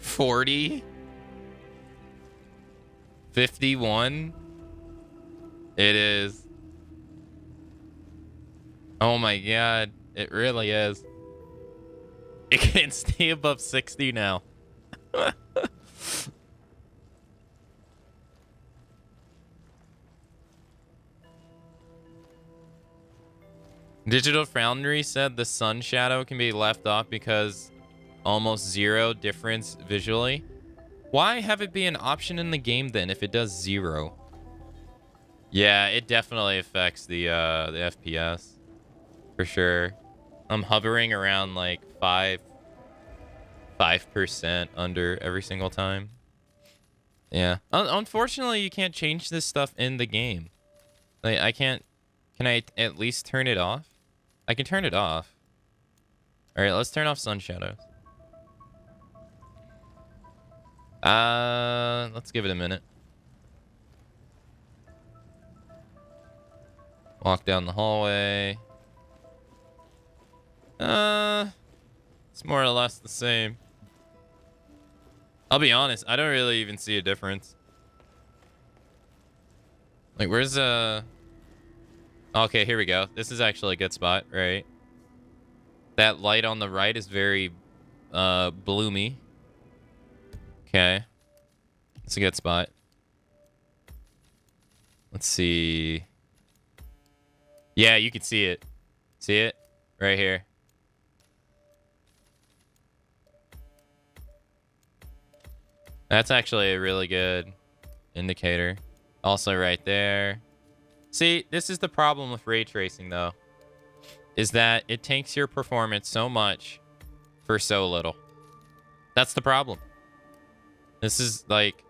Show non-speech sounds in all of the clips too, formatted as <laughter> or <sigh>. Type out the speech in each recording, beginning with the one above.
40? 51? It is. Oh my god. It really is. <laughs> It can't stay above 60 now. <laughs> Digital Foundry said the sun shadow can be left off because almost zero difference visually. Why have it be an option in the game then if it does zero? Yeah, it definitely affects the uh, the FPS for sure. I'm hovering around like five five percent under every single time. Yeah. Un unfortunately, you can't change this stuff in the game. Like I can't. Can I at least turn it off? I can turn it off. All right, let's turn off sun shadows. Uh, let's give it a minute. Walk down the hallway. Uh, it's more or less the same. I'll be honest, I don't really even see a difference. Like, where's, uh... Okay, here we go. This is actually a good spot, right? That light on the right is very, uh, bloomy. Okay. It's a good spot. Let's see. Yeah, you can see it. See it? Right here. That's actually a really good indicator. Also right there. See, this is the problem with ray tracing, though. Is that it takes your performance so much for so little. That's the problem. This is like...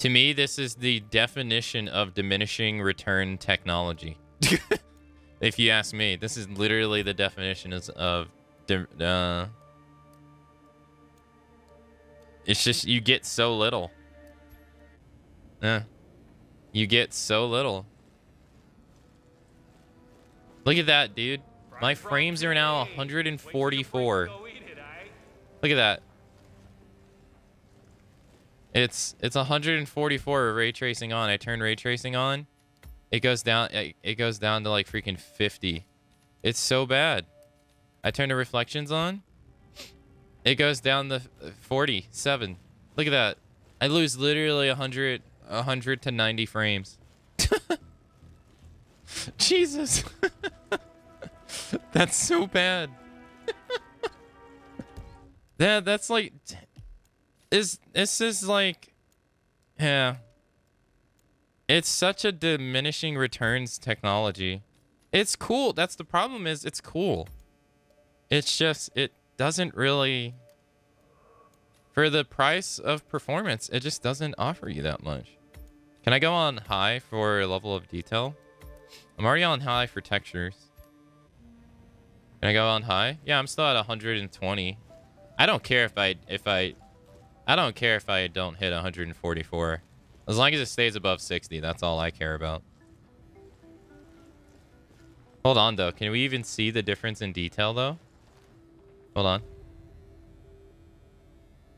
To me, this is the definition of diminishing return technology. <laughs> if you ask me, this is literally the definition is of... Uh, it's just you get so little. Yeah. You get so little. Look at that, dude. My frames are now 144. Look at that. It's it's 144 ray tracing on. I turn ray tracing on. It goes down it goes down to like freaking 50. It's so bad. I turn the reflections on. It goes down to uh, 47. Look at that. I lose literally 100 100 to 90 frames. <laughs> Jesus. <laughs> that's so bad. <laughs> yeah, that's like is this is like yeah. It's such a diminishing returns technology. It's cool. That's the problem is it's cool. It's just it doesn't really for the price of performance, it just doesn't offer you that much. Can I go on high for a level of detail? I'm already on high for textures. Can I go on high? Yeah, I'm still at 120. I don't care if I if I I don't care if I don't hit 144. As long as it stays above 60, that's all I care about. Hold on though. Can we even see the difference in detail though? Hold on.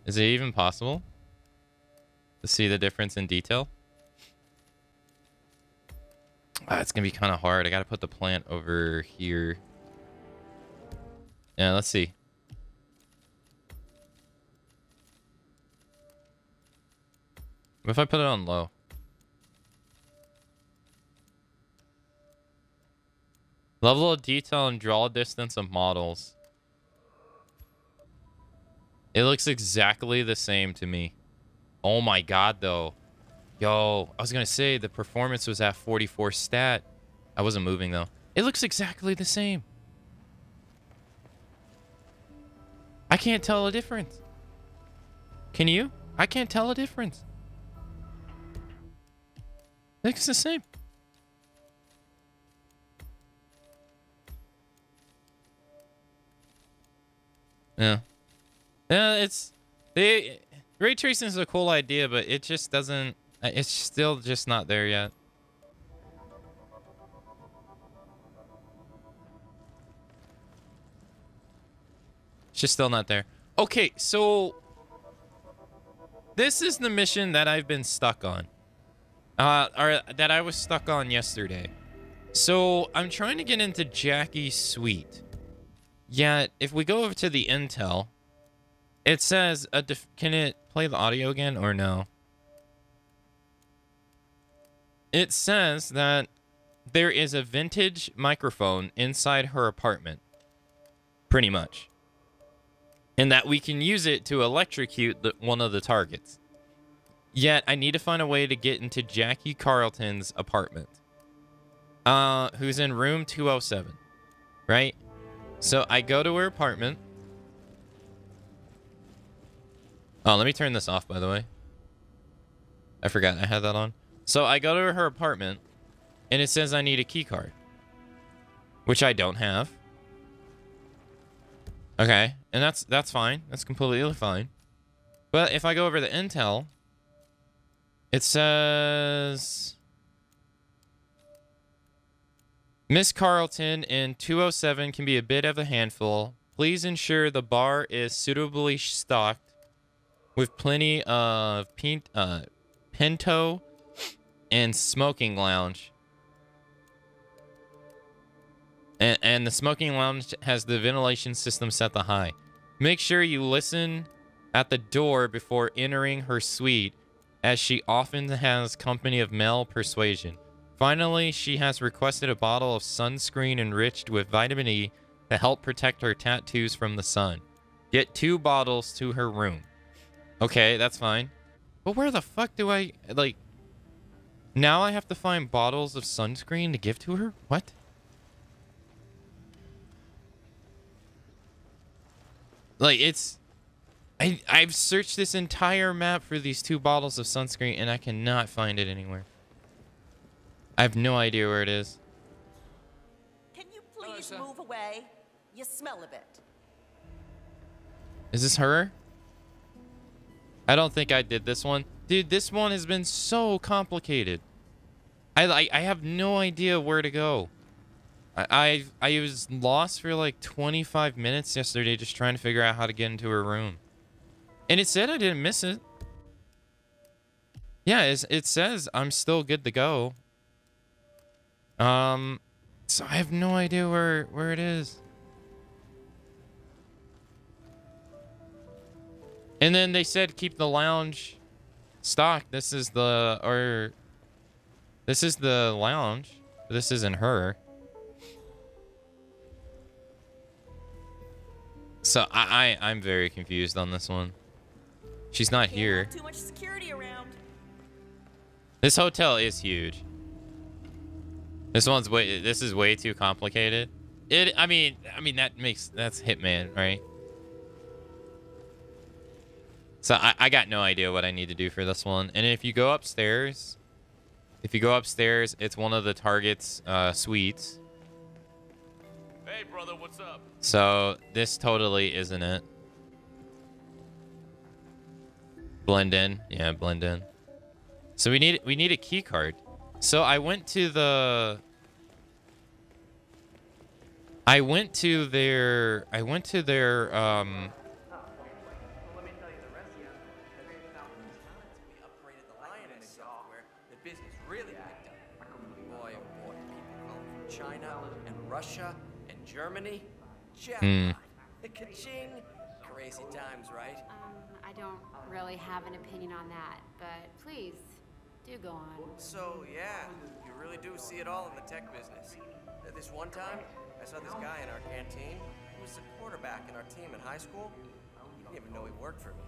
Is it even possible to see the difference in detail? Ah, it's going to be kind of hard. I got to put the plant over here. Yeah, let's see. What if I put it on low? Level of detail and draw distance of models. It looks exactly the same to me. Oh my god, though. Yo, I was going to say the performance was at 44 stat. I wasn't moving, though. It looks exactly the same. I can't tell a difference. Can you? I can't tell a difference. It's the same. Yeah. Yeah, it's the ray tracing is a cool idea, but it just doesn't. Uh, it's still just not there yet. It's just still not there. Okay, so this is the mission that I've been stuck on. Uh, that I was stuck on yesterday. So I'm trying to get into Jackie's suite. Yet, if we go over to the intel, it says a can it play the audio again or no? It says that there is a vintage microphone inside her apartment. Pretty much. And that we can use it to electrocute the, one of the targets. Yet I need to find a way to get into Jackie Carlton's apartment. Uh who's in room 207. Right? So I go to her apartment. Oh, let me turn this off by the way. I forgot I had that on. So I go to her apartment and it says I need a key card. Which I don't have. Okay, and that's that's fine. That's completely fine. But if I go over the intel, it says Miss Carlton in 207 can be a bit of a handful. Please ensure the bar is suitably stocked with plenty of uh, pinto and smoking lounge. And, and the smoking lounge has the ventilation system set to high. Make sure you listen at the door before entering her suite, as she often has company of male persuasion. Finally, she has requested a bottle of sunscreen enriched with vitamin E to help protect her tattoos from the sun. Get two bottles to her room. Okay, that's fine. But where the fuck do I, like... Now I have to find bottles of sunscreen to give to her? What? Like it's I I've searched this entire map for these two bottles of sunscreen and I cannot find it anywhere. I have no idea where it is. Can you please move away? You smell a bit. Is this her? I don't think I did this one. Dude, this one has been so complicated. I like I have no idea where to go. I, I I was lost for like 25 minutes yesterday just trying to figure out how to get into her room. And it said I didn't miss it. Yeah, it says I'm still good to go. Um, so I have no idea where where it is. And then they said keep the lounge stock. This is the or this is the lounge. This isn't her. So I, I I'm very confused on this one. She's not here. Too much security around. This hotel is huge. This one's way this is way too complicated. It I mean I mean that makes that's Hitman, right? So I, I got no idea what I need to do for this one. And if you go upstairs, if you go upstairs, it's one of the target's uh, suites. Hey, brother, what's up? So this totally isn't it. Blend in. Yeah, blend in. So we need we need a key card. So I went to the I went to their I went to their um We upgraded the Lioness software. The business really picked up. Boy, boy, people calling from China and Russia and Germany. Hmm. Jackpot. Do go on. So, yeah, you really do see it all in the tech business. Uh, This one time, I saw this guy in our canteen. He was the quarterback in our team in high school. He didn't even know he worked for me.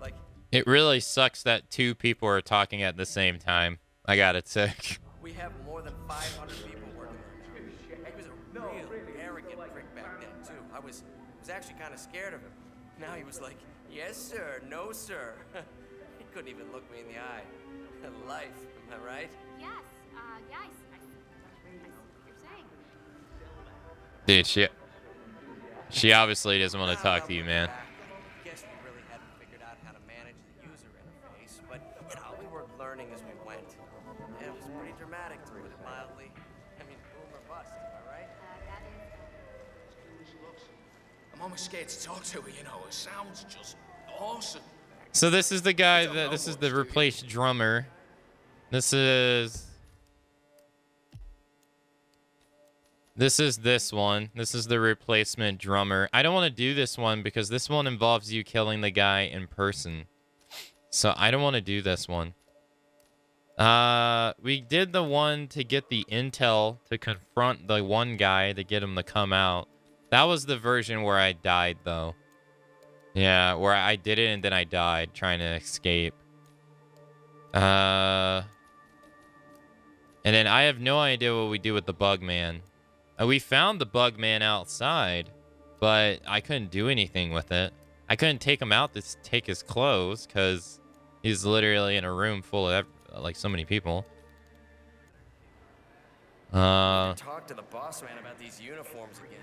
Like, it really sucks that two people are talking at the same time. I got it sick. We have more than 500 people working there now. He was a real arrogant prick back then, too. I was was actually kind of scared of him. Now he was like, yes, sir, no, sir. <laughs> he couldn't even look me in the eye. <laughs> Life, am I right? Yes, uh, yeah, I, s- I s- I see what you're saying. Dude, she she obviously doesn't want to talk to you, man. Guess we really hadn't figured out how to manage the user interface, but you know, we were learning as we went. And it was pretty dramatic, to put it mildly. I mean, boom or bust, am I right? Uh, that is, I'm almost scared to talk to her, you know. It sounds just awesome. So this is the guy that this is the replaced drummer. This is This is this one. This is the replacement drummer. I don't want to do this one because this one involves you killing the guy in person. So I don't want to do this one. Uh, we did the one to get the intel to confront the one guy to get him to come out. That was the version where I died, though. Yeah, where I did it and then I died trying to escape. Uh, and then I have no idea what we do with the bug man. Uh, we found the bug man outside, but I couldn't do anything with it. I couldn't take him out to take his clothes because he's literally in a room full of like so many people. Uh, Talk to the boss man about these uniforms again.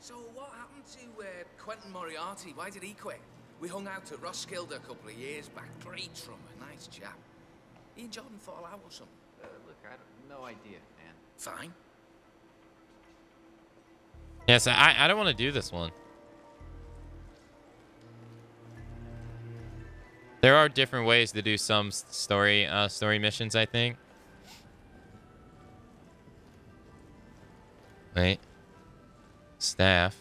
So what happened to uh, Quentin Moriarty? Why did he quit? We hung out at Roskilde a couple of years back. Great drummer, nice chap. He and Jordan fall out or something. Uh, look, I have no idea, man. Fine. yes, I I don't want to do this one. There are different ways to do some story uh, story missions. I think. Wait. Staff.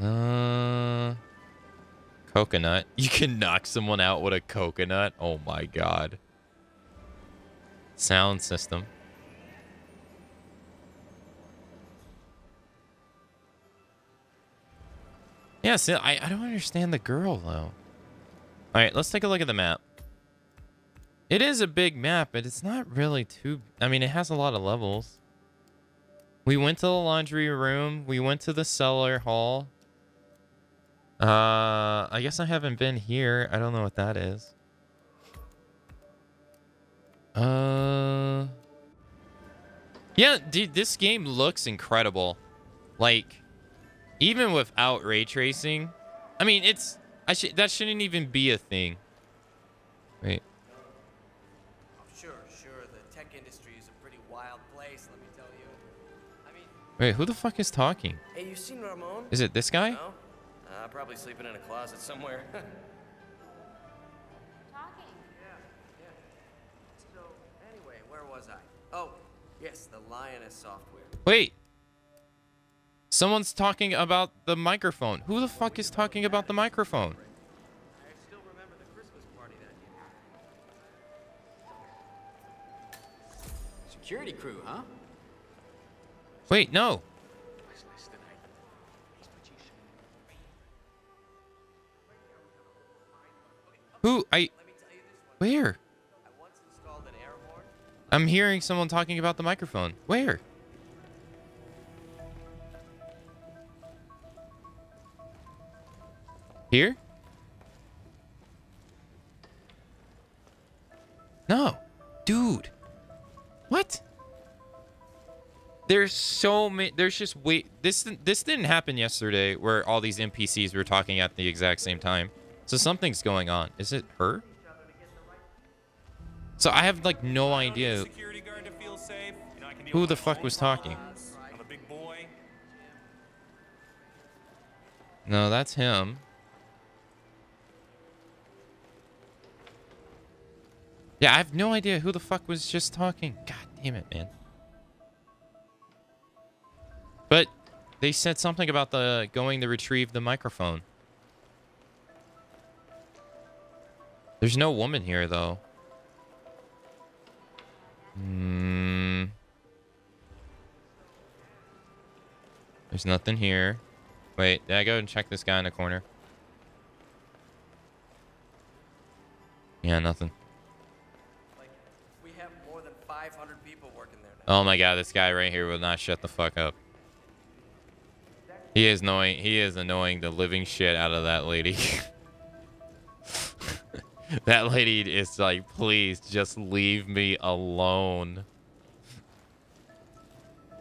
Uh. Coconut. <laughs> You can knock someone out with a coconut. Oh my god. Sound system. Yeah, see, I, I don't understand the girl, though. All right, let's take a look at the map. It is a big map, but it's not really too... I mean, it has a lot of levels. We went to the laundry room. We went to the cellar hall. Uh, I guess I haven't been here. I don't know what that is. Uh... Yeah, dude, this game looks incredible. Like, even without ray tracing, I mean, it's I should that shouldn't even be a thing. Wait, wait, who the fuck is talking? hey, you seen Ramon? Is it this guy? No? Uh, probably sleeping in a closet somewhere. <laughs> Talking. Yeah, yeah. so, anyway, where was I? Oh, yes, the Lioness software. Wait. Someone's talking about the microphone. Who the fuck is talking about the microphone? I still remember the Christmas party that year. Security crew, huh? Wait, no. Who? I. Where? I'm hearing someone talking about the microphone. Where? Here? No. Dude. What? There's so many there's just wait this this didn't happen yesterday where all these NPCs were talking at the exact same time. So something's going on. Is it her? So I have like no idea who the fuck was talking. No, that's him. Yeah, I have no idea who the fuck was just talking. God damn it, man. But they said something about the going to retrieve the microphone. There's no woman here though. Hmm. There's nothing here. Wait, did I go and check this guy in the corner? Yeah, nothing. Like, we have more than 500 people working there now. Oh my god, this guy right here will not shut the fuck up. He is annoying. He is annoying the living shit out of that lady. <laughs> that lady is like, please just leave me alone.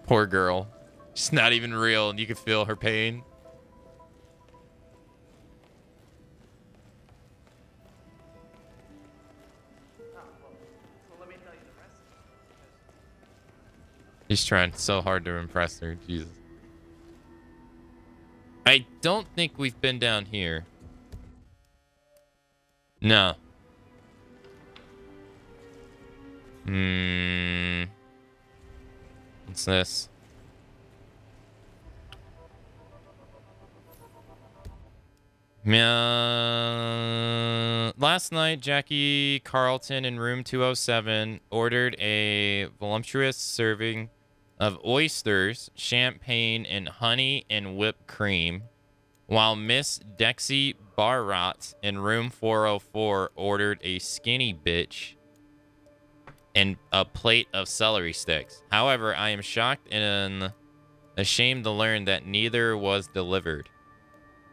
Poor girl. She's not even real, and you can feel her pain. He's trying so hard to impress her. Jesus. I don't think we've been down here. No. Hmm. What's this? Yeah. Last night, Jackie Carlton in room 207 ordered a voluptuous serving of oysters, champagne, and honey and whipped cream, while Miss Dexy Barrot in room 404 ordered a skinny bitch and a plate of celery sticks. However, I am shocked and ashamed to learn that neither was delivered.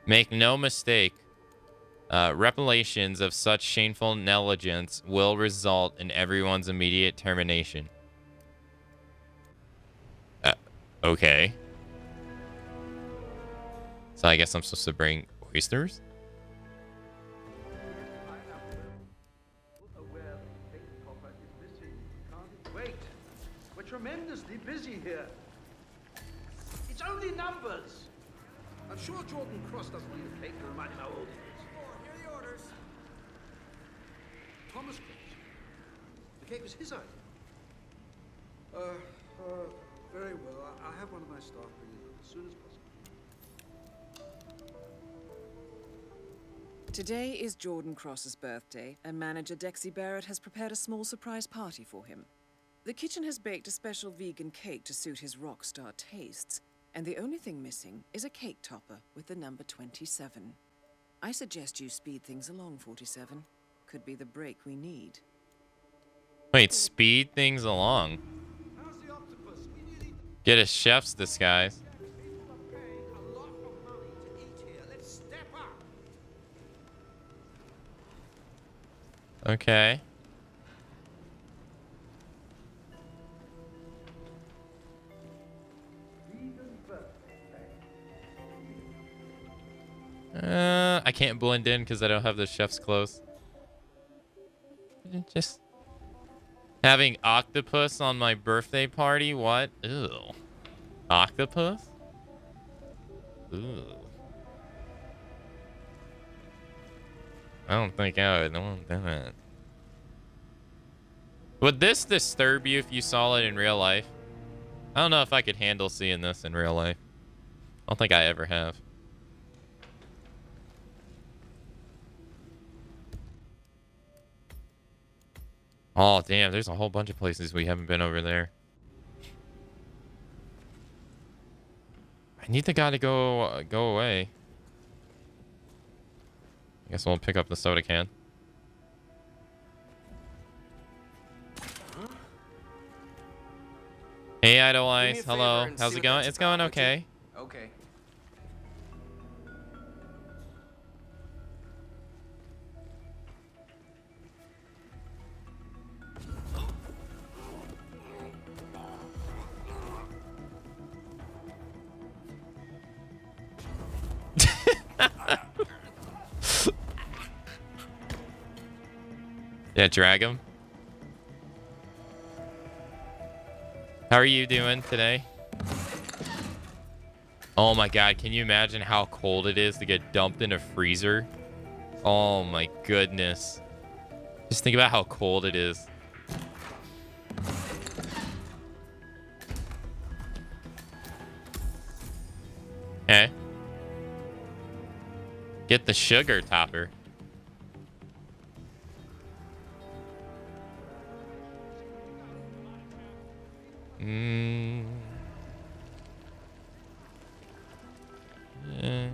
Make no mistake, uh, reparations of such shameful negligence will result in everyone's immediate termination. Okay. So I guess I'm supposed to bring oysters? Wait, we're tremendously busy here. It's only numbers. I'm sure Jordan Cross doesn't need a cake to remind him how old he is. Here are the orders. Thomas Cross. The cake was his idea. Uh, uh, very well. I- I'll have one of my staff bring it up as soon as possible. Today is Jordan Cross's birthday, and manager Dexy Barrett has prepared a small surprise party for him. The kitchen has baked a special vegan cake to suit his rock star tastes, and the only thing missing is a cake topper with the number 27. I suggest you speed things along, 47. Could be the break we need. Wait, speed things along. Get a chef's disguise. Okay. Uh, I can't blend in because I don't have the chef's clothes. Just having octopus on my birthday party. What? Ew. Octopus? Ooh. I don't think I would want that. Would this disturb you if you saw it in real life? I don't know if I could handle seeing this in real life. I don't think I ever have. Oh, damn. There's a whole bunch of places we haven't been over there. I need the guy to go uh, go away. I guess we'll pick up the soda can. Hey, Idolize. Hello. How's it going? It's going about, would you? okay. Okay. <laughs> Yeah, drag him. How are you doing today? Oh my god, can you imagine how cold it is to get dumped in a freezer? Oh my goodness. Just think about how cold it is. Okay. Get the sugar topper. Mm. Yeah.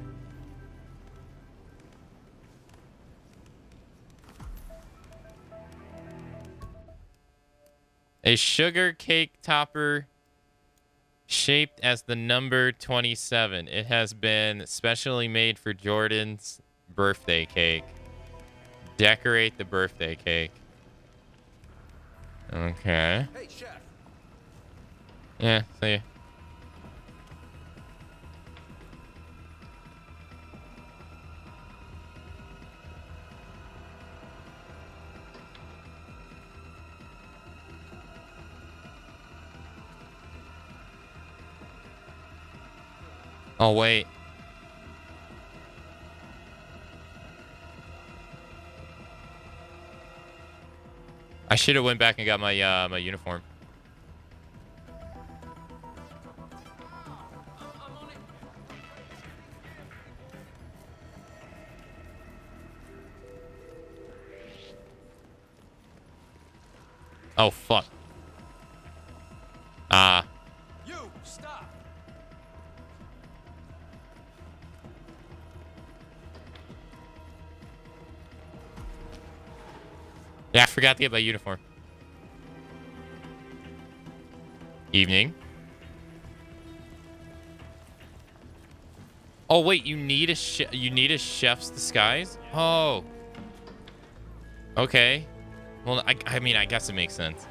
A sugar cake topper shaped as the number 27. It has been specially made for Jordan's birthday cake. Decorate the birthday cake. Okay. Hey, chef. Yeah, see Oh, wait. I should have went back and got my uh, my uniform. Oh, fuck. Ah. Uh. Yeah, I forgot to get my uniform. Evening. Oh wait, you need a you need a chef's disguise? Oh. Okay. Well, I, I mean, I guess it makes sense.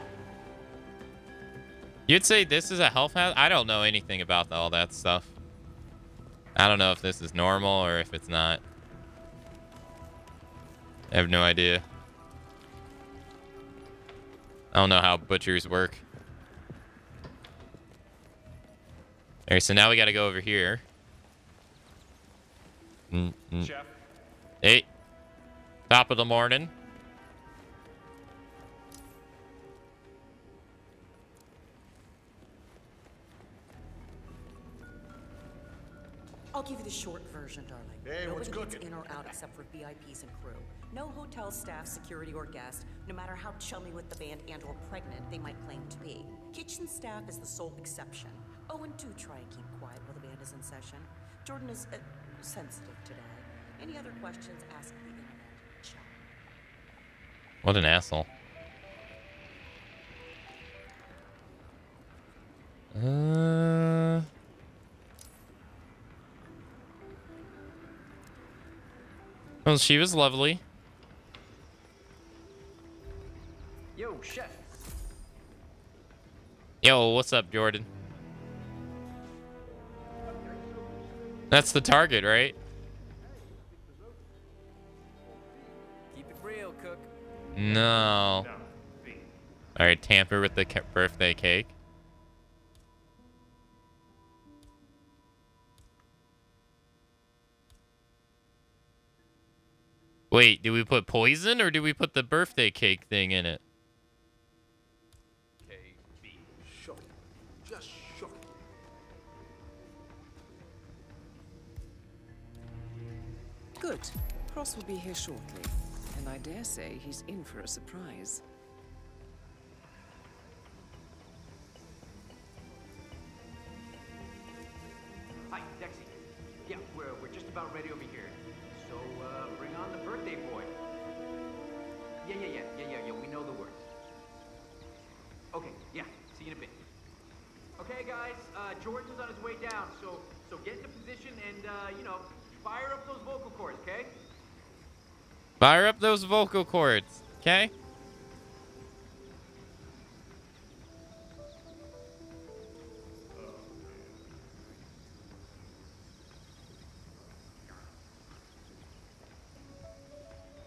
You'd say this is a health hazard? I don't know anything about all that stuff. I don't know if this is normal or if it's not. I have no idea. I don't know how butchers work. Alright, so now we gotta go over here. Mm, mm. Chef, Hey. Top of the morning. I'll give you the short version, darling. Hey, Nobody what's gets cooking? in or out except for VIPs and crew. No hotel staff, security, or guest, no matter how chummy with the band and or pregnant they might claim to be. Kitchen staff is the sole exception. Oh, and do try and keep quiet while the band is in session. Jordan is uh, sensitive today. Any other questions, ask the internet. Ciao. What an asshole. Uh. Well, she was lovely. Yo, what's up, Jordan? That's the target, right? Keep it real, cook. No. no, All right, tamper with the birthday cake. Wait, do we put poison or do we put the birthday cake thing in it? Good. Cross will be here shortly, and I dare say he's in for a surprise. Fire up those vocal cords, okay?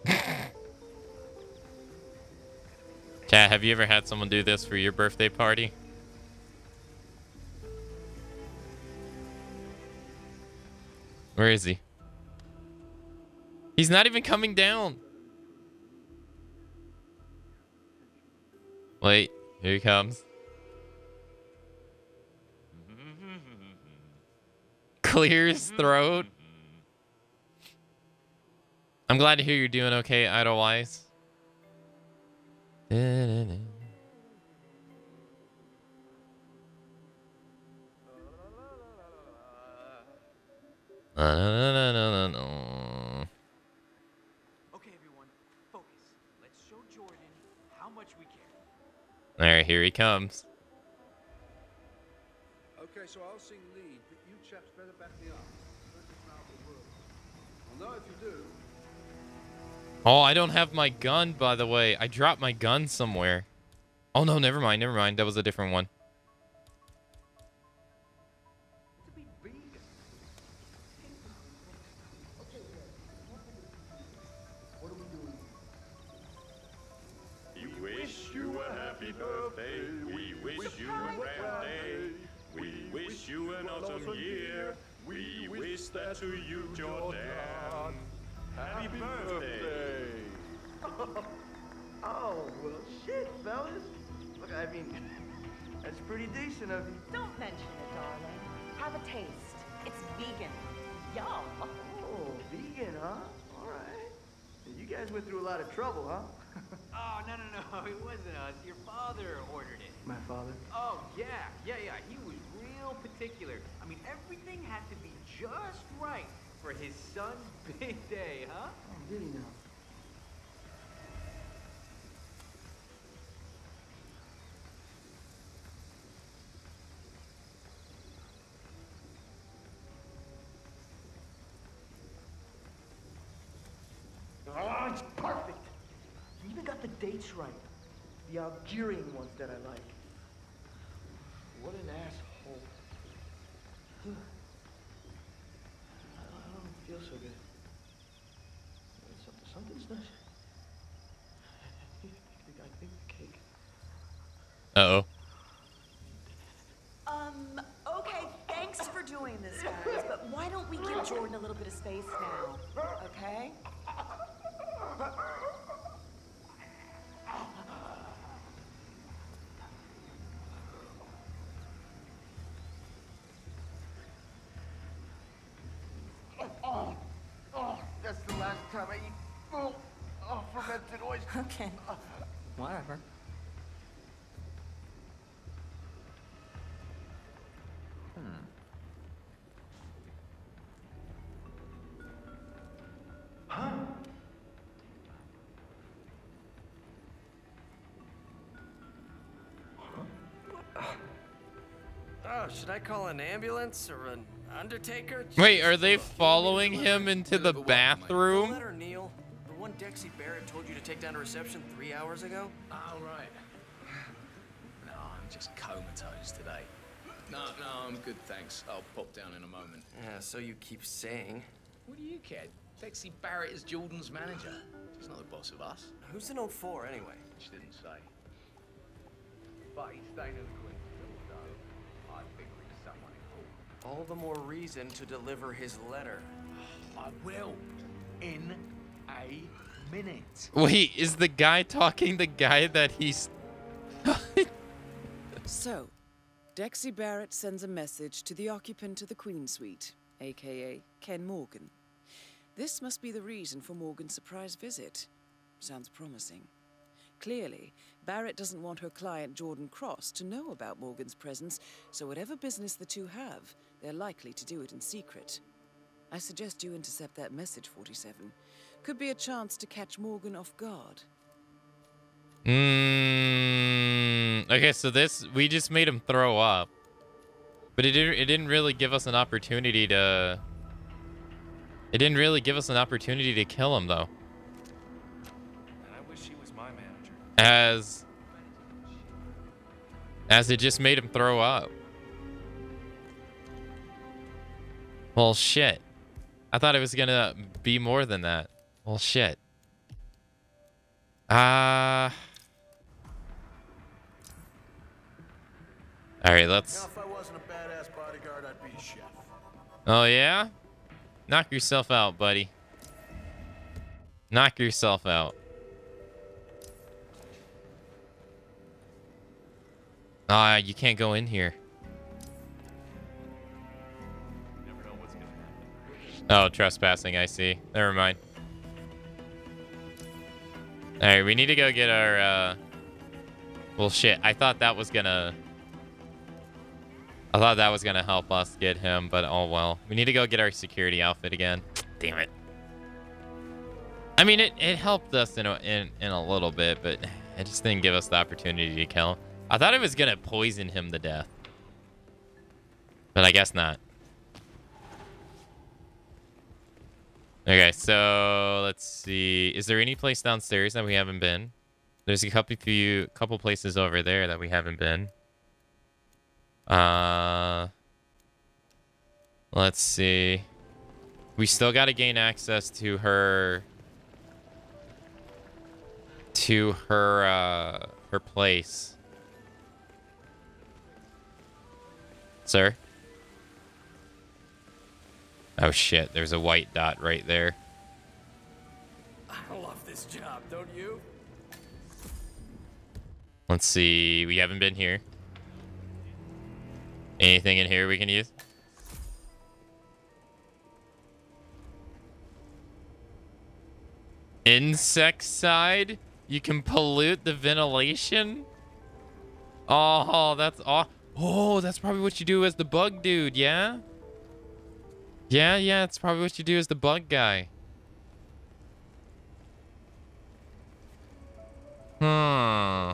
<laughs> Cat, have you ever had someone do this for your birthday party? Where is he? He's not even coming down. Wait, here he comes. <laughs> Clear his throat. I'm glad to hear you're doing okay, Idlewise. Okay, <laughs> everyone, focus. Let's show Jordan how much we care. There, here he comes. Okay, so I'll sing lead, but you chaps better back me up. Don't just mouth the words. I'll know if you do. Oh, I don't have my gun, by the way. I dropped my gun somewhere. Oh, no, never mind, never mind. That was a different one. To you, Jordan. Happy birthday. <laughs> Oh, well, shit, fellas. Look, I mean, <laughs> that's pretty decent of you. Don't mention it, darling. Have a taste. It's vegan. Yum. <laughs> Oh, vegan, huh? All right. You guys went through a lot of trouble, huh? Oh, no, no, no. It wasn't us. Your father ordered it. My father? Oh, yeah. Yeah, yeah. He was real particular. I mean, everything had to be just right for his son's <laughs> big day, huh? Oh, did he now? Oh, it's perfect. You even got the dates right. The Algerian ones that I like. What an asshole. I don't, I don't feel so good. Something, something's not. <laughs> I think the cake. Uh oh. Last time I eat full, oh, fermented oyster. <laughs> Okay. Whatever. Oh, should I call an ambulance or an undertaker? Wait, are they following him into the The bathroom? letter, Neil. The one Dexy Barrett told you to take down to reception three hours ago? Oh, right. No, I'm just comatose today. No, no, I'm good, thanks. I'll pop down in a moment. Yeah, so you keep saying. What do you care? Dexy Barrett is Jordan's manager. She's not the boss of us. Who's in 04 anyway? She didn't say. But he's staying in the Queen. So I think he's someone important. All the more reason to deliver his letter. <sighs> I will. In a minute. Wait, is the guy talking the guy that he's. <laughs> So, Dexy Barrett sends a message to the occupant of the Queen Suite, aka Ken Morgan. This must be the reason for Morgan's surprise visit. Sounds promising. Clearly, Barrett doesn't want her client Jordan Cross to know about Morgan's presence, so whatever business the two have, they're likely to do it in secret. I suggest you intercept that message, 47. Could be a chance to catch Morgan off guard. Mm, okay, so this we just made him throw up, but it didn't. It didn't really give us an opportunity to. It didn't really give us an opportunity to kill him though, And I wish he was my manager. as as it just made him throw up. Well, shit. I thought it was gonna be more than that. Well, shit. Ah. All right, let's. Now, if I wasn't a badass bodyguard, I'd be a chef. Oh yeah? Knock yourself out, buddy. Knock yourself out. Ah, you can't go in here. Oh, trespassing, I see. Never mind. Alright, we need to go get our, uh... Well, shit, I thought that was gonna... I thought that was gonna help us get him, but oh well. We need to go get our security outfit again. <sniffs> Damn it. I mean, it, it helped us in a, in, in a little bit, but it just didn't give us the opportunity to kill him. I thought it was gonna poison him to death. But I guess not. Okay, so let's see. Is there any place downstairs that we haven't been? There's a couple few couple places over there that we haven't been. Uh Let's see. We still got to gain access to her to her uh her place. Sir? Oh shit, there's a white dot right there. I love this job, don't you? Let's see. We haven't been here. Anything in here we can use? Insecticide? You can pollute the ventilation? Oh, that's aw- Oh, that's probably what you do as the bug dude, yeah? Yeah, yeah, it's probably what you do as the bug guy. Hmm.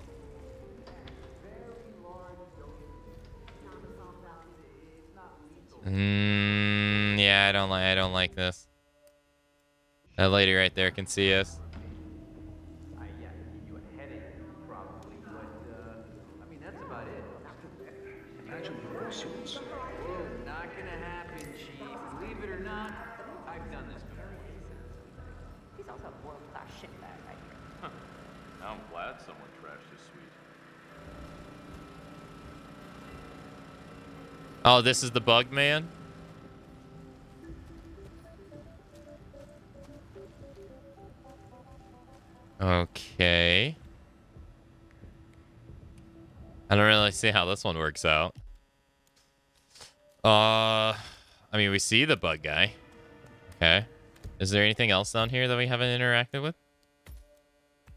Mm, yeah, I don't like I don't like this. That lady right there can see us. I, yeah, give you a headache, probably, but, uh, I mean, that's about it. Imagine the lawsuits. Not gonna happen, Chief. Believe it or not, I've done this before. He's also a world-class shitbag right here. I'm glad someone trashed his suite. Oh, this is the bug man? Okay. I don't really see how this one works out. Uh, I mean, we see the bug guy. Okay. Is there anything else down here that we haven't interacted with?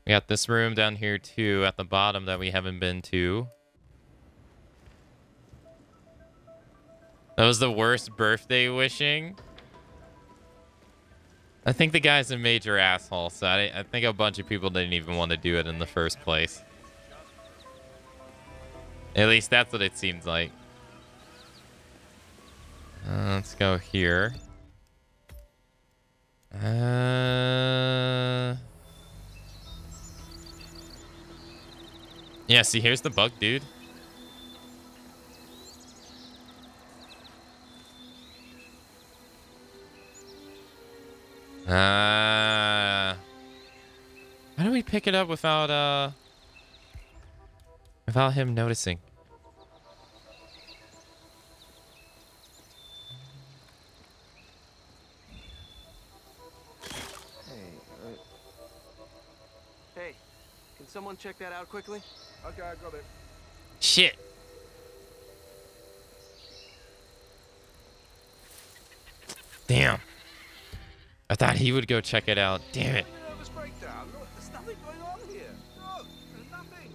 We got this room down here too at the bottom that we haven't been to. That was the worst birthday wishing. I think the guy's a major asshole, so I, I think a bunch of people didn't even want to do it in the first place. At least that's what it seems like. Uh, let's go here. Uh... Yeah, see, here's the bug, dude. Ah. how do we pick it up without uh without him noticing? Hey, uh, hey, can someone check that out quickly? Okay, I got it. Shit. Damn. I thought he would go check it out. Damn it. Nervous breakdown. Look, there's nothing going on here. Look, there's nothing.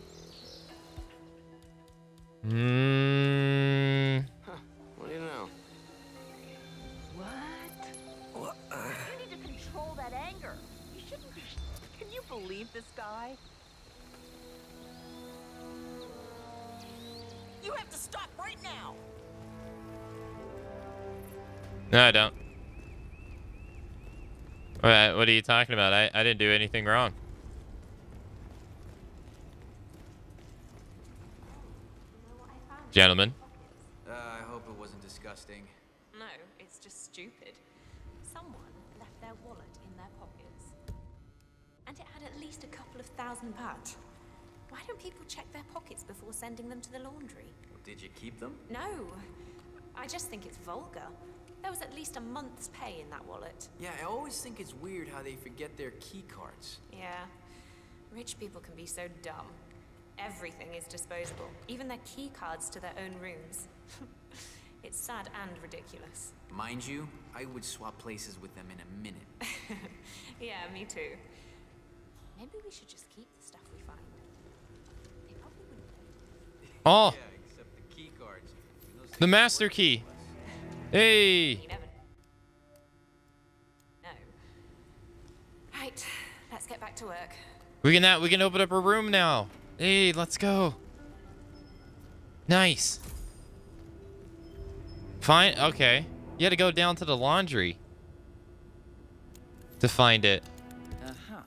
Mmm. What do you know? What? You need to control that anger. You shouldn't be. Can you believe this guy? You have to stop right now. No, I don't. What, what are you talking about? I, I didn't do anything wrong. Gentlemen. uh, I hope it wasn't disgusting. No, it's just stupid. Someone left their wallet in their pockets. And it had at least a couple of thousand baht. Why don't people check their pockets before sending them to the laundry? Did you keep them? No. I just think it's vulgar. There was at least a month's pay in that wallet. Yeah, I always think it's weird how they forget their key cards. Yeah. Rich people can be so dumb. Everything is disposable, even their key cards to their own rooms. <laughs> it's sad and ridiculous. Mind you, I would swap places with them in a minute. <laughs> Yeah, me too. Maybe we should just keep the stuff we find. They probably wouldn't Oh, Yeah, except the key cards. The master key. Less. Hey. No. Right, let's get back to work. We can now we can open up a room now. Hey, let's go. Nice. Fine. Okay. You had to go down to the laundry to find it. Uh huh.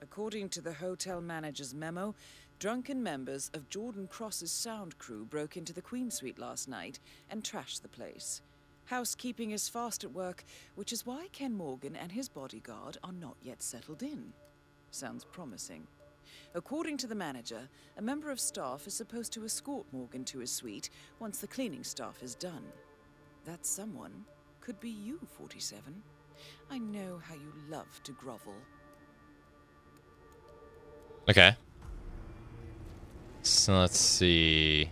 According to the hotel manager's memo, drunken members of Jordan Cross's sound crew broke into the Queen Suite last night and trashed the place. Housekeeping is fast at work, which is why Ken Morgan and his bodyguard are not yet settled in. Sounds promising. According to the manager, a member of staff is supposed to escort Morgan to his suite once the cleaning staff is done. That someone could be you, 47. I know how you love to grovel. Okay. So let's see.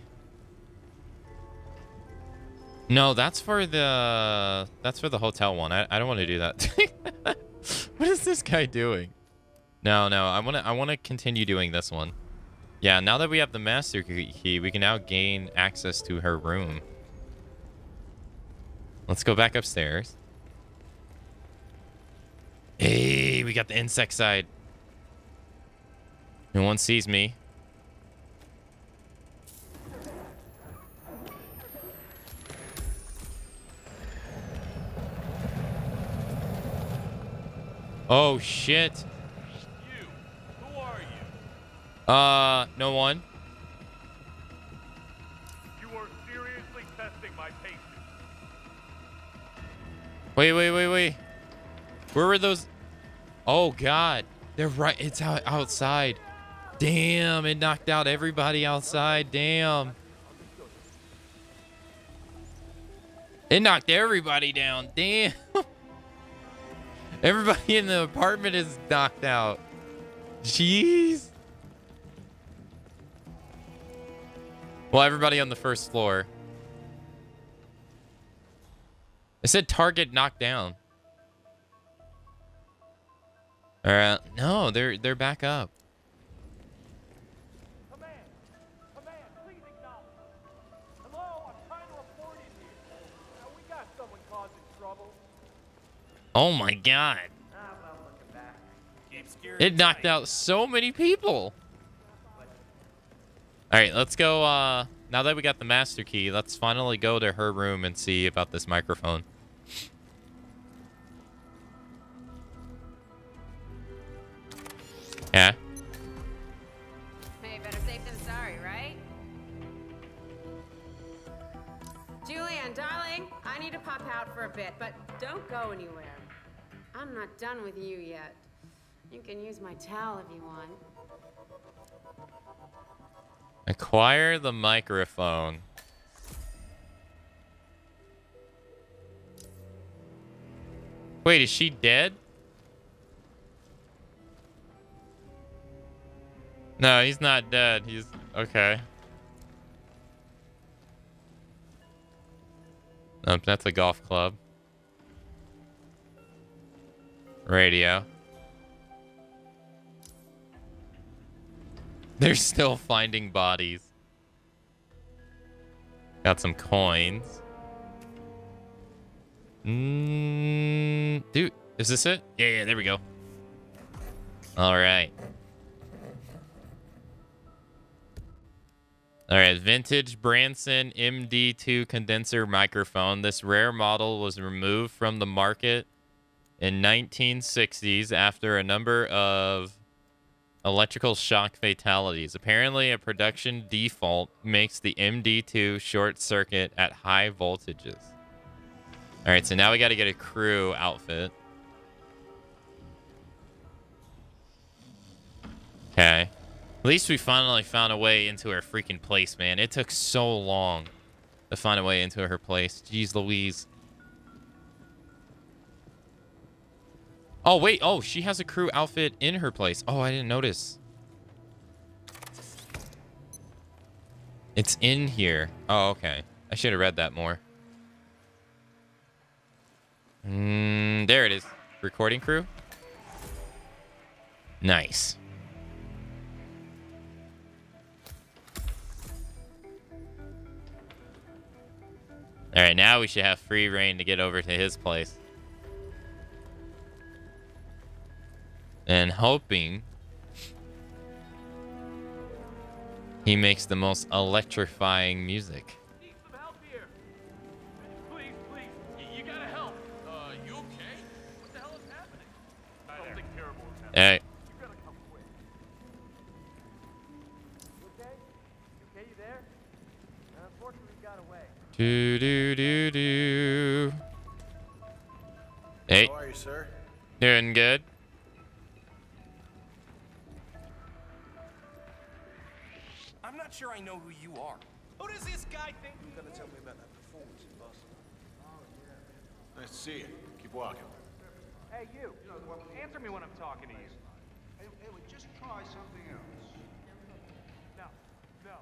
No, that's for the that's for the hotel one. I, I don't want to do that. <laughs> what is this guy doing? No, no, I want to I want to continue doing this one. Yeah, now that we have the master key, we can now gain access to her room. Let's go back upstairs. Hey, we got the insect side. No one sees me. Oh shit. You. Who are you? Uh, no one. You are seriously testing my patience. Wait, wait, wait, wait. Where were those? Oh god, they're right. It's out outside. Damn, it knocked out everybody outside. Damn. It knocked everybody down. Damn. <laughs> Everybody in the apartment is knocked out. Jeez. Well, everybody on the first floor. I said target knocked down. All right. No, they're they're back up. Oh my god. It knocked out so many people. All right, let's go. Uh, now that we got the master key, let's finally go to her room and see about this microphone. Yeah. Hey, better safe than sorry, right? Julian, darling, I need to pop out for a bit, but don't go anywhere. I'm not done with you yet. You can use my towel if you want. Acquire the microphone. Wait, is she dead? No, he's not dead. He's okay. Nope, that's a golf club. Radio. They're still finding bodies. Got some coins. Mm, dude, is this it? Yeah, yeah, there we go. All right. All right, vintage Branson MD2 condenser microphone. This rare model was removed from the market in 1960s after a number of electrical shock fatalities. Apparently, a production default makes the MD2 short circuit at high voltages. All right, so now we got to get a crew outfit. Okay. At least we finally found a way into her freaking place, man. It took so long to find a way into her place. Jeez Louise. Oh, wait. Oh, she has a crew outfit in her place. Oh, I didn't notice. It's in here. Oh, okay. I should have read that more. Mm, there it is. Recording crew. Nice. All right, now we should have free reign to get over to his place. And hoping he makes the most electrifying music. Please, please, y- you gotta help. Uh, okay? What the hell is happening? Something terrible is happening. Hey, You gotta come quick. You okay? You okay? You there? Unfortunately, he got away. do do do do. Hey, How are you, sir? doing good? Sure I know who you are. Who does this guy think? You gotta tell me about that performance in Boston. Nice to see you. Keep walking. Hey, you. Answer me when I'm talking to you. Hey, hey, well, just try something else. No. No.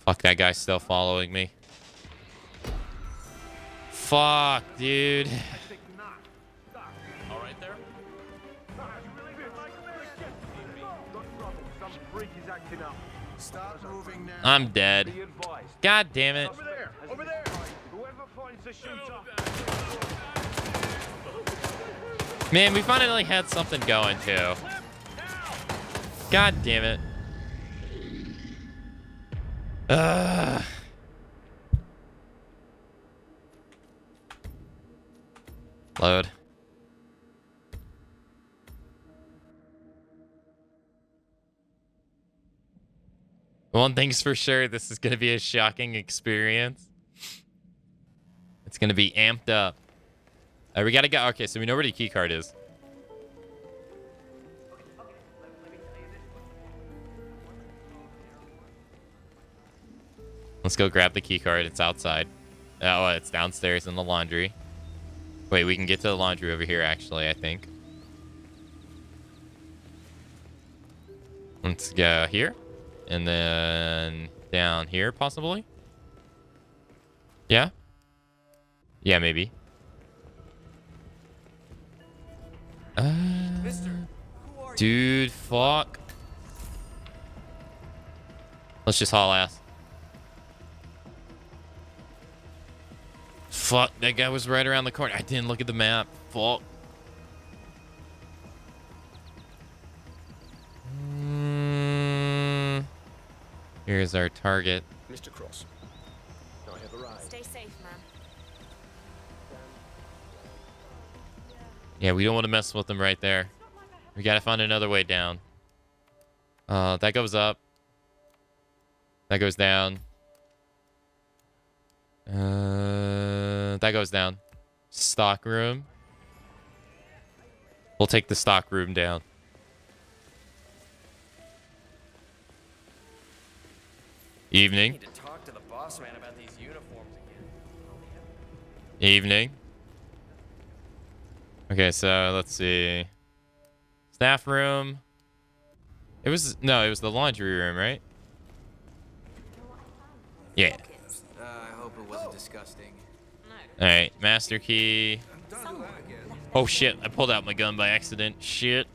Fuck, that guy's still following me. Fuck, dude. <laughs> I'm dead. God damn it. Over there! Over there! Whoever finds the shooter. Man, we finally had something going too. God damn it. Ugh. Load. One thing's for sure, this is gonna be a shocking experience. It's gonna be amped up. Uh, we gotta go. Okay, so we know where the key card is. Let's go grab the key card. It's outside. Oh, it's downstairs in the laundry. Wait, we can get to the laundry over here, actually, I think. Let's go here. And then down here, possibly. Yeah? Yeah, maybe. Uh, dude, fuck. Let's just haul ass. Fuck, that guy was right around the corner. I didn't look at the map. Fuck. Here's our target. Mr. Cross. I have arrived. Stay safe, man. Yeah, we don't want to mess with them right there. We gotta find another way down. Uh, that goes up. That goes down. Uh, that goes down. Stock room. We'll take the stock room down. Again. Evening. Okay, so let's see. Staff room. It was no, it was the laundry room, right? Yeah. Uh, I hope it wasn't disgusting. All right, master key. Oh shit! I pulled out my gun by accident. Shit.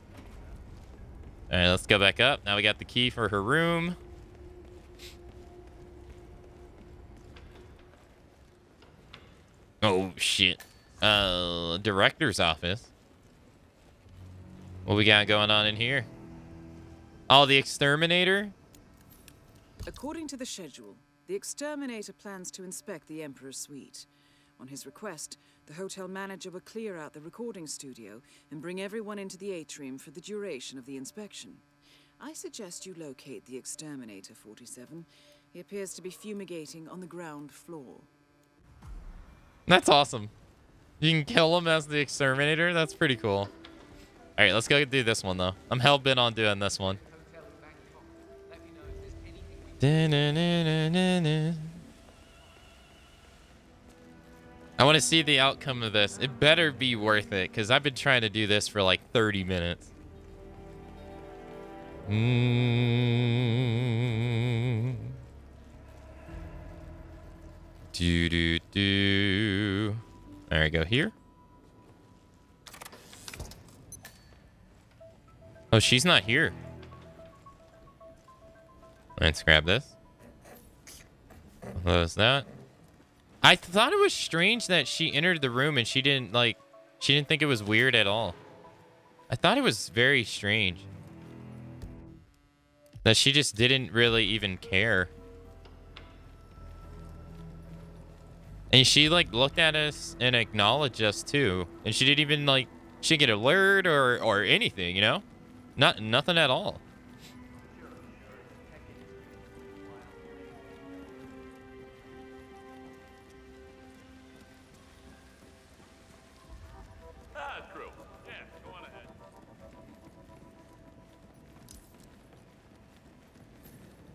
All right, let's go back up. Now we got the key for her room. Oh shit. Uh, director's office. What we got going on in here? Oh, the exterminator. According to the schedule, the exterminator plans to inspect the Emperor's suite. On his request, the hotel manager will clear out the recording studio and bring everyone into the atrium for the duration of the inspection. I suggest you locate the exterminator 47. He appears to be fumigating on the ground floor. That's awesome. You can kill him as the exterminator. That's pretty cool. All right, let's go do this one though. I'm hell bent on doing this one. I want to see the outcome of this. It better be worth it because I've been trying to do this for like 30 minutes. Mm. Do do do. All right, go here. Oh, she's not here. Let's grab this. Close that. I thought it was strange that she entered the room and she didn't like she didn't think it was weird at all. I thought it was very strange. That she just didn't really even care. And she like looked at us and acknowledged us too. And she didn't even like she didn't get alert or or anything, you know? Not nothing at all. True. Yeah, go on ahead.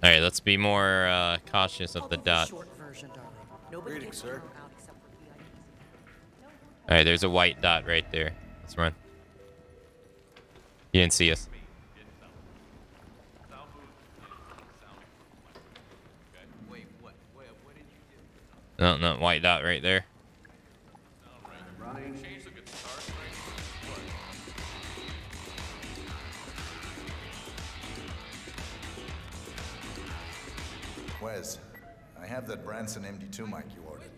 All right, let's be more uh, cautious of the dot. Sir. All right, there's a white dot right there. Let's run. He didn't see us. No, no, white dot right there. Where's? Have that Branson MD2 mic you ordered.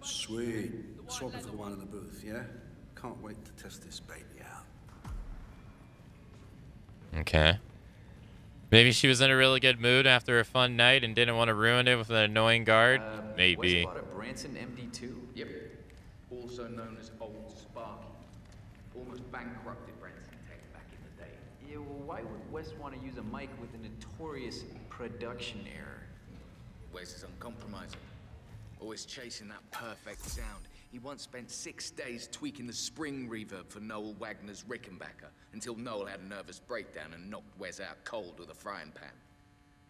Sweet. Swapping for the one in the booth, yeah? Can't wait to test this baby out. Okay. Maybe she was in a really good mood after a fun night and didn't want to ruin it with an annoying guard. Uh, Maybe. Wes bought a Branson MD2. Yep. Also known as Old Sparky. Almost bankrupted Branson Tech back in the day. Yeah, well, why would Wes want to use a mic with a notorious production error? Wes is uncompromising. Always chasing that perfect sound. He once spent six days tweaking the spring reverb for Noel Wagner's Rickenbacker until Noel had a nervous breakdown and knocked Wes out cold with a frying pan.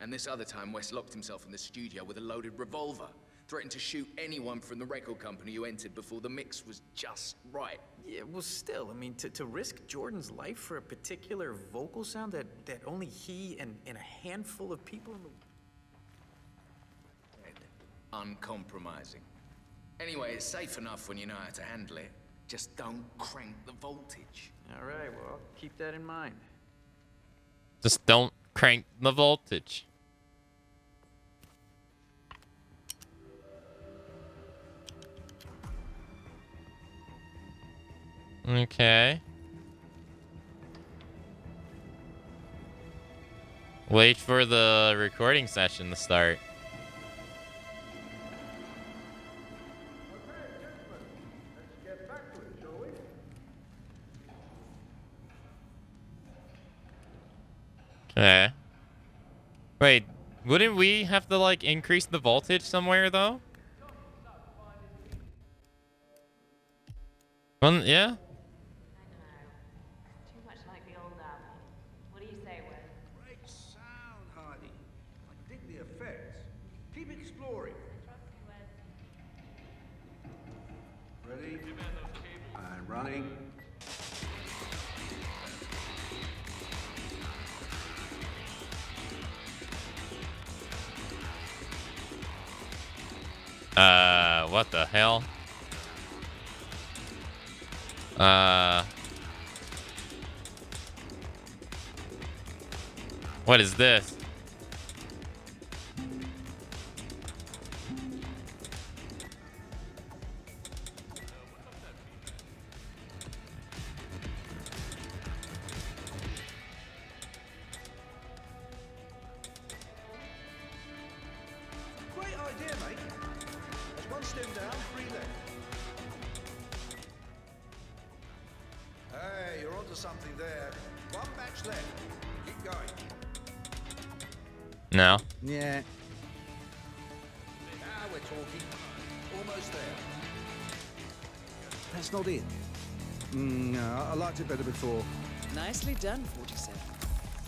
And this other time, Wes locked himself in the studio with a loaded revolver, threatened to shoot anyone from the record company who entered before the mix was just right. Yeah, well, still, I mean, to, to risk Jordan's life for a particular vocal sound that, that only he and, and a handful of people in the Uncompromising. Anyway, it's safe enough when you know how to handle it. Just don't crank the voltage. All right, well, I'll keep that in mind. Just don't crank the voltage. Okay. Wait for the recording session to start. Okay. Wait, wouldn't we have to like increase the voltage somewhere though? Well, yeah. Too Uh, what the hell? Uh. What is this?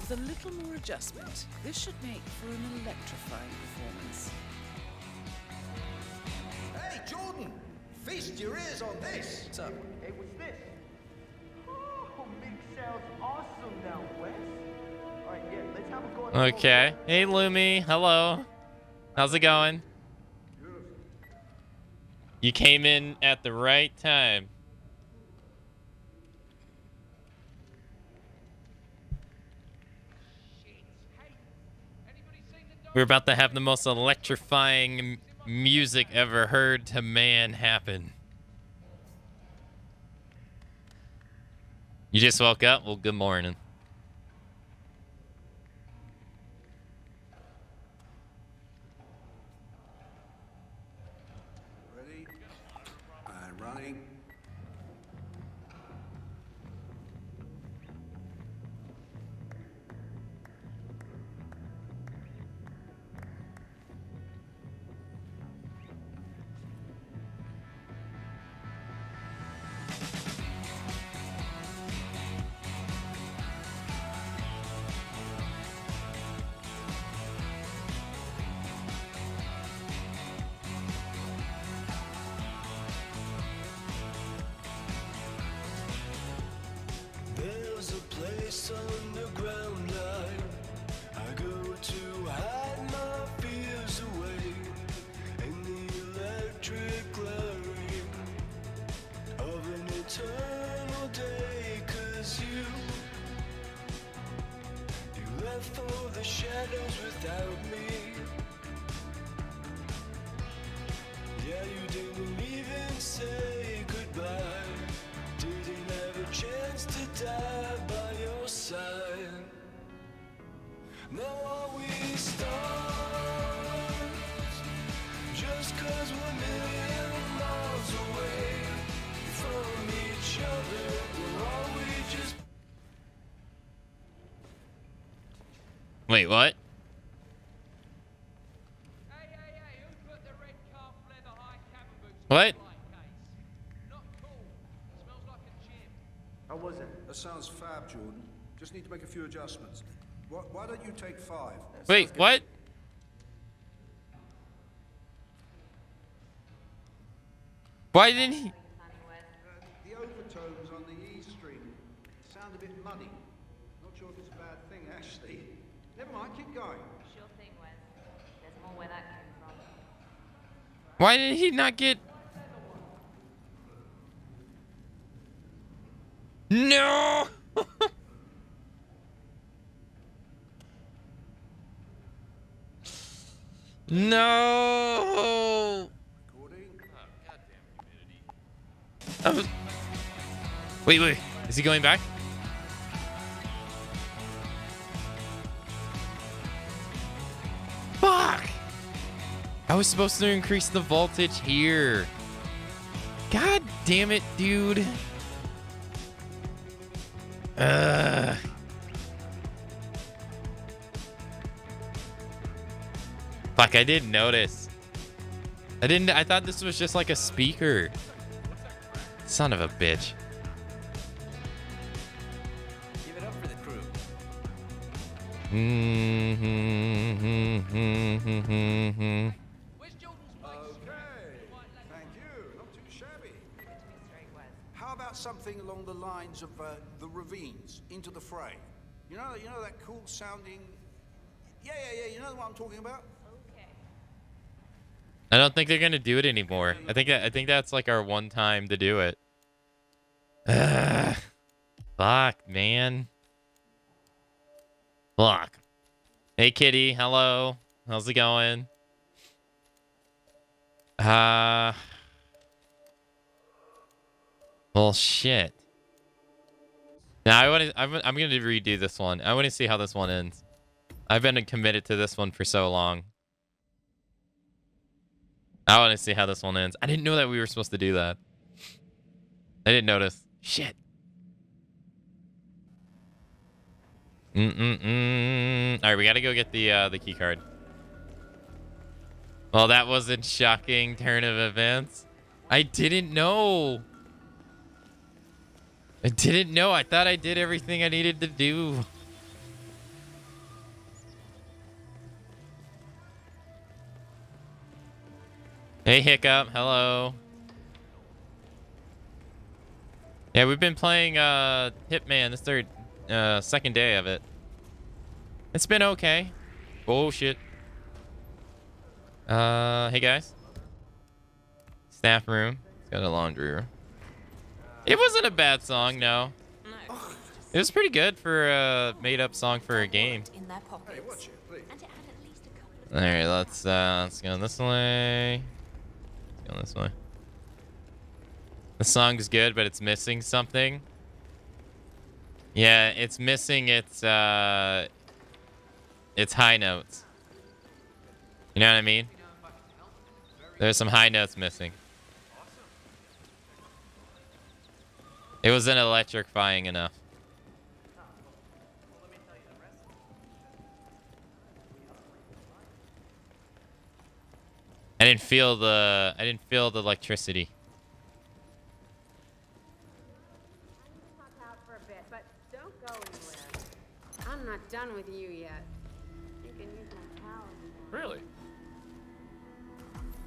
With a little more adjustment, this should make for an electrifying performance. Hey, Jordan! Feast your ears on this! What's up? Hey, what's this? Oh, Mix sounds awesome now, Wes. All right, yeah, let's have a go. Okay. Hey, Lumi. Hello. How's it going? You came in at the right time. We're about to have the most electrifying music ever heard to man happen. You just woke up? Well, good morning. Wait, what? What? How was it? That sounds fab, Jordan. Just need to make a few adjustments. Why, why don't you take five? Wait, what? Why didn't he? The overtones on the E string sound a bit muddy. Not sure if it's a bad thing, actually. Never mind, keep going. Sure thing, Wes. There's more where that came from. Why did he not get? No. <laughs> no. I was- oh, um, Wait, wait. Is he going back? I was supposed to increase the voltage here. God damn it, dude. Ugh. Fuck, I didn't notice. I didn't I thought this was just like a speaker. Son of a bitch. Give it up for the crew. Mm-hmm. mm-hmm, mm-hmm, mm-hmm. Something along the lines of uh, the ravines into the fray? You know, you know that cool sounding. Yeah, yeah, yeah. You know what I'm talking about? Okay. I don't think they're gonna do it anymore. I think that I think that's like our one time to do it. Ugh. <sighs> Fuck, man. Fuck. Hey, kitty. Hello. How's it going? Uh. Well, shit. Now I want to. I'm, I'm going to redo this one. I want to see how this one ends. I've been committed to this one for so long. I want to see how this one ends. I didn't know that we were supposed to do that. I didn't notice. Shit. Mm-mm-mm. All right, we got to go get the uh, the key card. Well, that wasn't shocking turn of events. I didn't know. I didn't know. I thought I did everything I needed to do. Hey, Hiccup. Hello. Yeah, we've been playing uh, Hitman. This third, uh, second day of it. It's been okay. Oh, shit. Uh, hey, guys. Staff room. It's got a laundry room. It wasn't a bad song, no. It was pretty good for a made-up song for a game. All right, let's uh, let's go this way. Let's go this way. The song's good, but it's missing something. Yeah, it's missing its uh, its high notes. You know what I mean? There's some high notes missing. It wasn't electrifying enough. I didn't feel the I didn't feel the electricity. Pop out for a bit, but don't go anywhere. I'm not done with you yet. You can use my towel. Really?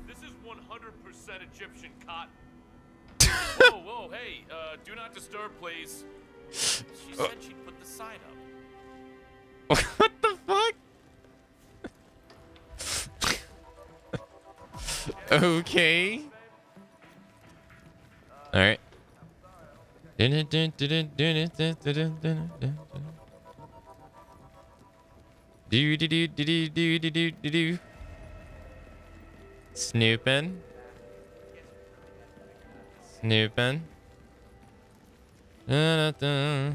This is 100% Egyptian cotton. Whoa, whoa, hey, uh, do not disturb, please. She said she'd put the sign up. what the fuck? okay. All right. Do do do do do do do do do do. Snooping. Snooping. Da-da-da.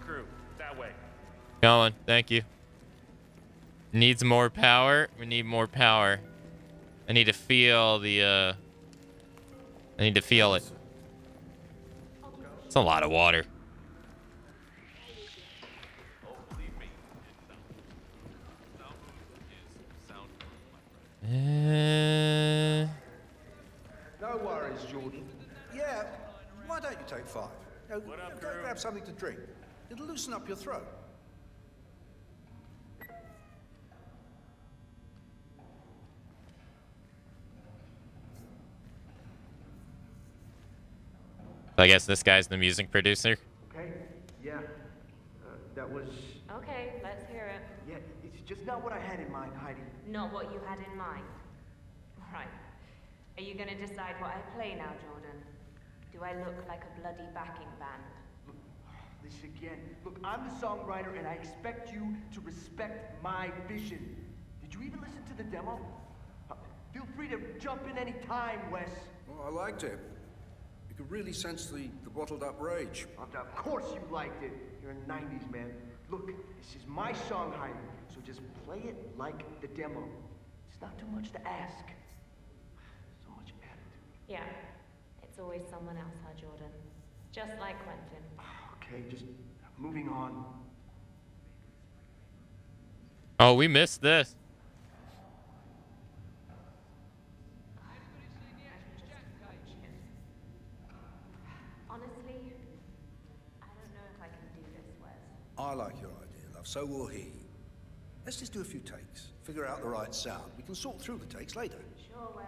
Crew, that way. Going. Thank you. Needs more power. We need more power. I need to feel the, uh... I need to feel it. It's a lot of water. Uh, No worries, Jordan. Yeah, why don't you take five? You know, go grab something to drink. It'll loosen up your throat. I guess this guy's the music producer. Okay? Yeah. Uh, that was. Okay, let's hear it. Yeah, it's just not what I had in mind, Heidi. Not what you had in mind. Right. Are you gonna decide what I play now, Jordan? Do I look like a bloody backing band? This again. Look, I'm the songwriter, and I expect you to respect my vision. Did you even listen to the demo? Uh, feel free to jump in any time, Wes. Well, I liked it. You could really sense the, the bottled up rage. Of course you liked it. You're a 90s man. Look, this is my song, Heidi, so just play it like the demo. It's not too much to ask. So much attitude. Yeah. It's always someone else, huh, Jordan? Just like Quentin. Okay, just moving on. Oh, we missed this. Honestly, I don't know if I can do this, Wes. I like your idea, love. So will he. Let's just do a few takes. Figure out the right sound. We can sort through the takes later. Sure, Wes.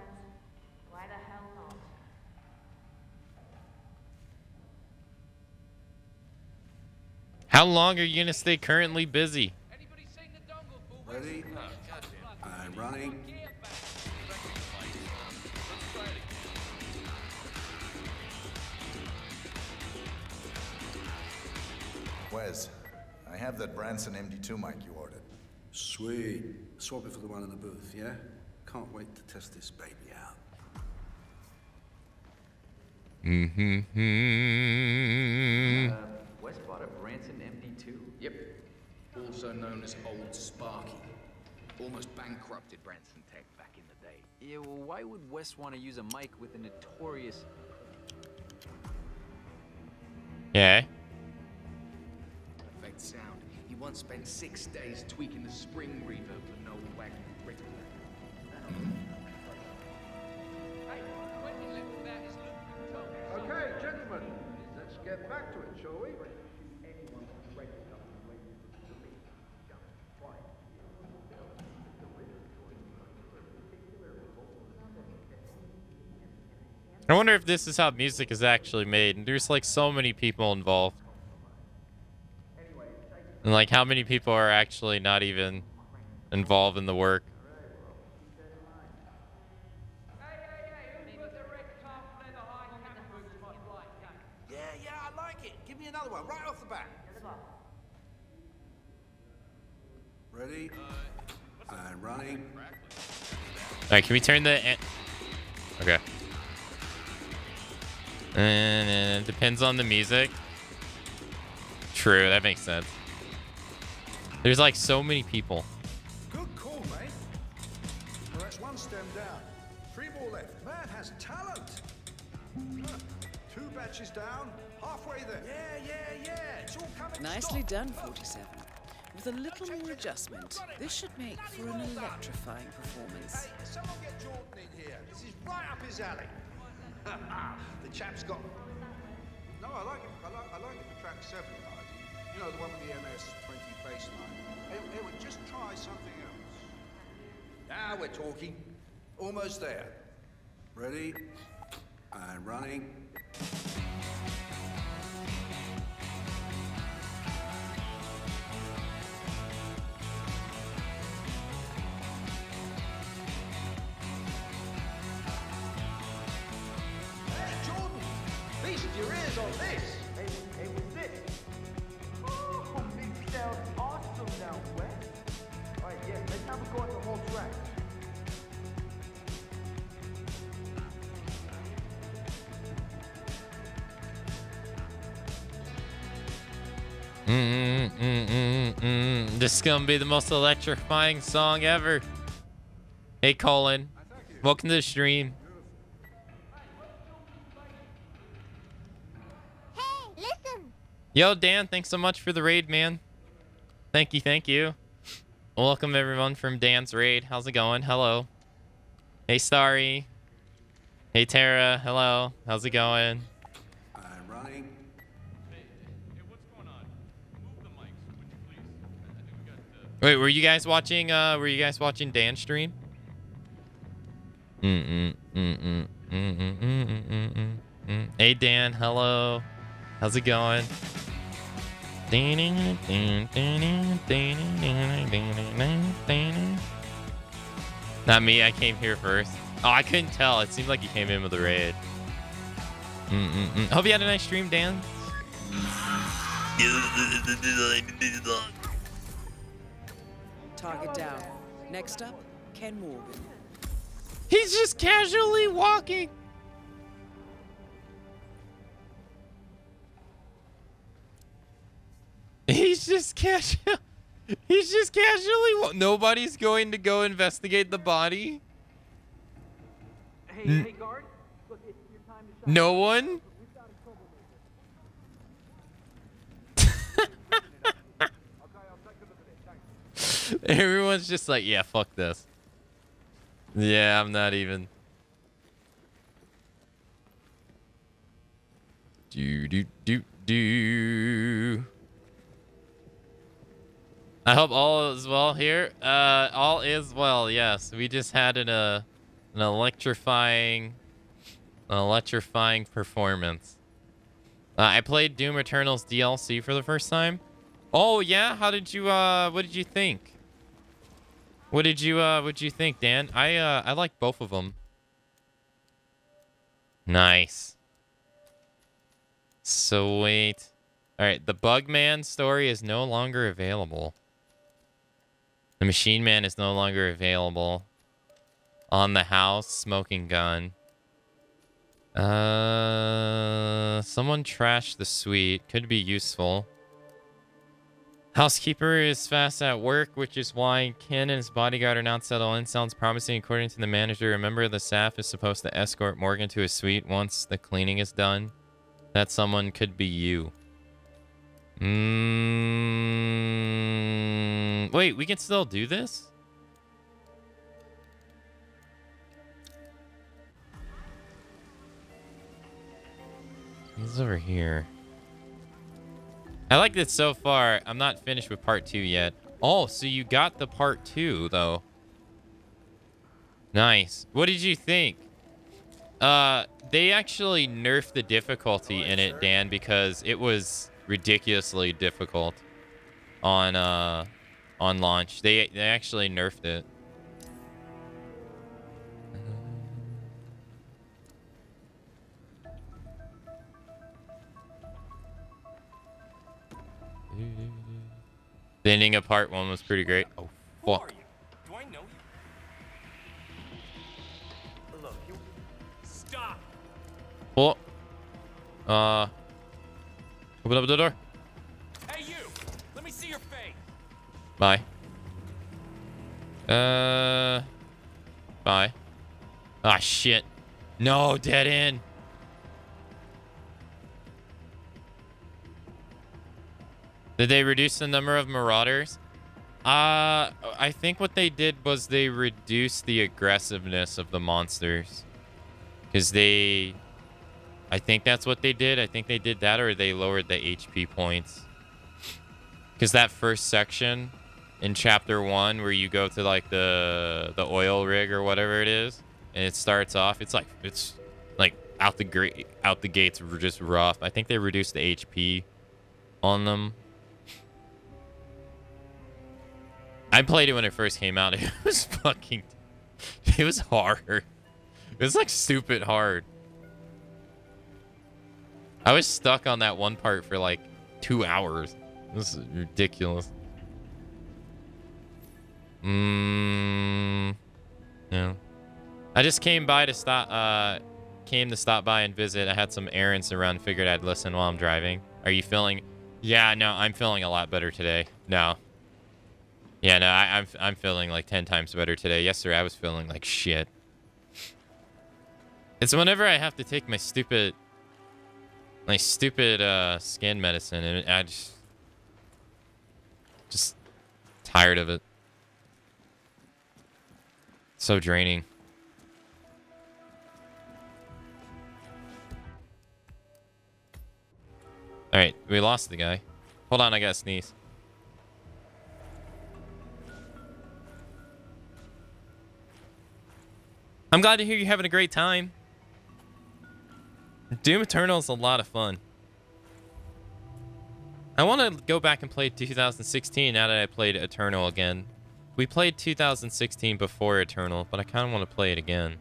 How long are you gonna stay currently busy? Ready? And running. Wes, I have that Branson MD2 mic you ordered. Sweet. Swap it for the one in the booth, yeah? Can't wait to test this baby out. Mm-hmm. Uh, Wes bought a Branson MD2? Yep. Also known as Old Sparky. Almost bankrupted Branson Tech back in the day. Yeah, well, why would Wes want to use a mic with a notorious... Yeah. Perfect sound. He once spent six days tweaking the spring reverb for Noel Wagner Rickenbacker. Okay, gentlemen, let's get back to I wonder if this is how music is actually made. And there's like so many people involved. And like how many people are actually not even involved in the work. Yeah, yeah, I like it. Give me another one, right off the bat. Ready? And running. Alright, can we turn the... an- Okay. And it depends on the music. True, that makes sense. There's like so many people. Good call, mate. Well, that's one stem down. Three more left. Man has talent. Huh. Two batches down. Halfway there. Yeah, yeah, yeah. It's all coming Nicely done, 47. With a little more adjustment, this should make for an electrifying performance. Hey, someone get Jordan in here. This is right up his alley. <laughs> the chap's got. No, I like it. I like, I like it for track seven, Hardy. You know, the one with the MS-20 bass line. Hey, hey, well, just try something else. Now we're talking. Almost there. Ready? And running. This is gonna be the most electrifying song ever. Hey, Colin. Welcome to the stream. Hey, listen. Yo, Dan, thanks so much for the raid, man. Thank you, thank you. Welcome, everyone, from Dan's raid. How's it going? Hello. Hey, Starry. Hey, Tara. Hello. How's it going? Wait, were you guys watching? Uh, were you guys watching Dan stream? Mm mm mm Hey Dan, hello. How's it going? Not me, I came here first. Oh, I couldn't tell. It seemed like you came in with a raid. Mm -mm -mm. Hope you had a nice stream, Dan. Target down. Next up, Ken Morgan. He's just casually walking. He's just casual. <laughs> He's just casually. wa- Nobody's going to go investigate the body. Hey, hey, guard. Look, it's your time to shine. No one. <laughs> Everyone's just like, yeah, fuck this. Yeah, I'm not even. Do do do do. I hope all is well here. Uh, all is well. Yes, we just had an uh, an electrifying, an electrifying performance. Uh, I played Doom Eternal's DLC for the first time. Oh yeah, how did you? Uh, what did you think? What did you? Uh, what you think, Dan? I uh, I like both of them. Nice. Sweet. All right, the Bugman story is no longer available. The Machine Man is no longer available. On the house, smoking gun. Uh, someone trashed the suite. Could be useful. Housekeeper is fast at work, which is why Ken and his bodyguard are not settled in. Sounds promising, according to the manager. A member of the staff is supposed to escort Morgan to his suite once the cleaning is done. That someone could be you. Mm, wait, we can still do this? He's over here. I like this so far. I'm not finished with part two yet. Oh, so you got the part two, though. Nice. What did you think? Uh, they actually nerfed the difficulty in it, Dan, because it was ridiculously difficult on uh on launch. They they actually nerfed it. The ending of part one was pretty great. Oh fuck. Do I know you? Look, you. Stop! Oh. Uh. Open up the door. Hey, you! Let me see your face! Bye. Uh. Bye. Ah, shit. No, dead end. Did they reduce the number of marauders? Uh, I think what they did was they reduced the aggressiveness of the monsters. Because they... I think that's what they did. I think they did that or they lowered the HP points. Because that first section in chapter one where you go to like the the oil rig or whatever it is and it starts off it's like it's like out the great out the gates were just rough i think they reduced the hp on them i played it when it first came out <laughs> it was fucking it was hard it was like stupid hard I was stuck on that one part for like two hours. This is ridiculous. Mmm. Yeah. I just came by to stop. Uh, came to stop by and visit. I had some errands to run. Figured I'd listen while I'm driving. Are you feeling? Yeah, no, I'm feeling a lot better today. No. Yeah, no, I, I'm I'm feeling like ten times better today. Yesterday I was feeling like shit. It's whenever I have to take my stupid, my stupid uh, skin medicine, and I just, just tired of it. So draining. All right, we lost the guy. Hold on, I gotta sneeze. I'm glad to hear you're having a great time. Doom Eternal is a lot of fun. I want to go back and play 2016 now that I played Eternal again. We played 2016 before Eternal, but I kind of want to play it again.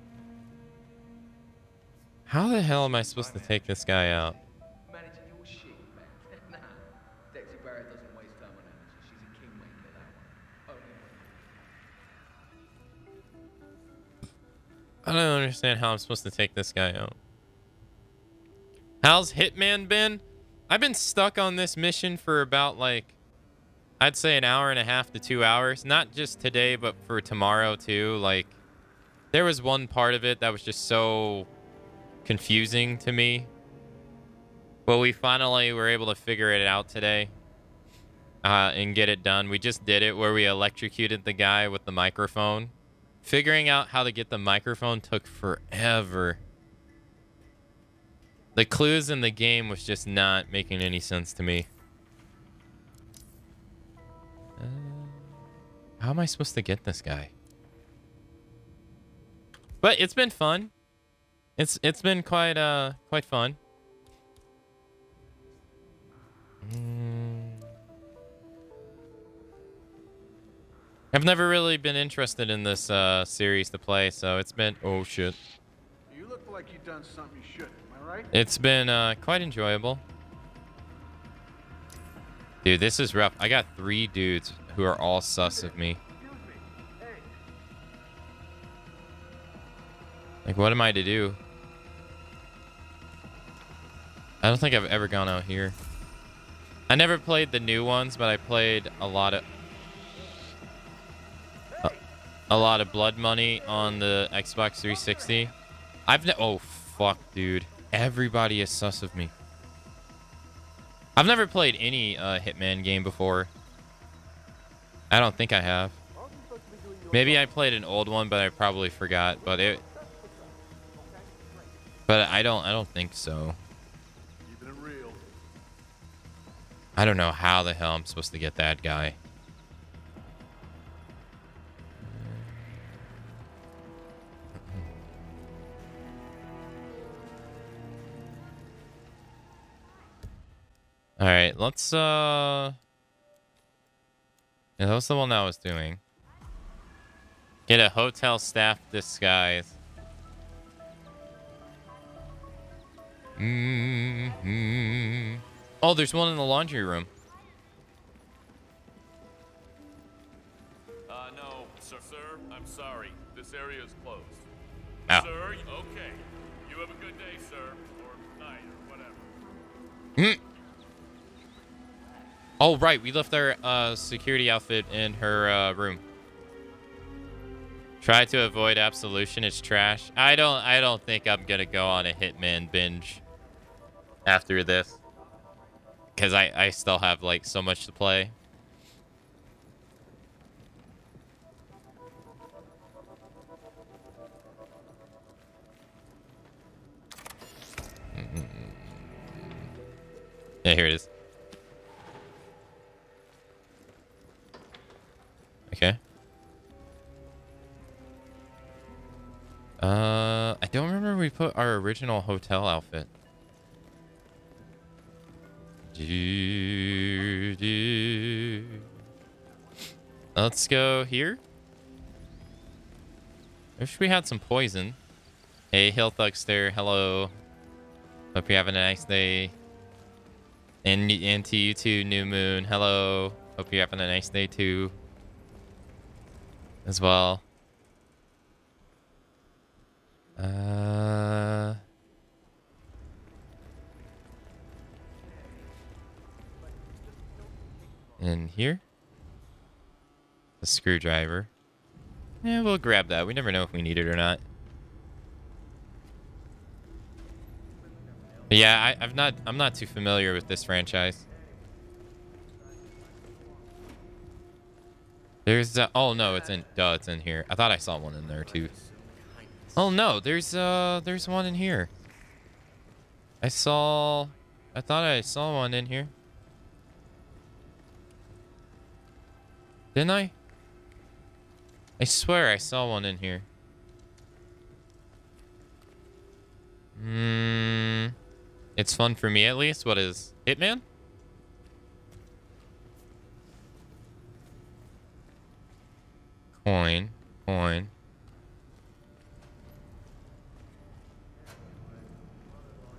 How the hell am I supposed to take this guy out? I don't understand how I'm supposed to take this guy out. How's Hitman been? I've been stuck on this mission for about like, I'd say an hour and a half to two hours. Not just today, but for tomorrow too. Like, there was one part of it that was just so confusing to me. But we finally were able to figure it out today uh, and get it done. We just did it where we electrocuted the guy with the microphone. Figuring out how to get the microphone took forever. The clues in the game was just not making any sense to me. Uh, how am I supposed to get this guy? But it's been fun. It's it's been quite uh quite fun. Mm. I've never really been interested in this uh, series to play, so it's been oh shit. You look like you've done something you shouldn't, am I right? It's been uh, quite enjoyable. Dude, this is rough. I got three dudes who are all sus of me. Like, what am I to do? I don't think I've ever gone out here. I never played the new ones, but I played a lot of a lot of Blood Money on the Xbox 360. I've ne oh fuck, dude. Everybody is sus of me. I've never played any uh, Hitman game before. I don't think I have. Maybe I played an old one, but I probably forgot. But it, but I don't. I don't think so. I don't know how the hell I'm supposed to get that guy. All right, let's uh Yeah, that was the one that I was doing. Get a hotel staff disguise. Mm -hmm. Oh, there's one in the laundry room. Uh, no, sir. Sir, I'm sorry. This area is closed. Oh. Sir, okay. You have a good day, sir. Or night, or whatever. Hmm. Oh, right. We left our uh, security outfit in her uh, room. Try to avoid absolution. It's trash. I don't. I don't think I'm gonna go on a Hitman binge after this, because I I still have like so much to play. Yeah, here it is. Uh, I don't remember we put our original hotel outfit. Do, do. Let's go here. I wish we had some poison. Hey, Hill Thugster, hello. Hope you're having a nice day. And, and to you too, New Moon. Hello. Hope you're having a nice day too. As well. Uh. In here? A screwdriver. Yeah, we'll grab that. We never know if we need it or not. But yeah, I, I've not. I'm not too familiar with this franchise. There's. Uh, oh no, it's in. Duh, it's in here. I thought I saw one in there too. Oh no, there's. Uh, there's one in here. I saw. I thought I saw one in here. Didn't I? I swear I saw one in here. Hmm. It's fun for me at least. What is it? Hitman? Coin. Coin.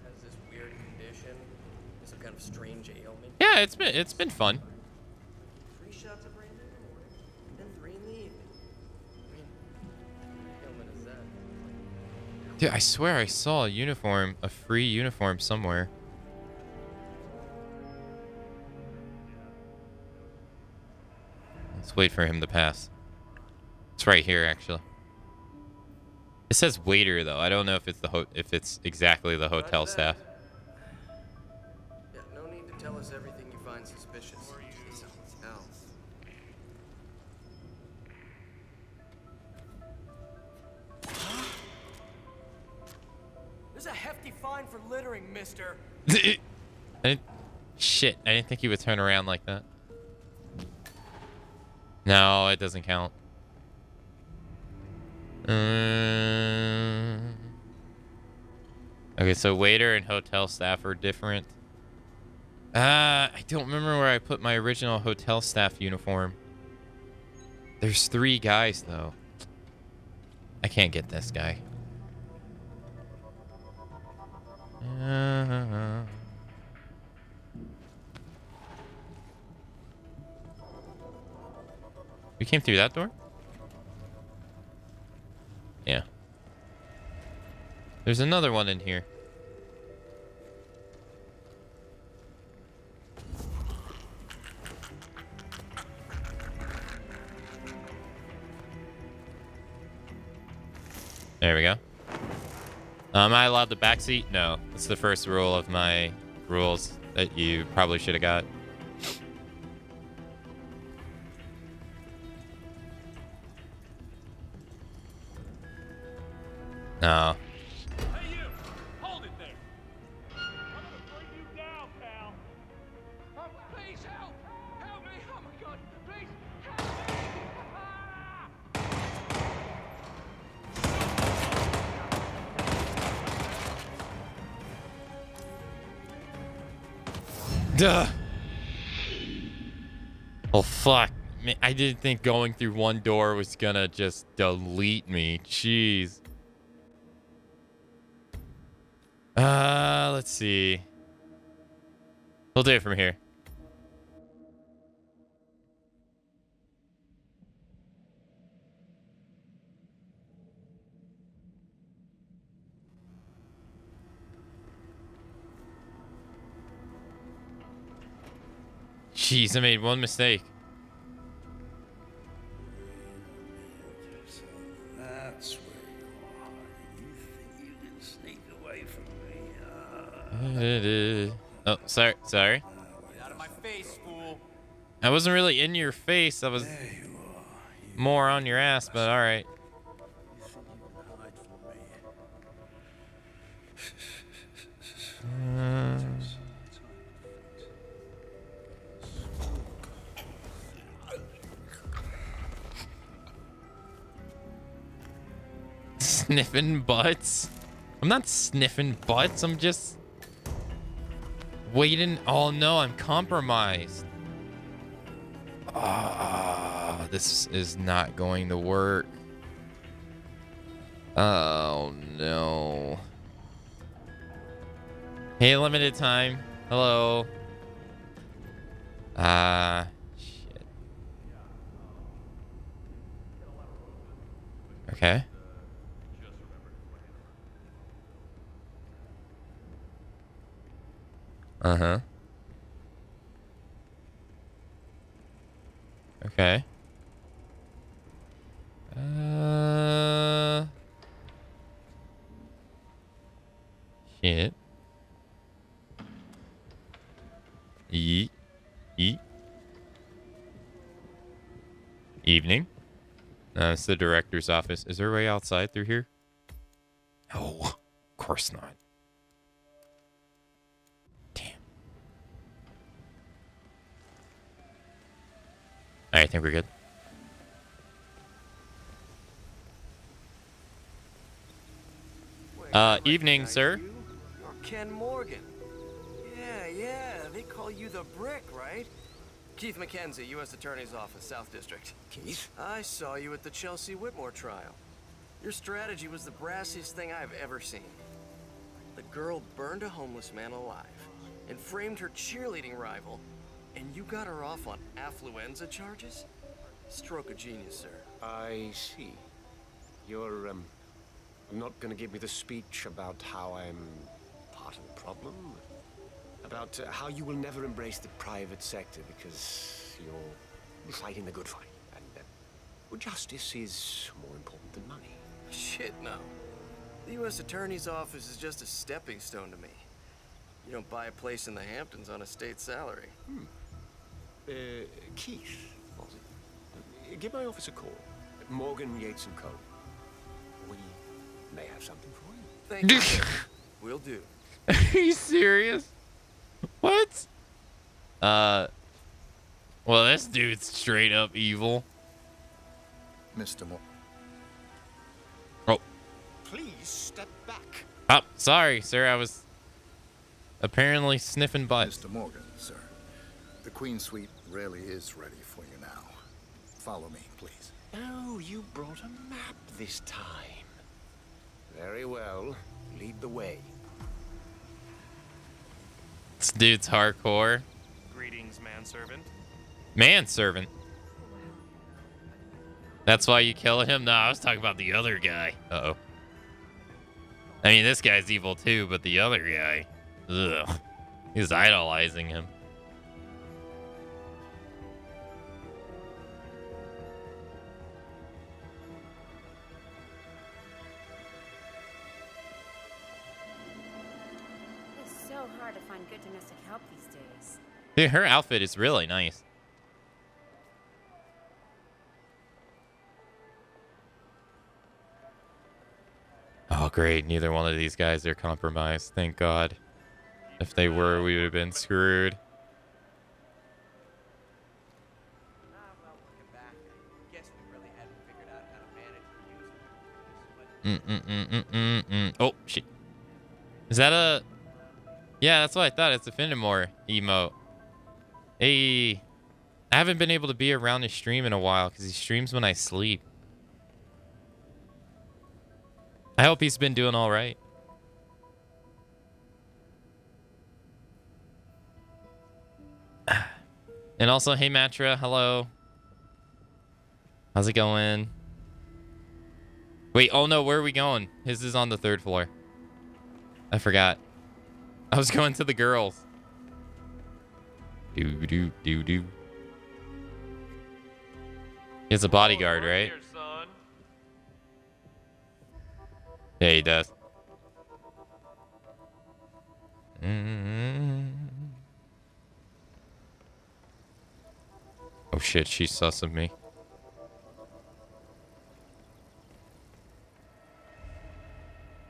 Has this weird condition, some kind of strange ailment. Yeah, it's been it's been fun. Three shots of Brandon in the morning, then three in the evening. I mean, what ailment is that? Dude, I swear I saw a uniform, a free uniform somewhere. Let's wait for him to pass. It's right here, actually. It says waiter though. I don't know if it's the ho if it's exactly the hotel staff. Mister. I didn't, shit, I didn't think he would turn around like that. No, it doesn't count. Um, okay, so waiter and hotel staff are different. Uh, I don't remember where I put my original hotel staff uniform. There's three guys, though. I can't get this guy. We came through that door? Yeah. There's another one in here. There we go. Am I allowed the back seat? No. That's the first rule of my rules that you probably should have got. No. Duh. Oh fuck. Man, I didn't think going through one door was gonna just delete me. Jeez. Uh, let's see. We'll do it from here. Jeez, I made one mistake. That's where you are. You think you can sneak away from me? <laughs> Oh, sorry, sorry. Out of my face, fool. I wasn't really in your face. I was more on your ass, but all right. Uh, sniffing butts. I'm not sniffing butts. I'm just waiting. Oh no, I'm compromised. Ah, this is not going to work. Oh no. Hey, limited time. Hello. Ah, shit. Okay. Uh huh. Okay. Uh. Shit. Yeet. Yeet. Evening. Uh, it's the director's office. Is there a way outside through here? No, of course not. I think we're good. Uh, evening, sir. You're Ken Morgan. Yeah, yeah, they call you the Brick, right? Keith McKenzie, U.S. Attorney's Office, South District. Keith? I saw you at the Chelsea Whitmore trial. Your strategy was the brassiest thing I've ever seen. The girl burned a homeless man alive and framed her cheerleading rival, and you got her off on affluenza charges? Stroke of genius, sir. I see. You're, um, not gonna give me the speech about how I'm part of the problem? About uh, how you will never embrace the private sector because you're fighting the good fight. And uh, well, justice is more important than money. Shit, no. The U.S. Attorney's Office is just a stepping stone to me. You don't buy a place in the Hamptons on a state salary. Hmm. Uh, Keith, was it? Uh, give my office a call. Morgan, Yates and Co. We may have something for you. Thank you. sir. <laughs> Will do. Are you serious? What? Uh. Well, this dude's straight up evil. Mr. Mo Oh. Please step back. Oh, sorry, sir. I was apparently sniffing butts. Mr. Morgan, sir. The Queen Suite really is ready for you now. Follow me, please. Oh, you brought a map this time. Very well. Lead the way. This dude's hardcore. Greetings, manservant. Manservant. That's why you kill him? No, I was talking about the other guy. Uh oh. I mean, this guy's evil too, but the other guy. Ugh. He's idolizing him. Dude, her outfit is really nice. Oh, great. Neither one of these guys are compromised. Thank God. If they were, we would have been screwed. Mm, mm, mm. Oh, shit. Is that a... Yeah, that's what I thought. It's a Findamore emote. Hey, I haven't been able to be around his stream in a while because he streams when I sleep. I hope he's been doing all right. <sighs> And also, hey Matra, hello. How's it going? Wait, oh no, where are we going? His is on the third floor. I forgot. I was <laughs> going to the girls. Do do do do. He has a bodyguard, right? Yeah, he does. Mm. Oh shit, she's sus of me.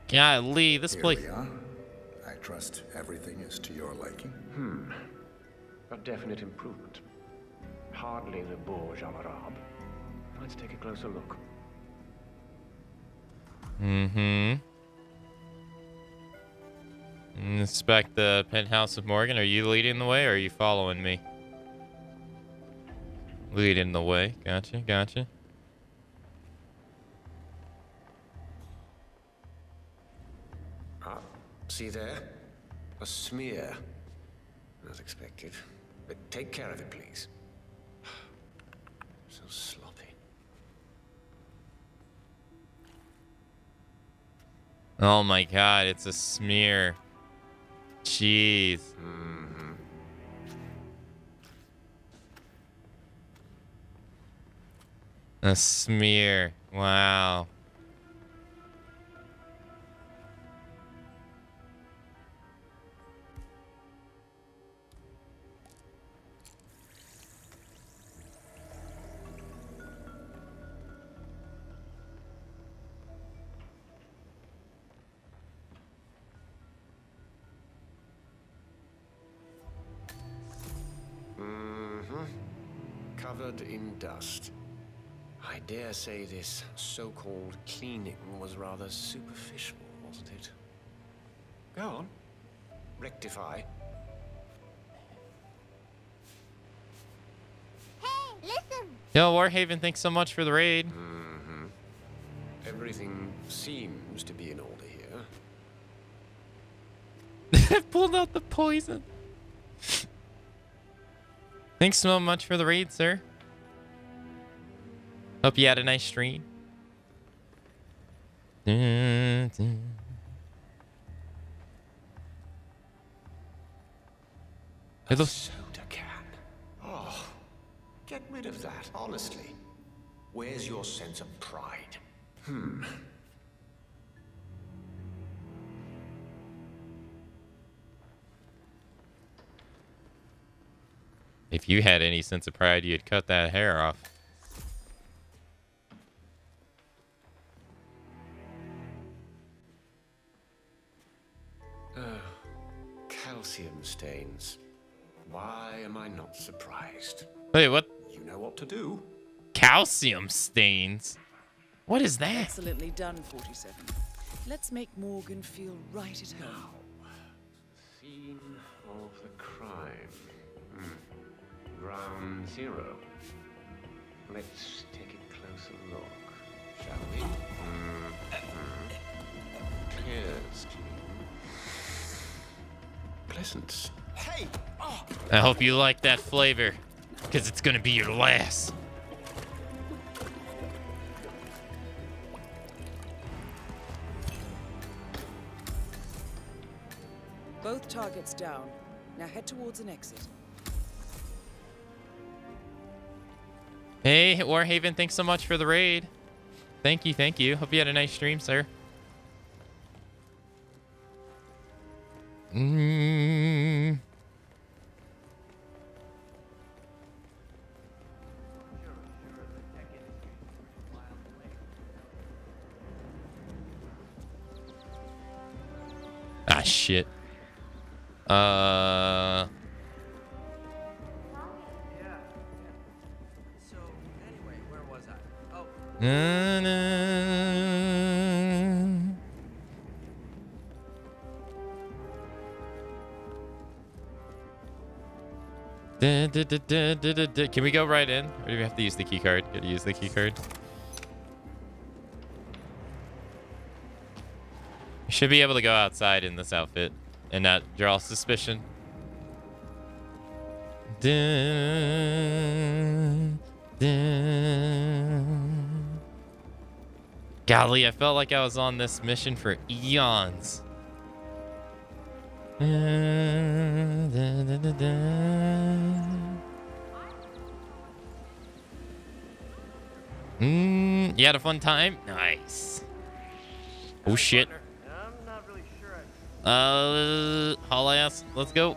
Golly, this Here place. we are. I trust everything is to your liking. Hmm. A definite improvement. Hardly the Burj Al Arab. Let's take a closer look. Mm-hmm. Inspect the penthouse of Morgan. Are you leading the way or are you following me? Leading the way. Gotcha, gotcha. Ah, see there? A smear. As expected. But take care of it, please. So sloppy. Oh my god, it's a smear. Jeez. Mm-hmm. A smear. Wow. Covered in dust. I dare say this so-called cleaning was rather superficial, wasn't it? Go on. Rectify. Hey, listen! Yo, Warhaven, thanks so much for the raid. Mm-hmm. Everything seems to be in order here. I've <laughs> Pulled out the poison. <laughs> Thanks so much for the raid, sir. Hope you had a nice stream. Dun, dun. Hello. Soda can. Oh, get rid of that, honestly. Where's your sense of pride? Hmm. If you had any sense of pride, you'd cut that hair off. Oh, <sighs> calcium stains. Why am I not surprised? Wait, what? You know what to do. Calcium stains? What is that? Excellently done, 47. Let's make Morgan feel right at home. Scene of the crime. Hmm. Ground zero. Let's take a closer look, shall we? Hmm. Hmm. Appears clean. Pleasant. Hey! Oh! I hope you like that flavor, because it's gonna be your last. Both targets down. Now head towards an exit. Hey, Warhaven, thanks so much for the raid. Thank you, thank you. Hope you had a nice stream, sir. Mm. Ah, shit. Uh. So, anyway, where was I? Oh, Na, na. Can we go right in? Or do we have to use the key card? Gotta use the key card. We should be able to go outside in this outfit and not draw suspicion. Golly, I felt like I was on this mission for eons. Mm, you had a fun time? Nice. Oh shit. I'm not really sure I Uh, haul ass. Let's go.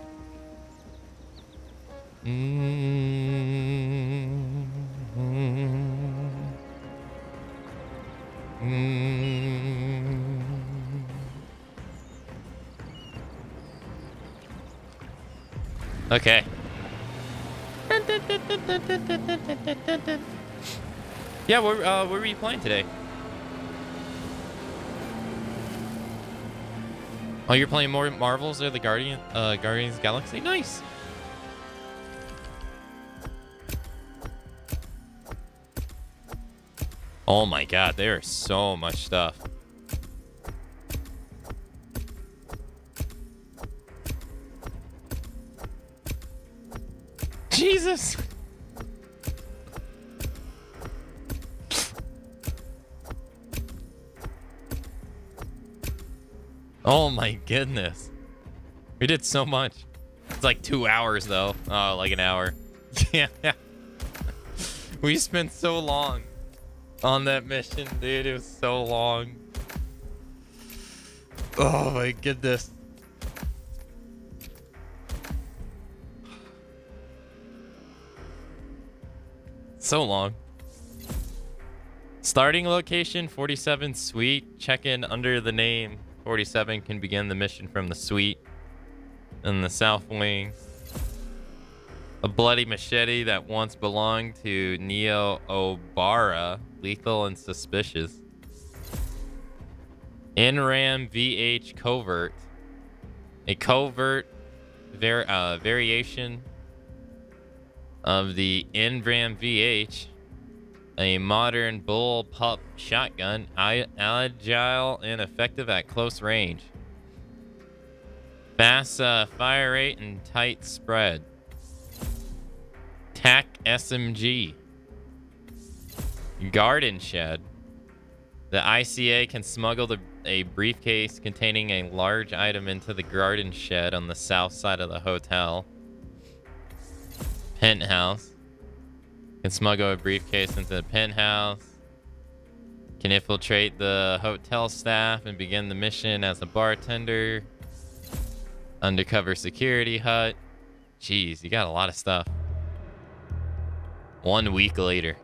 Okay. Yeah, where, uh, where were you playing today? Oh, you're playing more Marvels or the Guardian, uh, Guardians the Galaxy? Nice. Oh my god, there's so much stuff. Jesus. Oh my goodness. We did so much. It's like two hours though. Oh, like an hour. <laughs> yeah. we spent so long on that mission, dude. It was so long. Oh my goodness. So long. Starting location 47 suite. Check in under the name 47 can begin the mission from the suite. In the south wing. A bloody machete that once belonged to Neo Obara. Lethal and suspicious. Enram VH covert. A covert var uh, variation of the Enram VH. A modern bull pup shotgun, agile and effective at close range. Fast uh, fire rate and tight spread. TAC SMG. Garden Shed. The ICA can smuggle the, a briefcase containing a large item into the garden shed on the south side of the hotel. Penthouse. Can smuggle a briefcase into the penthouse. Can infiltrate the hotel staff and begin the mission as a bartender. Undercover security hut. Jeez, you got a lot of stuff. One week later.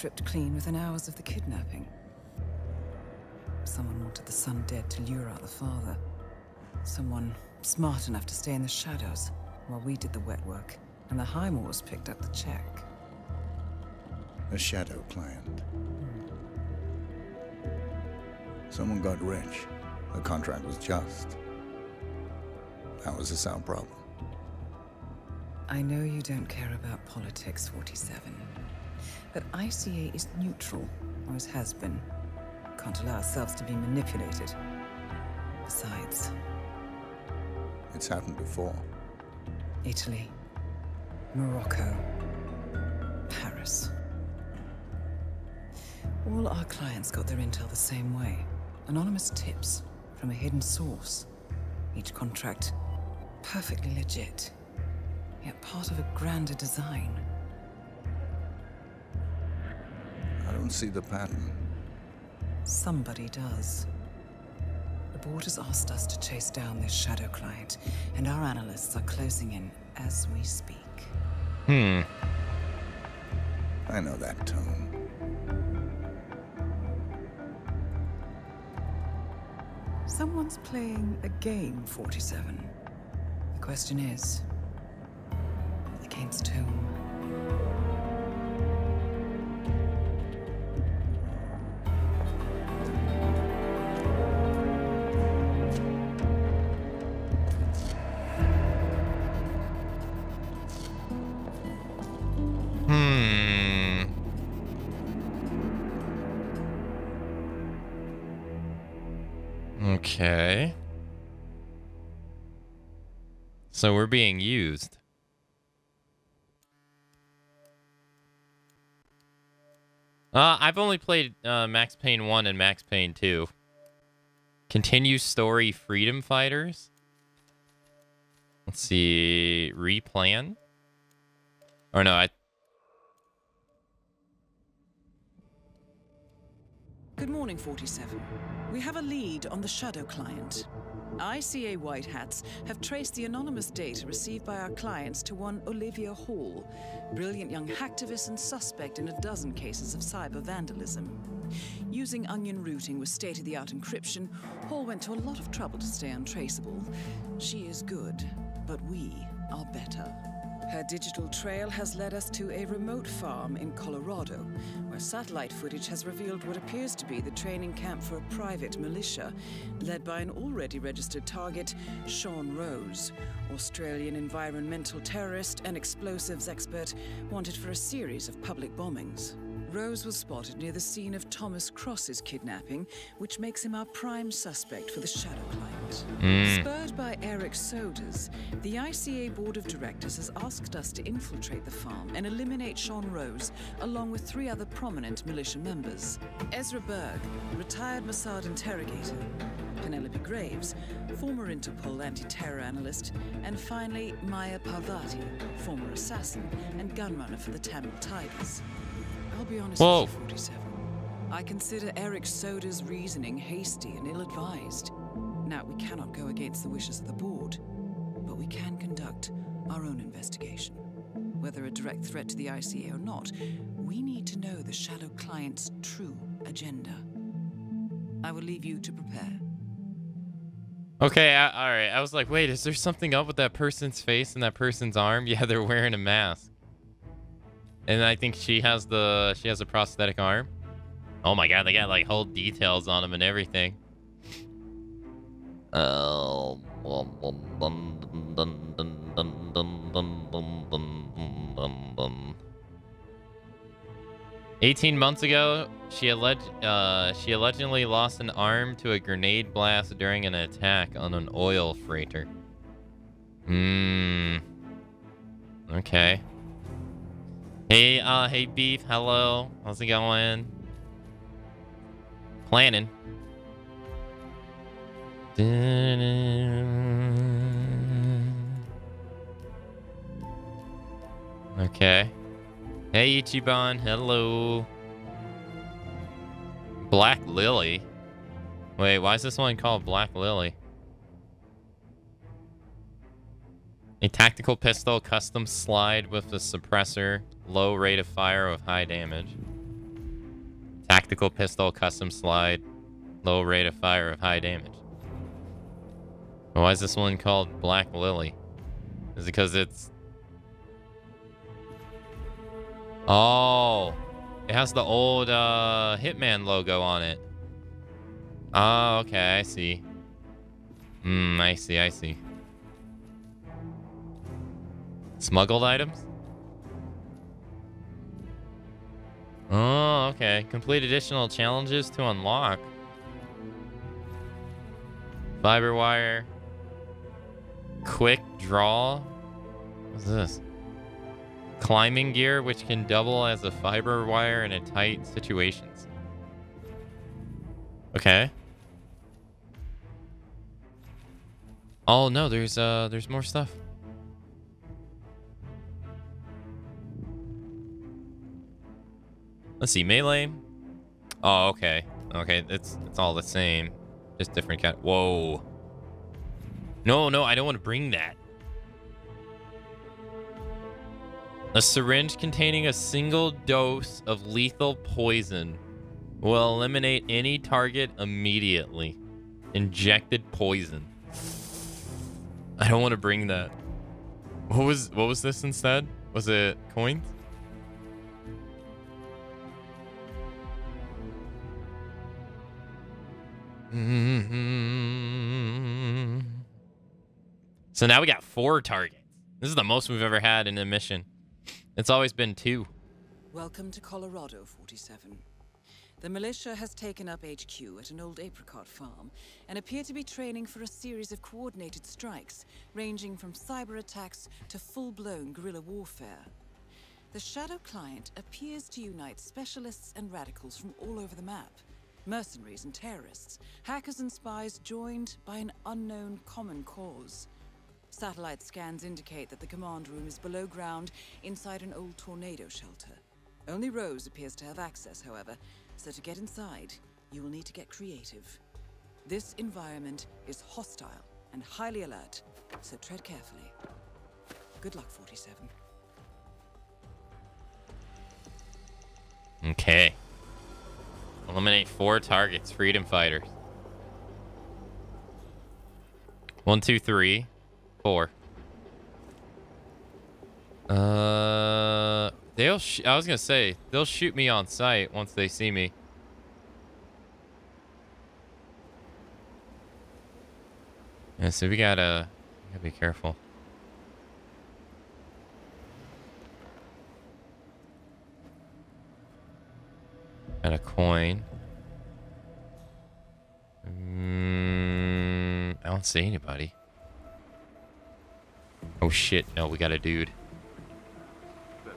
Stripped clean within hours of the kidnapping. Someone wanted the son dead to lure out the father. Someone smart enough to stay in the shadows while we did the wet work, and the Highmores picked up the check. A shadow client. Hmm. Someone got rich. The contract was just. That was a sound problem. I know you don't care about politics, 47. But ICA is neutral, always has been. Can't allow ourselves to be manipulated. Besides, It's happened before. Italy, Morocco, Paris. All our clients got their intel the same way. Anonymous tips from a hidden source. Each contract perfectly legit, yet part of a grander design. I don't see the pattern. Somebody does. The board has asked us to chase down this shadow client, and our analysts are closing in as we speak. Hmm. I know that tone. Someone's playing a game, 47. The question is, against whom? Hmm. So we're being used. Uh, I've only played uh, Max Payne 1 and Max Payne 2. Continue story Freedom Fighters. Let's see. Replan. Or no, I Good morning, 47. We have a lead on the shadow client. ICA White Hats have traced the anonymous data received by our clients to one Olivia Hall, brilliant young hacktivist and suspect in a dozen cases of cyber vandalism. Using onion routing with state of the art encryption, Hall went to a lot of trouble to stay untraceable. She is good, but we are better. Her digital trail has led us to a remote farm in Colorado, where satellite footage has revealed what appears to be the training camp for a private militia, led by an already registered target, Sean Rose, Australian environmental terrorist and explosives expert wanted for a series of public bombings. Rose was spotted near the scene of Thomas Cross's kidnapping, which makes him our prime suspect for the Shadow Client. Mm. Spurred by Erich Soders, the ICA Board of Directors has asked us to infiltrate the farm and eliminate Sean Rose, along with three other prominent militia members Ezra Berg, retired Mossad interrogator, Penelope Graves, former Interpol anti terror analyst, and finally Maya Parvati, former assassin and gunrunner for the Tamil Tigers. I'll be honest Whoa. with you, 47. I consider Erich Soders' reasoning hasty and ill advised. Now, we cannot go against the wishes of the board, but we can conduct our own investigation. Whether a direct threat to the ICA or not, we need to know the Shadow Client's true agenda. I will leave you to prepare. Okay, I, all right. I was like, wait, is there something up with that person's face and that person's arm? <laughs> Yeah, they're wearing a mask. And I think she has the she has a prosthetic arm. Oh my god, they got like whole details on them and everything. Oh. 18 months ago, she alleged uh, she allegedly lost an arm to a grenade blast during an attack on an oil freighter. Hmm. Okay. Hey, uh, hey, Beef. Hello. How's it going? Planning. Okay. Hey, Ichiban. Hello. Black Lily. Wait, why is this one called Black Lily? A tactical pistol, custom slide with a suppressor, low rate of fire with high damage. Tactical pistol, custom slide, low rate of fire with high damage. Why is this one called Black Lily? Is it because it's... Oh, it has the old uh, Hitman logo on it. Oh, okay, I see. Hmm, I see, I see. Smuggled items? Oh, okay. Complete additional challenges to unlock. Fiber wire. Quick draw. What's this? Climbing gear, which can double as a fiber wire in a tight situations. Okay. Oh no, there's uh there's more stuff. Let's see, melee. Oh, okay. Okay, it's it's all the same. Just different cat. Whoa. No, no, I don't want to bring that. A syringe containing a single dose of lethal poison will eliminate any target immediately. Injected poison. I don't want to bring that. What was what was this instead? Was it coins? Mm-hmm. So now we got four targets. This is the most we've ever had in a mission. It's always been two. Welcome to Colorado, 47. The militia has taken up HQ at an old apricot farm and appear to be training for a series of coordinated strikes, ranging from cyber attacks to full-blown guerrilla warfare. The Shadow Client appears to unite specialists and radicals from all over the map. Mercenaries and terrorists, hackers and spies joined by an unknown common cause. Satellite scans indicate that the command room is below ground inside an old tornado shelter. Only Rose appears to have access, however, so to get inside, you will need to get creative. This environment is hostile and highly alert, so tread carefully. Good luck, 47. Okay. Eliminate four targets, freedom fighters. One, two, three, four. Uh, they'll. I was gonna say they'll shoot me on sight once they see me. Yeah, so we gotta, gotta be careful. Got a coin. Mm, I don't see anybody. Oh shit! No, we got a dude. The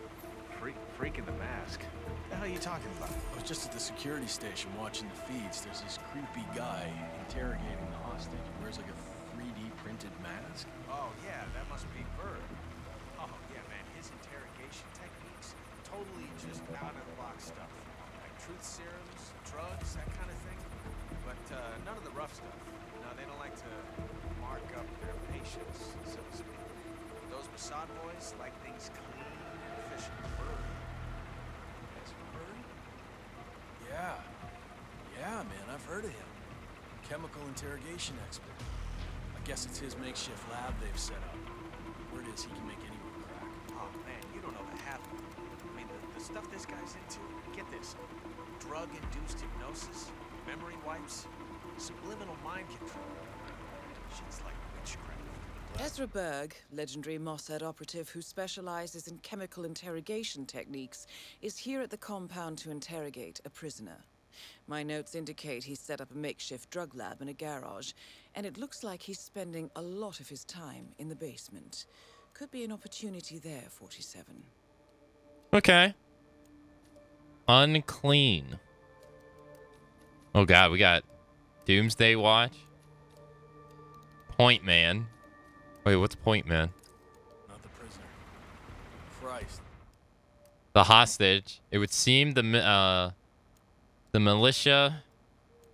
freak, freak in the mask. What the hell are you talking about? I was just at the security station watching the feeds. There's this creepy guy interrogating the hostage. He wears like a 3D printed mask. Oh, yeah, that must be none of the rough stuff. No, they don't like to mark up their patients, so to speak. Those Mossad boys like things clean and efficient. Berg. That's Berg? Yeah. Yeah, man, I've heard of him. Chemical interrogation expert. I guess it's his makeshift lab they've set up. Word is he can make anyone crack. Oh, man, you don't know the half of it. I mean, the, the stuff this guy's into, get this. Drug-induced hypnosis, memory wipes, subliminal mind control. Shit's like witchcraft. Ezra Berg, legendary Mossad operative who specializes in chemical interrogation techniques, is here at the compound to interrogate a prisoner. My notes indicate he's set up a makeshift drug lab in a garage, and it looks like he's spending a lot of his time in the basement. Could be an opportunity there, 47. Okay. Unclean. Oh god, we got Doomsday Watch. Point Man. Wait, what's Point Man? Not the prisoner. Christ. The hostage. It would seem the uh the militia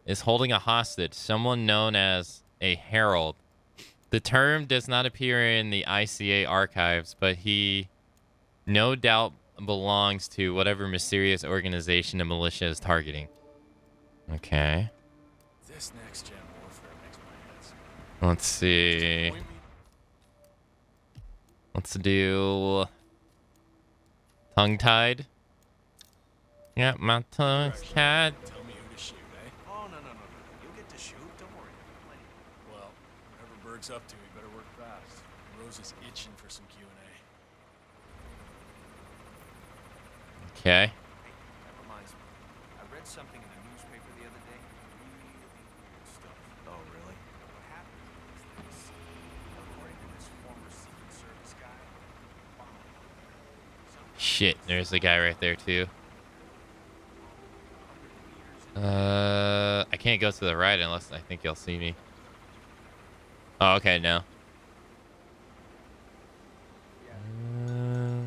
is holding a hostage, someone known as a herald. The term does not appear in the ICA archives, but he no doubt belongs to whatever mysterious organization the militia is targeting. Okay. This next gen warfare makes my head spin. Let's see. Let's do tongue tied. Yeah, my tongue's tied. Tell me who to shoot, eh? Oh, no, no, no, no. You'll get to shoot. Don't worry. Plenty. Well, whatever Berg's up to, he better work fast. Rose is itching for some Q&A. Okay. That reminds me. I read something in the newspaper the other day. Really weird stuff. Oh, really? What happened is this, according to this former Secret Service guy, Shit, there's the guy right there too. Uh, I can't go to the right unless I think you'll see me. Oh, okay, no. Uh,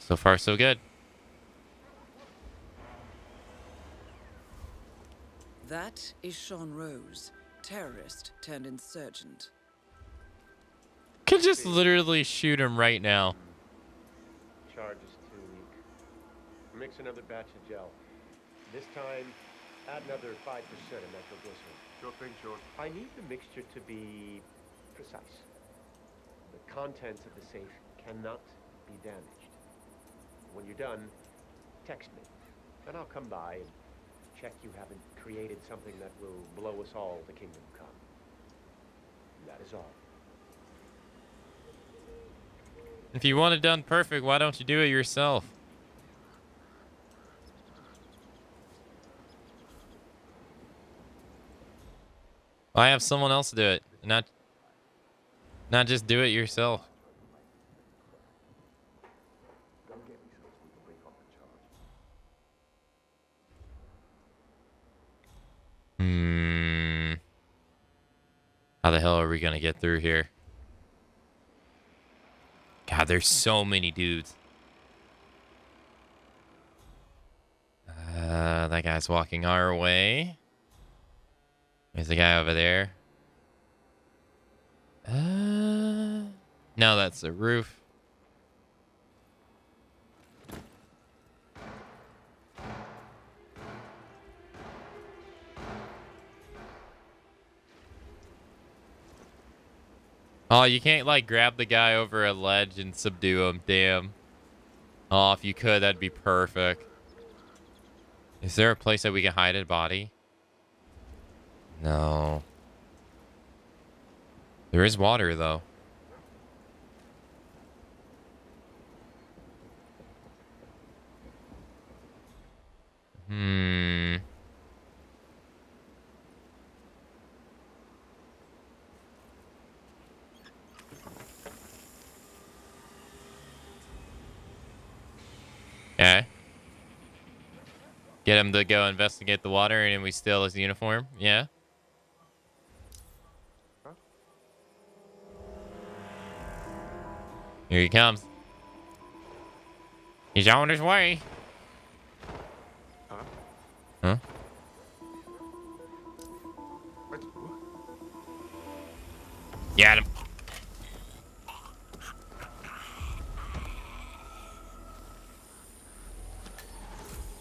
So far, so good. That is Sean Rose, terrorist turned insurgent. Could just literally shoot him right now. Charge is too weak. Mix another batch of gel. This time, add another 5% of nitroglycerin. Sure thing, Sean. I need the mixture to be precise. The contents of the safe cannot be damaged. When you're done, text me, and I'll come by and check you haven't created something that will blow us all to kingdom come. That is all. If you want it done perfect, why don't you do it yourself? Why have someone else do it? Not not just do it yourself. Hmm. How the hell are we gonna get through here? God, there's so many dudes. That Guys walking our way. There's a guy over there. Uh, no, that's the roof. Oh, you can't like grab the guy over a ledge and subdue him. Damn. Oh, if you could, that'd be perfect. Is there a place that we can hide a body? No. There is water, though. Hmm. Okay. Get him to go investigate the water and we steal his uniform. Yeah. Here he comes. He's on his way. Huh? Got him.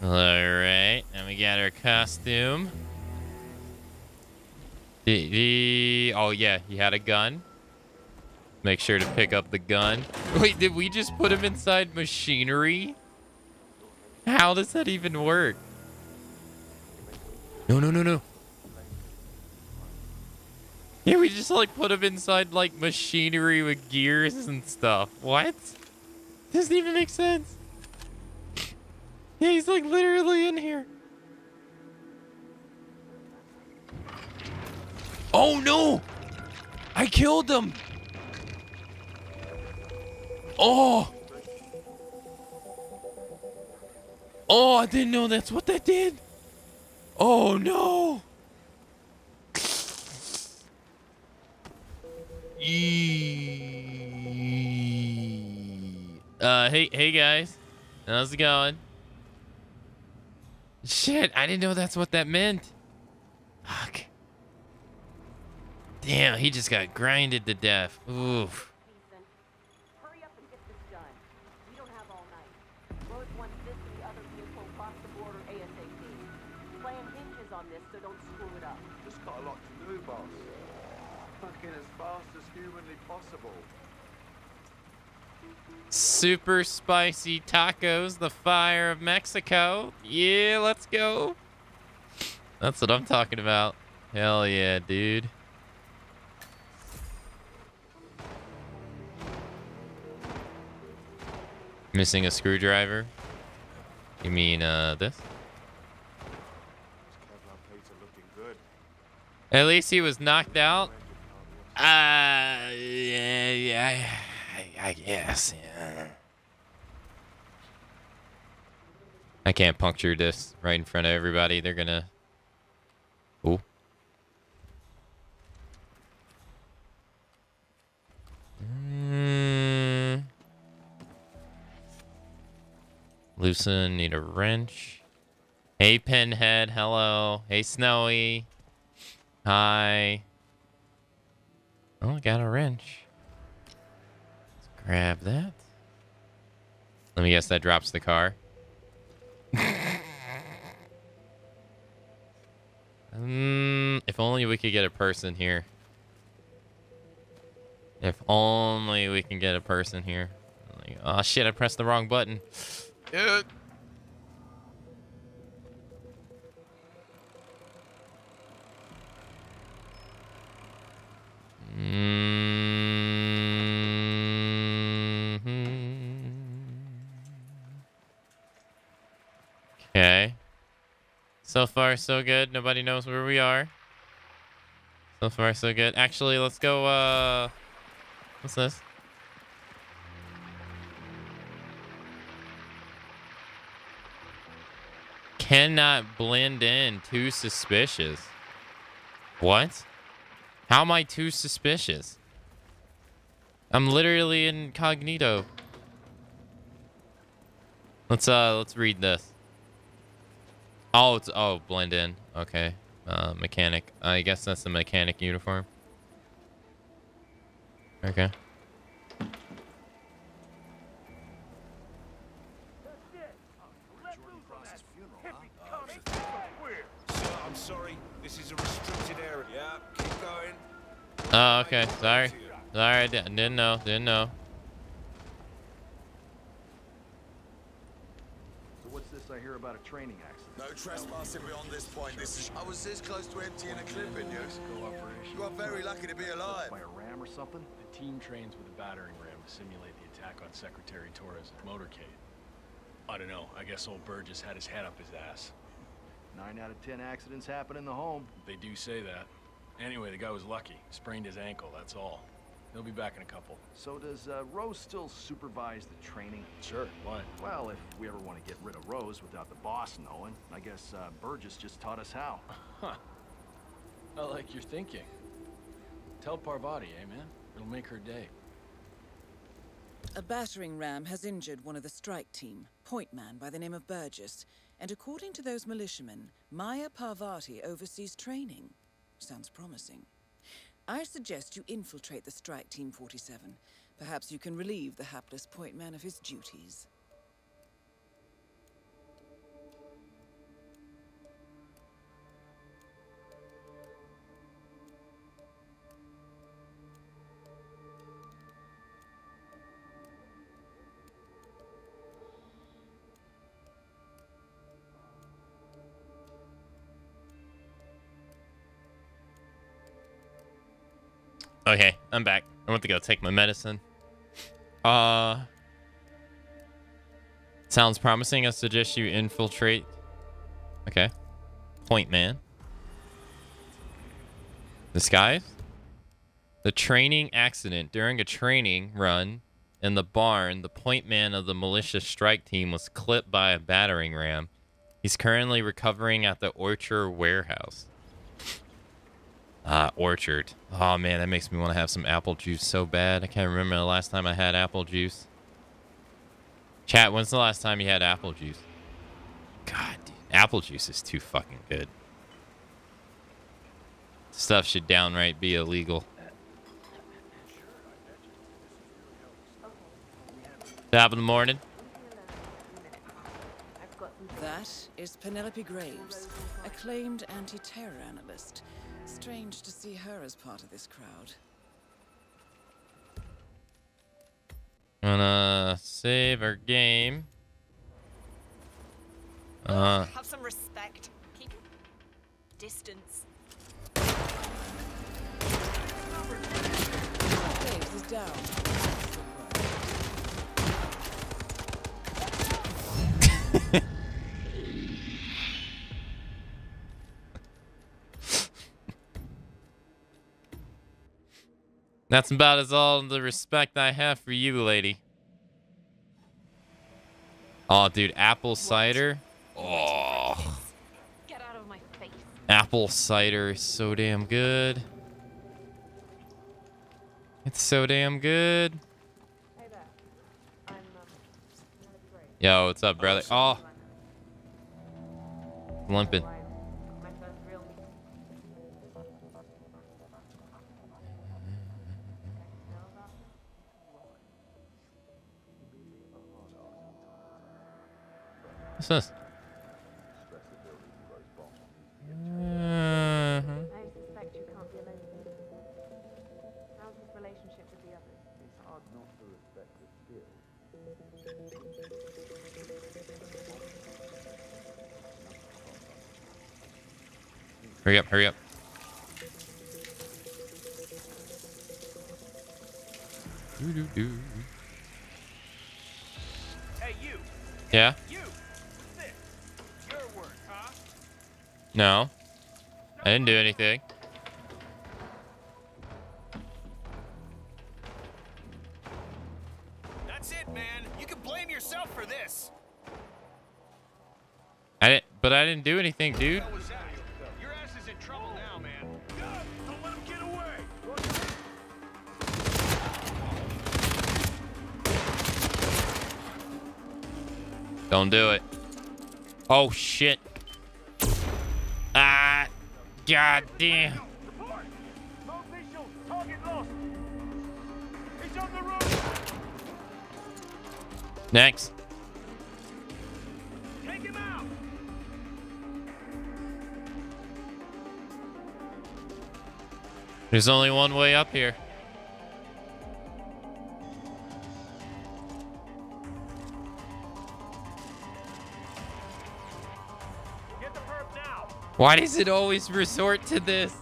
Alright, and we got our costume. The, the, oh yeah, he had a gun. Make sure to pick up the gun. <laughs> Wait, did we just put him inside machinery? How does that even work? No, no, no, no. Yeah, we just like put him inside like machinery with gears and stuff. What? Doesn't even make sense. He's like literally in here. Oh no! I killed him! Oh! Oh, I didn't know that's what that did. Oh no! Yee. Uh, hey, hey guys, how's it going? Shit, I didn't know that's what that meant. Fuck. Damn, he just got grinded to death. Oof. Super spicy tacos, the fire of Mexico. Yeah, let's go. That's what I'm talking about. Hell yeah, dude. Missing a screwdriver? You mean, uh, this? At least he was knocked out. Uh, yeah, yeah, I, I guess, yeah. I can't puncture this right in front of everybody. They're gonna. Ooh. Mm. Loosen, need a wrench. Hey, Pinhead, hello. Hey, Snowy. Hi. Oh, I got a wrench. Let's grab that. Let me guess that drops the car. um, if only we could get a person here. If only we can get a person here. Oh shit, I pressed the wrong button. Uh, Mhm. Okay. So far, so good. Nobody knows where we are. So far, so good. Actually, let's go, uh... What's this? Cannot blend in. Too suspicious. What? How am I too suspicious? I'm literally incognito. Let's uh let's read this. Oh, it's oh blend in. Okay. Uh, mechanic. I guess that's the mechanic uniform. Okay. Oh, okay. Sorry. Sorry, didn't know. Didn't know. So what's this I hear about a training trespassing beyond this point. This is. I was this close to emptying a clip in you. operation. You are very lucky to be alive. By a ram or something? The team trains with a battering ram to simulate the attack on Secretary Torres' motorcade. I don't know. I guess old Burgess had his head up his ass. Nine out of ten accidents happen in the home. They do say that. Anyway, the guy was lucky. Sprained his ankle, that's all. He'll be back in a couple. So does uh, Rose still supervise the training? Sure, why? Well, if we ever want to get rid of Rose without the boss knowing, I guess uh, Burgess just taught us how. <laughs> Huh. I like your thinking. Tell Parvati, eh, man? It'll make her day. A battering ram has injured one of the strike team, point man by the name of Burgess, and according to those militiamen, Maya Parvati oversees training. Sounds promising. I suggest you infiltrate the strike team 47. Perhaps you can relieve the hapless point man of his duties. I'm back. I went to go take my medicine. Uh. Sounds promising. I suggest you infiltrate. Okay. Point man. Disguise. The training accident. During a training run in the barn, the point man of the militia strike team was clipped by a battering ram. He's currently recovering at the Orchard warehouse. Ah, Orchard. Oh man, that makes me want to have some apple juice so bad. I can't remember the last time I had apple juice. Chat, when's the last time you had apple juice? God, dude, apple juice is too fucking good. Stuff should downright be illegal. Top of the morning. That is Penelope Graves, acclaimed anti-terror analyst. Strange to see her as part of this crowd. Gonna save our game. Uh, Have some respect. Keep distance. Graves is down. That's about as all the respect I have for you, lady. Oh, dude, apple cider. Oh, Get out of my face. apple cider is so damn good. It's so damn good. Um, Yo, what's up, brother? Oh, limping. What's this? Mm-hmm. I suspect you can't be alone. How's his relationship with the others? It's hard not to respect the skill. Hurry up, hurry up. Doo-doo-doo. Hey, you. Yeah? No. I didn't do anything. That's it, man. You can blame yourself for this. I didn't, but I didn't do anything, dude. Your ass is in trouble now, man. Don't let him get away. Don't do it. Oh shit. The roof. Next. Take him out. There's only one way up here. Why does it always resort to this?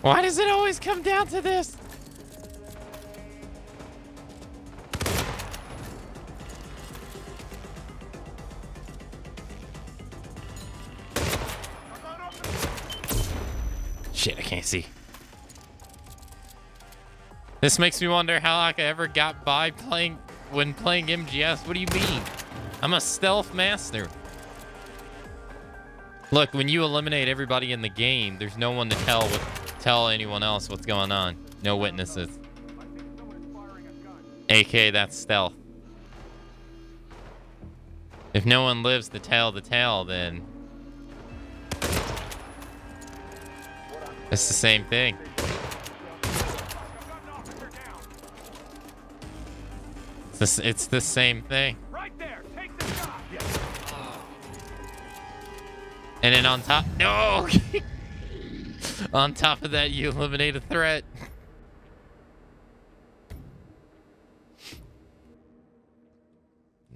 Why does it always come down to this? Shit, I can't see. This makes me wonder how I ever got by playing when playing MGS. What do you mean? I'm a stealth master. Look, when you eliminate everybody in the game, there's no one to tell what, tell anyone else what's going on. No witnesses. AK, that's stealth. If no one lives to tell the tale, then it's the same thing. It's the, it's the same thing. Right there. Take the shot. And then on top, no! <laughs> on top of that, you eliminate a threat.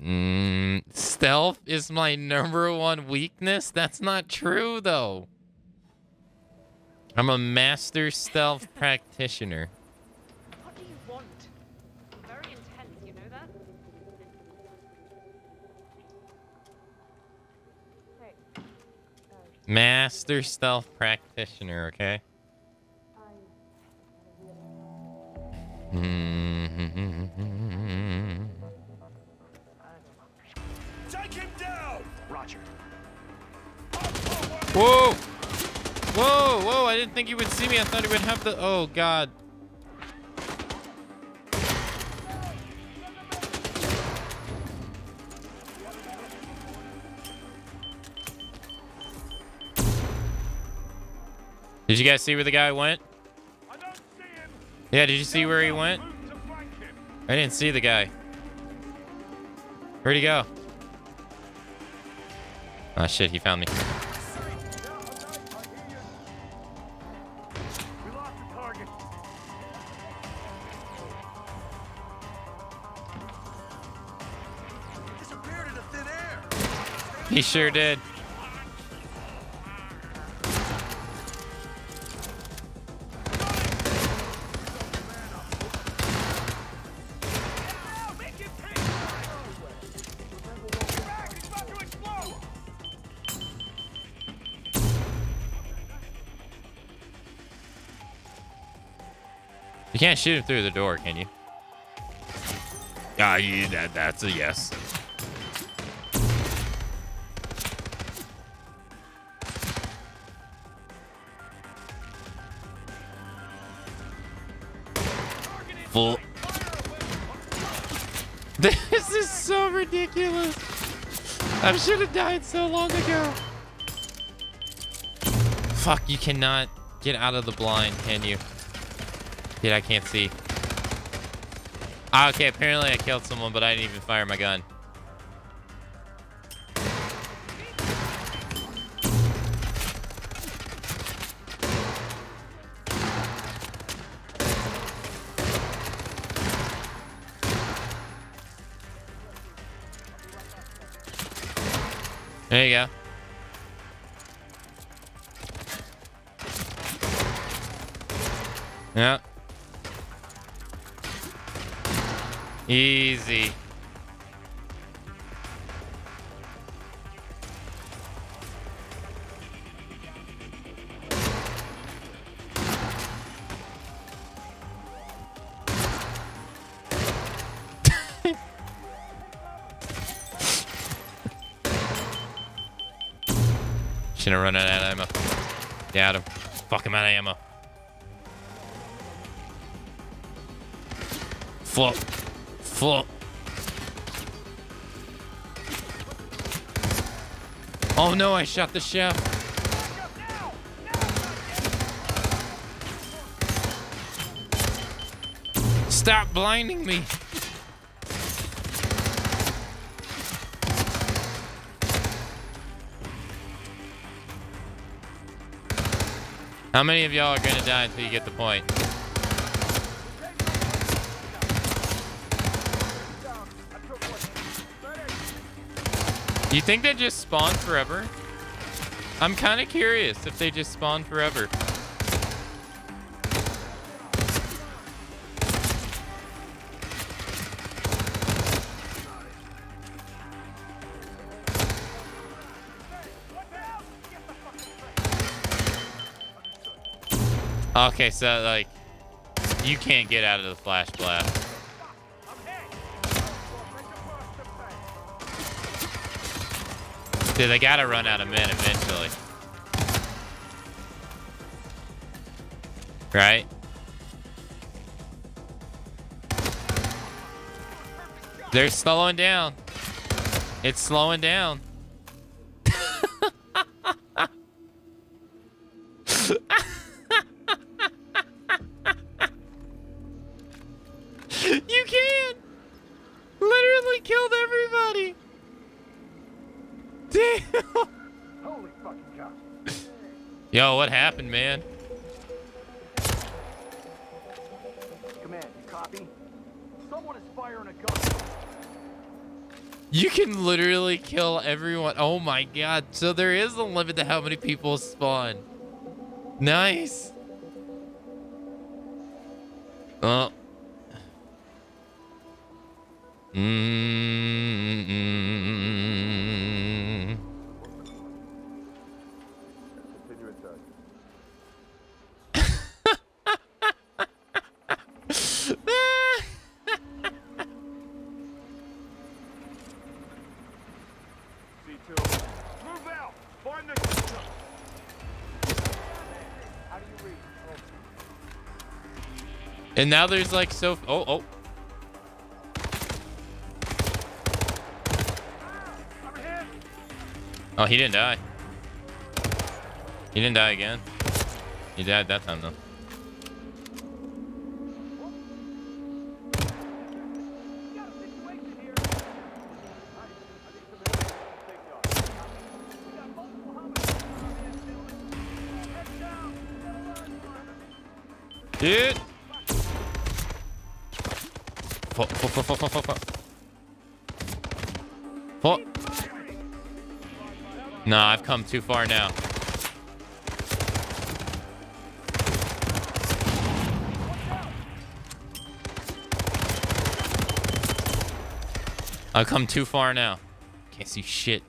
Mm, stealth is my number one weakness? That's not true, though. I'm a master stealth practitioner. Master stealth practitioner, okay? Take him down. Roger. Whoa! Whoa, whoa, I didn't think he would see me. I thought he would have the... Oh, God. Did you guys see where the guy went? Yeah, did you see where he went? I didn't see the guy. Where'd he go? Oh shit, he found me. He sure did. You can't shoot him through the door, can you? Ah, you, that, that's a yes. Full. <laughs> This is so ridiculous. I should have died so long ago. Fuck, you cannot get out of the blind, can you? Dude, I can't see. Ah, okay, apparently I killed someone, but I didn't even fire my gun. There you go. Yeah. Easy. <laughs> Shouldn't run out of ammo. Got him. Fuck him out of ammo. Flop. Oh no, I shot the chef. Stop blinding me. How many of y'all are gonna die until you get the point? You think they just spawn forever? I'm kind of curious if they just spawn forever. Okay, so like, you can't get out of the flash blast. Dude, they gotta run out of men eventually. Right? They're slowing down. It's slowing down. Man? Command, you copy? Someone is firing a gun. You can literally kill everyone. Oh my god. So there is a limit to how many people spawn. Nice. And now there's like so. Oh, oh. Oh, he didn't die. He didn't die again. He died that time though. Dude. Fall, fall, fall, fall, fall, fall, fall. Fall. Nah, I've come too far now. I've come too far now. Can't see shit.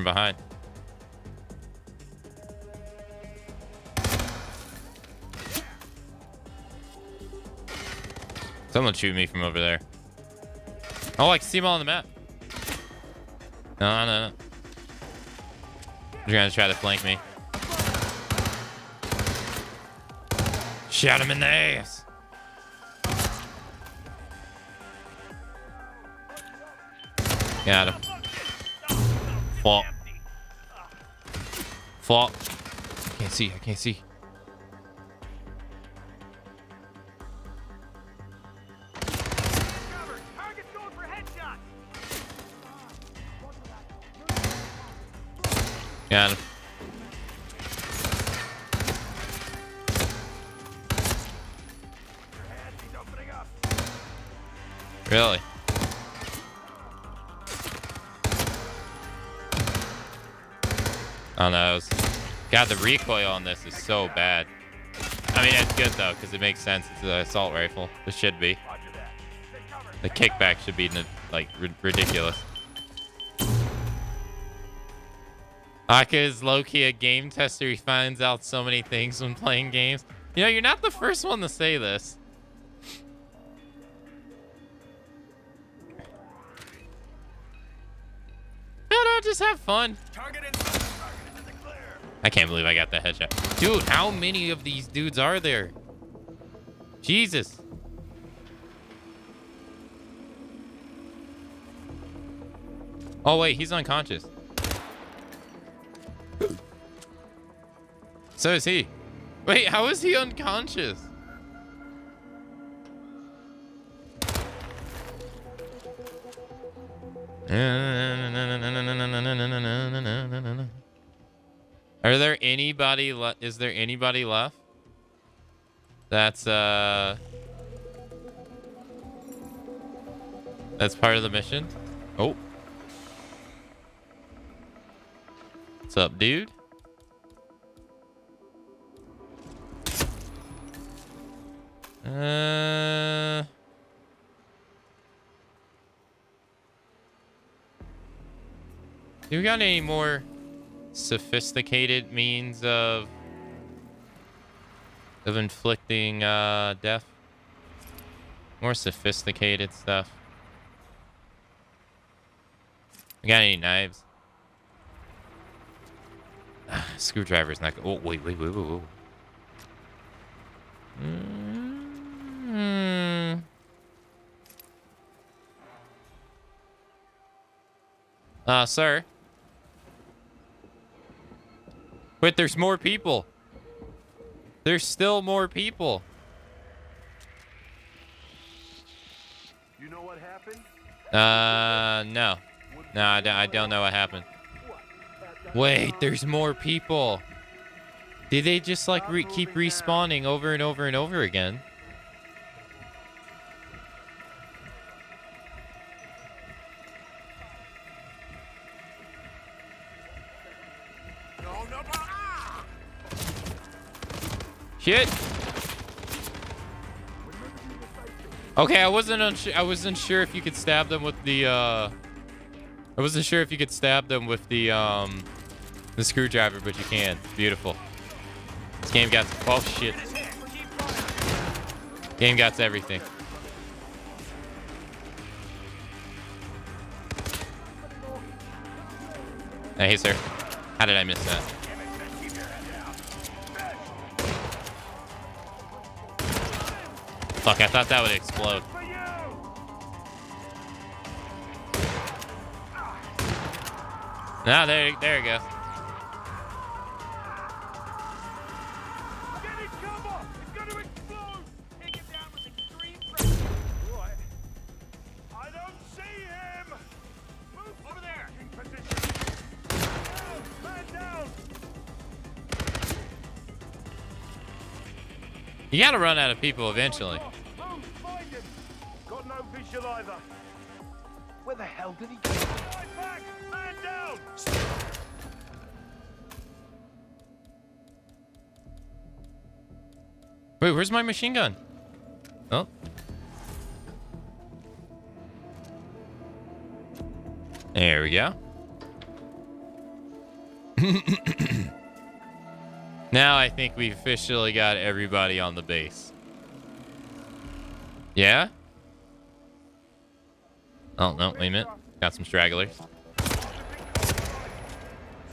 From behind. Someone shoot me from over there. Oh, I can see them all on the map. No, no, no. They're gonna try to flank me. Shot him in the ass. Got him. Fall. Fall. Can't see. I can't see. Got him. Really? Oh no. God, the recoil on this is so bad. I mean, it's good though, because it makes sense. It's an assault rifle. It should be. The kickback should be like ri ridiculous. Aka is low-key a game tester. He finds out so many things when playing games. You know, you're not the first one to say this. No, no, just have fun. I can't believe I got that headshot. Dude, how many of these dudes are there? Jesus. Oh, wait, he's unconscious. So is he. Wait, how is he unconscious? <laughs> Are there anybody le is there anybody left? That's uh That's part of the mission? Oh. What's up, dude? Uh Do we got any more sophisticated means of of inflicting uh, death? More sophisticated stuff. We got any knives? <sighs> Screwdriver's not. Oh wait, wait, wait, wait, wait. Mm. Uh, sir. Wait, there's more people. There's still more people. You know what happened? Uh, no. No, I don't, I don't know what happened. Wait, there's more people. Did they just like re keep respawning over and over and over again? Shit. Okay, I wasn't. I wasn't sure if you could stab them with the. uh I wasn't sure if you could stab them with the um the screwdriver, but you can. Beautiful. This game got. Oh shit. Game got everything. Hey, sir. How did I miss that? Fuck, I thought that would explode. Now there, there you go. You gotta run out of people eventually. Got no visual either. Where the hell did he go? Right back! Man down! Wait, where's my machine gun? Oh. There we go. <coughs> <coughs> now I think we officially got everybody on the base. Yeah? Oh, no, wait a minute. Got some stragglers.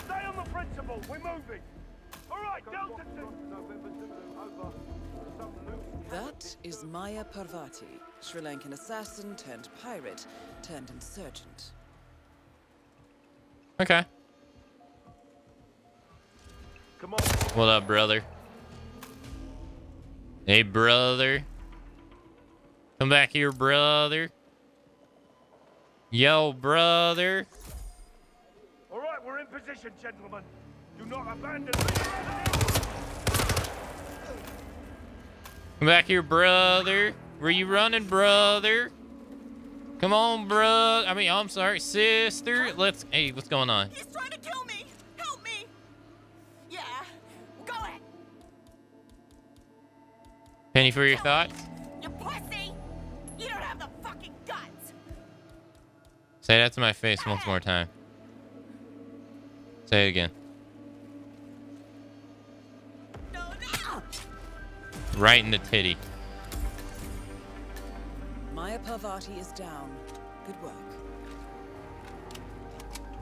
Stay on the principal. We're moving. All right, Delta two. That is Maya Parvati, Sri Lankan assassin turned pirate turned insurgent. Okay. Come on. What up, brother? Hey, brother. Come back here, brother. Yo, brother. All right, we're in position, gentlemen. Do not abandon me. Come back here, brother. Where you running, brother? Come on, bro. I mean, I'm sorry, sister. Let's. Hey, what's going on? He's trying to kill me! Penny for your thoughts. you pussy! You don't have the fucking guts! Say that to my face once more time. Say it again. Right in the titty. Maya Parvati is down. Good work.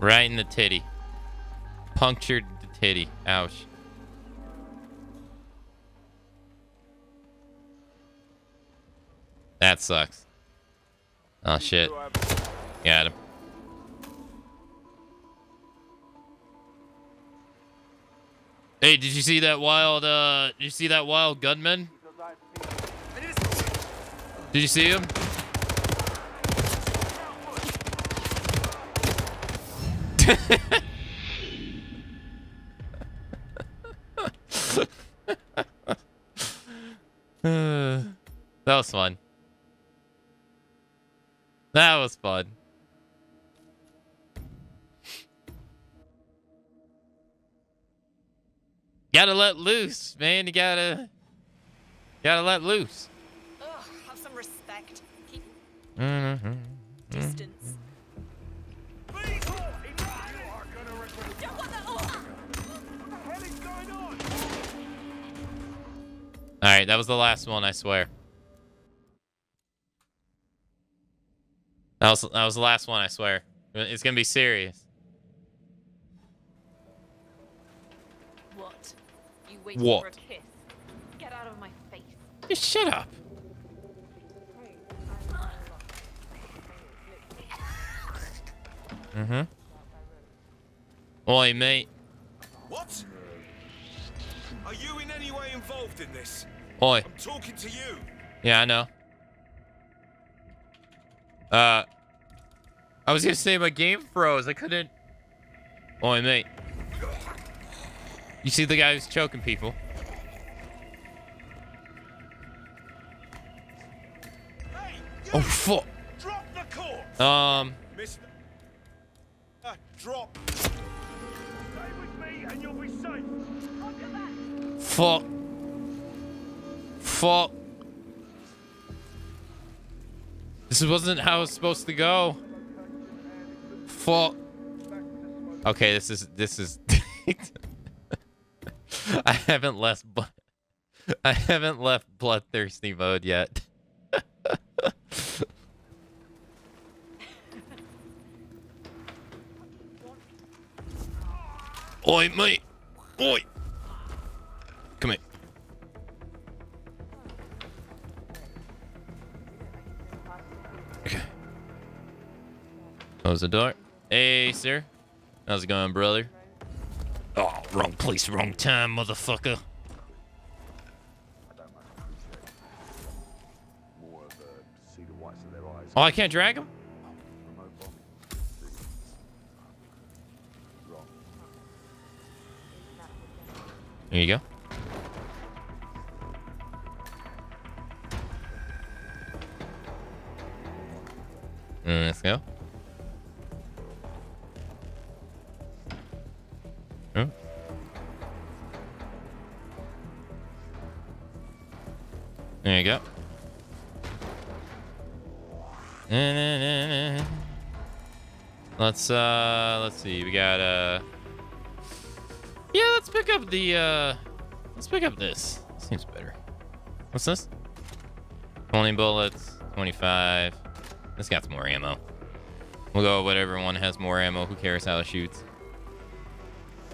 Right in the titty. Punctured the titty. Ouch. That sucks. Oh shit. Got him. Hey, did you see that wild uh did you see that wild gunman? Did you see him? <laughs> that was fun. That was fun. Gotta let loose, man. You gotta, gotta let loose. Ugh, have some respect. Keep Mm-hmm. distance. All right, that was the last one. I swear. That was that was the last one. I swear. It's gonna be serious. What? You waiting What? for a kiss? Get out of my face. Just shut up. Mm-hmm. Oi, mate. What? Are you in any way involved in this? Oi. I'm talking to you. Yeah, I know. Uh, I was gonna say my game froze. I couldn't. Oi, mate. You see the guy who's choking people? Oh fuck. Drop the corpse. Um. Mister. Uh, drop. Fuck. Fuck. This wasn't how it's supposed to go. Fuck. Okay, this is this is. <laughs> I haven't left. I haven't left bloodthirsty mode yet. <laughs> Oi, mate. Oi. Come here. Okay. Close the door. Hey, sir. How's it going, brother? Oh, wrong place, wrong time, motherfucker. Oh, I can't drag him? There you go. Mm, let's go. There you go. Let's uh let's see. We got uh Yeah, let's pick up the uh let's pick up this. Seems better. What's this? 20 bullets, 25. This got some more ammo. We'll go whatever one has more ammo. Who cares how it shoots?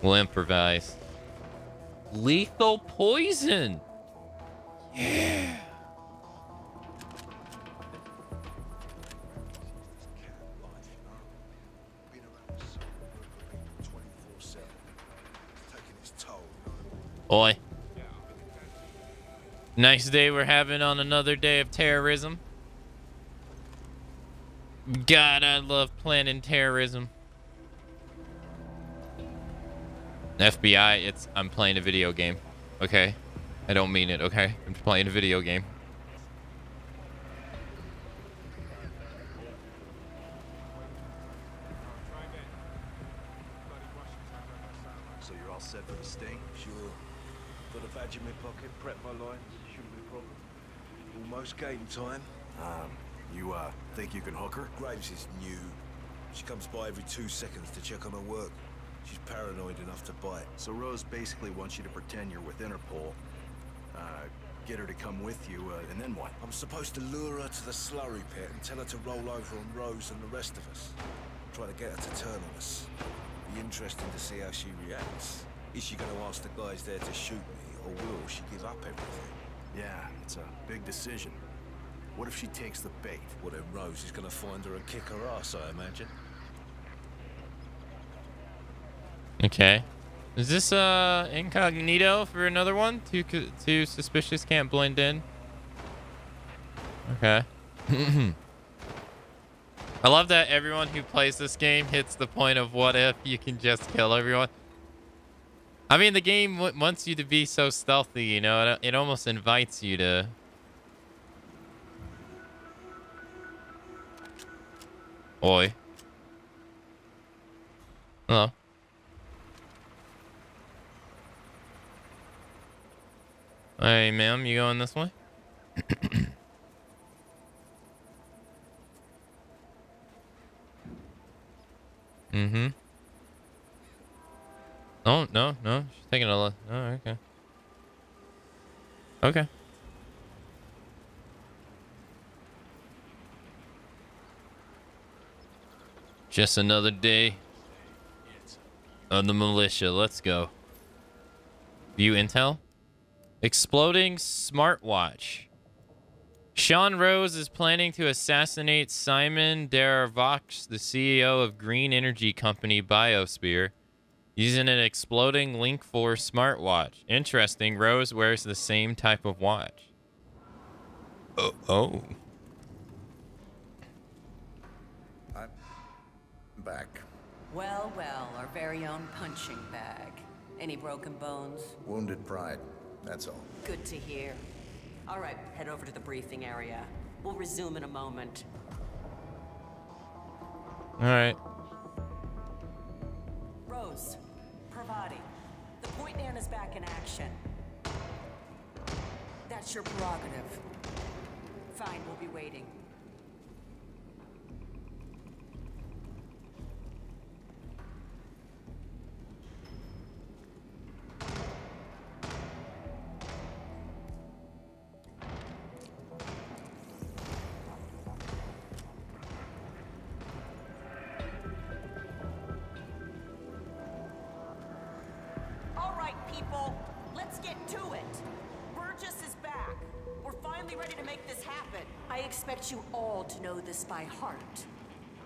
We'll improvise. Lethal poison. Yeah. Oi. Nice day we're having on another day of terrorism. God, I love planning terrorism. FBI, it's I'm playing a video game. Okay? I don't mean it, okay? I'm playing a video game. So you're all set for the sting? Sure. Got a badge in my pocket, prep my lines, shouldn't be a problem. Almost game time. Um, you, uh, think you can hook her? Graves is new. She comes by every two seconds to check on her work. She's paranoid enough to bite. So Rose basically wants you to pretend you're with Interpol. Uh, get her to come with you, uh, and then what? I'm supposed to lure her to the slurry pit and tell her to roll over on Rose and the rest of us. Try to get her to turn on us. Be interesting to see how she reacts. Is she gonna ask the guys there to shoot me, or will she give up everything? Yeah, it's a big decision. What if she takes the bait? Well, then Rose is gonna find her and kick her ass, I imagine. Okay. Is this uh incognito for another one? Too too suspicious can't blend in. Okay. <clears throat> I love that everyone who plays this game hits the point of what if you can just kill everyone. I mean, the game wants you to be so stealthy, you know. It, it almost invites you to. Oi. Hello. Hey, ma'am, you going this way? <coughs> mm-hmm. Oh, no, no. She's taking a look. Oh, okay. Okay. Just another day of the militia. Let's go. View intel. Exploding smartwatch. Sean Rose is planning to assassinate Simon Daravox, the CEO of green energy company Biosphere, using an exploding Link 4 smartwatch. Interesting, Rose wears the same type of watch. Oh. oh. I'm back. Well, well, our very own punching bag. Any broken bones? Wounded pride. That's all. Good to hear. All right, head over to the briefing area. We'll resume in a moment. All right. Rose, Parvati, the point man is back in action. That's your prerogative. Fine, we'll be waiting. This by heart.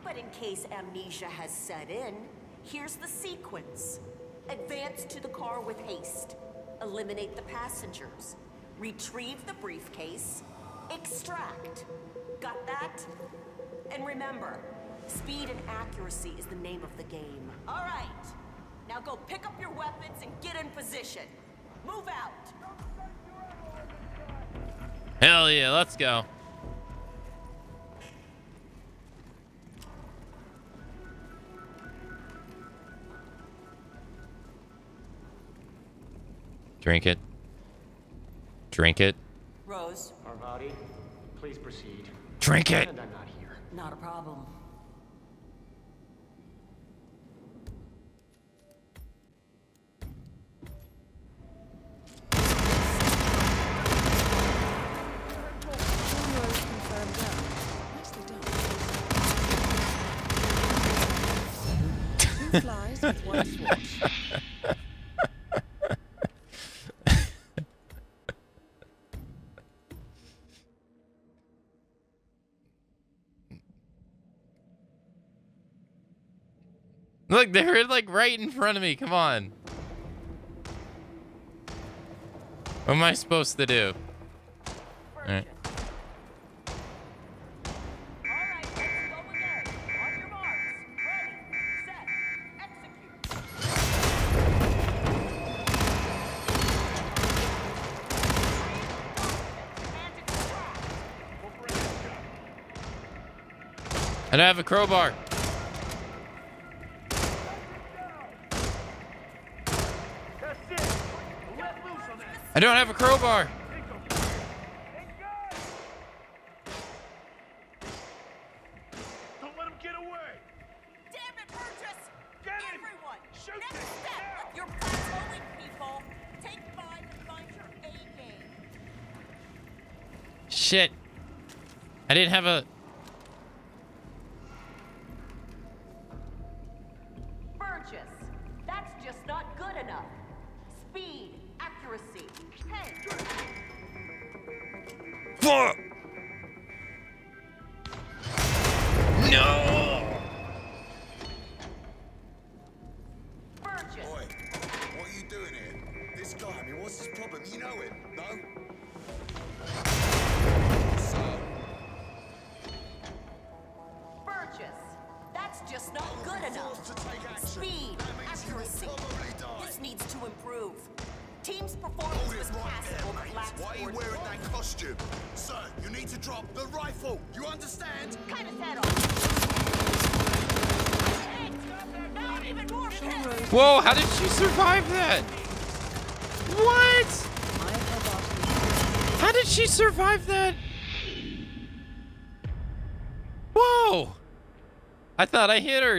But in case amnesia has set in, here's the sequence. Advance to the car with haste. Eliminate the passengers. Retrieve the briefcase. Extract. Got that? And remember, speed and accuracy is the name of the game. All right. Now go pick up your weapons and get in position. Move out. Hell yeah, let's go. Drink it. Drink it. Rose, Parvati, please proceed. Drink it. And I'm not here. not a problem. Flies with one swatch. <laughs> Look, they're like right in front of me. Come on. What am I supposed to do? Alright. I have a crowbar. I don't have a crowbar. Don't let him get away! Damn it, Burgess! Everyone! Next step! You're plateauing, people! Take five and find your A crowbar. Shit. I didn't have a...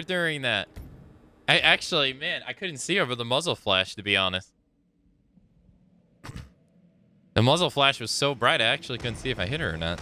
during that. I actually, man, I couldn't see over the muzzle flash, to be honest. The muzzle flash was so bright, I actually couldn't see if I hit her or not.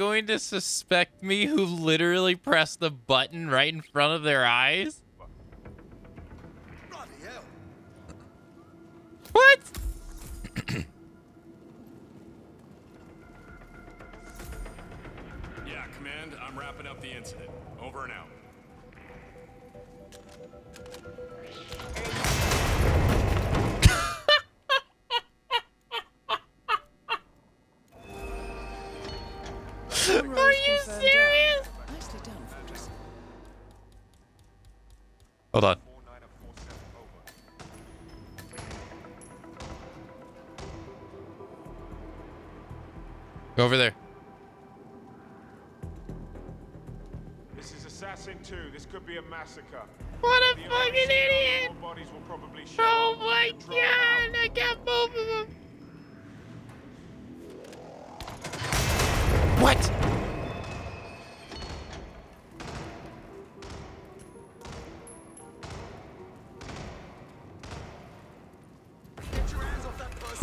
Going to suspect me who literally pressed the button right in front of their eyes? What? <clears throat> Hold on. Go over there. This is Assassin 2. This could be a massacre. What a The fucking electricity idiot! More bodies will probably show Oh my Control now. god, I got both of them. What?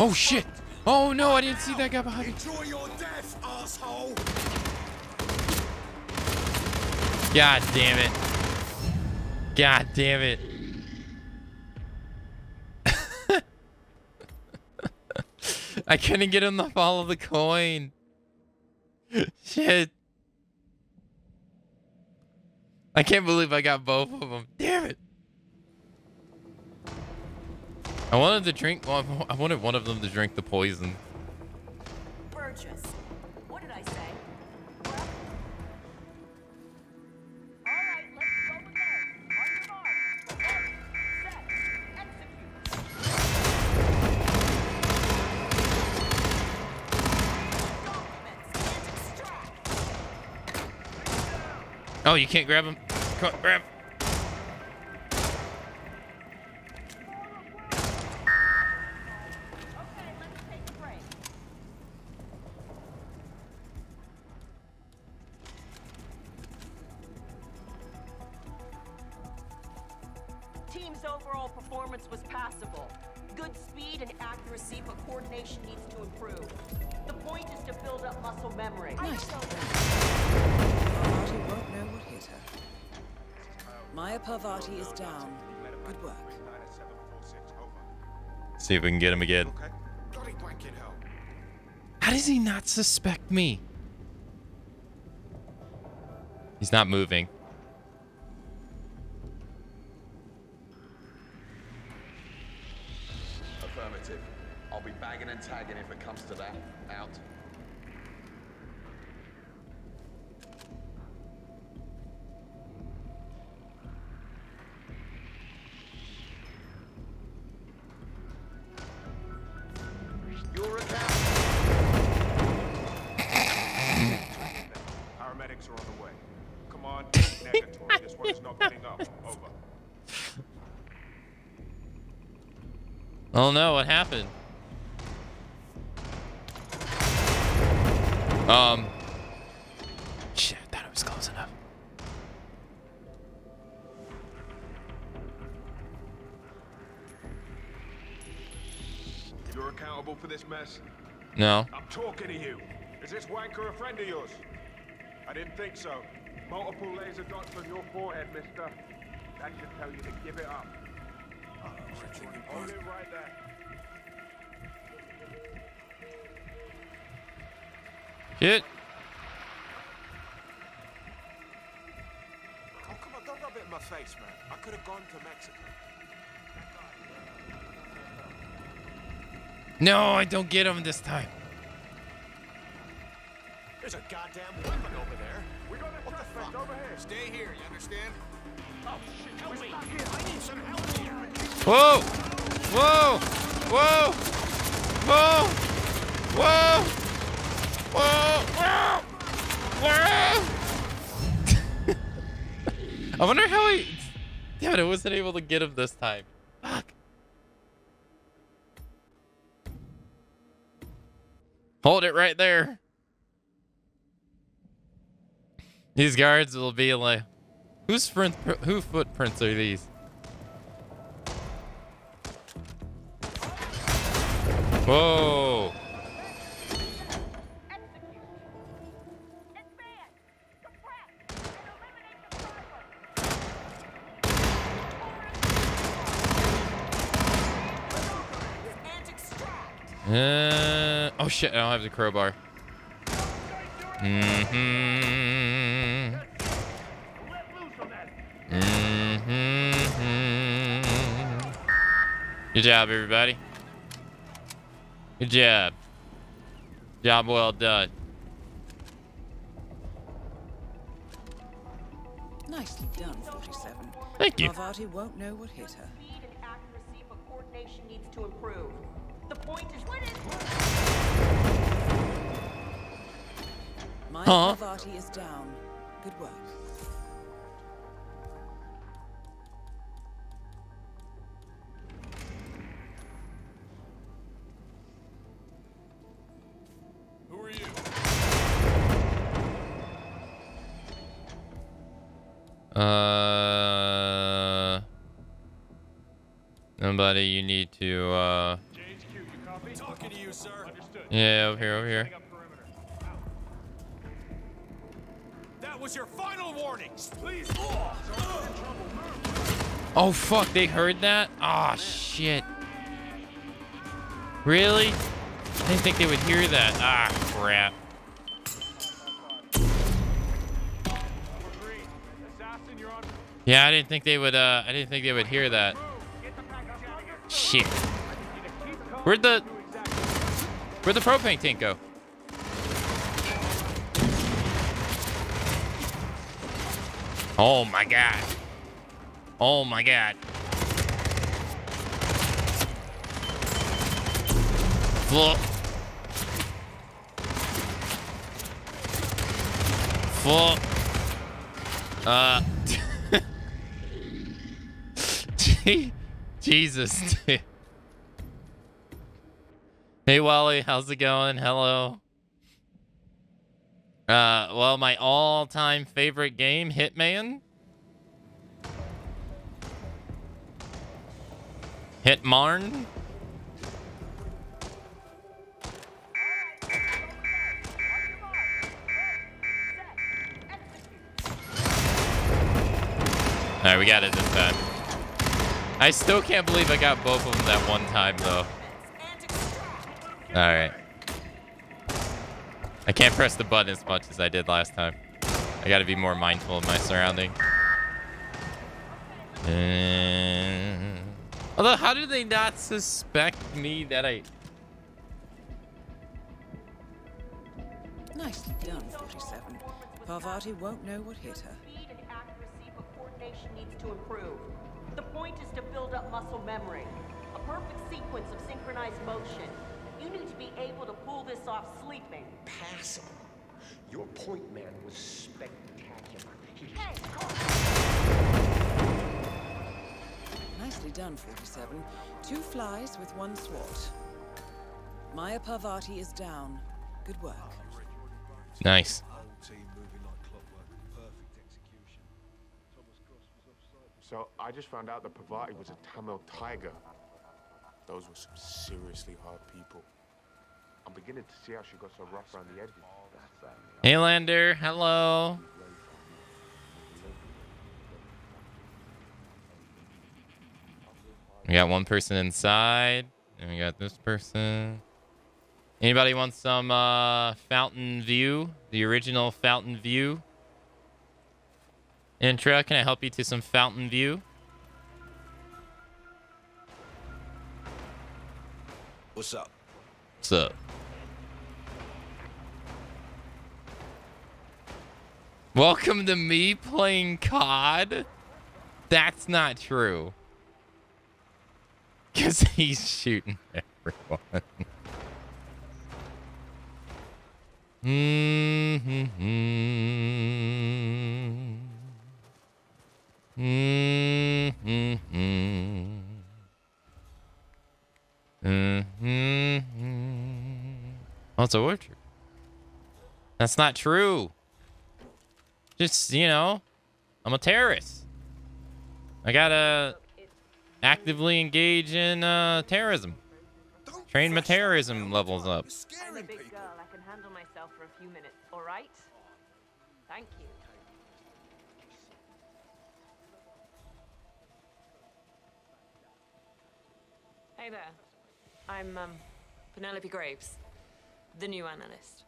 Oh shit! Oh no, I didn't see that guy behind me. enjoy your death, asshole. God damn it. God damn it. <laughs> I couldn't get him to follow the coin. Shit. I can't believe I got both of them. Damn it. I wanted to drink. Well, I wanted one of them to drink the poison. Burgess. What did I say? Oh, you can't grab him. Come on, grab. See if we can get him again. How does he not suspect me? He's not moving. Um. Shit, I thought it was close enough. You're accountable for this mess? No. I'm talking to you. Is this wanker a friend of yours? I didn't think so. Multiple laser dots on your forehead, mister. That should tell you to give it up. Hold it right there. Shit. Oh, come on, don't rub it in my face, man. I could have gone to Mexico. No, I don't get him this time. There's a goddamn weapon over there. We got what the fuck? Over here. Stay here, you understand? Oh, shit, help me. I need some help here. Whoa! Whoa! Whoa! Whoa! Whoa! <laughs> I wonder how he. Damn it! I wasn't able to get him this time. Fuck. Hold it right there. These guards will be like, whose front, who footprints are these? Whoa. Uh, oh shit, I don't have the crowbar. Mm-hmm. Mm-hmm. Good job, everybody. Good job. Job well done. Nicely done, 47. Thank you. Parvati won't know what hit her. Speed and accuracy, but coordination needs to improve. The point is what is My Huh? Parvati is down. Good work. Who are you? Uh, somebody you need to, uh, Talking to you, sir. Understood. yeah, over here, over here. That was your final warning. Please. Oh fuck, they heard that? Ah shit. Really? I didn't think they would hear that. Ah crap. Yeah, I didn't think they would uh I didn't think they would hear that. Shit. Where'd the Where'd the propane tank go? Oh my god. Oh my god. Fuck. Fuck. Uh. <laughs> Jesus. <laughs> hey Wally, how's it going? Hello. Uh, well, my all-time favorite game, Hitman. Hitmarn. All right, we got it this time. I still can't believe I got both of them that one time, though. All right. I can't press the button as much as I did last time. I gotta be more mindful of my surroundings. Uh, although, how do they not suspect me that I... Nicely done, 47. Parvati won't know what hit her. Speed and accuracy, but coordination needs to improve. The point is to build up muscle memory. A perfect sequence of synchronized motion. You need to be able to pull this off sleeping. Passable. Your point man was spectacular. He Nicely done, 47. Two flies with one swat. Maya Parvati is down. Good work. Nice. So I just found out that Parvati was a Tamil tiger. Those were some seriously hard people. I'm beginning to see how she got so rough around the edges. Hey, Lander. Hello. We got one person inside, and we got this person. Anybody want some uh, Fountain View? The original Fountain View? Intra, can I help you to some Fountain View? What's up? What's up? Welcome to me playing COD? That's not true. Because <laughs> he's shooting everyone. Mm-hmm. Mm-hmm. Mm-hmm. Oh, it's a orchard. That's not true. Just, you know, I'm a terrorist. I gotta actively engage in uh, terrorism. Train my terrorism levels up. I'm a big girl. I can handle myself for a few minutes, all right? Thank you. Hey there. I'm um, Penelope Graves, the new analyst.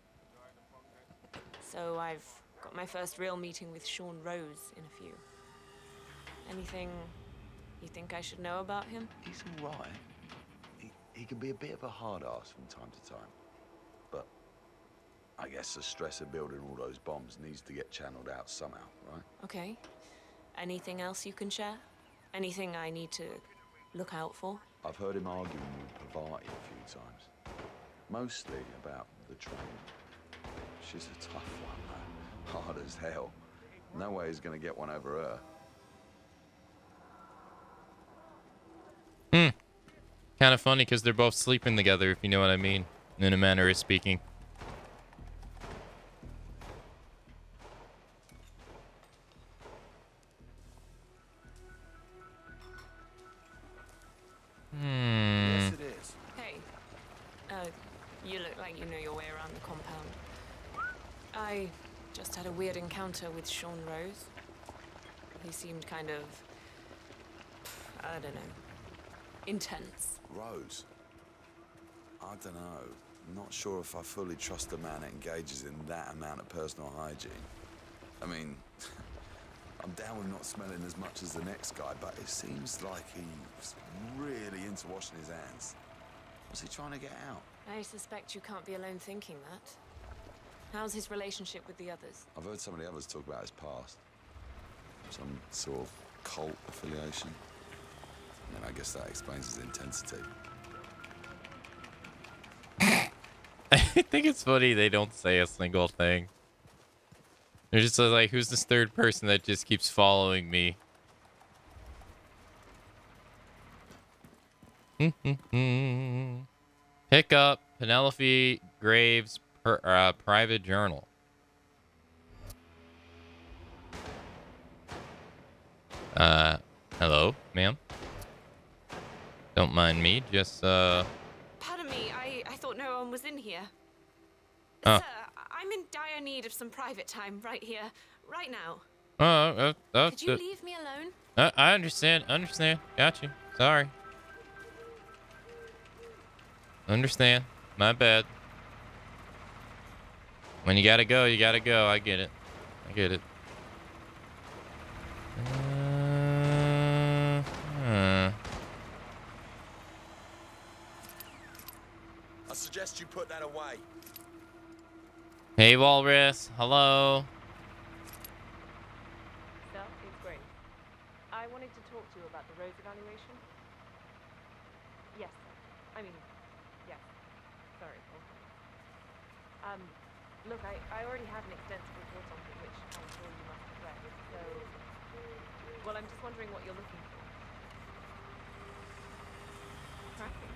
So I've got my first real meeting with Sean Rose in a few. Anything you think I should know about him? He's all right. He, he can be a bit of a hard ass from time to time. But I guess the stress of building all those bombs needs to get channeled out somehow, right? Okay. Anything else you can share? Anything I need to look out for? I've heard him arguing with Parvati a few times. Mostly about the train. She's a tough one, though. <laughs> Hard as hell. No way he's gonna get one over her. Hmm. Kind of funny because they're both sleeping together, if you know what I mean, in a manner of speaking. With Sean Rose. He seemed kind of, I don't know, intense. Rose. I don't know. I'm not sure if I fully trust a man that engages in that amount of personal hygiene. I mean, <laughs> I'm down with not smelling as much as the next guy, but it seems like he's really into washing his hands. What's he trying to get out? I suspect you can't be alone thinking that. How's his relationship with the others? I've heard some of the others talk about his past. Some sort of cult affiliation. And I guess that explains his intensity. <laughs> I think it's funny they don't say a single thing. They're just like, who's this third person that just keeps following me? <laughs> Pick up Penelope Graves' per, uh, private journal. Uh, hello, ma'am. Don't mind me, just, uh, Pardon me, I, I thought no one was in here. oh, Sir, I'm in dire need of some private time right here, right now. oh, uh, uh, Could you uh, leave me alone? uh, I understand, understand. Got you. Sorry. Understand. My bad. When you gotta go, you gotta go. I get it. I get it. Uh, huh. I suggest you put that away. Hey, Walrus. Hello. Sir, it's Graves. I wanted to talk to you about the Rose evaluation. Yes, sir. I mean, yes. Sorry. Okay. Um, look, I, I already have an extensive report on it, which I'm sure you must have read. So, well, I'm just wondering what you're looking for. Tracking.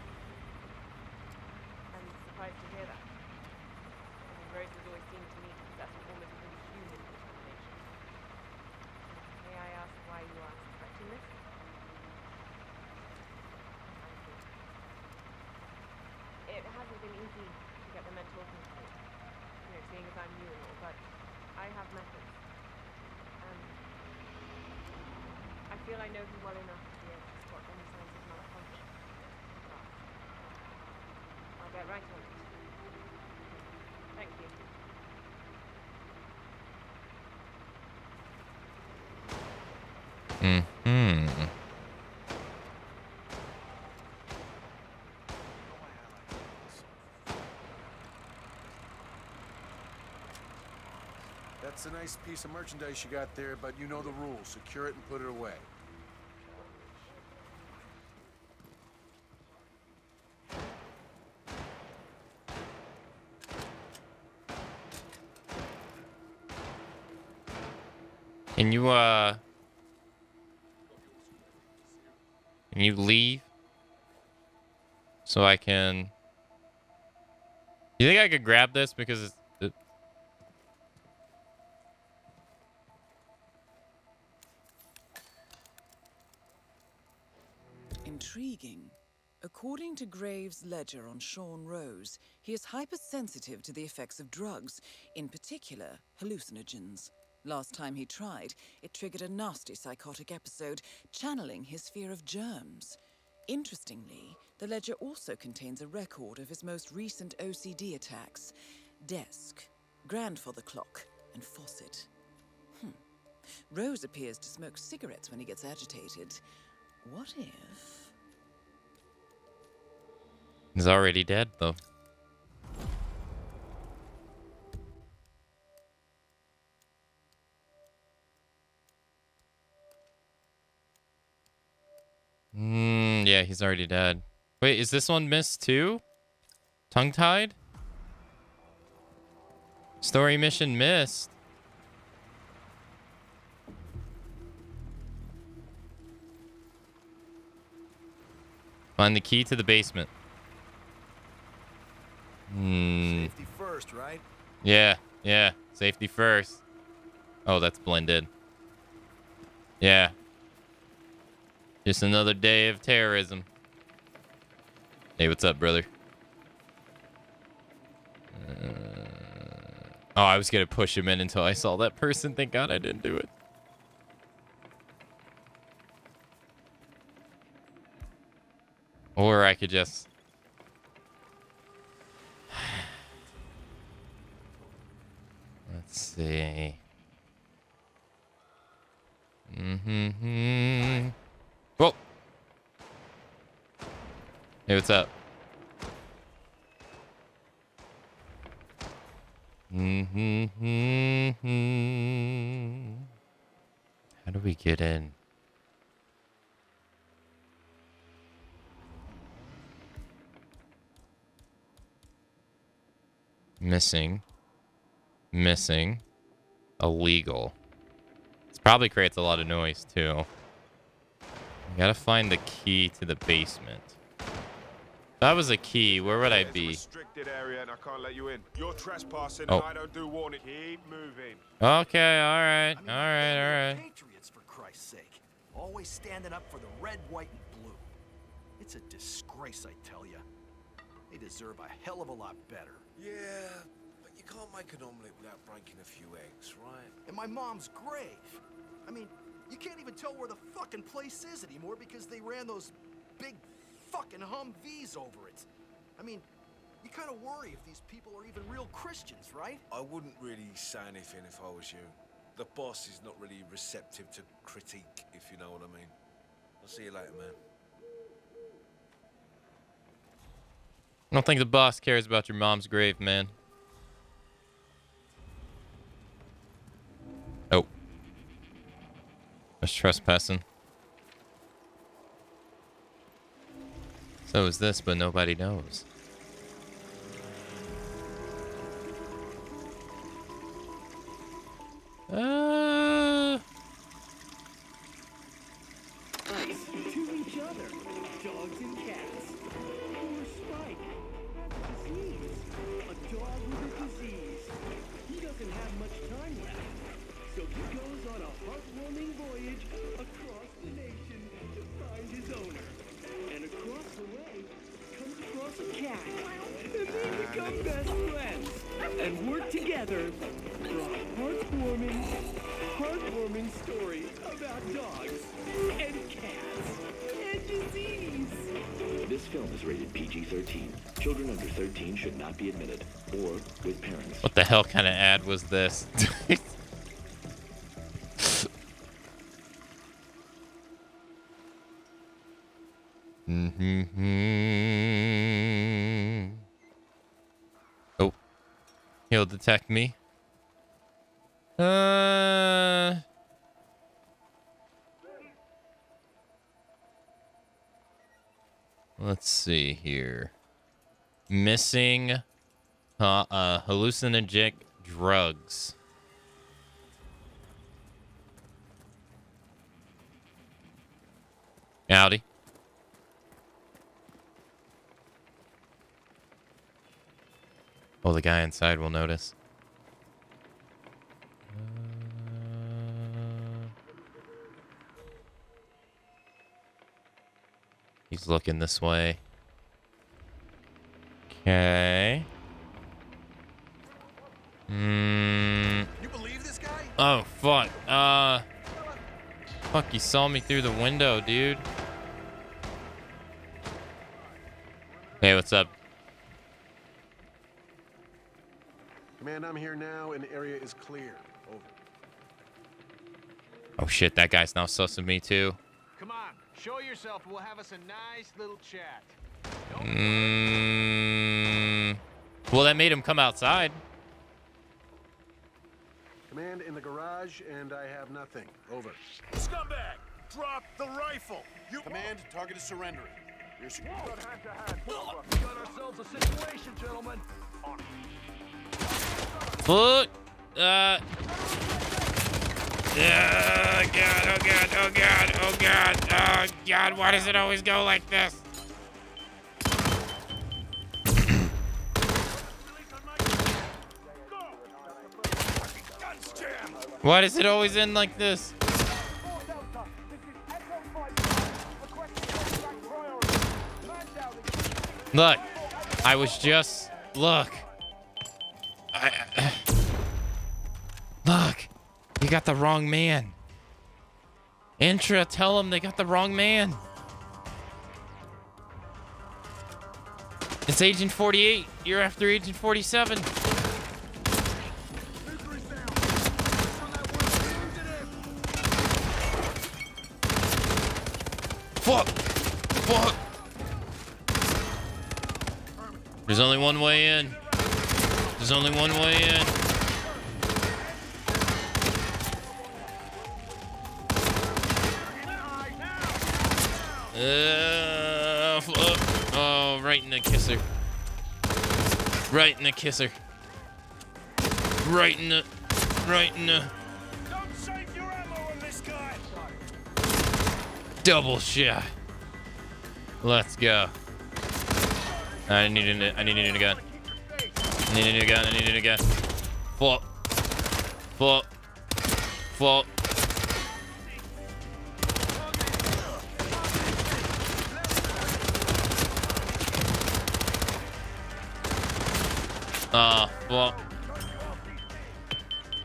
I'm surprised to hear that. I mean, Rose has always seemed to me to possess an almost inhuman determination. May I ask why you are suspecting this? It hasn't been easy to get the men talking to me, you know, seeing as I'm new and all, but I have methods. And I feel I know him well enough to be able to spot any signs of malfunction. I'll get right on it. Thank you. Hmm. That's a nice piece of merchandise you got there, but you know the rules. Secure it and put it away. Can you uh? Can you leave? So I can. You think I could grab this because it's. It... Intriguing. According to Graves' ledger on Sean Rose, he is hypersensitive to the effects of drugs, in particular hallucinogens. Last time he tried, it triggered a nasty psychotic episode, channeling his fear of germs. Interestingly, the ledger also contains a record of his most recent OCD attacks desk, grandfather clock, and faucet. Hmm. Rose appears to smoke cigarettes when he gets agitated. What if. He's already dead, though. Mm, yeah, he's already dead. Wait, is this one missed too? Tongue-tied? Story mission missed. Find the key to the basement. Hmm. Safety first, right? Yeah, yeah. Safety first. Oh, that's blended. Yeah. Just another day of terrorism. Hey, what's up, brother? Uh, oh, I was gonna push him in until I saw that person. Thank God I didn't do it. Or I could just... <sighs> Let's see. Mm-hmm. Whoa. Hey, what's up? Mm-hmm. How do we get in? Missing. Missing. Illegal. This probably creates a lot of noise, too. I gotta find the key to the basement. If that was a key, where would I be? Restricted area and I can't let you in. You're trespassing Oh. and I don't do warning. Keep moving. Okay, alright, alright, alright. Patriots, for Christ's sake. Always standing up for the red, white, and blue. It's a disgrace, I tell you. They deserve a hell of a lot better. Yeah, but you can't make an omelet without breaking a few eggs, right? In my mom's grave. I mean, you can't even tell where the fucking place is anymore because they ran those big fucking Humvees over it. I mean, You kind of worry if these people are even real Christians, right? I wouldn't really say anything if I was you. The boss is not really receptive to critique, if you know what I mean. I'll see you later, man. I don't think the boss cares about your mom's grave, man. That's trespassing. So is this, but nobody knows. Uh, become best friends and work together for a heartwarming, heartwarming story about dogs and cats and disease. This film is rated PG-13. Children under 13 should not be admitted, or with parents. what the hell kind of ad was this? <laughs> Mm-hmm. He'll detect me. Uh. Let's see here. Missing uh, uh, hallucinogenic drugs. Howdy. Oh, the guy inside will notice. He's looking this way. Okay. Hmm. You believe this guy? Oh fuck. Uh. Fuck! He saw me through the window, dude. Hey, what's up? Command, I'm here now, and the area is clear. Over. Oh shit! That guy's now sus of me too. Come on, show yourself and we'll have us a nice little chat. Mm. Well, that made him come outside. Command in the garage, and I have nothing. Over. Scumbag! Drop the rifle! You Command, target is surrendering. Your security. hand to hand. We got ourselves a situation, gentlemen. Foot. Uh. Yeah, oh god, oh god, oh god, oh god, oh god, why does it always go like this? Why does it always end like this? Look, I was just look. I, look, you got the wrong man. Intra, tell them they got the wrong man. It's Agent 48. You're after Agent 47. Fuck! Fuck! There's only one way in. There's only one way in. Uh, uh, oh, right in the kisser. Right in the kisser. Right in the. Right in the. Double shot. Let's go. I need a, I need a new gun. I need a new gun. I need a new gun. Flop. Flop. Flop. Ah, flop.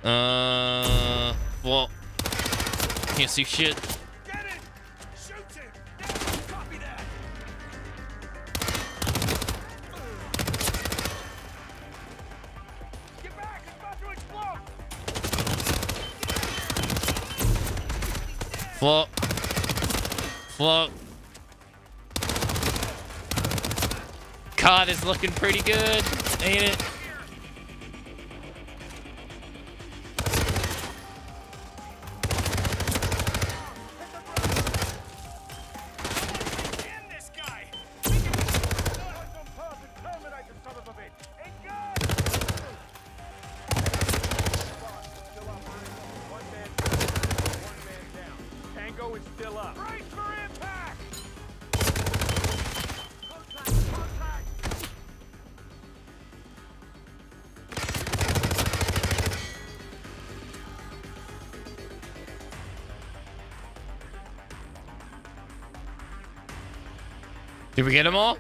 Uh, flop. Can't see shit. Float. Float. COD is looking pretty good, ain't it? We get them all?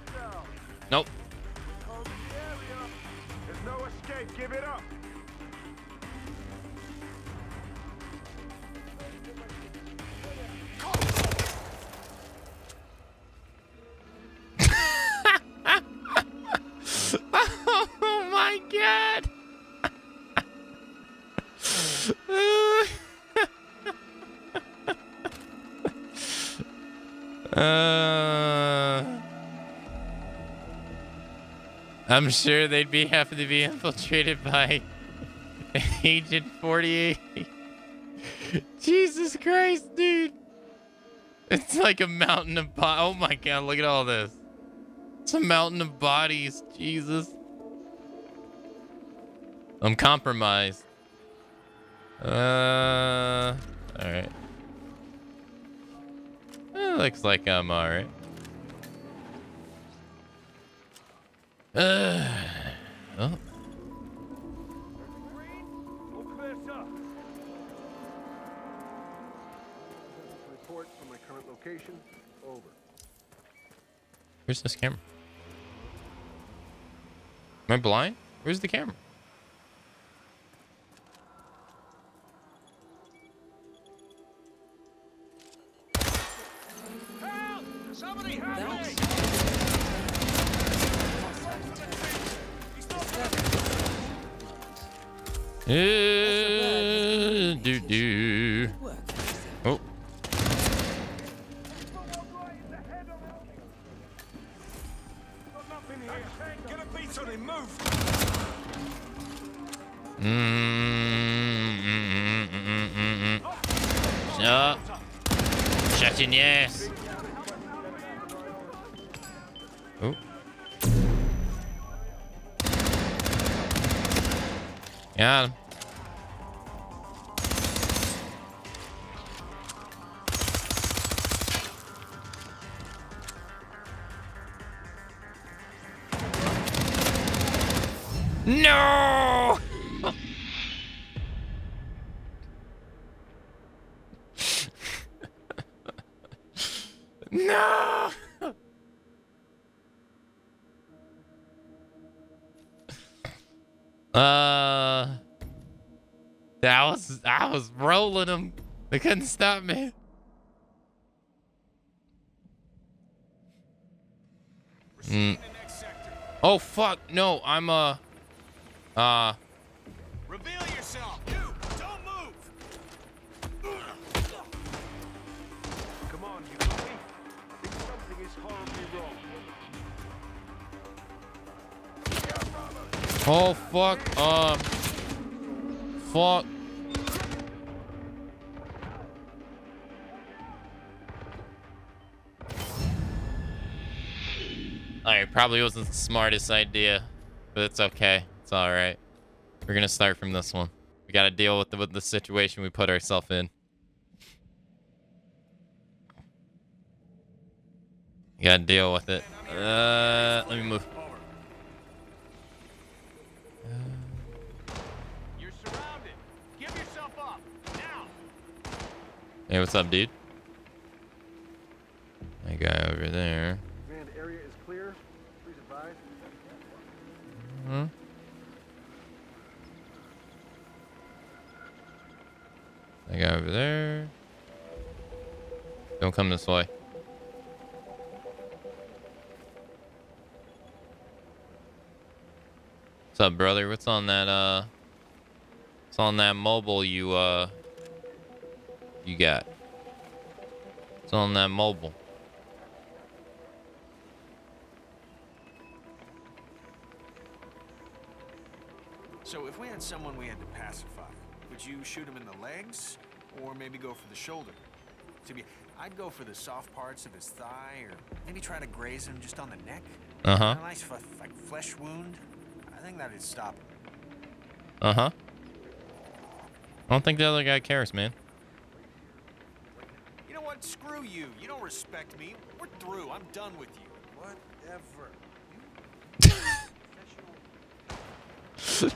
I'm sure they'd be happy to be infiltrated by <laughs> Agent 48. Jesus Christ, dude. It's like a mountain of bo- Oh my god, look at all this. It's a mountain of bodies. Jesus. I'm compromised. Uh, alright. Eh, looks like I'm alright. Report from my current location. Over. where's this camera? Am I blind? Where's the camera? Uh, do do. Stop me. Mm. Oh fuck! No, I'm uh, uh. Reveal yourself! You! Don't move! Come on, you got? Think something is horribly wrong. Oh fuck. Um. Fuck. Probably wasn't the smartest idea, but it's okay. It's alright. We're gonna start from this one. We gotta deal with the, with the situation we put ourselves in. You gotta deal with it. Uh, let me move. You're surrounded! Give yourself up! Now! Hey, what's up, dude? That guy over there. Command area is clear. Please advise. Hmm? That guy over there. Don't come this way. What's up, brother? What's on that, uh... What's on that mobile you, uh... You got? It's on that mobile. So if we had someone we had to pacify, would you shoot him in the legs, or maybe go for the shoulder? To be, I'd go for the soft parts of his thigh, or maybe try to graze him just on the neck. Uh-huh. A nice, f- like flesh wound. I think that'd stop him. Uh huh. I don't think the other guy cares, man. You know what? Screw you. You don't respect me. We're through. I'm done with you. Whatever. <laughs> Mm-hmm,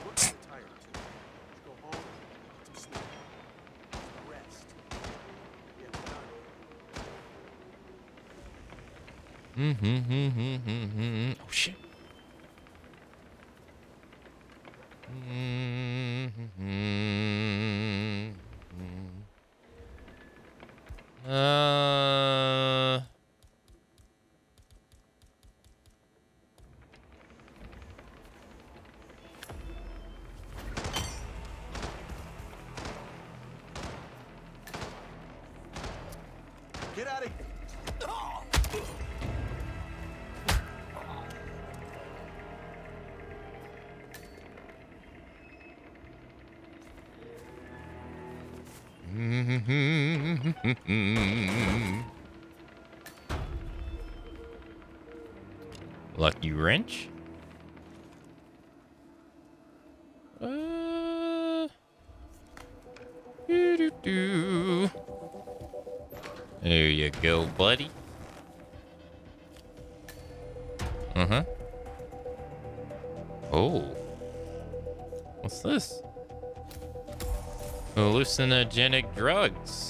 mm-hmm, mm-hmm, mm-hmm. Oh shit. Uh. Lucky wrench. Uh, doo-doo-doo. There you go, buddy. Uh huh. Oh. What's this? Hallucinogenic drugs.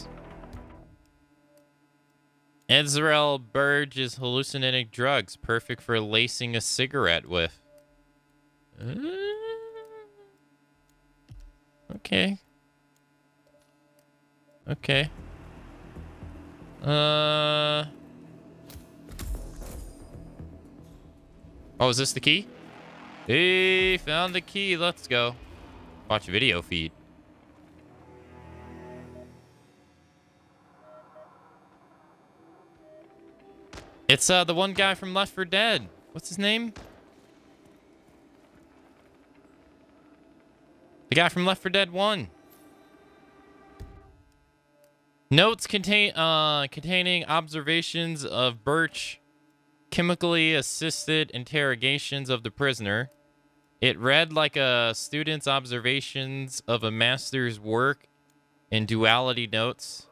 Ezra Berg's hallucinogenic drugs, perfect for lacing a cigarette with. Uh, okay. Okay. Uh. Oh, is this the key? Hey, found the key. Let's go. Watch video feed. It's uh the one guy from Left 4 Dead. What's his name? The guy from Left 4 Dead 1. Notes contain uh containing observations of Berg chemically assisted interrogations of the prisoner. It read like a student's observations of a master's work in duality notes.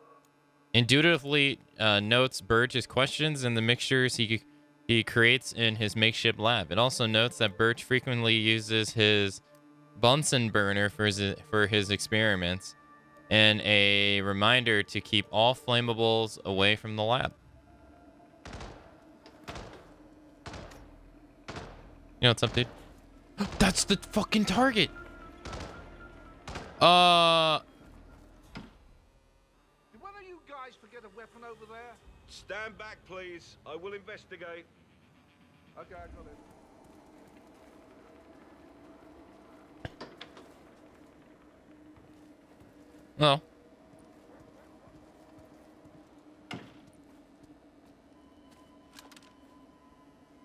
Indubitably uh, notes Berg's questions and the mixtures he he creates in his makeshift lab. It also notes that Birch frequently uses his Bunsen burner for his for his experiments, and a reminder to keep all flammables away from the lab. You know what's up, dude? <gasps> That's the fucking target. Uh, Did one of you guys forget a weapon over there? Stand back, please. I will investigate. Okay, I got it. No.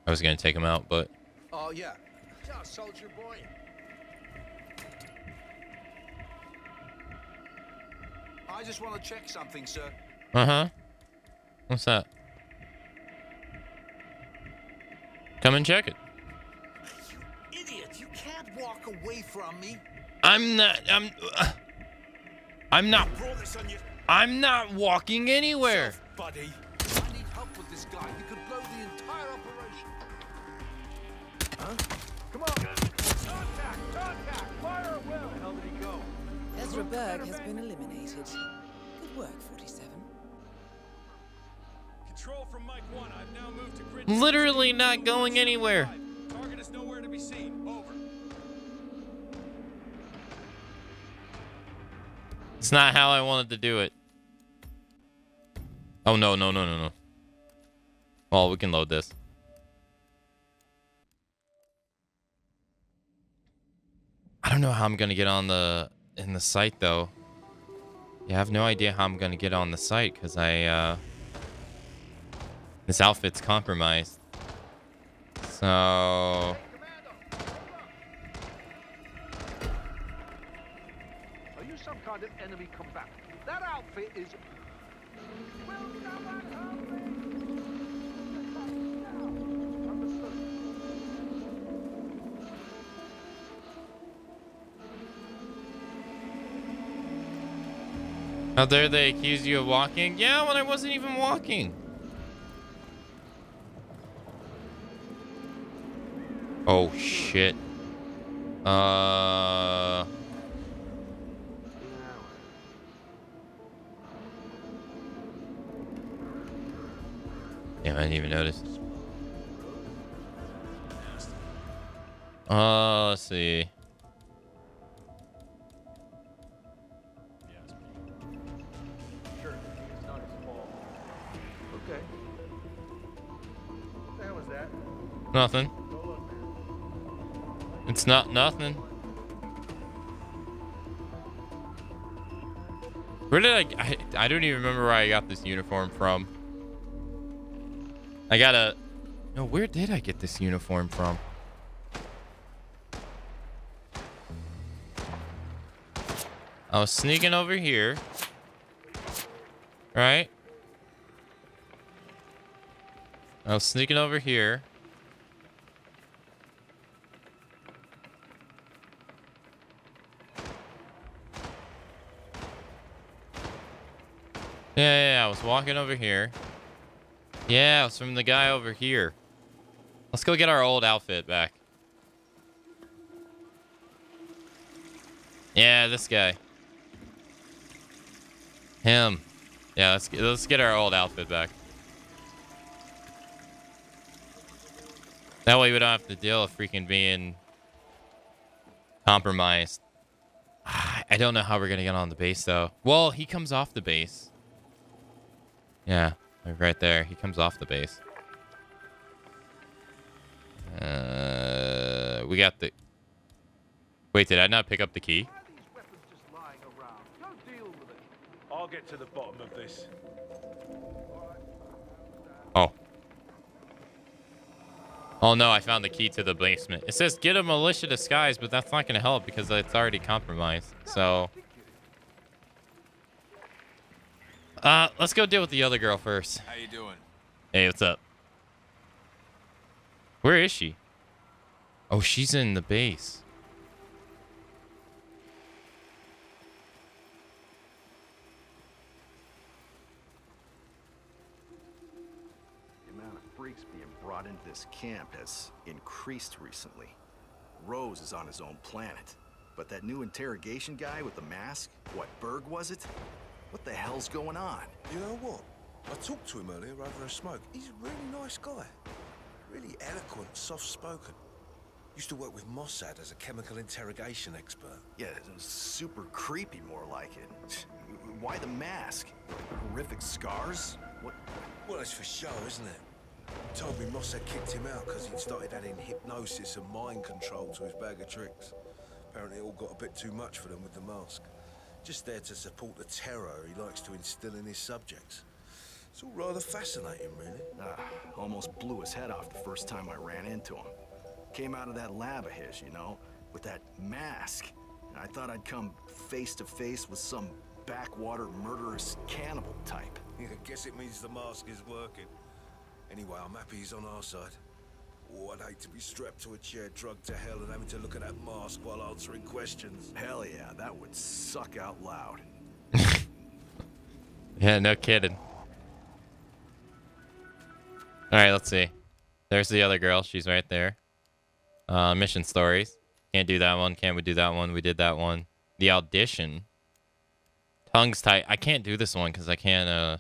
I was gonna take him out, but Oh, yeah. Yeah, soldier boy. I just want to check something, sir. uh huh. What's that? Come and check it. You Idiot, you can't walk away from me. I'm not. I'm. uh, I'm not. Brought this on you, I'm not walking anywhere. buddy. I need help with this guy. He could blow the entire operation. Huh? Come on. Contact! Contact! Fire will! Where the hell did he go? Ezra Berg has been eliminated. Good work, 47. Grid. Literally not going anywhere. Target is nowhere to be seen. Over. It's not how I wanted to do it. Oh no no no no no. Well, we can load this. I don't know how I'm gonna get on the in the site though. Yeah, I have no idea how I'm gonna get on the site because I uh This outfit's compromised. So... Are you some kind of enemy combatant? That outfit is. How dare they accuse you of walking? Yeah, when I wasn't even walking. Oh, shit. Uh... Damn, I didn't even notice. Uh, let's see. Sure, It's not nothing. Where did I, I? I don't even remember where I got this uniform from. I gotta. No, where did I get this uniform from? I was sneaking over here. Right? I was sneaking over here. Yeah, yeah, I was walking over here. Yeah, it was from the guy over here. Let's go get our old outfit back. Yeah, this guy. Him. Yeah, let's get, let's get our old outfit back. That way we don't have to deal with freaking being compromised. <sighs> I don't know how we're gonna get on the base though. Well, he comes off the base. Yeah, like right there. He comes off the base. Uh, we got the. Wait, did I not pick up the key? I'll get to the bottom of this. Oh. Oh no, I found the key to the basement. It says get a militia disguise, but that's not going to help because it's already compromised. So. Uh, let's go deal with the other girl first. How you doing? Hey, what's up? Where is she? Oh, she's in the base. The amount of freaks being brought into this camp has increased recently. Rose is on his own planet. But that new interrogation guy with the mask, what, Berg was it? What the hell's going on? You know what? I talked to him earlier over a smoke. He's a really nice guy. Really eloquent, soft-spoken. Used to work with Mossad as a chemical interrogation expert. Yeah, it was super creepy, more like it. <laughs> Why the mask? Horrific scars? What? Well, it's for show, isn't it? Told me Mossad kicked him out because he'd started adding hypnosis and mind control to his bag of tricks. Apparently it all got a bit too much for them with the mask. Just there to support the terror he likes to instill in his subjects. It's all rather fascinating, really. Ah, almost blew his head off the first time I ran into him. Came out of that lab of his, you know, with that mask. And I thought I'd come face to face with some backwater murderous cannibal type. <laughs> Yeah, guess it means the mask is working. Anyway, I'm happy he's on our side. Oh, I'd hate to be strapped to a chair, drugged to hell, and having to look at that mask while answering questions. Hell yeah, that would suck out loud. <laughs> Yeah, no kidding. All right, let's see. There's the other girl. She's right there. Uh, mission stories. Can't do that one. Can't we do that one? We did that one. The audition. Tongues tight. I can't do this one because I can't. Uh,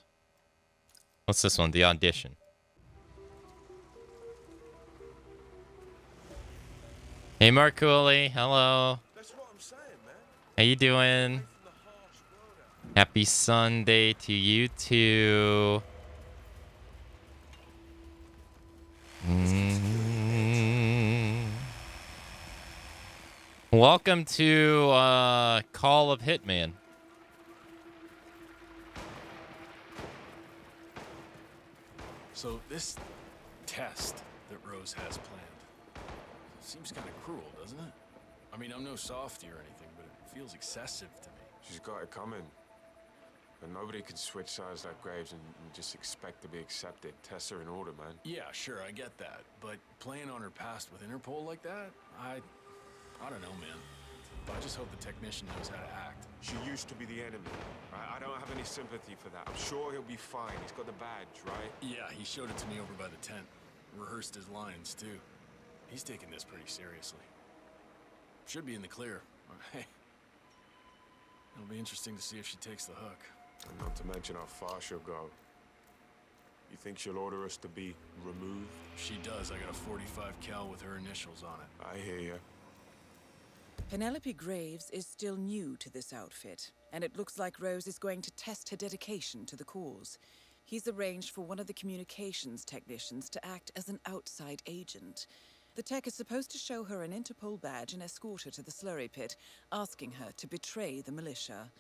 what's this one? The audition. Hey, Mark Cooley. Hello. How you doing? Happy Sunday to you too. Mm. Welcome to uh, Call of Hitman. So this test that Rose has planned seems kind of cruel, doesn't it? I mean, I'm no softy or anything, but it feels excessive to me. She's got it coming. But nobody can switch sides like Graves and, and just expect to be accepted. Tests are in order, man. Yeah, sure, I get that. But playing on her past with Interpol like that, I... I don't know, man. But I just hope the technician knows how to act. She used to be the enemy. I, I don't have any sympathy for that. I'm sure he'll be fine. He's got the badge, right? Yeah, he showed it to me over by the tent. Rehearsed his lines, too. He's taking this pretty seriously. Should be in the clear. Hey. It'll be interesting to see if she takes the hook. And not to mention how far she'll go. You think she'll order us to be removed? She does. I got a 45 cal with her initials on it. I hear you. Penelope Graves is still new to this outfit, and it looks like Rose is going to test her dedication to the cause. He's arranged for one of the communications technicians to act as an outside agent. The tech is supposed to show her an Interpol badge and escort her to the slurry pit, asking her to betray the militia.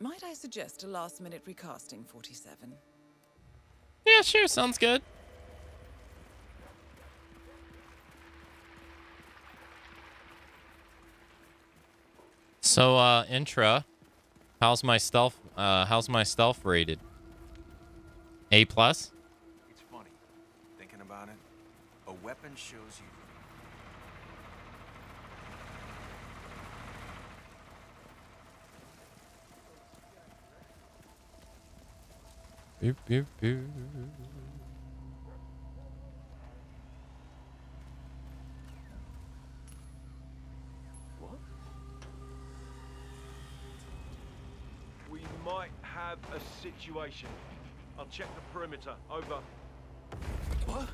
Might I suggest a last minute recasting, 47? Yeah, sure, sounds good. So, uh, Intra, how's my stealth, uh, how's my stealth rated? A plus? It's funny, thinking about it. A weapon shows you. Boop, boop, boop. What? We might have a situation. I'll check the perimeter. Over. What?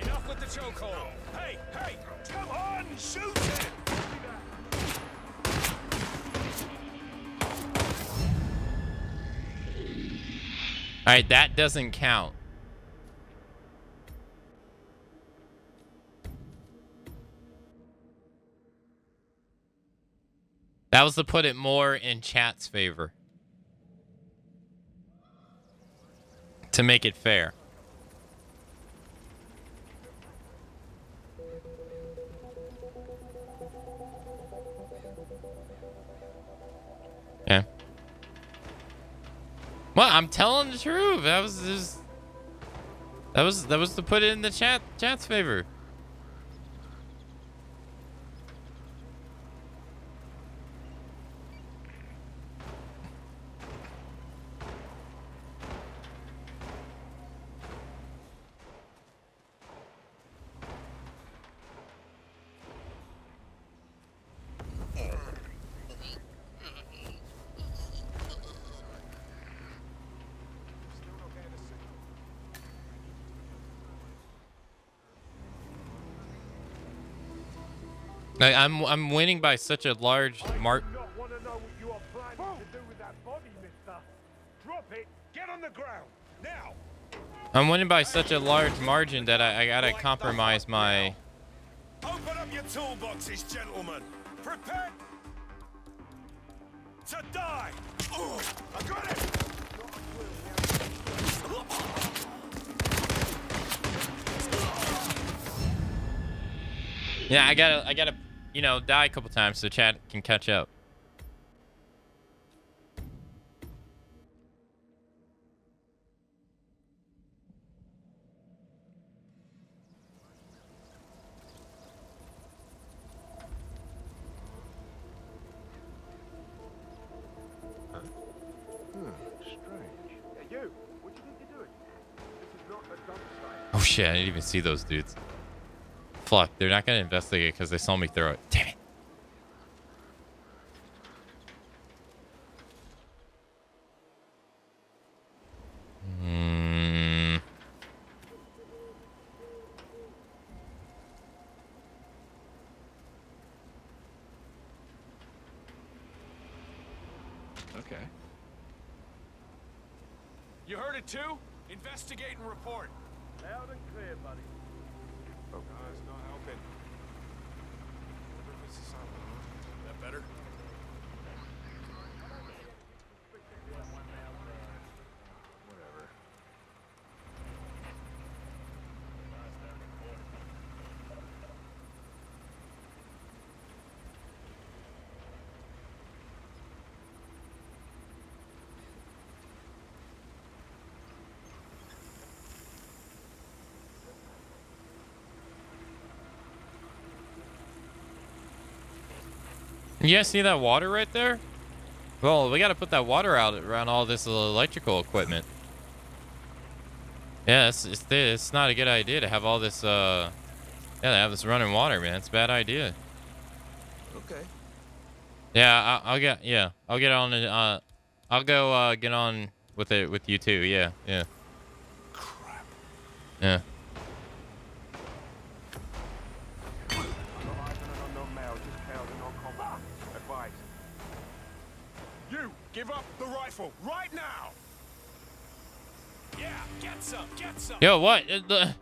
Enough with the chokehold. Hey, hey, come on, shoot it! All right, that doesn't count. That was to put it more in chat's favor. To make it fair. Yeah. Well, I'm telling the truth. That was just that was that was to put it in the chat chat's favor. Like, I'm I'm winning by such a large mark. Not want to know what you are planning to do with that body, mister. Drop it, get on the ground, now! I'm winning by such a large margin that I, I gotta compromise my. Open up your toolboxes, gentlemen. Prepare to die! Oh, I got it! Yeah, I gotta I gotta you know die a couple times so chat can catch up. Hmm. Strange. You! What do you think you're doing? This is not a dump site. Oh shit! I didn't even see those dudes. Fuck! They're not gonna investigate because they saw me throw it. Damn it! Hmm. Okay. You heard it too? Investigate and report. Loud and clear, buddy. Oh, guys, not helping. That better? Whatever. You guys see that water right there? Well, we got to put that water out around all this electrical equipment. Yeah, it's, it's, it's not a good idea to have all this, uh, yeah, to have this running water, man. It's a bad idea. Okay. Yeah, I, I'll get, yeah, I'll get on, uh, I'll go, uh, get on with it with you too. Yeah, yeah. Crap. Yeah. Yo, what? Uh, the-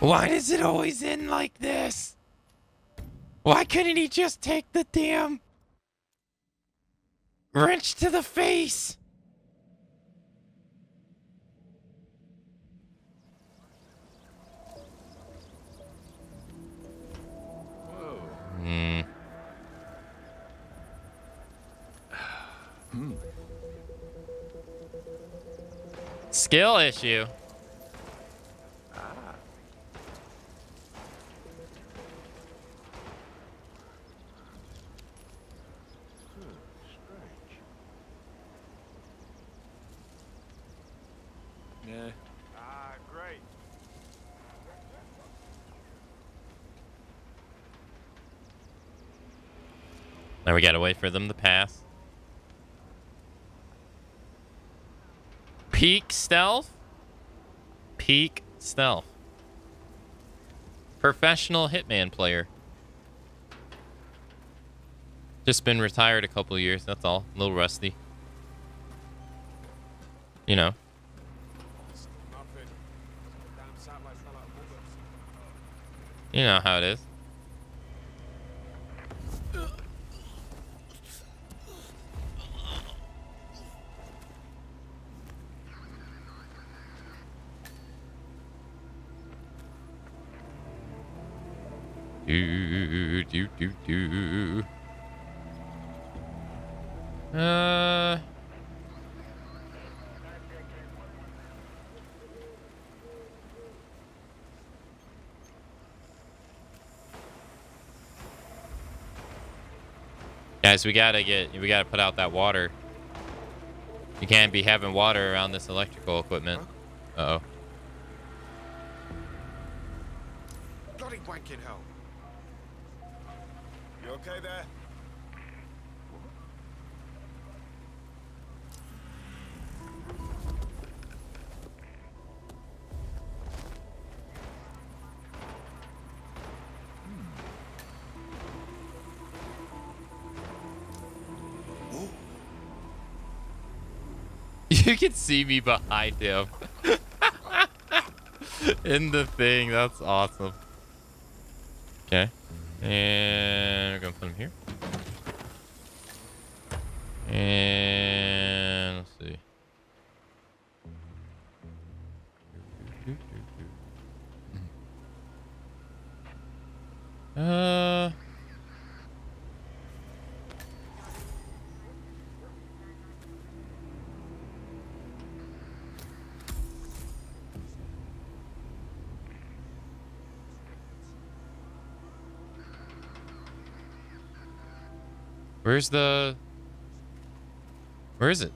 Why does it always end like this? Why couldn't he just take the damn wrench to the face? <sighs> Hmm. Skill issue. Now we gotta wait for them to pass. Peak stealth? Peak stealth. Professional hitman player. Just been retired a couple years, that's all. A little rusty. You know. You know how it is. Do do do do. Uh. Guys, we gotta get, we gotta put out that water. You can't be having water around this electrical equipment. Uh oh. Bloody wanking hell. Okay there? Hmm. <laughs> You can see me behind him. <laughs> In the thing. That's awesome. Okay. And to put him here. Where's the... Where is it?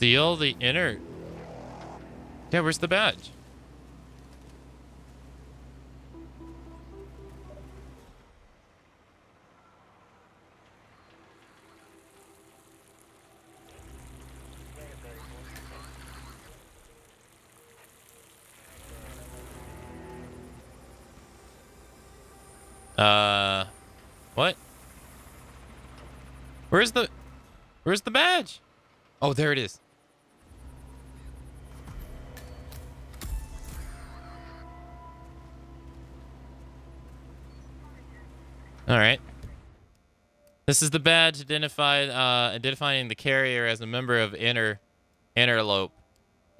Steal the inner. Yeah, where's the badge? Uh, what? Where's the, where's the badge? Oh, there it is. This is the badge identified, uh, identifying the carrier as a member of Inter, Interpol.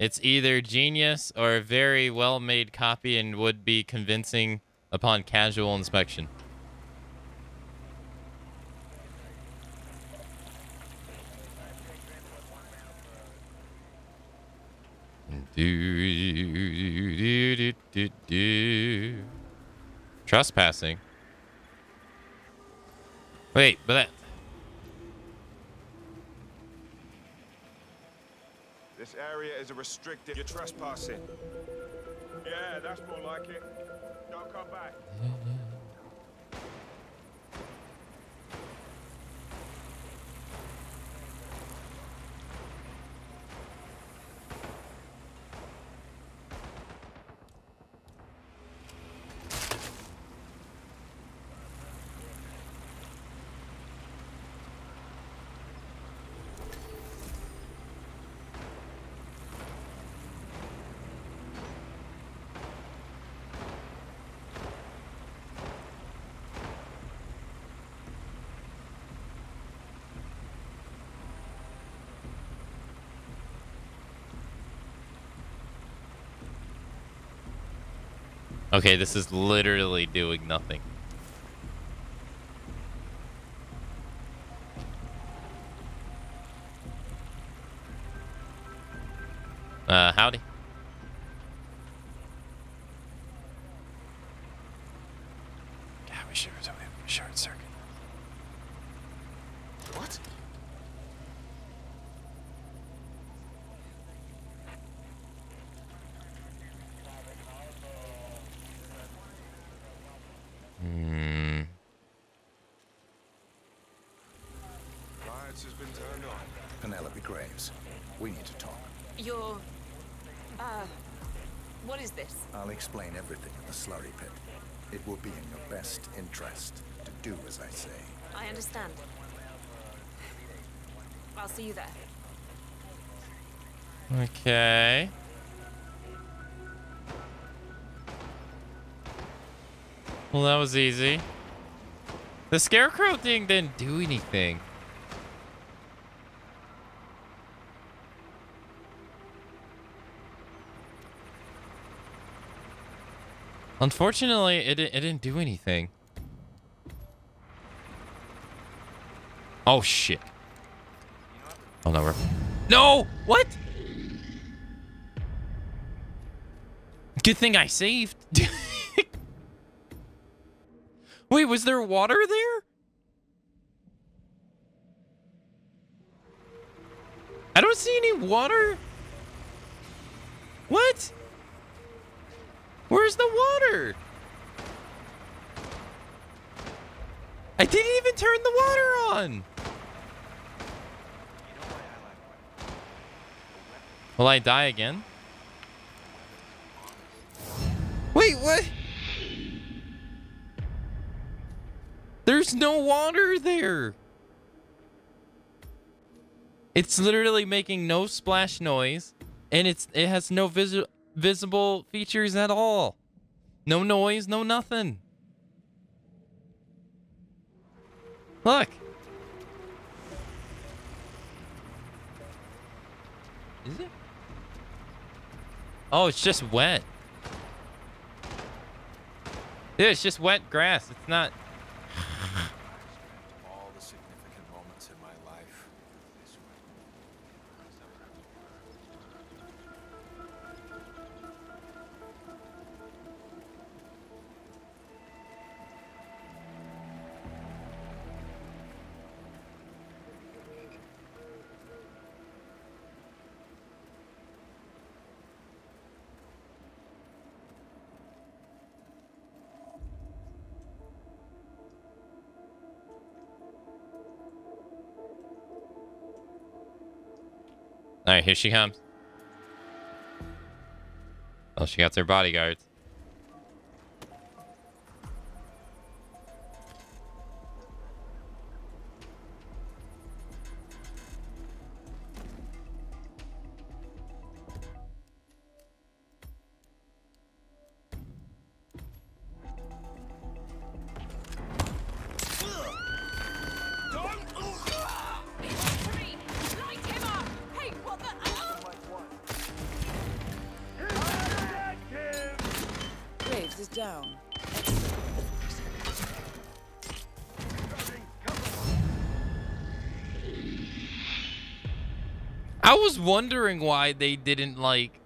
It's either genius or a very well-made copy and would be convincing upon casual inspection. Trespassing. Wait, but that. This area is a restricted. You're trespassing. Yeah, that's more like it. Don't come back. Okay, this is literally doing nothing. Uh, howdy. God, we should have a short circuit. What? Hmm. Lights has been turned on. Penelope Graves, we need to talk. You're. Uh. What is this? I'll explain everything in the slurry pit. It will be in your best interest to do as I say. I understand. I'll see you there. Okay. Well, that was easy. The scarecrow thing didn't do anything. Unfortunately, it, it didn't do anything. Oh, shit. Oh, no. we're- No! What? Good thing I saved. <laughs> Wait, was there water there? I don't see any water. Where's the water? I didn't even turn the water on. Will I die again? Wait, what? There's no water there. It's literally making no splash noise, and it's it has no visi visible features at all. No noise, no nothing. Look. Is it? Oh, it's just wet. Yeah, it's just wet grass. It's not. All right, here she comes. Oh, she got their bodyguards. Wondering why they didn't like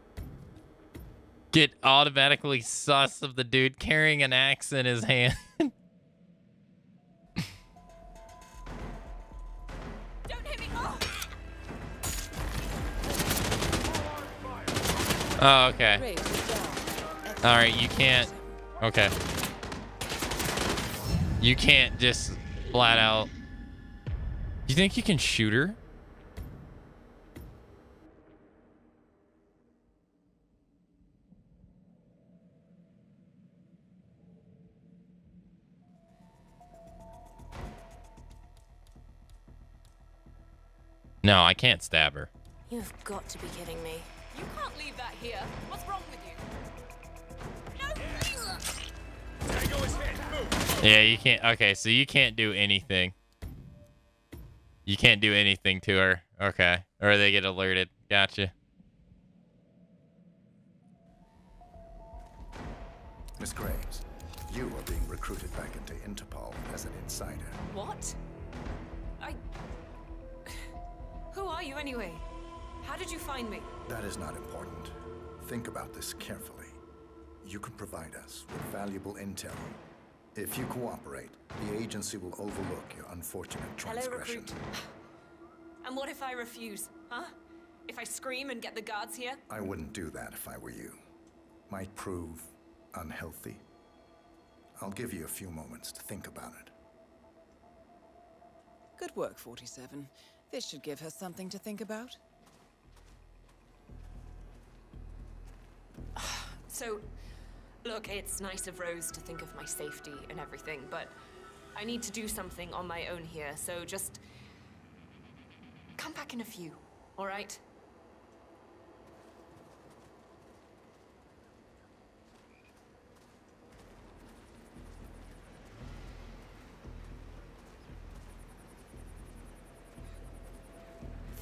get automatically sus of the dude carrying an axe in his <laughs> hand. oh, okay. All right, you can't. Okay. You can't just flat out. You think you can shoot her? I can't stab her. You've got to be kidding me. You can't leave that here. What's wrong with you? Yeah, you can't. Okay, so you can't do anything. You can't do anything to her. Okay. Or they get alerted. Gotcha. Miss Graves, you are being recruited back into Interpol as an insider. What? Who are you anyway? How did you find me? That is not important. Think about this carefully. You can provide us with valuable intel. If you cooperate, the agency will overlook your unfortunate transgression. Hello, recruit. <sighs> And what if I refuse? Huh? If I scream and get the guards here? I wouldn't do that if I were you. Might prove unhealthy. I'll give you a few moments to think about it. Good work, 47. This should give her something to think about. <sighs> So, look, it's nice of Rose to think of my safety and everything, but I need to do something on my own here, so just come back in a few, all right?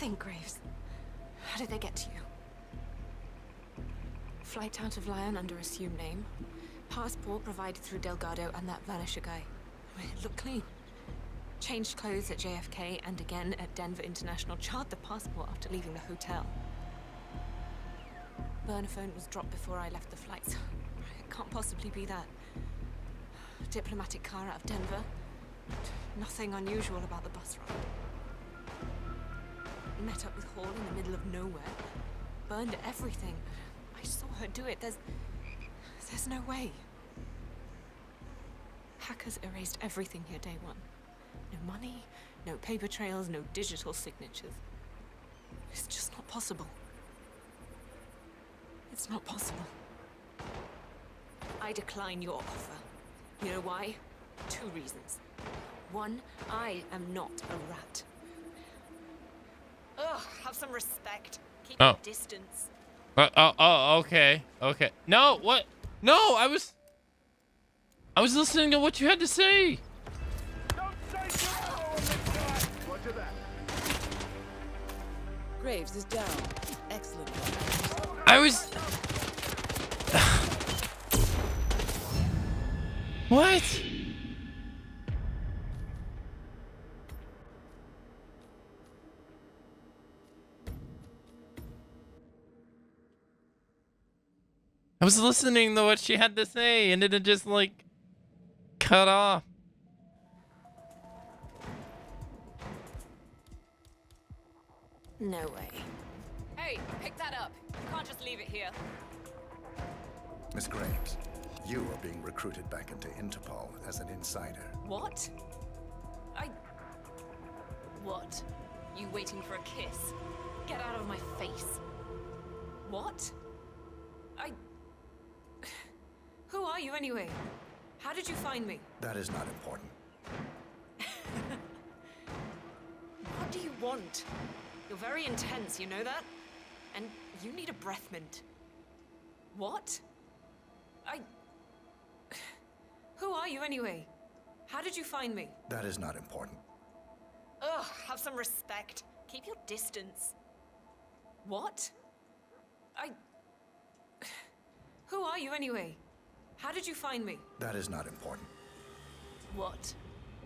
Think, Graves. How did they get to you? Flight out of Lyon under assumed name. Passport provided through Delgado and that Vanisher guy. It looked clean. Changed clothes at JFK and again at Denver International. Charred the passport after leaving the hotel. Burner phone was dropped before I left the flight, so <sighs> it can't possibly be that. Diplomatic car out of Denver. Nothing unusual about the bus ride. Met up with Hall in the middle of nowhere. Burned everything. I saw her do it. There's... There's no way. Hackers erased everything here day one. No money, no paper trails, no digital signatures. It's just not possible. It's not possible. I decline your offer. You know why? Two reasons. One, I am not a rat. Ugh, have some respect. Keep Oh. your distance. Uh, oh, oh, okay, okay. No, what? No, I was, I was listening to what you had to say. Graves is down. Excellent. I was. <sighs> what? I was listening to what she had to say, and then it just like cut off. No way. Hey, pick that up. You can't just leave it here. Miss Graves, you are being recruited back into Interpol as an insider. What? I. What? You waiting for a kiss? Get out of my face. What? I. Who are you anyway? How did you find me? That is not important. <laughs> What do you want? You're very intense, you know that? And you need a breath mint. What? I. <sighs> Who are you anyway? How did you find me? That is not important. Ugh, have some respect. Keep your distance. What? I. <sighs> Who are you anyway? How did you find me? That is not important. What?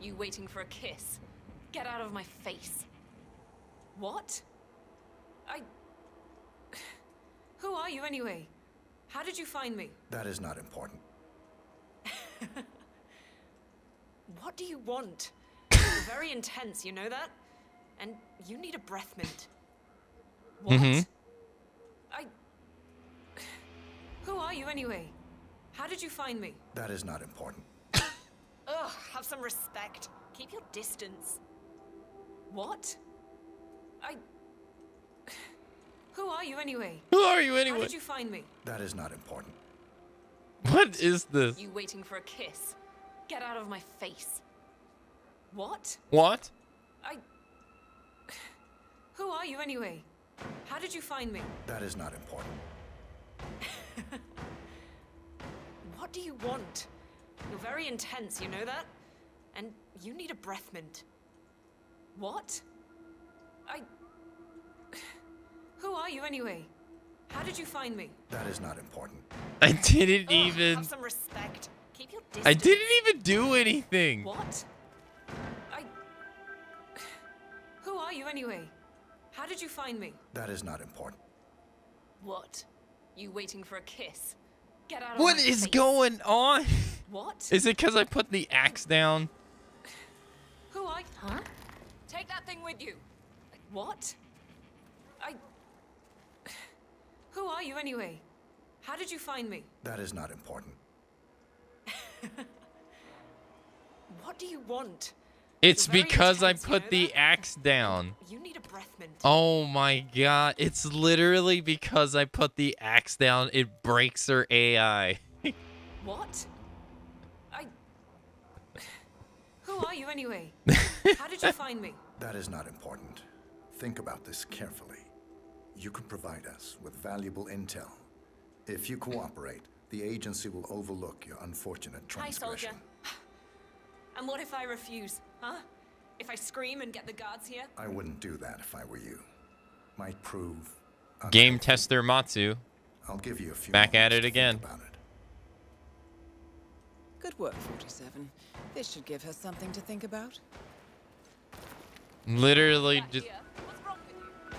You waiting for a kiss? Get out of my face. What? I. <sighs> Who are you anyway? How did you find me? That is not important. <laughs> What do you want? You're very intense, you know that? And you need a breath mint. What? Mm-hmm. I. <sighs> Who are you anyway? How did you find me? That is not important. <coughs> Ugh, have some respect. Keep your distance. What? I. <sighs> Who are you anyway? Who are you anyway? How did you find me? That is not important. What is this? You waiting for a kiss? Get out of my face. What? What? I. <sighs> Who are you anyway? How did you find me? That is not important. <laughs> What do you want? You're very intense, you know that? And you need a breath mint. What? I. <sighs> Who are you anyway? How did you find me? That is not important. I didn't Ugh, even. Have some respect. Keep your distance. I didn't even do anything. What? I. <sighs> Who are you anyway? How did you find me? That is not important. What? You waiting for a kiss? Get out of What my is face. going on? What? Is it because I put the axe down? Who are you? Huh? Take that thing with you. What? I. Who are you anyway? How did you find me? That is not important. <laughs> What do you want? It's because I put the axe down. You need a breath mint. Oh my god. It's literally because I put the axe down, it breaks her AI. What? I. Who are you anyway? <laughs> How did you find me? That is not important. Think about this carefully. You can provide us with valuable intel. If you cooperate, the agency will overlook your unfortunate Hi, soldier. transgression. And what if I refuse? Huh? If I scream and get the guards here? I wouldn't do that if I were you. Might prove. Game tester Matsu. I'll give you a few Back at it again. about it. Good work, 47. This should give her something to think about. Literally just.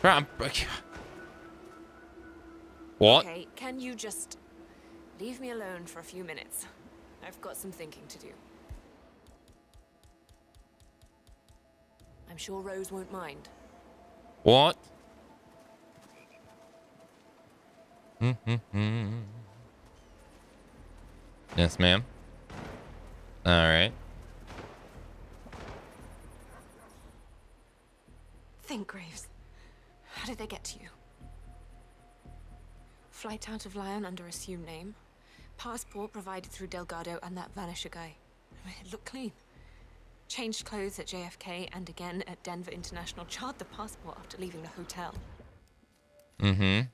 Bro, I'm- What? Okay, can you just leave me alone for a few minutes? I've got some thinking to do. I'm sure Rose won't mind. What? Mm-hmm. <laughs> Yes, ma'am. All right. Think, Graves. How did they get to you? Flight out of Lyon under assumed name. Passport provided through Delgado and that Vanisher guy. It looked clean. Changed clothes at JFK and again at Denver International. Charred the passport after leaving the hotel. Mm-hmm.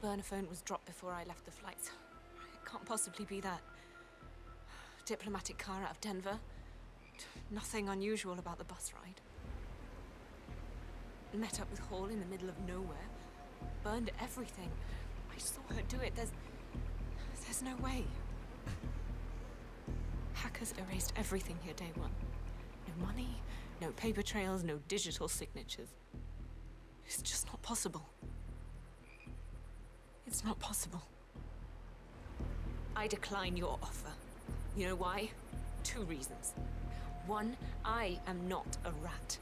Burner phone was dropped before I left the flights. It can't possibly be that. Diplomatic car out of Denver. Nothing unusual about the bus ride. Met up with Hall in the middle of nowhere. Burned everything. I saw her do it. There's. There's no way. Hackers erased everything here day one. No money, no paper trails, no digital signatures. It's just not possible. It's not possible. I decline your offer. You know why? Two reasons. One, I am not a rat.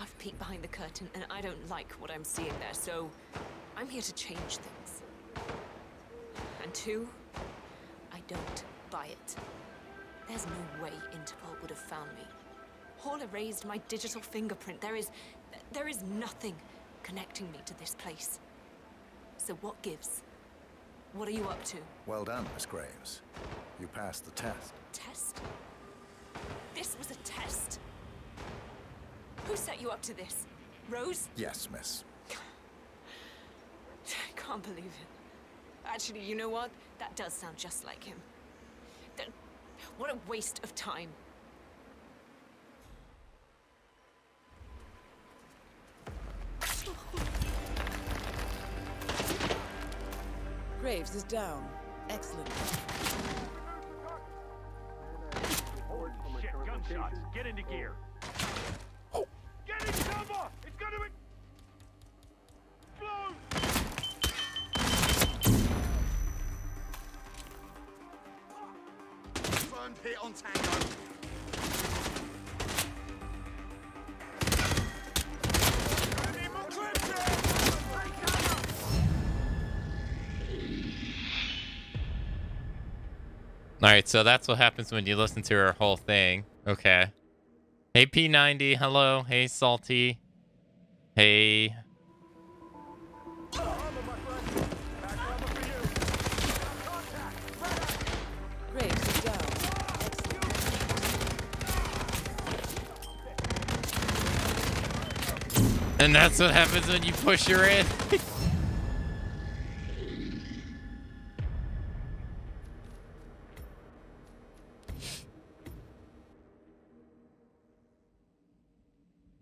I've peeked behind the curtain and I don't like what I'm seeing there, so I'm here to change things. And two, I don't buy it. There's no way Interpol would have found me. Hall erased my digital fingerprint. There is. there is nothing connecting me to this place. So what gives? What are you up to? Well done, Miss Graves. You passed the test. Test? This was a test. Who set you up to this? Rose? Yes, miss. I <sighs> can't believe it. Actually, you know what? That does sound just like him. That, what a waste of time. Graves is down. Excellent. Shit, gunshots. Get into gear. Oh. Get in cover! It's gonna hit on Tango. All right, so that's what happens when you listen to her whole thing. Okay. Hey P90, hello. Hey Salty. Hey. And that's what happens when you push her in. <laughs>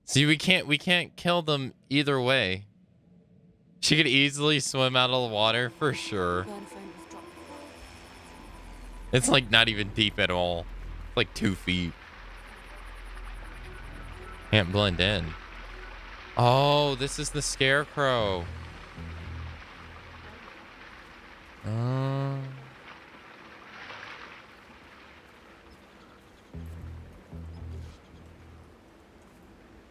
See, we can't we can't kill them either way. She could easily swim out of the water for sure. It's like not even deep at all. It's like two feet. Can't blend in. Oh, this is the scarecrow. Uh,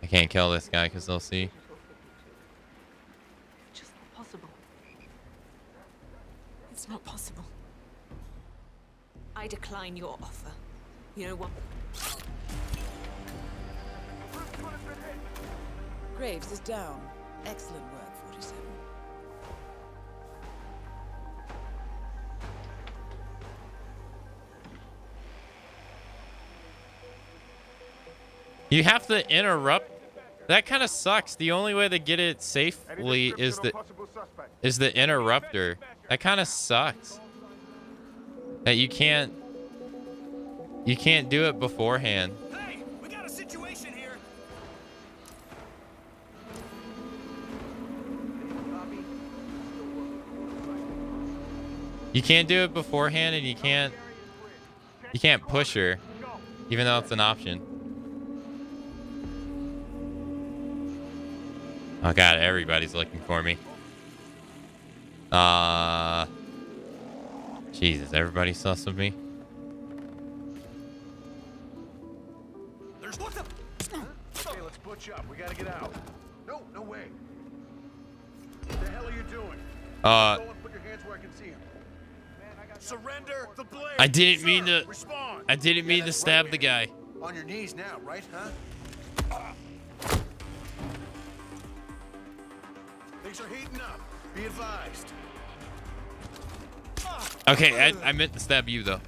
I can't kill this guy because they'll see. Just not possible. It's not possible. I decline your offer. You know what? Graves is down. Excellent work, 47. You have to interrupt. That kind of sucks. The only way to get it safely is the is the interrupter. That kind of sucks. That you can't you can't do it beforehand. You can't do it beforehand, and you can't you can't push her, even though it's an option. Oh god, everybody's looking for me. Uh Jesus, everybody sus of me. There's what the? Hey, let's butch up. We gotta get out. No, no way. What the hell are you doing? Uh Surrender the blade. I didn't mean to Respond. I didn't mean to stab the guy. On your knees now, right, huh? Things are heating up. Be advised. Okay, I, I meant to stab you though.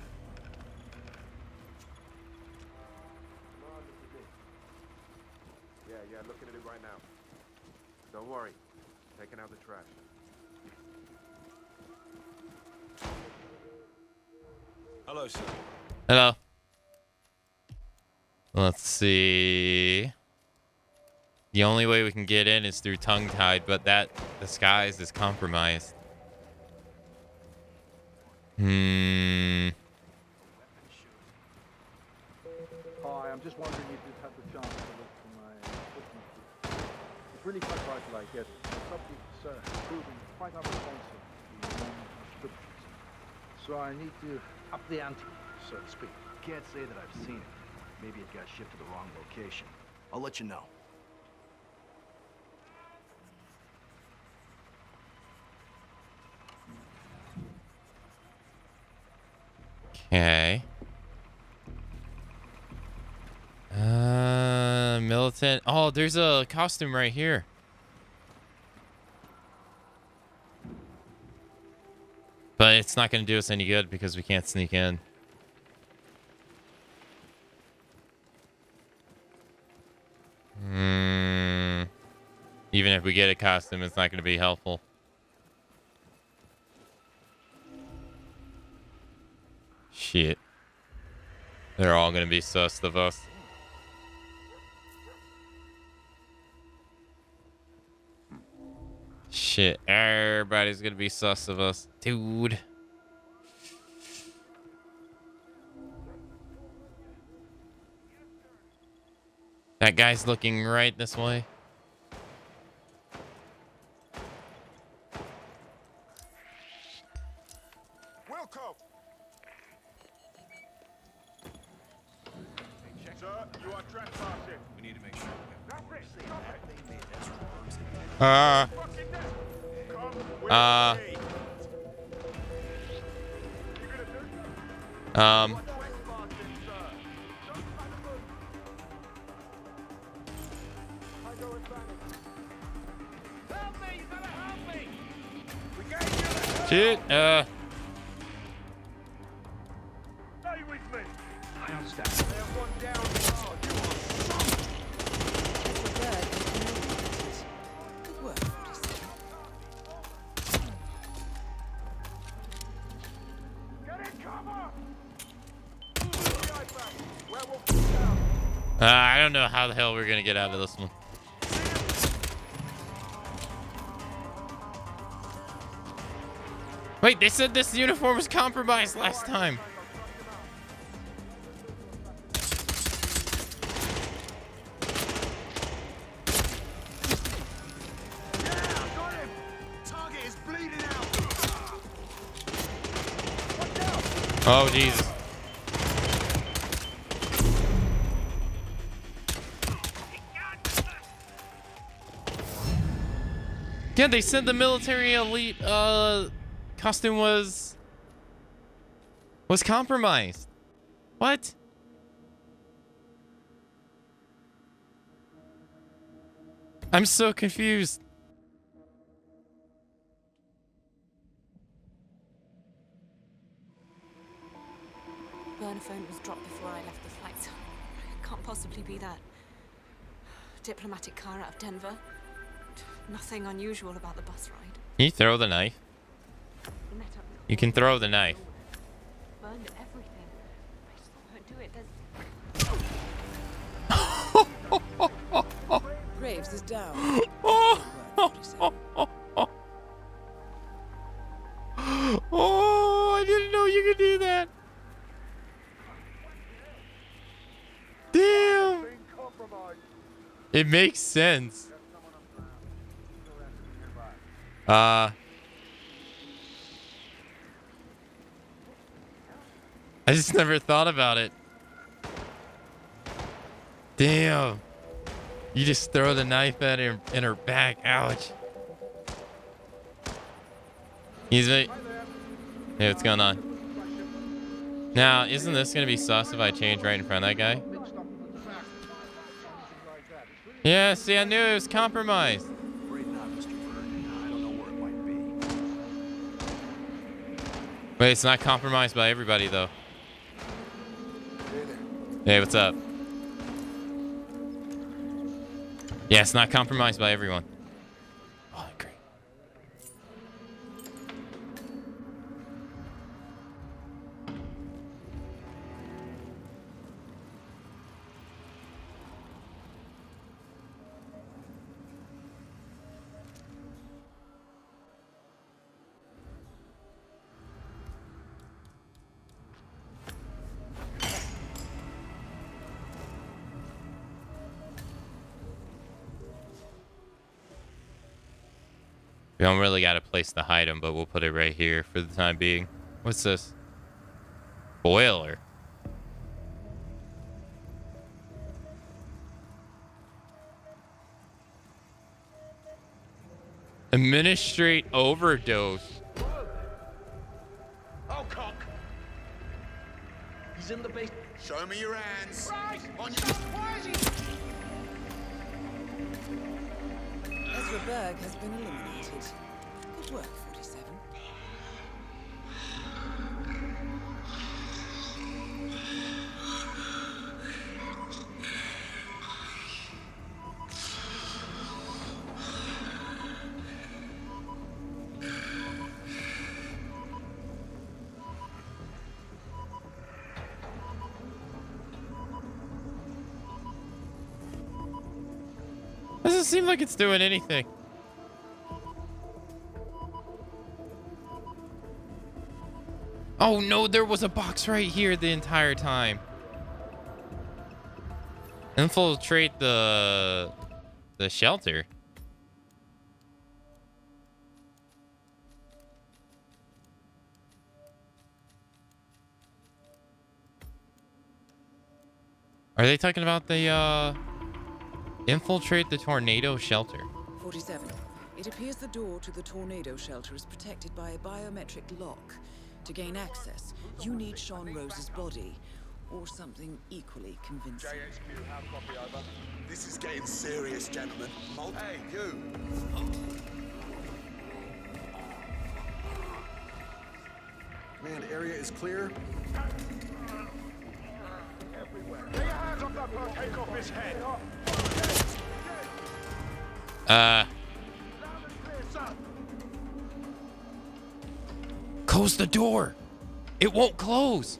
Hello, sir. Hello. Let's see. The only way we can get in is through tongue tied, but that disguise is compromised. Hmm. Hi, I'm just wondering if you've had the chance to look for my equipment. It's really quite vital I get it. The subject is uh, proving quite unresponsive to your prescriptions. So I need to up the ante, so to speak. Can't say that I've seen it. Maybe it got shipped to the wrong location. I'll let you know. Okay. Uh, militant. Oh, there's a costume right here. But it's not going to do us any good because we can't sneak in. Hmm. Even if we get a costume, it's not going to be helpful. Shit. They're all going to be sus of us. Shit, everybody's gonna be sus of us. Dude. That guy's looking right this way. Wilco! Sir, you are trespassing. We need to make sure. Uh. Uh. Um. Shit. Uh. Uh, I don't know how the hell we're gonna get out of this one. Wait, they said this uniform was compromised last time. Target is bleeding out. Oh, Jesus. They said the military elite uh, costume was was compromised. What? I'm so confused. Burner phone was dropped before I left the flight, <laughs> can't possibly be that. Diplomatic car out of Denver. Nothing unusual about the bus ride. Can you throw the knife? We met up with You can throw the knife. burned everything. I just won't do it. There's <laughs> Graves is down. <laughs> Oh, I didn't know you could do that. Damn. It makes sense. Uh. I just <laughs> never thought about it. Damn. You just throw the knife at her in her back. Ouch. He's a. Hey, what's going on? Now, isn't this gonna be sus if I change right in front of that guy? Yeah, see, I knew it was compromised. Wait, it's not compromised by everybody, though. Hey, what's up? Yeah, it's not compromised by everyone. We don't really got a place to hide them, but we'll put it right here for the time being. What's this? Boiler. Administrate overdose. Oh, cock! He's in the base. Show me your hands. On Ezra Berg has been eliminated. Good work, seem like it's doing anything. Oh no, there was a box right here the entire time. Infiltrate the the shelter. Are they talking about the uh infiltrate the tornado shelter? 47. It appears the door to the tornado shelter is protected by a biometric lock. To gain access, you need Sean Rose's body, or something equally convincing. This is getting serious, gentlemen. Mul- hey, you! Man, area is clear. Lay your hands off that bloke, take off his head. Uh Close the door. It won't close.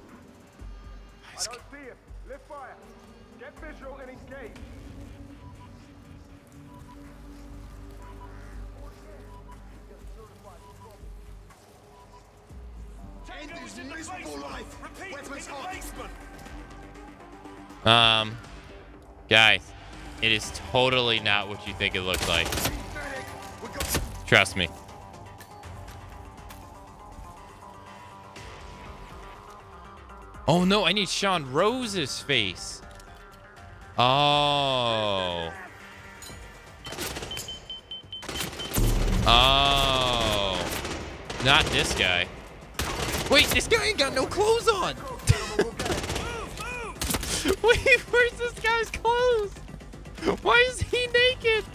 I don't see him. Lift fire. Get visual and engage. End this miserable life. Weapons hot. Um guys, it is totally not what you think it looks like. Trust me. Oh no, I need Sean Rose's face. Oh. Oh. Not this guy. Wait, this guy ain't got no clothes on. <laughs> <laughs> Wait, where's this guy's clothes? Why is he naked?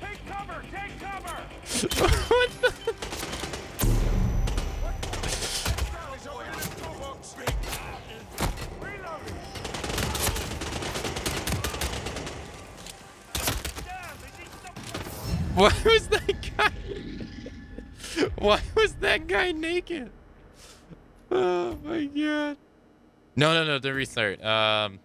Take cover, take cover. <laughs> what the? Why was that guy? <laughs> Why was that guy naked? Oh my god. No, no, no, the restart. Um.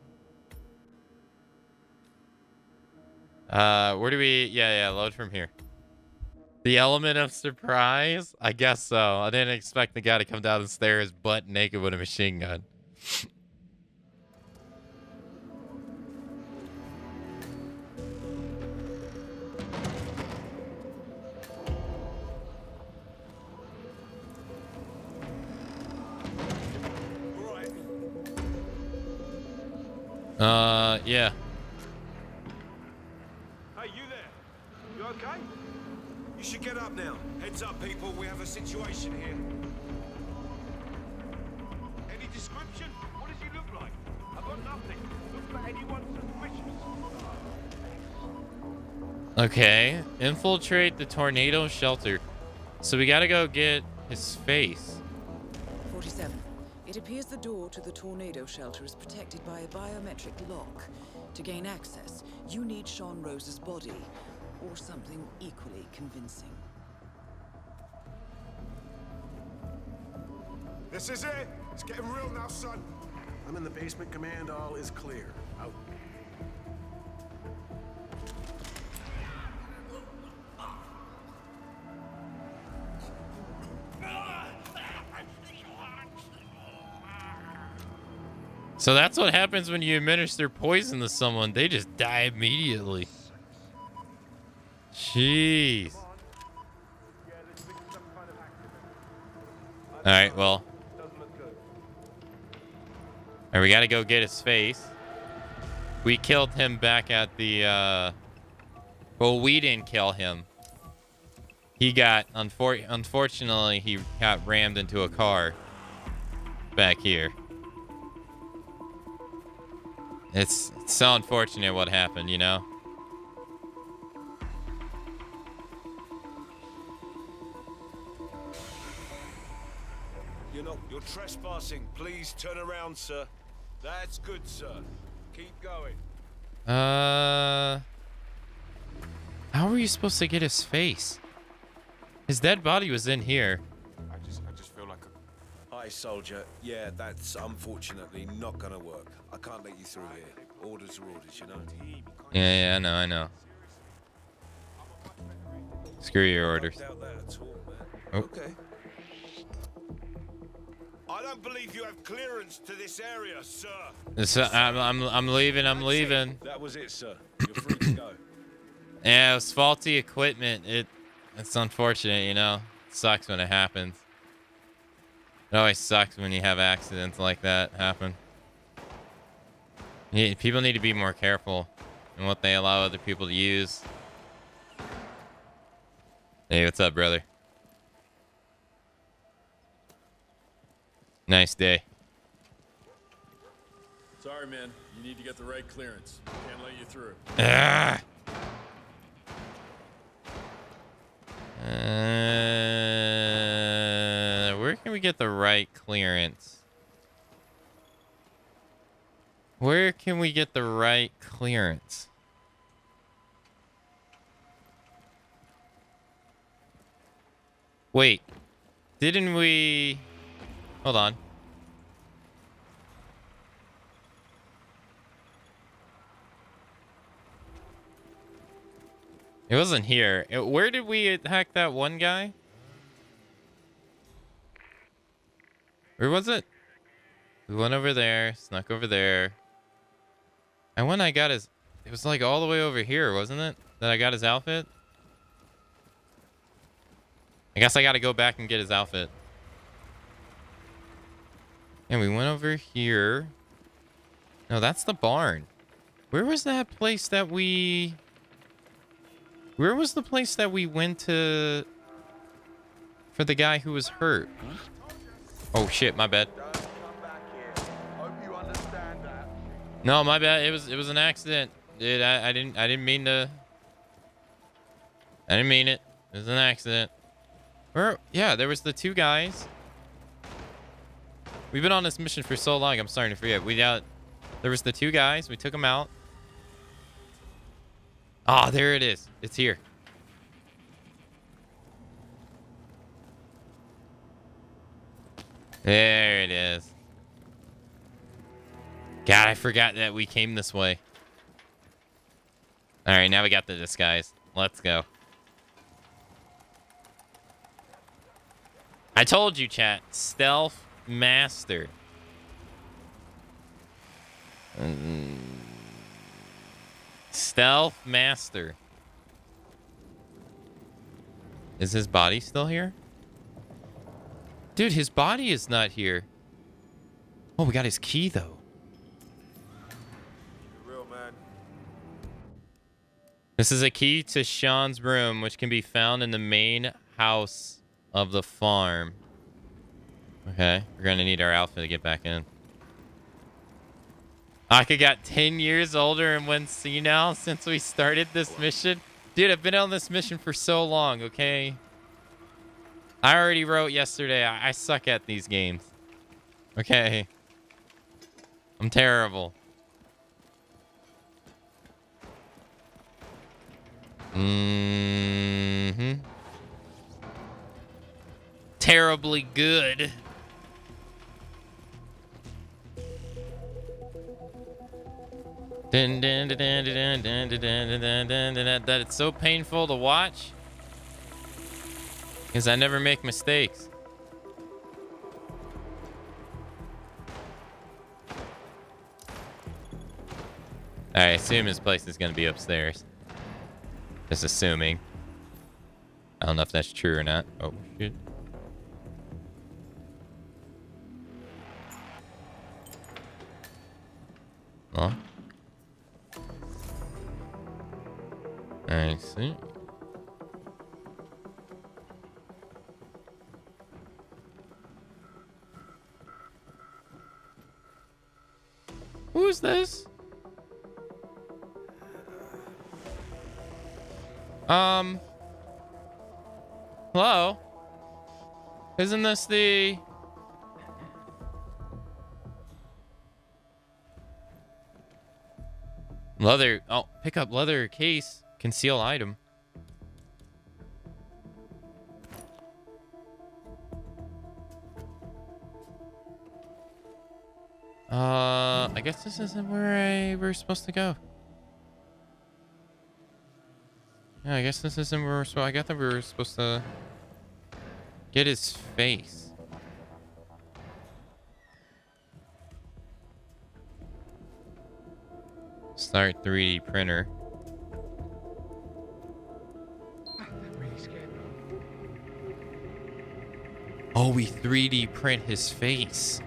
Uh, where do we? Yeah, yeah, load from here. The element of surprise? I guess so. I didn't expect the guy to come down the stairs butt naked with a machine gun. <laughs> Uh, yeah. You should get up now. Heads up, people. We have a situation here. Any description? What does he look like? I've got nothing. Look for anyone suspicious. Okay. Infiltrate the tornado shelter. So we gotta go get his face. 47. It appears the door to the tornado shelter is protected by a biometric lock. To gain access, you need Sean Rose's body, or something equally convincing. This is it. It's getting real now, son. I'm in the basement. Command all is clear. Out. So that's what happens when you administer poison to someone. They just die immediately. Jeez. All right, well. All right, we got to go get his face. We killed him back at the, uh... Well, we didn't kill him. He got, unfor unfortunately, he got rammed into a car back here. It's, it's so unfortunate what happened, you know? Trespassing. Please turn around, sir. That's good, sir. Keep going. Uh... How were you supposed to get his face? His dead body was in here. I just, I just feel like a... Hi, soldier. Yeah, that's unfortunately not gonna work. I can't let you through here. Orders are orders, you know. Yeah, yeah, I know, I know. Screw your orders. Doubt that at all, man. Oh. Okay. I don't believe you have clearance to this area, sir. Uh, I'm, I'm, I'm leaving. I'm leaving. That was it, sir. You're free to go. <clears throat> Yeah, it was faulty equipment. It, it's unfortunate, you know. It sucks when it happens. It always sucks when you have accidents like that happen. Yeah, people need to be more careful in what they allow other people to use. Hey, what's up, brother? Nice day. Sorry, man. You need to get the right clearance. Can't let you through. Ah. Uh, where can we get the right clearance? Where can we get the right clearance? Wait, didn't we? Hold on. It wasn't here. It- where did we attack that one guy? Where was it? We went over there, snuck over there. And when I got his... It was like all the way over here, wasn't it? That I got his outfit? I guess I gotta go back and get his outfit. And we went over here. No, that's the barn. Where was that place that we... Where was the place that we went to... For the guy who was hurt? Oh shit, my bad. No, my bad. It was it was an accident. Dude, I, I didn't I didn't mean to I didn't mean it. It was an accident. Where yeah, there was the two guys. We've been on this mission for so long, I'm starting to forget. We got there was the two guys, we took them out. Ah, there it is. It's here. There it is. God, I forgot that we came this way. All right, now we got the disguise. Let's go. I told you, chat. Stealth master. Stealth master. Is his body still here? Dude, his body is not here. Oh, we got his key, though. Real man. This is a key to Sean's room, which can be found in the main house of the farm. Okay, we're gonna need our alpha to get back in. Aka got 10 years older and went senile since we started this mission. Dude, I've been on this mission for so long, okay? I already wrote yesterday, I, I suck at these games. Okay. I'm terrible. Mm-hmm. Terribly good. That it's so painful to watch. Because I never make mistakes. I assume his place is going to be upstairs. Just assuming. I don't know if that's true or not. Oh, shit. Huh? I see. Who's this? Um. Hello? Isn't this the... Leather. Oh, pick up leather case. Conceal item. Uh, I guess this isn't where I, we're supposed to go. Yeah, I guess this isn't where we're supposed I guess that we were supposed to get his face. Start 3D printer. Oh, we 3D print his face.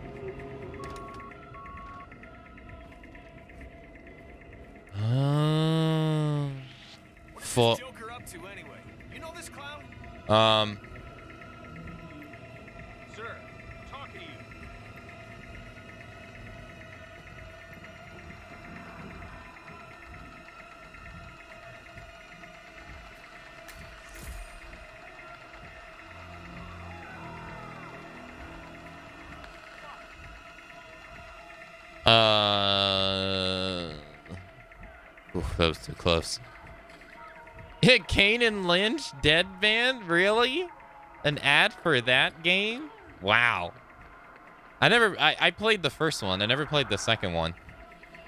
Up to anyway? You know this clown? Um. Uh. Oof, that was too close. <laughs> Kane and Lynch, Dead Men? Really? An ad for that game? Wow. I never, I, I played the first one. I never played the second one.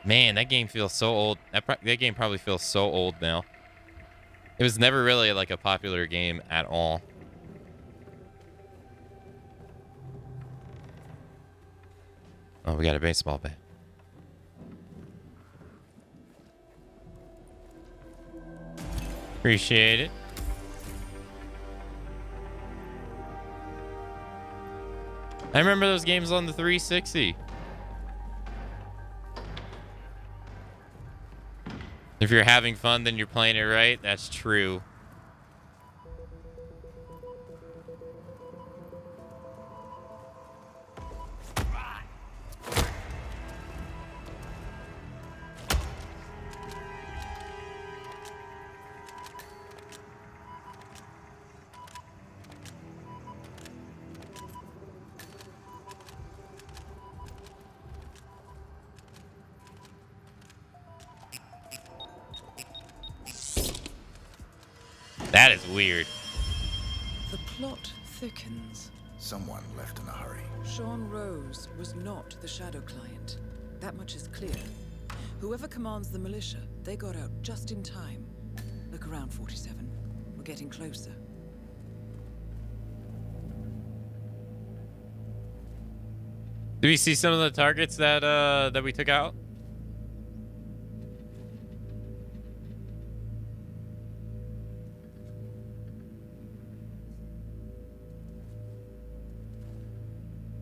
Man, that game feels so old. That, that game probably feels so old now. It was never really like a popular game at all. Oh, we got a baseball bat. Appreciate it. I remember those games on the 360. If you're having fun, then you're playing it right. That's true. Shadow client. That much is clear. Whoever commands the militia, they got out just in time. Look around, 47. We're getting closer. Do we see some of the targets that uh that we took out?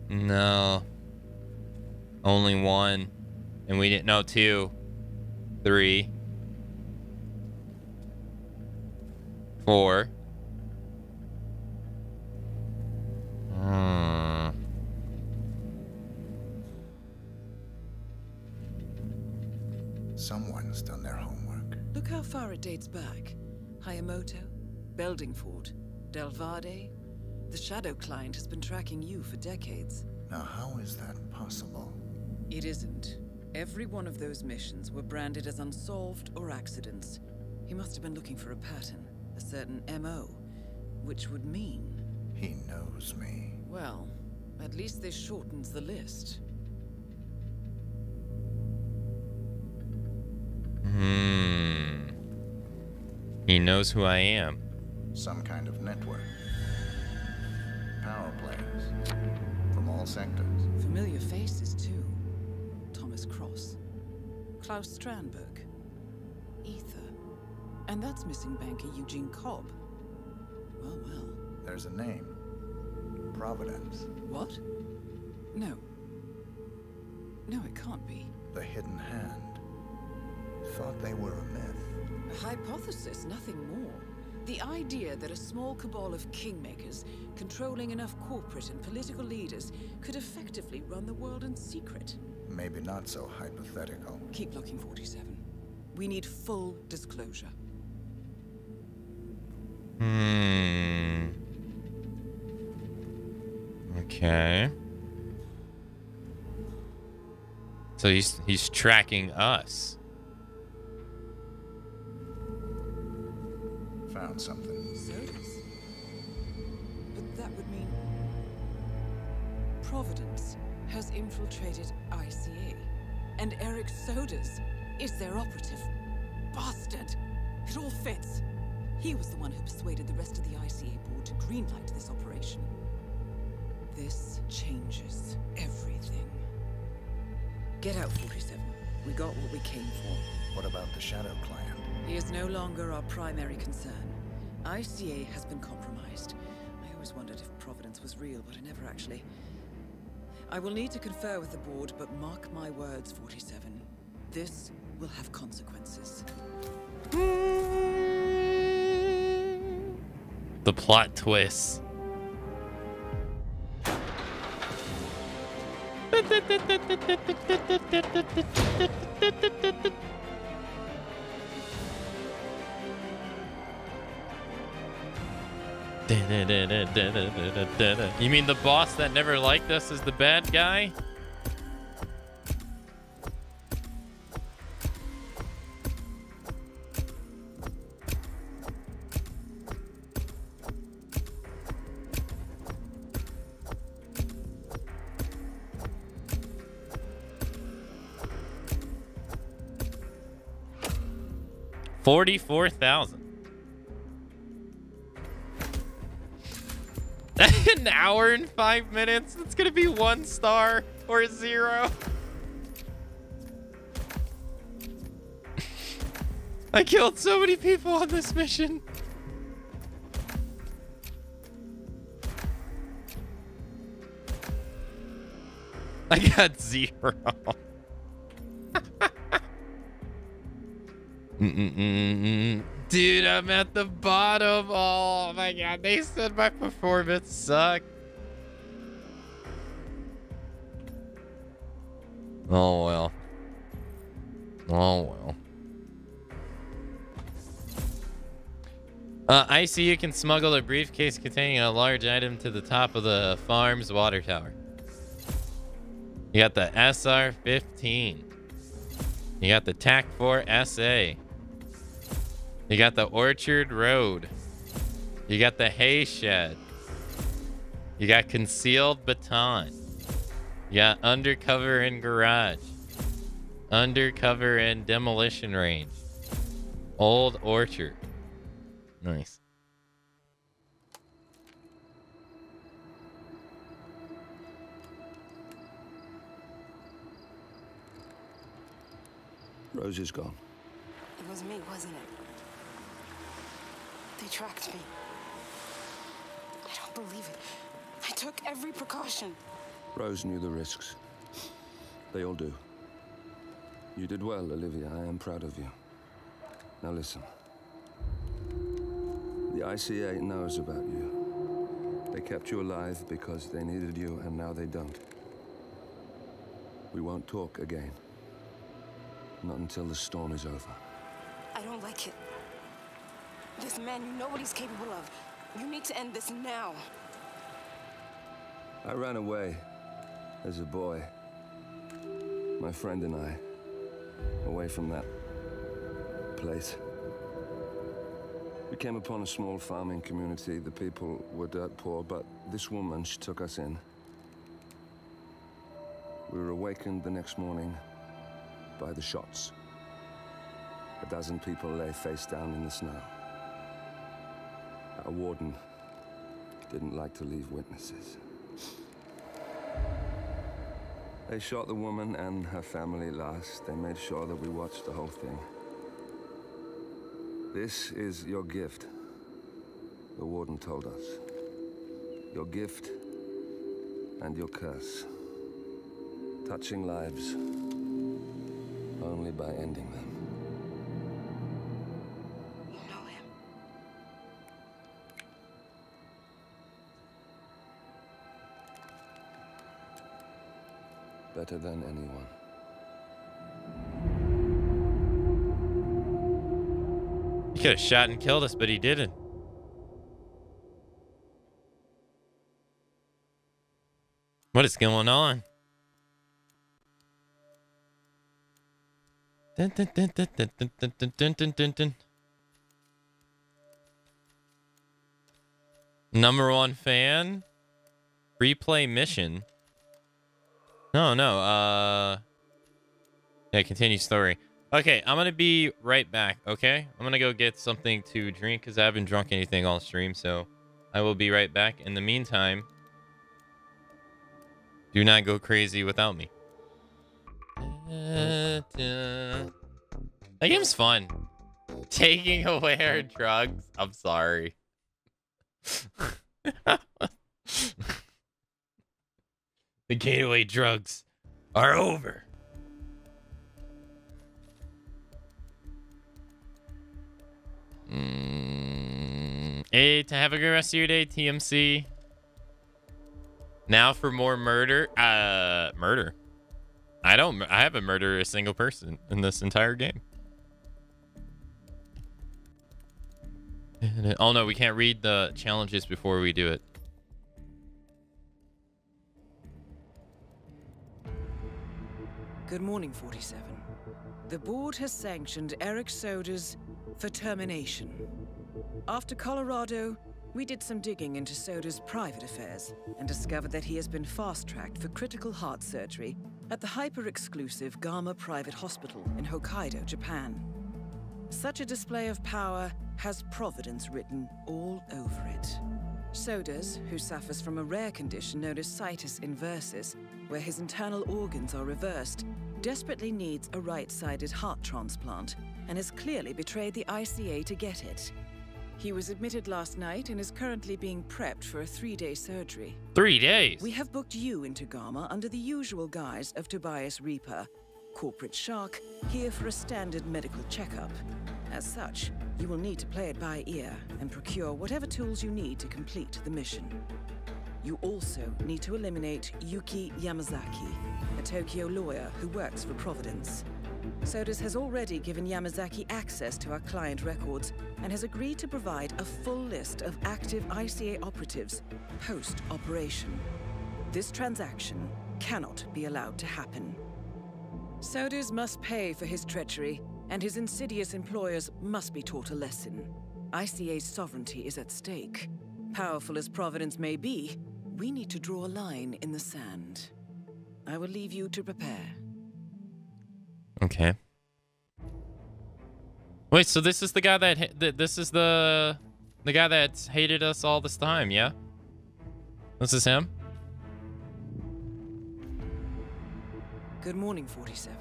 No. Only one. And we didn't know two. Three. Four. Hmm. Someone's done their homework. Look how far it dates back. Hayamoto, Beldingford, Delvade. The Shadow client has been tracking you for decades. Now, how is that possible? It isn't. Every one of those missions were branded as unsolved or accidents. He must have been looking for a pattern, a certain MO, which would mean. He knows me. Well, at least this shortens the list. Hmm. He knows who I am. Some kind of network. Power plays. From all sectors. Familiar faces, too. Thomas Cross. Klaus Strandberg. Ether. And that's missing banker Eugene Cobb. Well, well. There's a name. Providence. What? No. No, it can't be. The Hidden Hand. Thought they were a myth. A hypothesis, nothing more. The idea that a small cabal of kingmakers, controlling enough corporate and political leaders, could effectively run the world in secret. Maybe not so hypothetical. Keep looking, 47. We need full disclosure. Hmm. Okay. So he's he's tracking us. Found something. Soders? But that would mean... Providence has infiltrated ICA. And Erich Soders is their operative. Bastard! It all fits. He was the one who persuaded the rest of the ICA board to greenlight this operation. This changes everything. Get out, 47. We got what we came for. What about the Shadow Client? He is no longer our primary concern. ICA has been compromised. I always wondered if Providence was real, but I never actually. I will need to confer with the board, but mark my words, 47. This will have consequences. The plot twist. You mean the boss that never liked us is the bad guy? Forty-four thousand. An hour and five minutes. It's gonna be one star or zero. I killed so many people on this mission. I got zero. <laughs> Mm-mm-mm-mm. Dude, I'm at the bottom. Oh my god, they said my performance sucked. Oh well. Oh well. Uh, I see you can smuggle a briefcase containing a large item to the top of the farm's water tower. You got the SR-15. You got the TAC-4 SA. You got the Orchard Road. You got the hay shed. You got concealed baton. You got undercover in garage. Undercover in demolition range. Old orchard. Nice. Rose is gone. It was me, wasn't it? They tracked me. I don't believe it. I took every precaution. Rose knew the risks. They all do. You did well, Olivia. I am proud of you. Now listen. The ICA knows about you. They kept you alive because they needed you, and now they don't. We won't talk again. Not until the storm is over. I don't like it. This man you know what he's capable of. You need to end this now. I ran away as a boy. My friend and I. Away from that place. We came upon a small farming community. The people were dirt poor, but this woman, she took us in. We were awakened the next morning by the shots. A dozen people lay face down in the snow. Our warden didn't like to leave witnesses. They shot the woman and her family last. They made sure that we watched the whole thing. This is your gift, the warden told us. Your gift and your curse. Touching lives only by ending them. Better than anyone. He could have shot and killed us, but he didn't. What is going on? Dun, dun, dun, dun, dun, dun, dun, dun, dun, dun, dun. Number one fan? Replay mission? No, no. Uh, yeah, continue story. Okay, I'm gonna be right back. Okay, I'm gonna go get something to drink because I haven't drunk anything all stream. So I will be right back. In the meantime, do not go crazy without me. That game's fun. Taking <laughs> away our drugs. I'm sorry. <laughs> the gateway drugs are over. Mm, hey, to have a good rest of your day, TMC. Now for more murder. Uh, murder. I don't. I haven't murdered a single person in this entire game. <laughs> Oh no, we can't read the challenges before we do it. Good morning, 47. The board has sanctioned Erich Soders for termination. After Colorado, we did some digging into Soders' private affairs and discovered that he has been fast-tracked for critical heart surgery at the hyper-exclusive Gama Private Hospital in Hokkaido, Japan. Such a display of power has Providence written all over it. Soders, who suffers from a rare condition known as situs inversus, where his internal organs are reversed, desperately needs a right-sided heart transplant and has clearly betrayed the ICA to get it. He was admitted last night and is currently being prepped for a three-day surgery. Three days. We have booked you into Gama under the usual guise of Tobias Rieper, corporate shark, here for a standard medical checkup. As such, you will need to play it by ear and procure whatever tools you need to complete the mission. You also need to eliminate Yuki Yamazaki, a Tokyo lawyer who works for Providence. Soders has already given Yamazaki access to our client records and has agreed to provide a full list of active ICA operatives post-operation. This transaction cannot be allowed to happen. Soders must pay for his treachery, and his insidious employers must be taught a lesson. ICA's sovereignty is at stake. Powerful as Providence may be, we need to draw a line in the sand. I will leave you to prepare. Okay. Wait, so this is the guy that, ha- th- this is the the guy that's hated us all this time, yeah? This is him. Good morning, 47.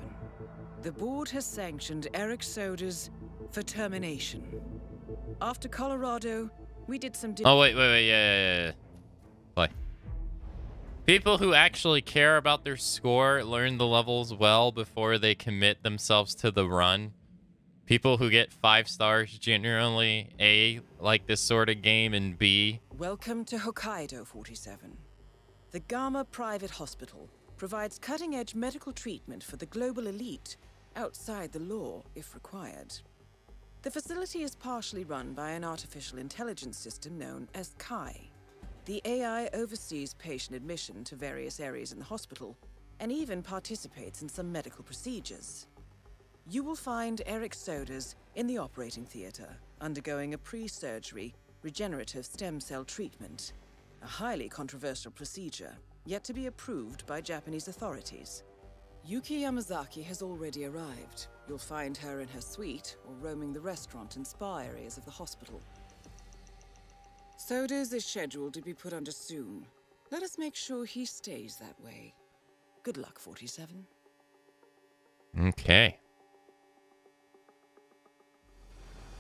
The board has sanctioned Erich Soders for termination. After Colorado, we did some. Oh wait, wait, wait, yeah, yeah, yeah, yeah. People who actually care about their score learn the levels well before they commit themselves to the run. People who get five stars generally A like this sort of game and B Welcome to Hokkaido 47. The Gama Private Hospital provides cutting edge medical treatment for the global elite outside the law if required. The facility is partially run by an artificial intelligence system known as Kai. The AI oversees patient admission to various areas in the hospital and even participates in some medical procedures. You will find Erich Soders in the operating theater, undergoing a pre-surgery regenerative stem cell treatment. A highly controversial procedure, yet to be approved by Japanese authorities. Yuki Yamazaki has already arrived. You'll find her in her suite or roaming the restaurant and spa areas of the hospital. Soders is scheduled to be put under soon. Let us make sure he stays that way. Good luck, 47. Okay.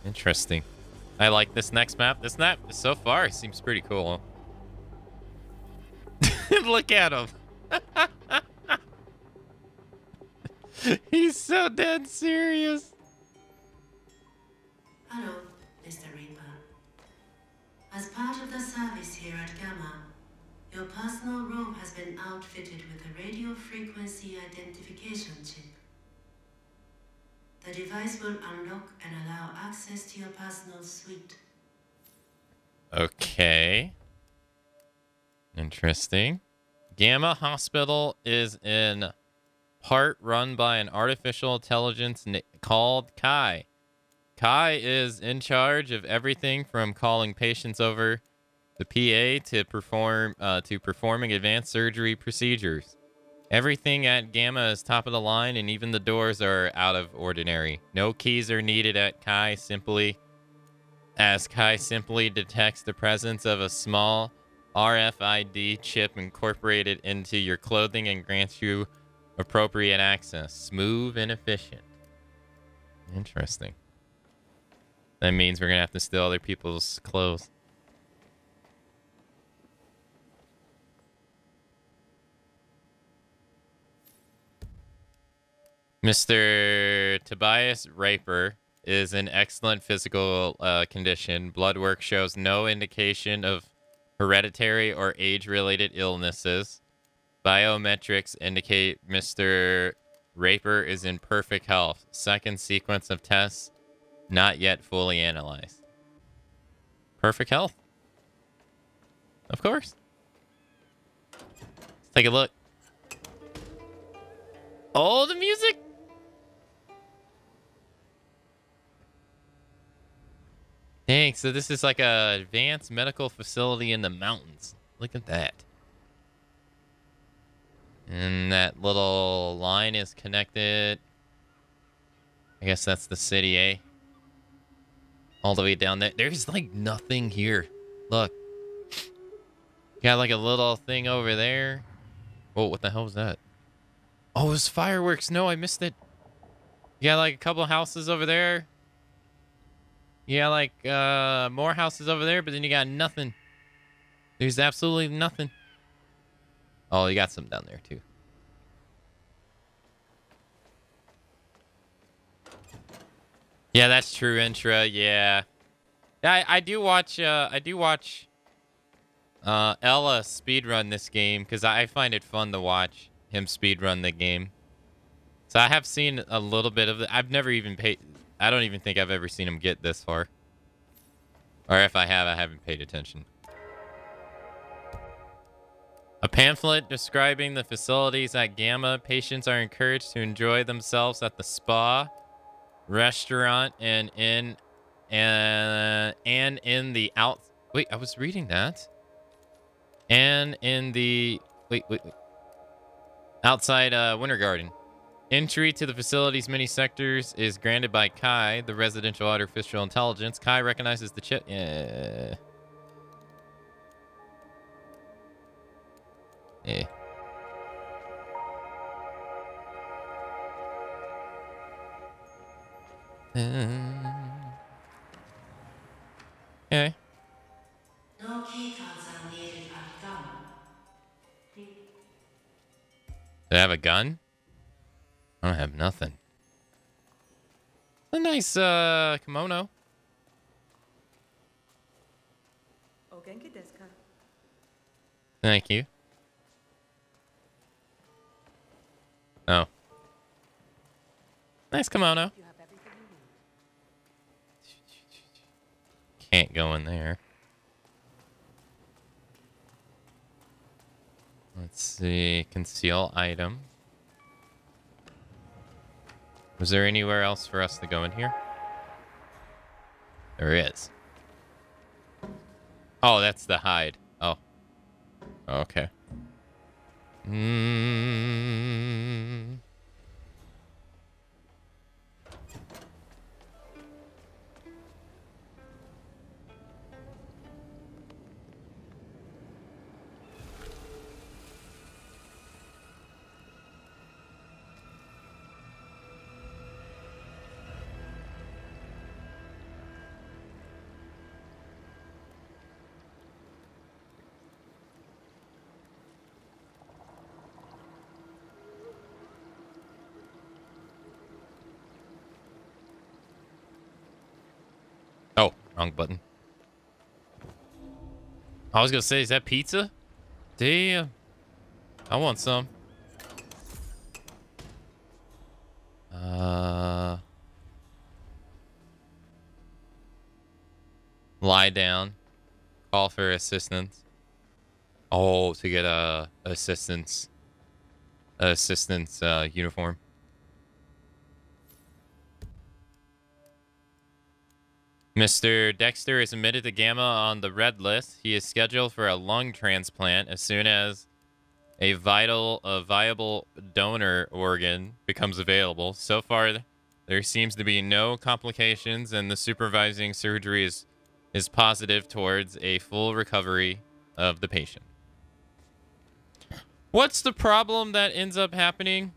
Interesting. I like this next map. This map so far seems pretty cool. <laughs> Look at him. <laughs> He's so dead serious. Hello, Mr. Rieper. As part of the service here at Gama, your personal robe has been outfitted with a radio frequency identification chip. The device will unlock and allow access to your personal suite. Okay. Interesting. Gama Hospital is in part run by an artificial intelligence called Kai. Kai is in charge of everything from calling patients over the PA to perform uh, to performing advanced surgery procedures. Everything at Gama is top of the line, and even the doors are out of ordinary. No keys are needed at Kai. Simply, as Kai simply detects the presence of a small RFID chip incorporated into your clothing and grants you appropriate access. Smooth and efficient. Interesting. That means we're gonna have to steal other people's clothes. Mr. Tobias Rieper is in excellent physical uh, condition. Blood work shows no indication of hereditary or age-related illnesses. Biometrics indicate Mr. Rieper is in perfect health. Second sequence of tests not yet fully analyzed. Perfect health. Of course. Let's take a look. Oh, the music! Dang, so this is like a advanced medical facility in the mountains. Look at that. And that little line is connected. I guess that's the city, eh? All the way down there. There's like nothing here. Look. Got like a little thing over there. Oh, what the hell was that? Oh, it was fireworks. No, I missed it. You got like a couple houses over there. Got like uh, more houses over there, but then you got nothing. There's absolutely nothing. Oh, you got some down there too. Yeah, that's true, Intra. Yeah, I I do watch uh I do watch uh Ella speedrun this game because I find it fun to watch him speedrun the game. So I have seen a little bit of it. I've never even paid. I don't even think I've ever seen him get this far. Or if I have, I haven't paid attention. A pamphlet describing the facilities at Gama. Patients are encouraged to enjoy themselves at the spa, restaurant, and in and and in the out. Wait, I was reading that. And in the wait, wait, wait. Outside uh, Winter Garden. Entry to the facility's many sectors is granted by Kai, the residential artificial intelligence. Kai recognizes the chip. Yeah. Yeah. Okay. Do I have a gun? I don't have nothing. A nice uh kimono. Thank you. Oh. Nice kimono. Can't go in there. Let's see. Conceal item. Was there anywhere else for us to go in here? There is. Oh, that's the hide. Oh. Okay. Mm. Oh, wrong button. I was gonna say, is that pizza? Damn. I want some. Uh. Lie down. Call for assistance. Oh, to get a assistance, assistance uh, uniform. Mr. Dexter is admitted to Gama on the red list. He is scheduled for a lung transplant as soon as a vital, a viable donor organ becomes available. So far, there seems to be no complications, and the supervising surgery is is positive towards a full recovery of the patient. What's the problem that ends up happening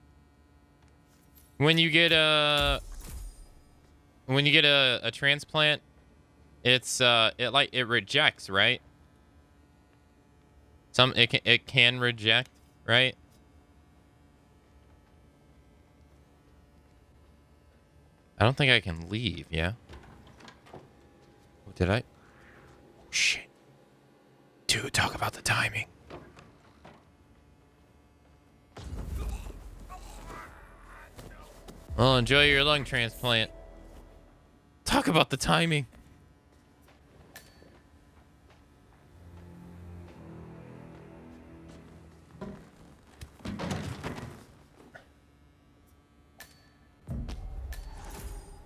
when you get a when you get a, a transplant, it's uh it like it rejects, right? Some it can it can reject, right? I don't think I can leave, yeah? Did I? Shit. Dude, talk about the timing. Well, enjoy your lung transplant. Talk about the timing.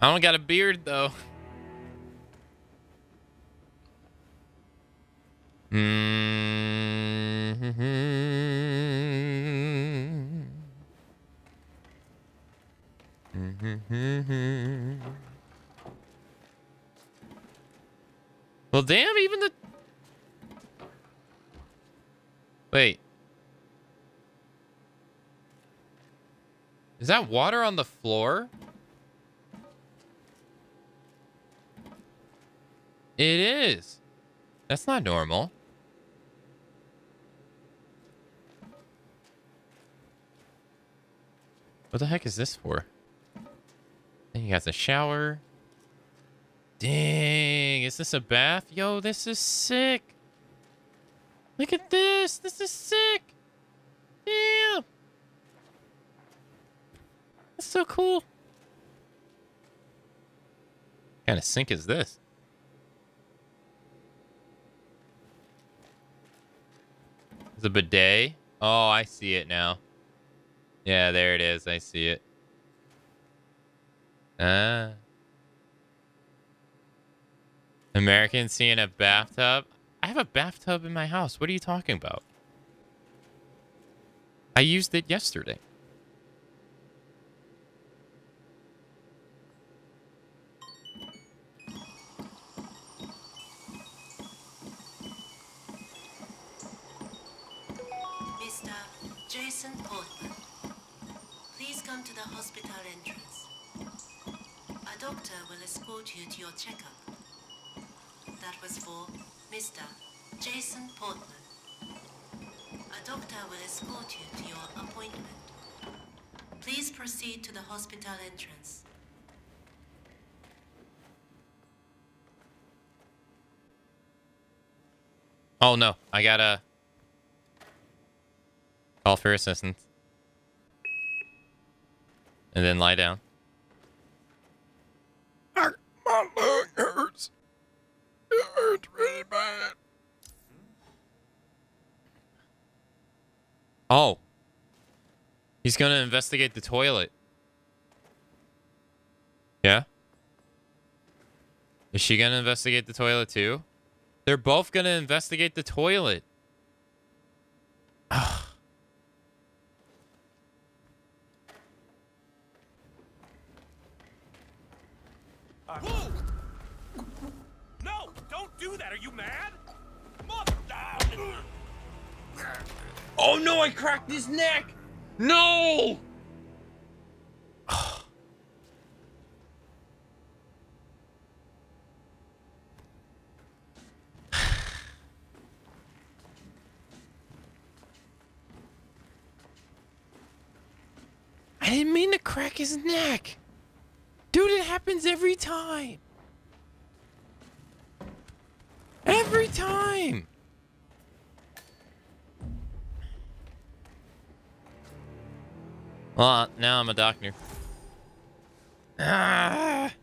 I don't got a beard though. Mm-hmm. Well, damn, even the... Wait. Is that water on the floor? It is. That's not normal. What the heck is this for? Then you got the shower. Dang, is this a bath? Yo, this is sick. Look at this. This is sick. Damn. That's so cool. What kind of sink is this? It's a bidet. Oh, I see it now. Yeah, there it is. I see it. Ah. American seeing a bathtub? I have a bathtub in my house. What are you talking about? I used it yesterday. Mr. Jason Portman, please come to the hospital entrance. A doctor will escort you to your checkup. That was for Mr. Jason Portman. A doctor will escort you to your appointment. Please proceed to the hospital entrance. Oh no, I gotta call for assistance. And then lie down. My lung hurts. It hurts really bad. Oh. He's gonna investigate the toilet. Yeah? Is she gonna investigate the toilet too? They're both gonna investigate the toilet. Whoa! No! Don't do that! Are you mad? Mother... Oh no, I cracked his neck! No! <sighs> I didn't mean to crack his neck. Dude, it happens every time. Every time. Well, now I'm a doctor. Ah.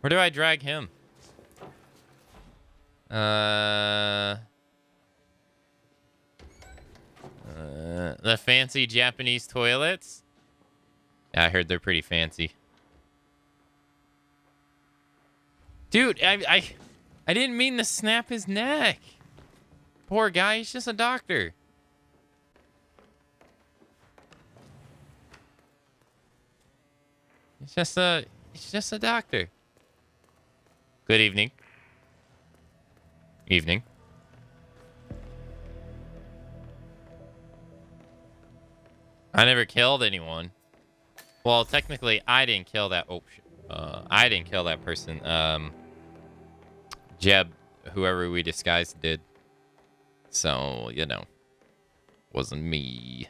Where do I drag him? Uh, uh, the fancy Japanese toilets. Yeah, I heard they're pretty fancy. Dude, I, I, I didn't mean to snap his neck. Poor guy, he's just a doctor. He's just a, he's just a doctor. Good evening. Evening. I never killed anyone. Well, technically, I didn't kill that. Oh. Uh, I didn't kill that person. Um, Jeb, whoever we disguised, did. So you know, wasn't me.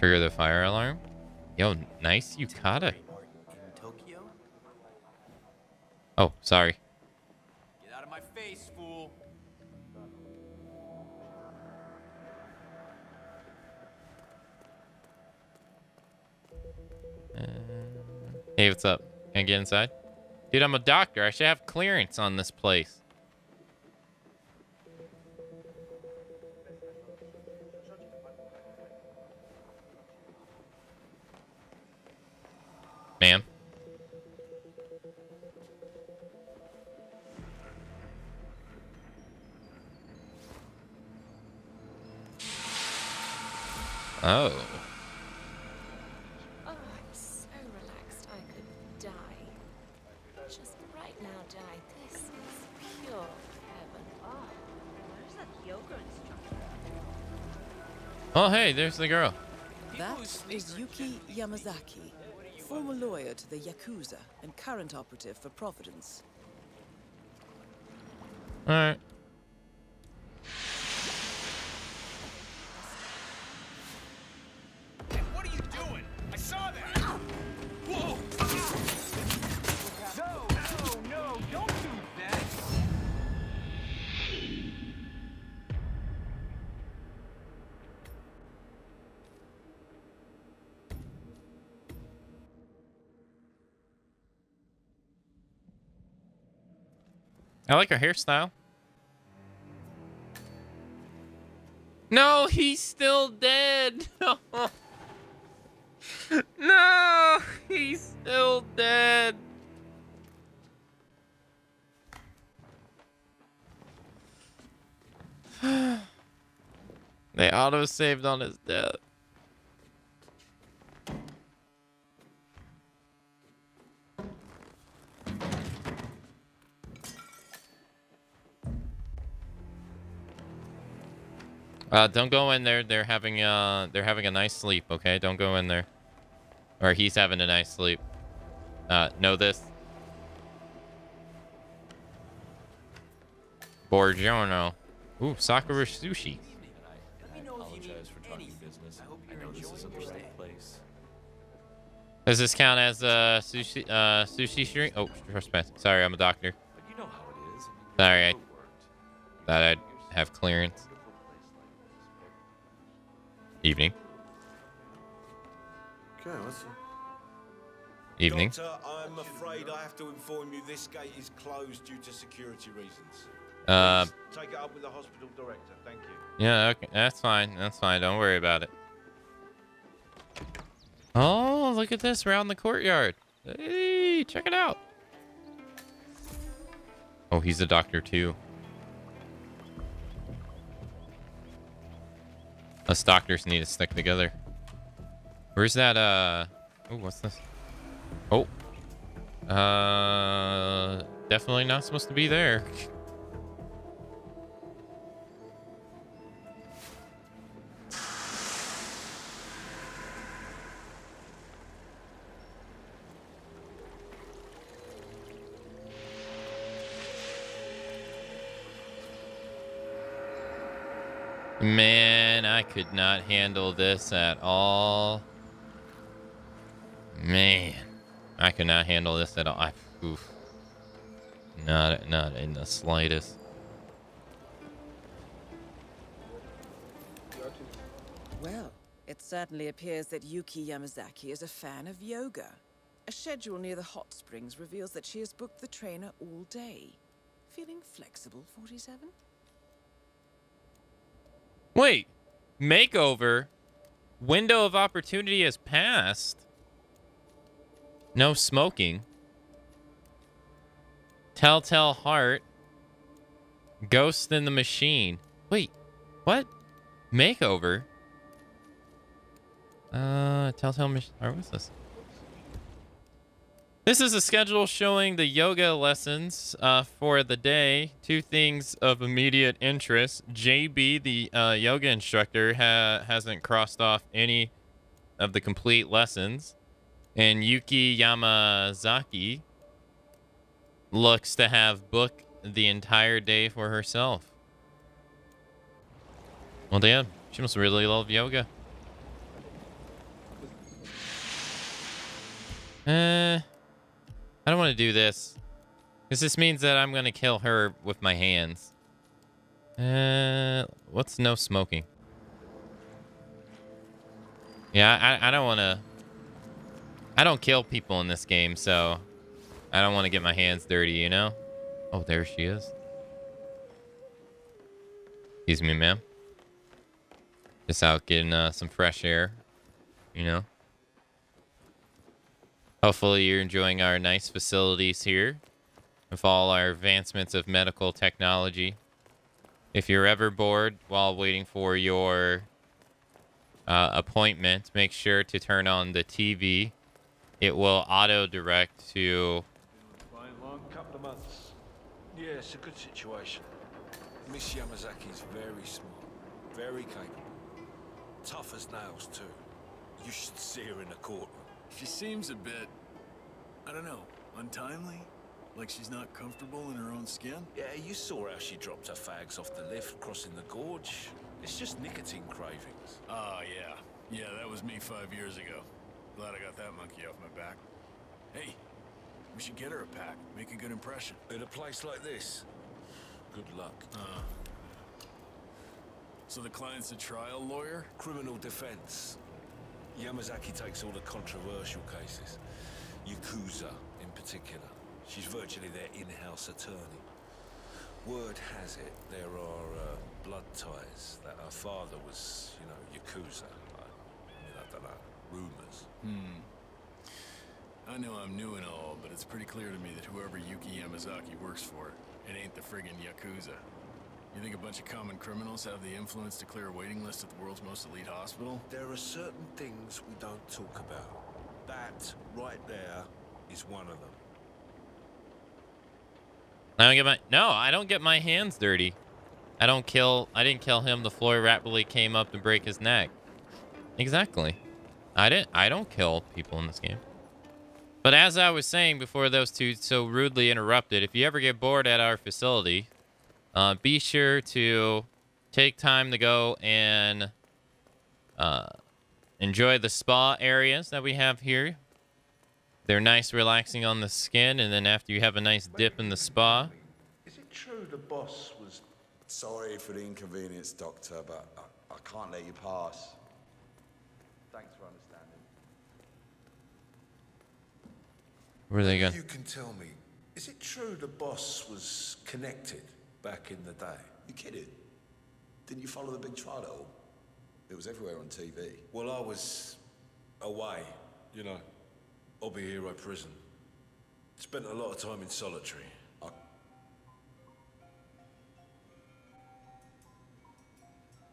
Trigger the fire alarm. Yo, nice yukata. Tokyo? Oh, sorry. Get out of my face, fool! Uh, hey, what's up? Can I get inside? Dude, I'm a doctor. I should have clearance on this place. Ma'am. Oh. Oh, I'm so relaxed I could die. Just right now, die. This is pure heaven. Oh, where's that yoga instructor? Oh, hey, there's the girl. That is Yuki Yamazaki, former lawyer to the Yakuza and current operative for Providence. All I like her hairstyle. No, he's still dead. <laughs> No. he's still dead. <sighs> they auto saved on his death. Uh, don't go in there. They're having uh, they're having a nice sleep. Okay, don't go in there. Or he's having a nice sleep. Uh, know this. Borgiorno. Ooh, Sakura sushi. Does this count as uh sushi uh sushi street? Oh, trespass. Sorry, I'm a doctor. Sorry, I thought I'd have clearance. Evening. Okay, what's Evening. Doctor, I'm afraid I have to inform you this gate is closed due to security reasons. Uh, Please take it up with the hospital director. Thank you. yeah, okay, that's fine. That's fine. Don't worry about it. Oh, look at this around the courtyard. Hey, check it out. Oh, he's a doctor too. Us doctors need to stick together. Where's that, uh... Oh, what's this? Oh. Uh... Definitely not supposed to be there. Man, I could not handle this at all. Man, I could not handle this at all. I, oof. Not, not in the slightest. Well, it certainly appears that Yuki Yamazaki is a fan of yoga. A schedule near the hot springs reveals that she has booked the trainer all day. Feeling flexible, 47? Wait, makeover. Window of opportunity has passed. No smoking. Telltale heart. Ghost in the machine. Wait, what? Makeover? Uh, Telltale machine. What's this? This is a schedule showing the yoga lessons uh, for the day. Two things of immediate interest. JB, the uh, yoga instructor, ha hasn't crossed off any of the complete lessons. And Yuki Yamazaki looks to have booked the entire day for herself. Well, damn. She must really love yoga. Uh, I don't want to do this. Because this means that I'm going to kill her with my hands. Uh, what's no smoking? Yeah, I, I don't want to... I don't kill people in this game, so... I don't want to get my hands dirty, you know? Oh, there she is. Excuse me, ma'am. Just out getting uh, some fresh air, you know? Hopefully you're enjoying our nice facilities here with all our advancements of medical technology. If you're ever bored while waiting for your uh, appointment, make sure to turn on the TV. It will auto-direct to... Fine, long couple of months. Yeah, it's a good situation. Miss Yamazaki's very smart, very capable. Tough as nails, too. You should see her in the courtroom. She seems a bit, I don't know, untimely? Like she's not comfortable in her own skin? Yeah, you saw how she dropped her fags off the lift crossing the gorge. It's just nicotine cravings. Oh, yeah. Yeah, that was me five years ago. Glad I got that monkey off my back. Hey, we should get her a pack. Make a good impression. In a place like this? Good luck. Uh, so the client's a trial lawyer? Criminal defense. Yamazaki takes all the controversial cases. Yakuza, in particular. She's virtually their in-house attorney. Word has it there are uh, blood ties, that her father was, you know, Yakuza. I, mean, I don't know, rumors. Hmm. I know I'm new and all, but it's pretty clear to me that whoever Yuki Yamazaki works for, it ain't the friggin' Yakuza. You think a bunch of common criminals have the influence to clear a waiting list at the world's most elite hospital? There are certain things we don't talk about. That, right there, is one of them. I don't get my no, I don't get my hands dirty. I don't kill I didn't kill him. The floor rapidly came up to break his neck. Exactly. I didn't I don't kill people in this game. But as I was saying before those two so rudely interrupted, if you ever get bored at our facility, uh, be sure to take time to go and uh, enjoy the spa areas that we have here. They're nice, relaxing on the skin, and then after you have a nice dip in the spa. Is it true the boss was... Sorry for the inconvenience, Doctor, but I, I can't let you pass. Thanks for understanding. Where are they going? You can tell me, is it true the boss was connected back in the day? You kidding? Didn't you follow the big trial at all? It was everywhere on TV. Well, I was away, you know. Abashiri prison. Spent a lot of time in solitary. I...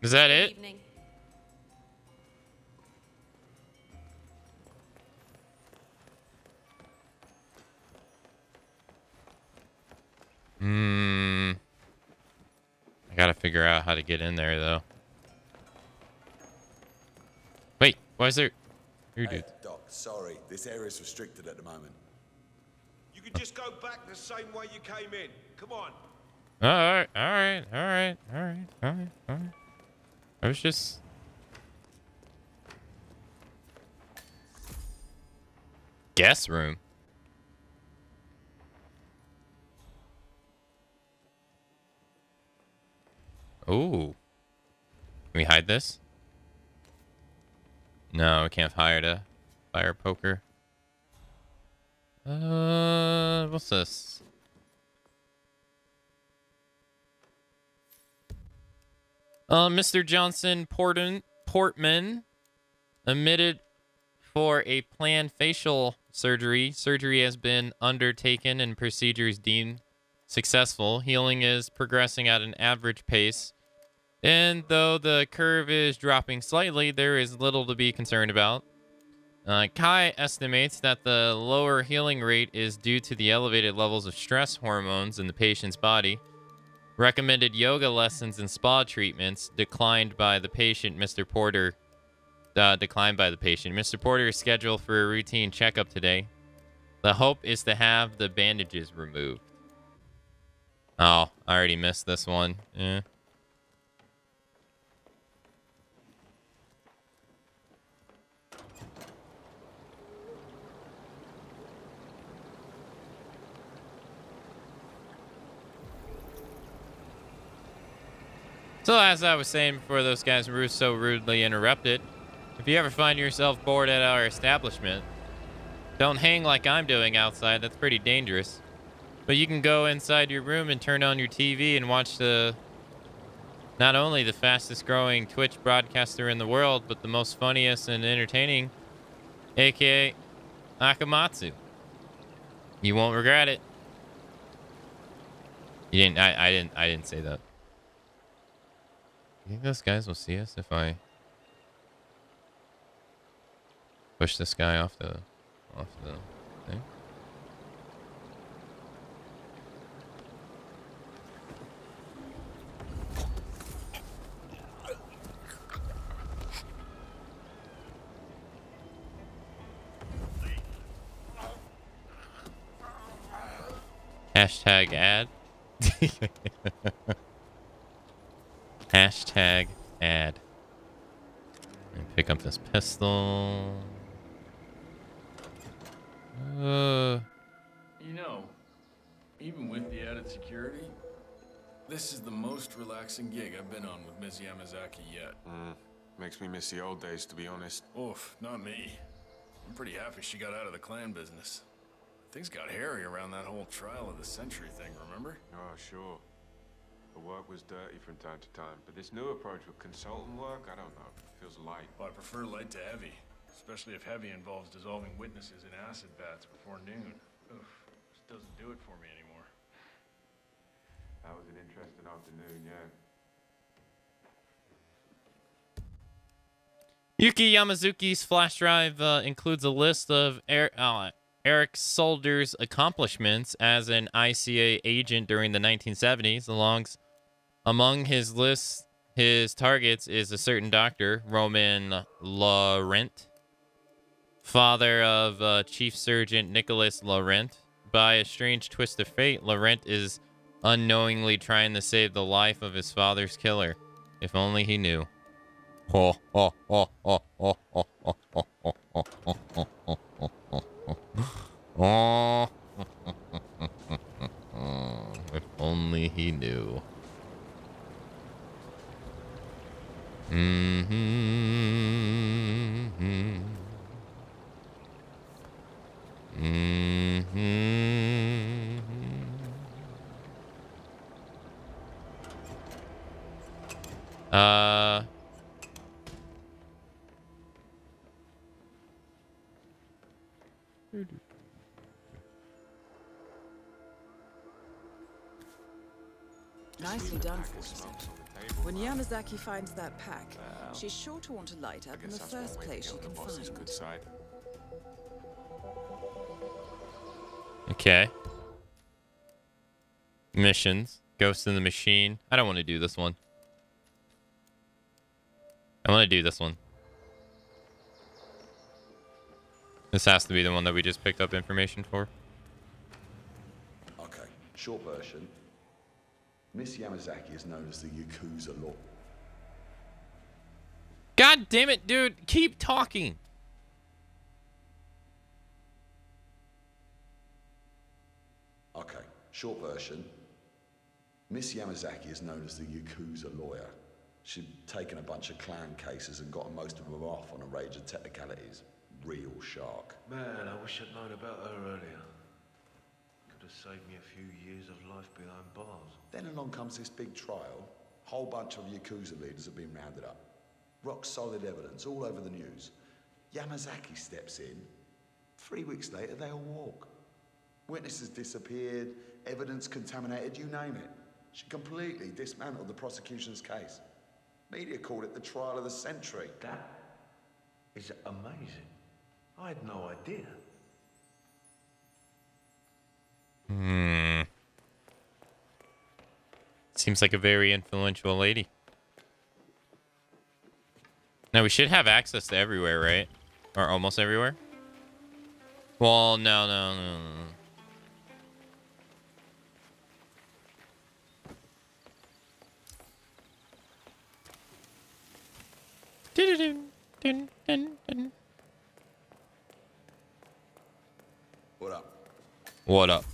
Is that it? Evening. Hmm. I gotta figure out how to get in there, though. Wait, why is there... Here, Hey, dude. Doc, sorry. This area is restricted at the moment. You can just go back the same way you came in. Come on. Oh, all right, all right, all right, all right, all right, all right. I was just... Guest room. Ooh. Can we hide this? No, we can't hide a fire poker. Uh, what's this? Uh, Mr. Johnson Porton, Portman admitted for a planned facial surgery. Surgery has been undertaken and procedures deemed successful. Healing is progressing at an average pace. And though the curve is dropping slightly, there is little to be concerned about. Uh, Kai estimates that the lower healing rate is due to the elevated levels of stress hormones in the patient's body. Recommended yoga lessons and spa treatments declined by the patient, Mr. Porter uh, declined by the patient. Mr. Porter is scheduled for a routine checkup today. The hope is to have the bandages removed. Oh, I already missed this one. Yeah. So as I was saying before those guys were so rudely interrupted, if you ever find yourself bored at our establishment, don't hang like I'm doing outside. That's pretty dangerous. But you can go inside your room and turn on your TV and watch the not only the fastest growing Twitch broadcaster in the world, but the most funniest and entertaining, aka Akamatzu. You won't regret it. You didn't I, I didn't I didn't say that. You think those guys will see us if I push this guy off the off the thing? Hashtag ad. <laughs> Hashtag ad. And pick up this pistol. Uh, You know, even with the added security, this is the most relaxing gig I've been on with Ms. Yamazaki yet. Mm, makes me miss the old days, to be honest. Oof, not me. I'm pretty happy she got out of the clan business. Things got hairy around that whole trial of the century thing, remember? Oh, sure. The work was dirty from time to time, but this new approach with consultant work, I don't know. Feels light. Well, I prefer light to heavy, especially if heavy involves dissolving witnesses in acid baths before noon. Oof, just doesn't do it for me anymore. That was an interesting afternoon, yeah. Yuki Yamazaki's flash drive uh, includes a list of air. uh, Erich Soders' accomplishments as an ICA agent during the 1970s. Alongs, among his list, his targets is a certain doctor, Roman Laurent, father of uh, Chief Surgeon Nicholas Laurent. By a strange twist of fate, Laurent is unknowingly trying to save the life of his father's killer. If only he knew. <laughs> oh. <laughs> if only he knew. Mm -hmm. Mm -hmm. Uh Nicely done, Forster. When Yamazaki finds that pack, she's sure to want to light up in the first place she can find. Good side. Okay. Missions. Ghost in the Machine. I don't want to do this one. I want to do this one. This has to be the one that we just picked up information for. Okay, short version. Miss Yamazaki is known as the Yakuza Law. God damn it, dude. Keep talking. Okay, short version. Miss Yamazaki is known as the Yakuza lawyer. She'd taken a bunch of clan cases and gotten most of them off on a range of technicalities. Real shark. Man, I wish I'd known about her earlier. Could have saved me a few years of life behind bars. Then along comes this big trial. Whole bunch of Yakuza leaders have been rounded up. Rock solid evidence all over the news. Yamazaki steps in. Three weeks later, they all walk. Witnesses disappeared, evidence contaminated, you name it. She completely dismantled the prosecution's case. Media called it the trial of the century. That is amazing. I had no idea. Hmm. Seems like a very influential lady. Now we should have access to everywhere, right? Or almost everywhere. Well, no, no, no, no. no. Dun, dun, dun, dun. What up? What up?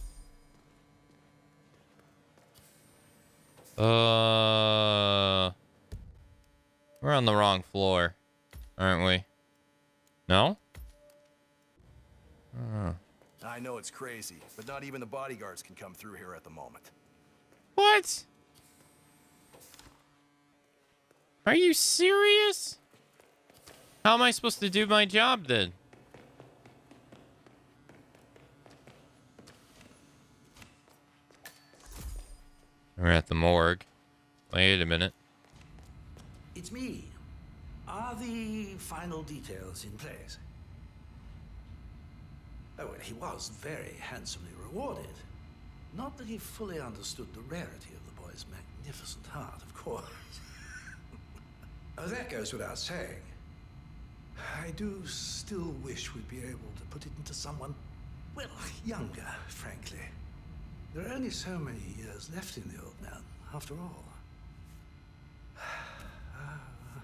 Uh, we're on the wrong floor, aren't we? No. Uh, I know it's crazy, but not even the bodyguards can come through here at the moment. what? Are you serious? How am I supposed to do my job then? We're at the morgue. Wait a minute. It's me. Are the final details in place? Oh, well, he was very handsomely rewarded. Not that he fully understood the rarity of the boy's magnificent heart, of course. <laughs> oh, that goes without saying. I do still wish we'd be able to put it into someone, well, younger, frankly. There are only so many years left in the old man, after all.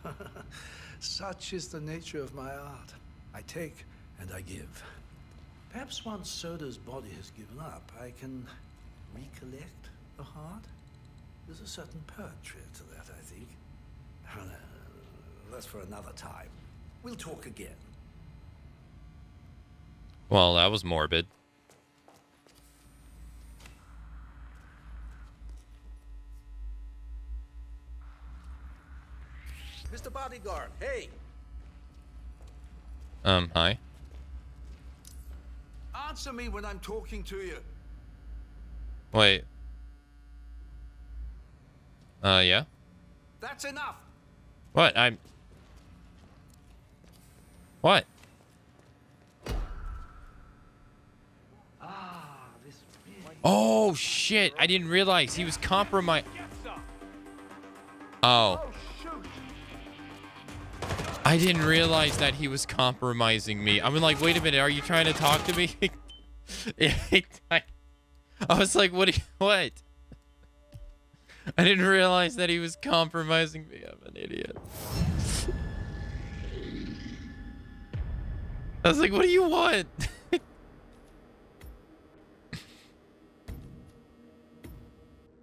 <sighs> Such is the nature of my art. I take and I give. Perhaps once Soders' body has given up, I can recollect the heart. There's a certain poetry to that, I think. No, that's for another time. We'll talk again. Well, that was morbid. Mr. Bodyguard, hey! Um, hi. Answer me when I'm talking to you. Wait. Uh, yeah. That's enough. What? I'm. What? Oh shit! I didn't realize he was compromised. Oh. I didn't realize that he was compromising me. I'm like, wait a minute, are you trying to talk to me? <laughs> I was like, what? What? I didn't realize that he was compromising me. I'm an idiot. I was like, what do you want? <laughs>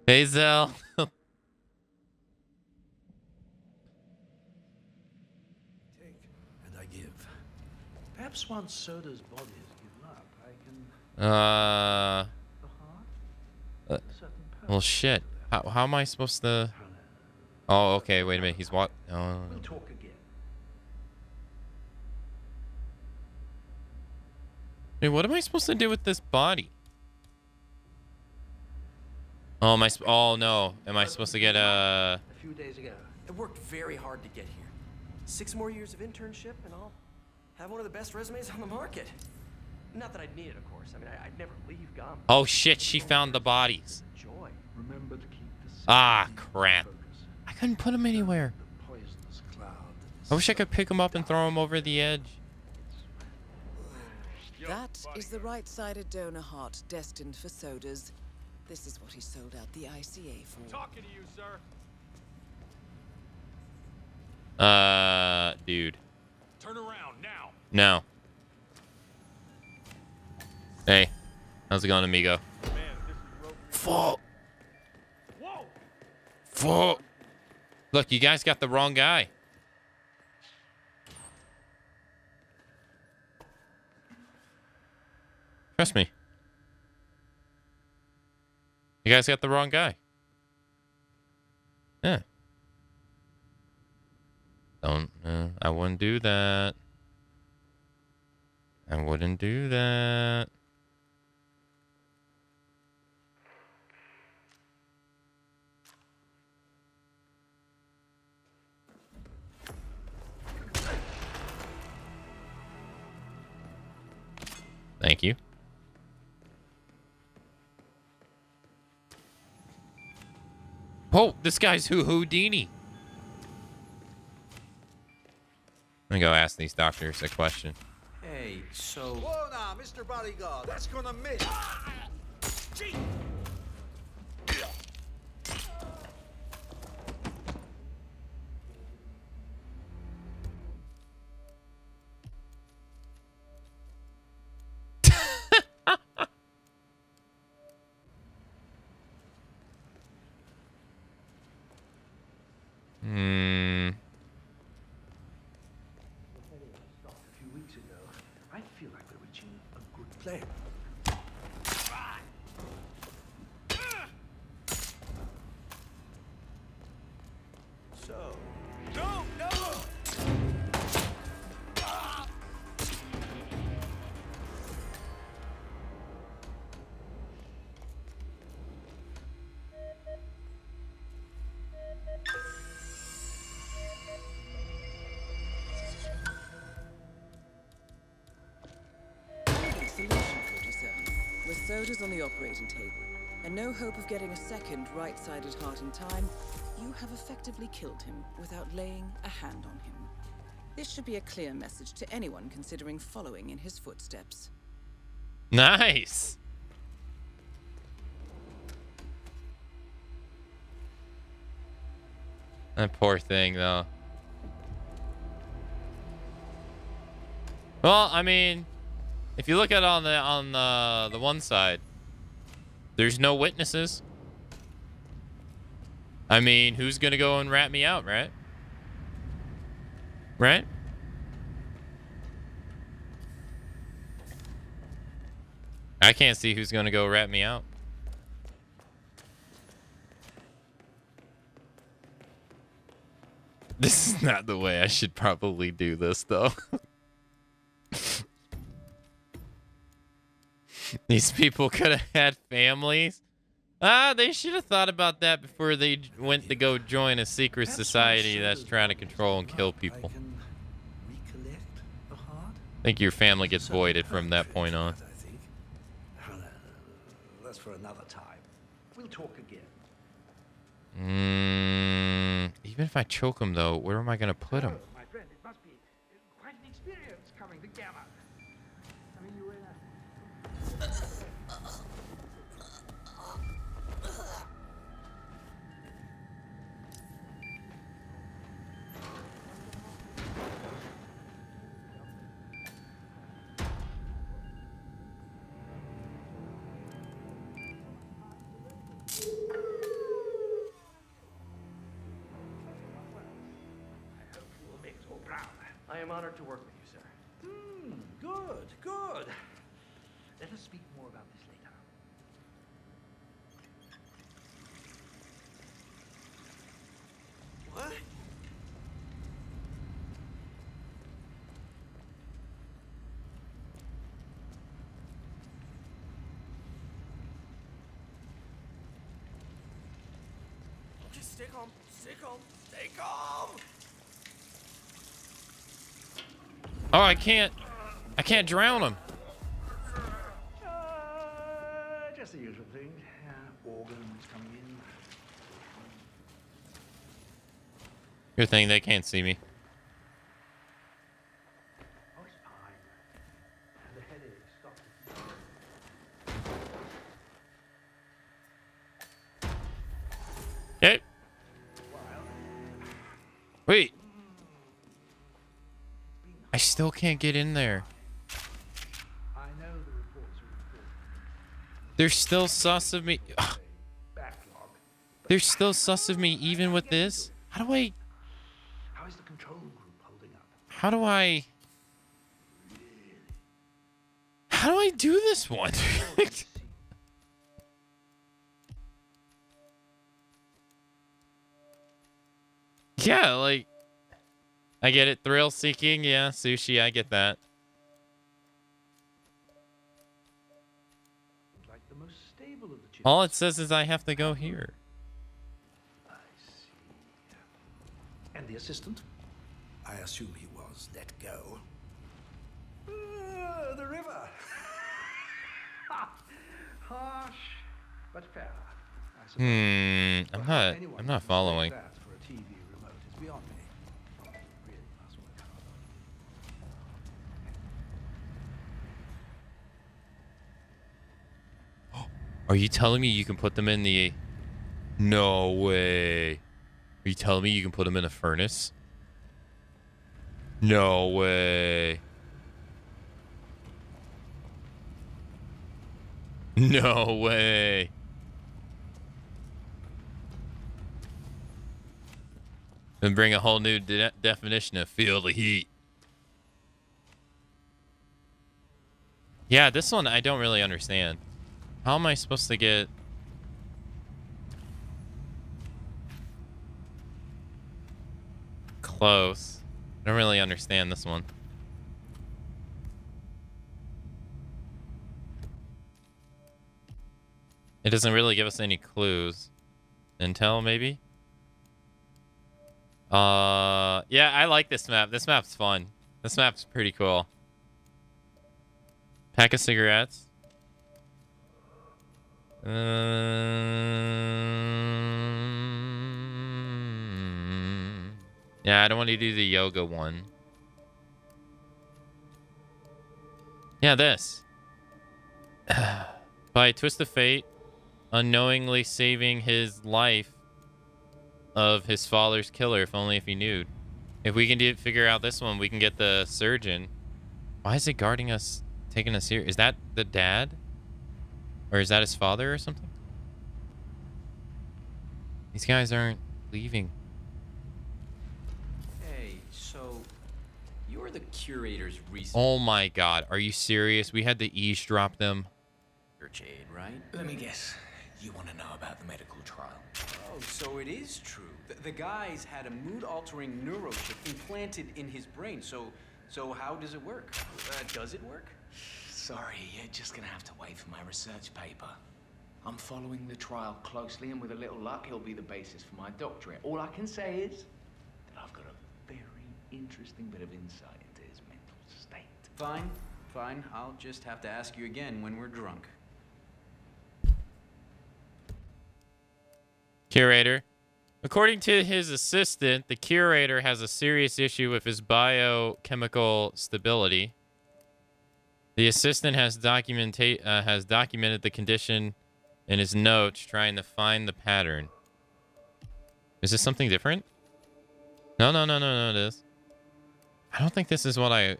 hey, Zell. <laughs> And I give. Perhaps once Soders' body has given up, I can. Uh. Uh, well, shit. How, how am I supposed to? Oh, okay. Wait a minute. He's what? Oh. We'll talk again. Wait, what am I supposed to do with this body? Oh, am I? Oh no. Am I supposed to get a? A few days ago. I worked very hard to get here. Six more years of internship, and I'll have one of the best resumes on the market. Not that I'd need it, of course. I mean, I, I'd never leave Gum. Oh shit! She found the bodies. Joy. Remember to keep the Ah, crap. I couldn't put them anywhere. I wish I could pick them up and throw them over the edge. That is the right-sided donor heart destined for Soders. This is what he sold out the ICA for. Talking to you, sir. Uh, dude. Turn around now. No. Hey, how's it going, amigo? Fuck. Fuck. Look, you guys got the wrong guy. Trust me. You guys got the wrong guy. Yeah. Don't. Uh, I wouldn't do that. I wouldn't do that. Thank you. Oh, this guy's who Houdini. I'm gonna go ask these doctors a question. Hey, so Whoa now, Mr. Bodyguard, that's gonna miss. Ah! Gee. Hmm. A few weeks ago, I feel like we're reaching a Soders on the operating table, and no hope of getting a second right-sided heart in time, you have effectively killed him without laying a hand on him. This should be a clear message to anyone considering following in his footsteps. Nice. That poor thing, though. Well, I mean, if you look at on the on the the one side, there's no witnesses. I mean, who's gonna go and rat me out, right? Right? I can't see who's gonna go rat me out. <laughs> This is not the way I should probably do this, though. <laughs> <laughs> These people could have had families. Ah, they should have thought about that before they went to go join a secret society that's trying to control and kill people. I think your family gets voided from that point on. That's for another time. We'll talk again. Mm, even if I choke him, though, where am I going to put him? Calm. Oh, I can't. I can't drown him. Uh, just the usual thing. Organs coming in. Good thing they can't see me. Still can't get in there. They're still sus of me. Ugh. They're still sus of me even with this. How do I? How is the control group holding up? How do I? How do I do this one? <laughs> yeah, like I get it. Thrill seeking, yeah. Sushi, I get that. Like the most stable of the. All it says is I have to go here. And the assistant? I assume he was let go. Uh, the river. <laughs> Harsh, but fair. I. Hmm. I'm not. I'm not can following. mistake That for a TV remote is beyond me. Really must work hard. Are you telling me you can put them in the... No way. Are you telling me you can put them in a furnace? No way. No way. And bring a whole new de definition of feel the heat. Yeah, this one I don't really understand. How am I supposed to get... Close. I don't really understand this one. It doesn't really give us any clues. Intel, maybe? Uh, yeah, I like this map. This map's fun. This map's pretty cool. Pack of cigarettes. Um, yeah, I don't want to do the yoga one. Yeah, this. <sighs> By twist of fate, unknowingly saving his life of his father's killer, if only if he knew. If we can do, figure out this one, we can get the surgeon. Why is it guarding us, taking us here? Is that the dad? Or is that his father or something? These guys aren't leaving. Hey, so you're the curator's research Oh my god, are you serious? We had to eavesdrop them. aide, right? Let me guess. You want to know about the medical trial? Oh, so it is true. The, the guy's had a mood-altering neurochip implanted in his brain. So, so how does it work? Uh, does it work? Sorry, you're just gonna have to wait for my research paper. I'm following the trial closely, and with a little luck, it'll be the basis for my doctorate. All I can say is that I've got a very interesting bit of insight into his mental state. Fine, fine. I'll just have to ask you again when we're drunk. Curator. According to his assistant, the curator has a serious issue with his biochemical stability. The assistant has uh, has documented the condition in his notes, trying to find the pattern. Is this something different? No, no, no, no, no, it is. I don't think this is what I...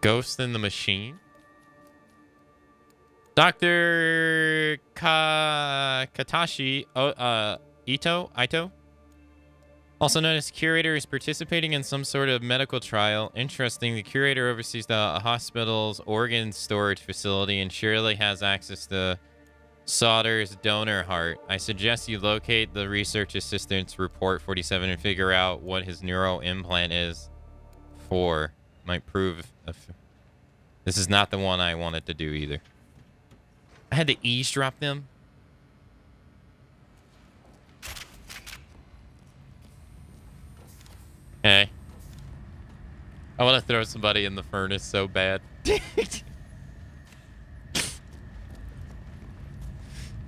Ghost in the Machine? Dr. Ka Katashi o uh, Ito? Ito? Also as curator, is participating in some sort of medical trial. Interesting, the curator oversees the hospital's organ storage facility and surely has access to Soders' donor heart. I suggest you locate the research assistant's report 47 and figure out what his neural implant is for. Might prove... If... This is not the one I wanted to do either. I had to eavesdrop them. Hey. I want to throw somebody in the furnace so bad. <laughs>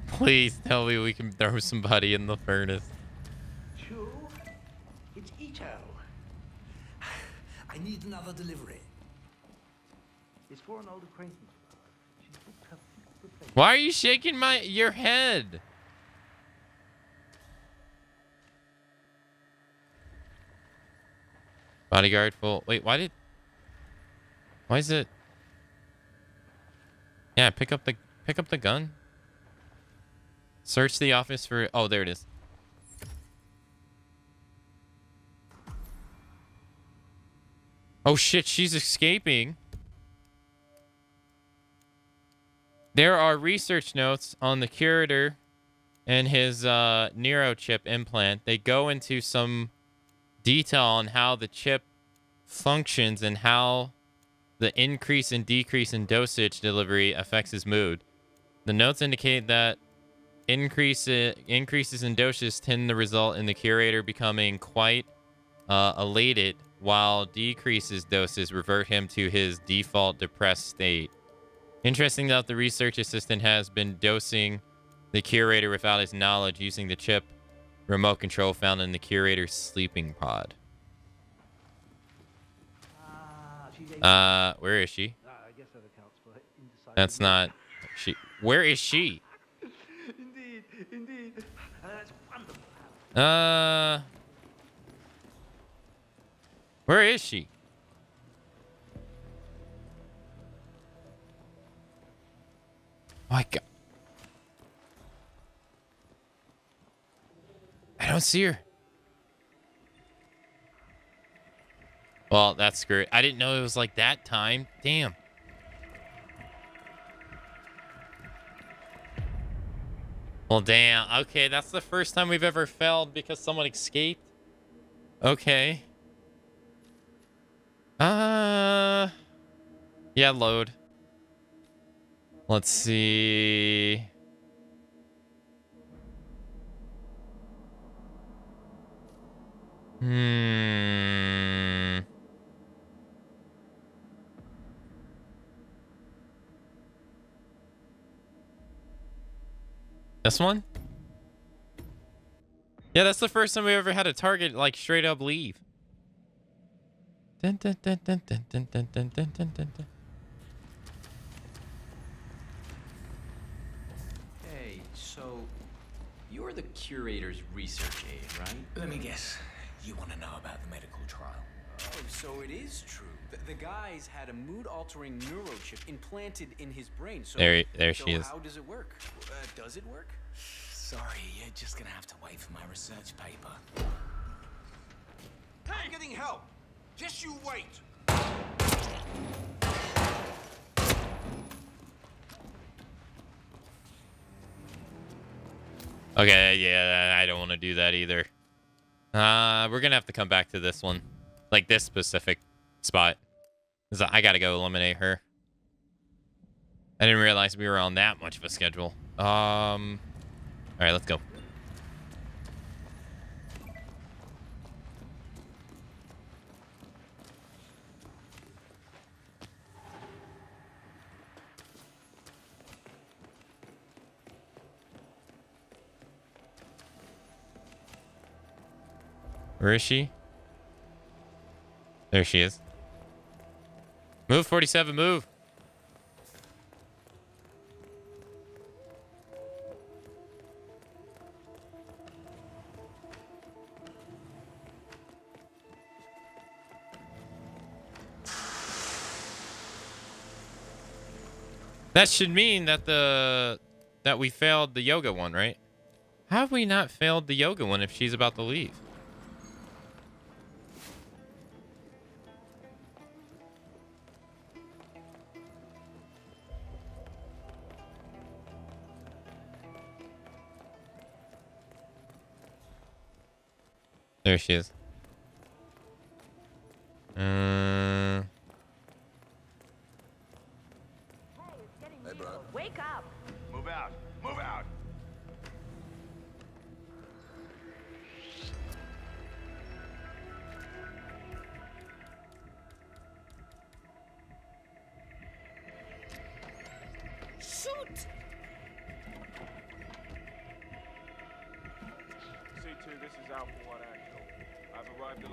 Please tell me we can throw somebody in the furnace. Chu, it's Ito. I need another delivery. It's for an old acquaintance. She's booked her good place. Why are you shaking my your head? Bodyguard full. Wait, why did? Why is it? Yeah, pick up the pick up the gun. Search the office for. Oh, there it is. Oh shit, she's escaping. There are research notes on the curator and his uh, neurochip implant. They go into some detail on how the chip functions and how the increase and decrease in dosage delivery affects his mood. The notes indicate that increase increases in doses tend to result in the curator becoming quite uh, elated, while decreases doses revert him to his default depressed state. Interesting that the research assistant has been dosing the curator without his knowledge using the chip remote control found in the curator's sleeping pod. Uh, where is she? That's not she. Where is she? Indeed, indeed. Uh, that's wonderful. Uh. Where is she? My God. I don't see her. Well, that's screwed. I didn't know it was like that time. Damn. Well, damn. Okay, that's the first time we've ever failed because someone escaped. Okay. Uh. Yeah, load. Let's see. Hmm. This one? Yeah, that's the first time we ever had a target like straight up leave. Dun, dun, dun, dun, dun, dun, dun, dun, dun, dun, dun. Hey, so you're the curator's research aide, right? Let me guess. You want to know about the medical trial? Oh, so it is true. The, the guy's had a mood-altering neurochip implanted in his brain. So There- there so she is. How does it work? Uh, does it work? Sorry, you're just gonna have to wait for my research paper. I'm getting help. Just you wait. Okay, yeah, I don't want to do that either. Uh, we're gonna have to come back to this one, like this specific spot. 'Cause I gotta go eliminate her. I didn't realize we were on that much of a schedule. Um, all right, let's go. Where is she? There she is. Move 47, move. That should mean that the that we failed the yoga one, right? How have we not failed the yoga one if she's about to leave? There she is. Uh,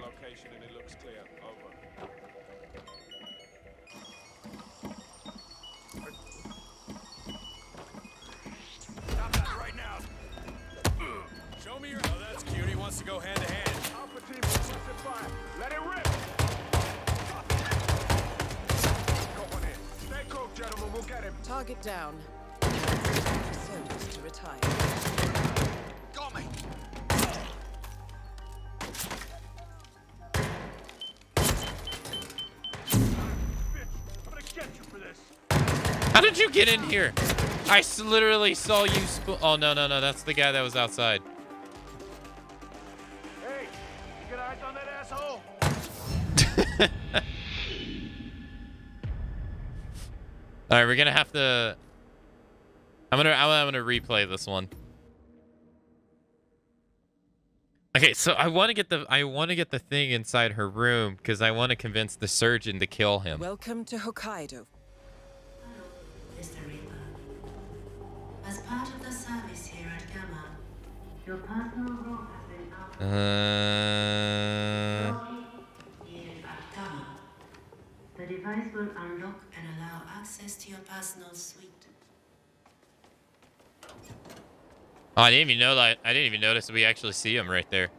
location and it looks clear. Over. Stop that right now. Show me your. Oh, that's cute. He wants to go hand to hand. Alpha team, position fire. Let it rip. Go on in. Stay cool, gentlemen. We'll get him. Target down. Soldiers to retire. Got me. How did you get in here? I s- literally saw you. Sp- oh no no no! That's the guy that was outside. Hey, you got eyes on that asshole? <laughs> All right, we're gonna have to. I'm gonna I'm gonna replay this one. Okay, so I want to get the I want to get the thing inside her room because I want to convince the surgeon to kill him. Welcome to Hokkaido. As part of the service here at Gama, your personal room has been out Uh, here at Gama. The device will unlock and allow access access to your personal suite. Oh, I didn't even know that. I didn't even notice we actually see him right there.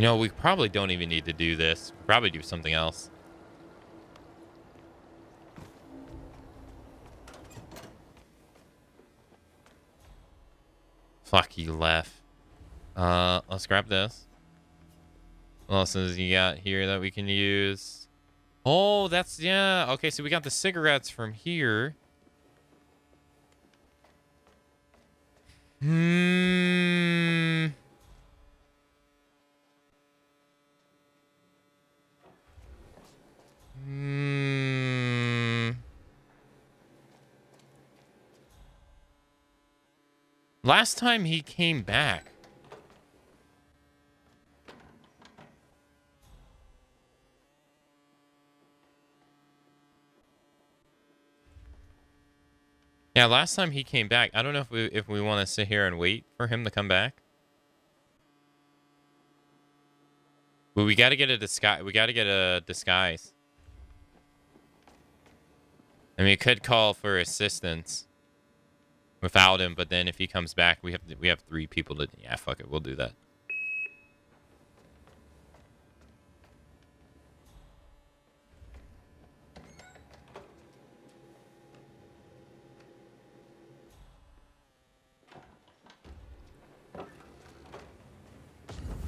You know, we probably don't even need to do this. Probably do something else. Fuck, you left. Uh, let's grab this. What else is you got here that we can use? Oh, that's, yeah. Okay, so we got the cigarettes from here. Hmm. Last time he came back. Yeah, last time he came back, I don't know if we if we want to sit here and wait for him to come back. But we got to get a disguise. We got to get a disguise. I mean, it could call for assistance without him, but then if he comes back, we have we have three people to. Yeah, fuck it, we'll do that.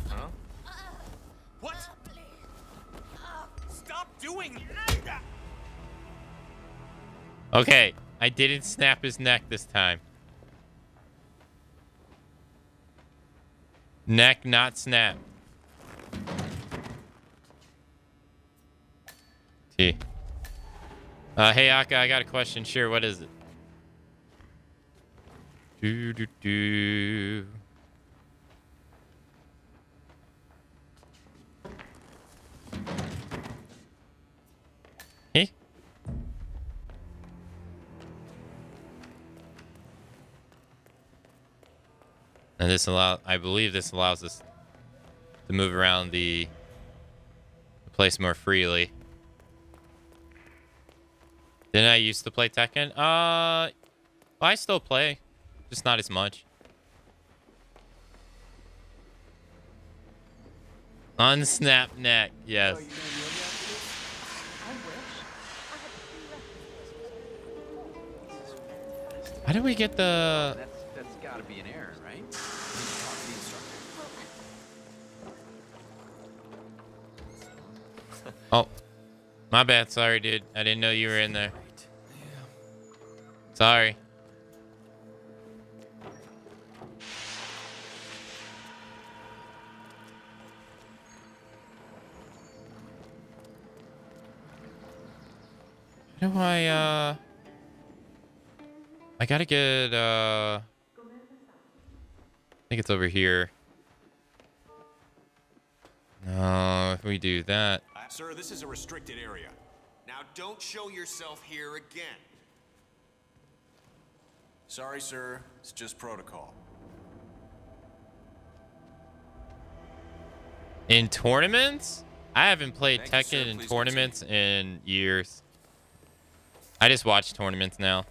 Huh? What? Stop doing that! Okay, I didn't snap his neck this time. Neck, not snap. T. Uh, hey, Akka, I got a question. Sure, what is it? Do, do, do. And this allow I believe this allows us to move around the, place more freely. Didn't I used to play Tekken? Uh, I still play, just not as much. Unsnap neck, yes. How did we get the? That's that's got to be an error, Oh, my bad. Sorry, dude. I didn't know you were in there. Sorry. Do I, uh... I gotta get, uh... I think it's over here. No, if we do that... Sir, this is a restricted area. Now don't show yourself here again. Sorry, sir. It's just protocol. In tournaments? I haven't played Thank you. Tekken in Please tournaments in years. I just watch tournaments now.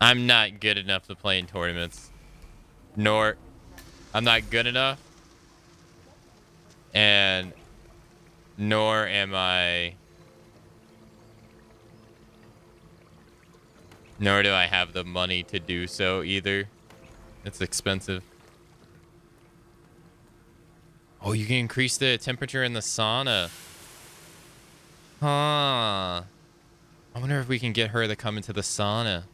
I'm not good enough to play in tournaments. Nor I'm not good enough. And nor am I nor do I have the money to do so either. It's expensive. Oh, you can increase the temperature in the sauna. Huh. I wonder if we can get her to come into the sauna.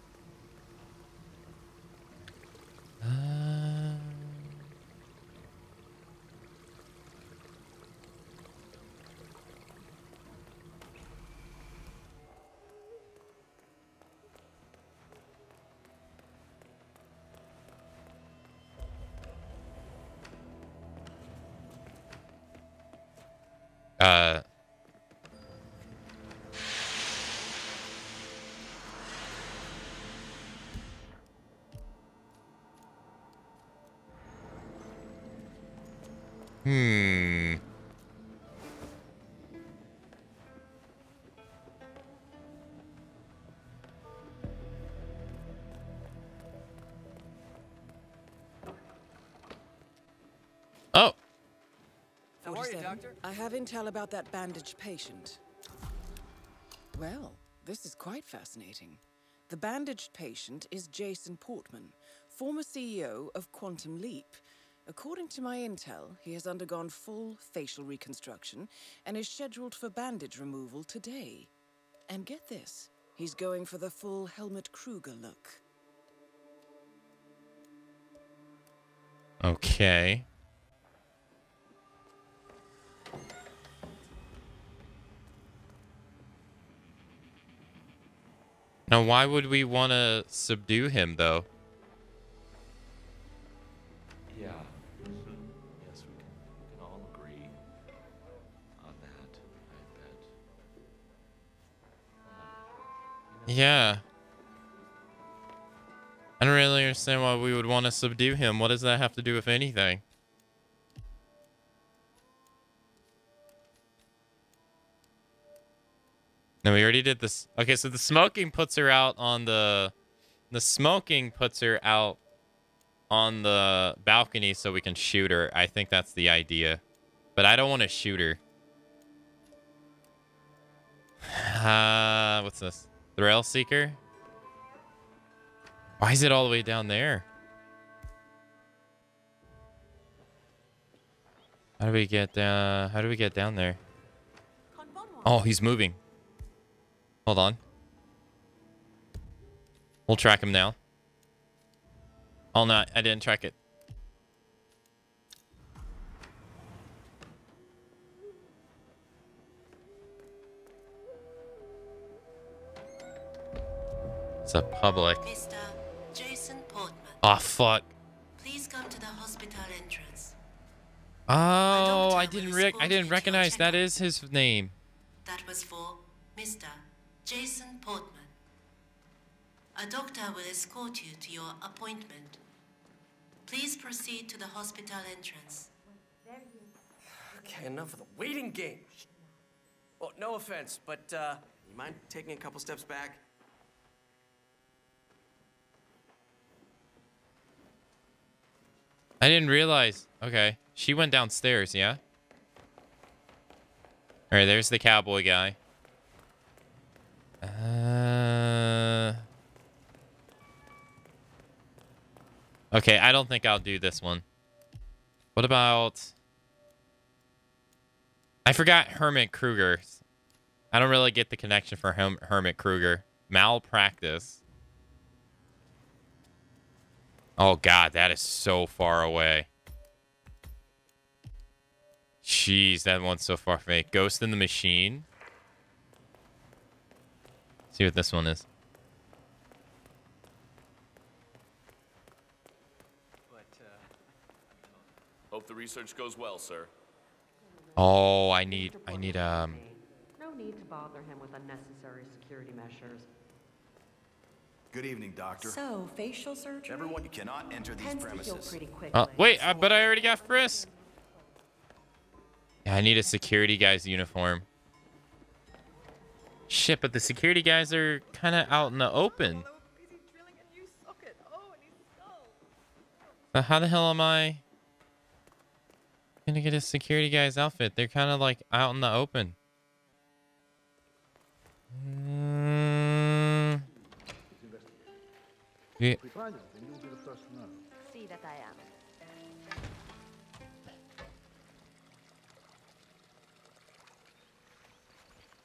Uh. Hmm. Oh. How are you, Doctor? I have intel about that bandaged patient. Well, this is quite fascinating. The bandaged patient is Jason Portman, former CEO of Quantum Leap. According to my intel, he has undergone full facial reconstruction and is scheduled for bandage removal today. And get this, he's going for the full Helmut Kruger look. Okay. Now, why would we want to subdue him, though? Yeah. Yes, we can, we can all agree on that, I bet. Um, yeah. I don't really understand why we would want to subdue him. What does that have to do with anything? No, we already did this. Okay, so the smoking puts her out on the... The smoking puts her out on the balcony so we can shoot her. I think that's the idea. But I don't want to shoot her. Uh, <sighs> what's this? Thrill Seeker? Why is it all the way down there? How do we get uh how do we get down there? Oh, he's moving. Hold on. We'll track him now. Oh no, I didn't track it. It's a public. Mr. Jason Portman, Oh fuck. please come to the hospital entrance. Oh, I didn't I didn't recognize that is his name. That was for Mr. Jason Portman. A doctor will escort you to your appointment. Please proceed to the hospital entrance. Okay, enough of the waiting game. Well, no offense, but uh, you mind taking a couple steps back? I didn't realize. Okay. She went downstairs, yeah? Alright, there's the cowboy guy. Uh... Okay, I don't think I'll do this one. What about... I forgot Hermit Kruger. I don't really get the connection for Herm Hermit Kruger. Malpractice. Oh god, that is so far away. Jeez, that one's so far away. Ghost in the Machine. See what this one is. Hope the research goes well, sir. Oh, I need, I need, um, No need to bother him with unnecessary security measures. Good evening, Doctor. So, facial surgery? Everyone, you cannot enter these Tends to heal premises. pretty quickly. uh, wait, uh, but I already got Frisk. Yeah, I need a security guy's uniform. Shit, but the security guys are kind of out in the open. But how the hell am I gonna get a security guy's outfit? They're kind of like out in the open. Mm. If we find anything, you'll be the first to know. See that I am.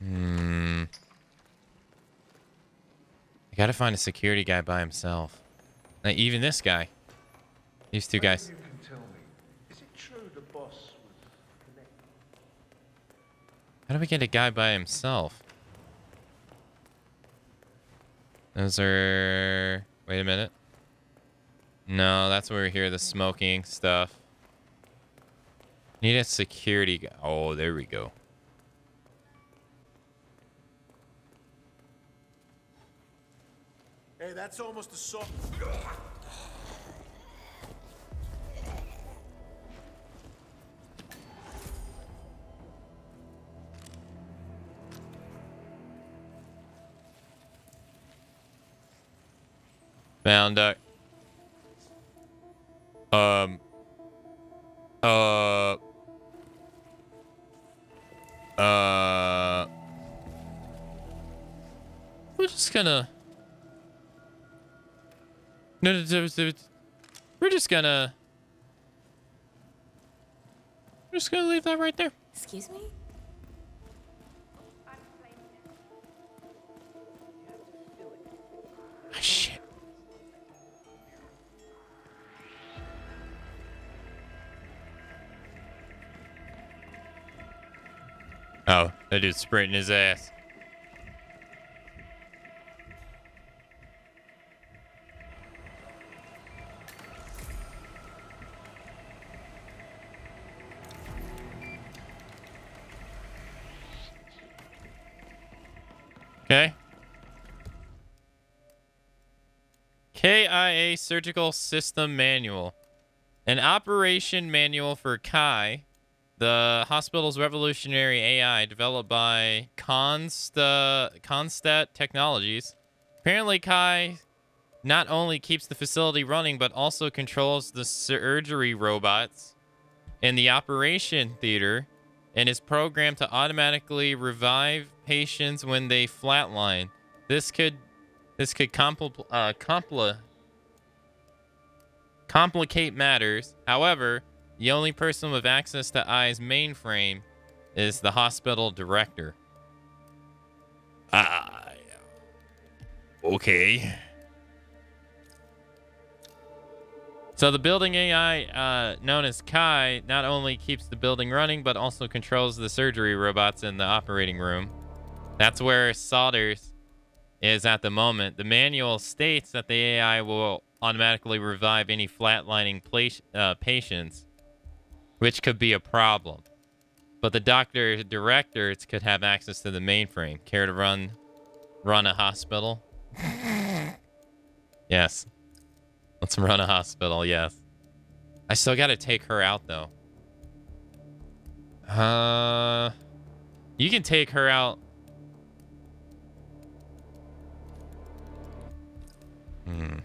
Hmm. I gotta find a security guy by himself. Now, even this guy. These two guys. You can tell me. Is it true the boss was connected? How do we get a guy by himself? Those are... Wait a minute. No, that's where we hear the smoking stuff. Need a security guy. Oh, there we go. Hey, that's almost a soft. Found duck. Um. Uh. Uh. We're just gonna. No, no, no, no, we're just gonna. We're just gonna leave that right there. Excuse me? Ah, shit. Oh, that dude's sprinting his ass. Okay. KAI Surgical System Manual. An operation manual for Kai, the hospital's revolutionary AI developed by Consta, Constat Technologies. Apparently, Kai not only keeps the facility running, but also controls the surgery robots in the operation theater and is programmed to automatically revive patients when they flatline. This could this could compl- uh, compl- complicate matters. However, the only person with access to Eye's mainframe is the hospital director. Ah, okay. So the building AI, uh, known as Kai, not only keeps the building running, but also controls the surgery robots in the operating room. That's where Soders is at the moment. The manual states that the AI will automatically revive any flatlining pla- uh, patients, which could be a problem. But the doctor directors could have access to the mainframe. Care to run, run a hospital? <laughs> yes. Let's run a hospital, yes. I still gotta take her out, though. Uh... You can take her out... Hmm.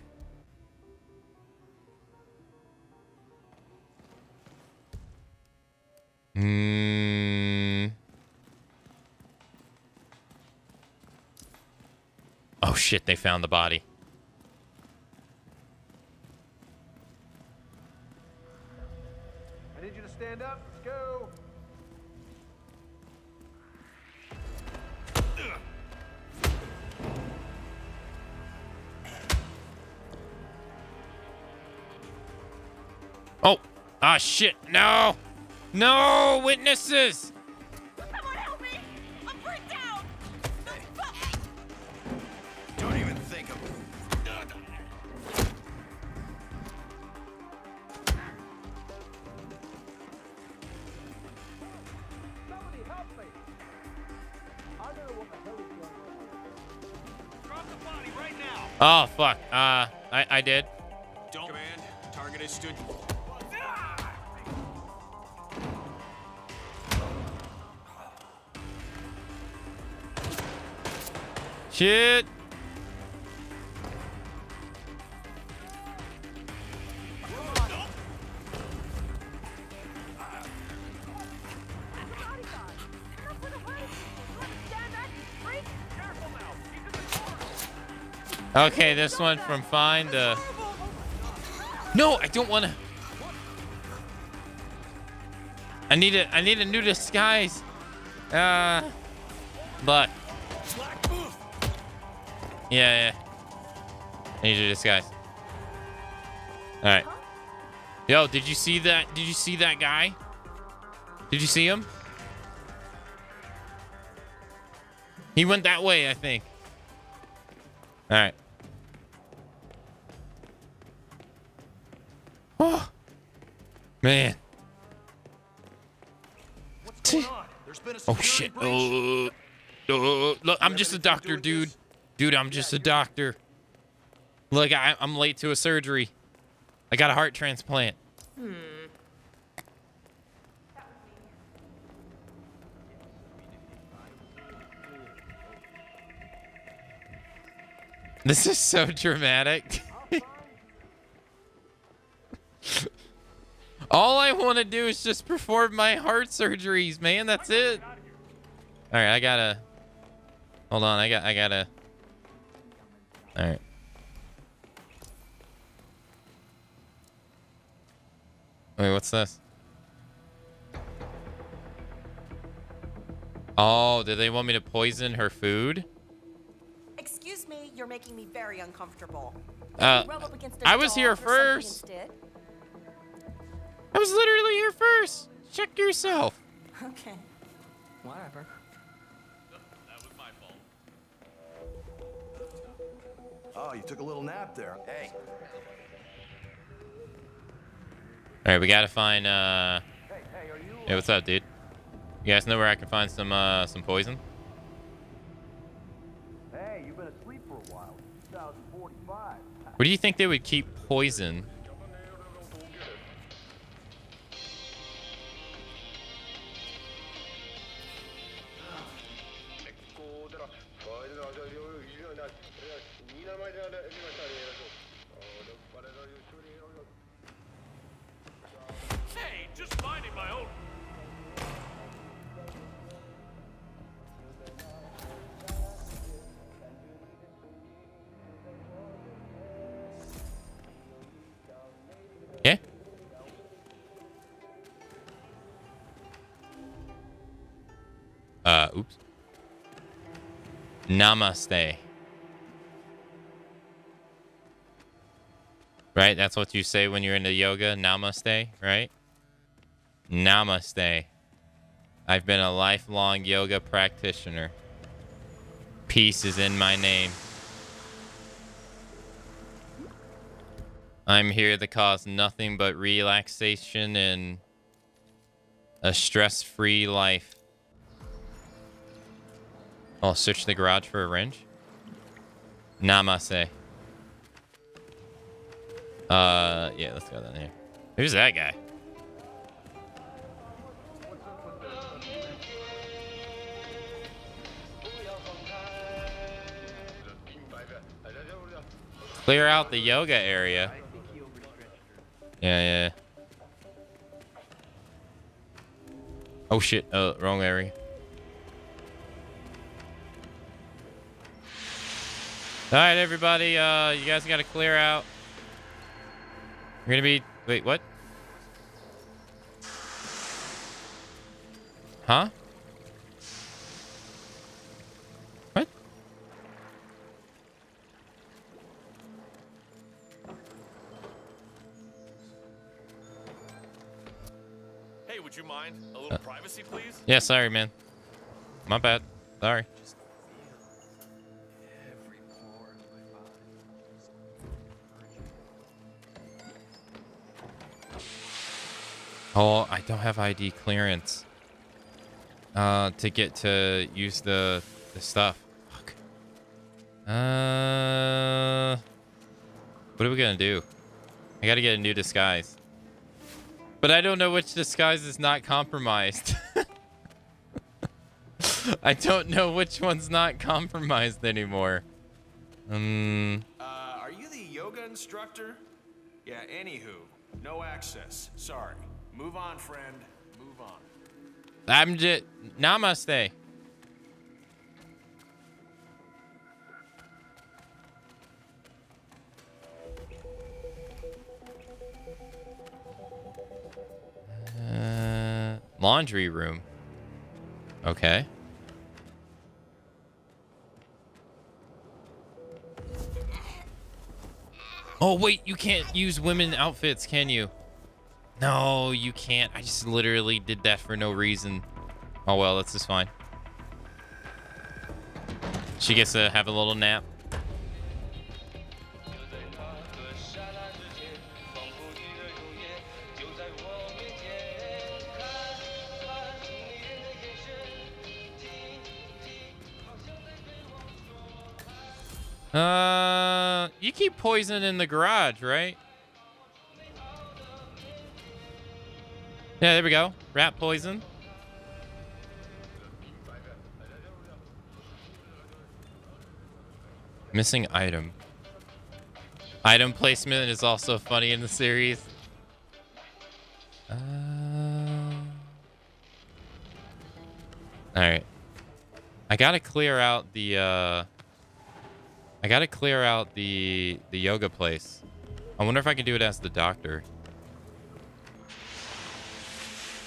Hmm... Oh shit, they found the body. Oh! Ah, shit! No! No! Witnesses! Don't even think of Somebody help me. I don't know what the hell is going on. Drop the body right now. Oh, fuck. Uh, I, I did. Don't. Command. Target is stood. Shit! Okay, this one from fine to... No, I don't want to... I need a, I need a new disguise. Uh, but... Yeah, yeah. I need a disguise. All right. Yo, did you see that? Did you see that guy? Did you see him? He went that way, I think. All right. Oh, man. Oh shit. Oh, oh, look, I'm just a doctor, dude. Dude, I'm just a doctor. Look, I, I'm late to a surgery. I got a heart transplant. Hmm. This is so dramatic. <laughs> All I want to do is just perform my heart surgeries, man. That's it. All right, I gotta. Hold on, I got, I gotta. All right. Wait, what's this? Oh, did they want me to poison her food? Excuse me, you're making me very uncomfortable. Uh, Maybe rub up against a I was here dog or something first. I was literally here first. Check yourself. <laughs> Okay. Whatever. Oh, you took a little nap there. Hey. All right, we gotta find. uh Hey, what's up, dude? You guys know where I can find some uh some poison? Hey, you've been asleep for a while. 2045. Where do you think they would keep poison? Namaste. Right? That's what you say when you're into yoga. Namaste, right? Namaste. I've been a lifelong yoga practitioner. Peace is in my name. I'm here to cause nothing but relaxation and a stress-free life. I'll search the garage for a wrench. Namaste. Uh, yeah, let's go down here. Who's that guy? Clear out the yoga area. Yeah, yeah. Oh shit, oh, wrong area. Alright, everybody, uh, you guys gotta clear out. You're gonna be, wait, what? Huh? What? Hey, would you mind a little privacy, please? Yeah, sorry, man. My bad. Sorry. Oh, I don't have ID clearance. Uh, to get to use the the stuff. Fuck. Uh, what are we gonna do? I gotta get a new disguise. But I don't know which disguise is not compromised. <laughs> I don't know which one's not compromised anymore. Um, Uh, are you the yoga instructor? Yeah, anywho, no access. Sorry. Move on, friend. Move on. I'm just namaste. Uh, laundry room. Okay. Oh wait, you can't use women outfits, can you? No, you can't. I just literally did that for no reason. Oh well, that's just fine. She gets to have a little nap. Uh, you keep poison in the garage, right? Yeah, there we go. Rat poison. Missing item. Item placement is also funny in the series. Uh... All right. I gotta clear out the. Uh... I gotta clear out the the yoga place. I wonder if I can do it as the doctor.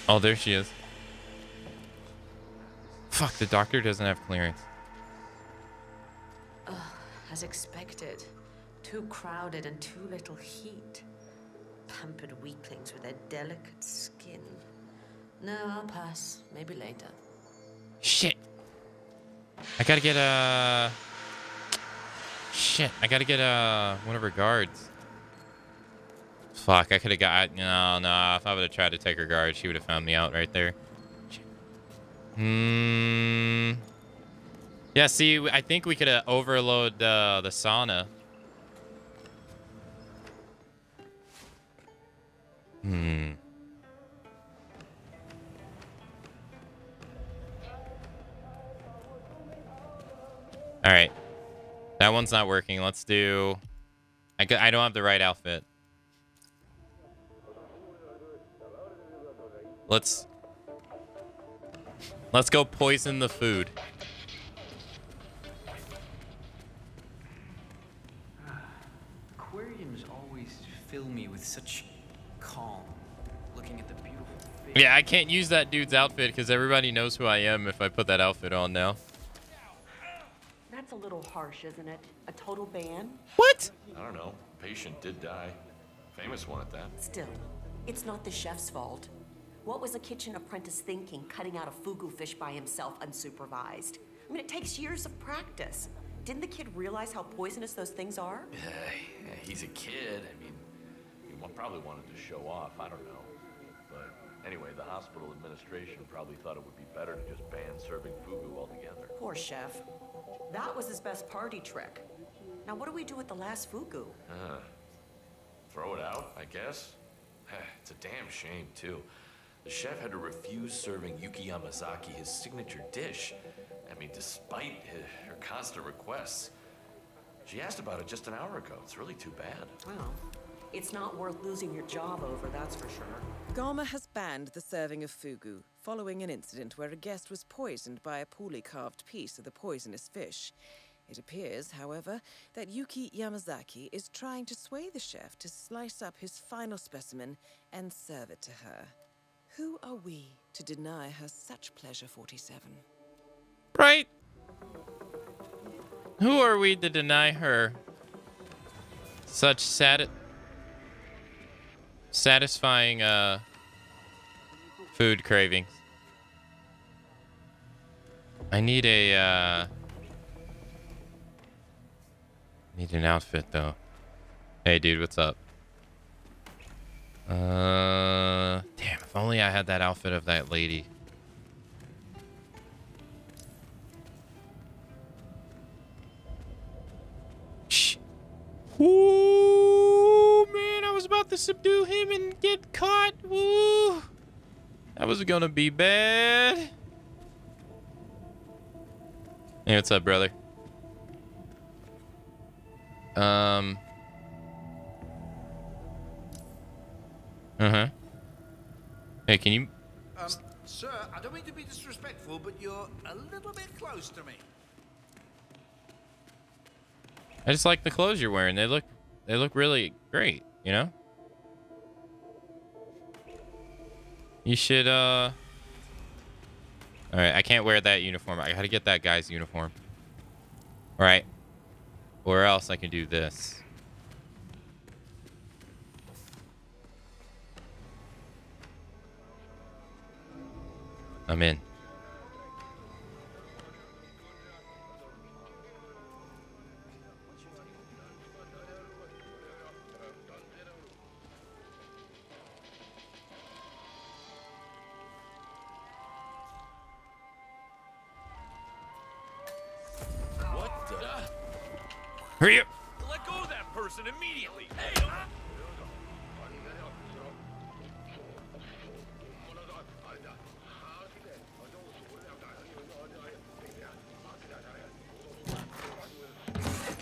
Oh, there she is. Fuck, the doctor doesn't have clearance. Ugh, as expected. Too crowded and too little heat. Pampered weaklings with their delicate skin. No, I'll pass. Maybe later. Shit. I gotta get a. Shit, I gotta get a one of her guards. Fuck, I could have got no, no. If I would have tried to take her guard, she would have found me out right there. Hmm. Yeah, see, I think we could overload uh, the sauna. Hmm. All right. That one's not working. Let's do... I, I don't have the right outfit. Let's... Let's go poison the food. Aquariums always fill me with such calm, looking at the beautiful fish. Yeah, I can't use that dude's outfit because everybody knows who I am if I put that outfit on now. That's a little harsh, isn't it? A total ban? What? I don't know. Patient did die. Famous one at that. Still, it's not the chef's fault. What was a kitchen apprentice thinking, cutting out a fugu fish by himself unsupervised? I mean, it takes years of practice. Didn't the kid realize how poisonous those things are? Yeah, he's a kid. I mean, he probably wanted to show off. I don't know. But anyway, the hospital administration probably thought it would be better to just ban serving fugu altogether. Poor chef. That was his best party trick. Now, what do we do with the last fugu? Uh, throw it out, I guess. <sighs> It's a damn shame, too. The chef had to refuse serving Yuki Yamazaki his signature dish. I mean, despite his, her constant requests. She asked about it just an hour ago. It's really too bad. Well, it's not worth losing your job over, that's for sure. Gama has banned the serving of fugu following an incident where a guest was poisoned by a poorly carved piece of the poisonous fish. It appears, however, that Yuki Yamazaki is trying to sway the chef to slice up his final specimen and serve it to her. Who are we to deny her such pleasure, 47? Right? Who are we to deny her such sati- satisfying uh, food cravings? I need a uh, need an outfit though. Hey, dude, what's up? Uh, damn! If only I had that outfit of that lady. Shh. Ooh, man, I was about to subdue him and get caught. Ooh. That was gonna be bad. Hey, what's up, brother? Um. Uh-huh. Hey, can you... Um, sir, I don't mean to be disrespectful, but you're a little bit close to me. I just like the clothes you're wearing. They look... They look really great, you know? You should, uh... Alright, I can't wear that uniform. I gotta get that guy's uniform. Alright. Or else I can do this. I'm in. What the? Hurry up! Let go of that! person immediately. Hey,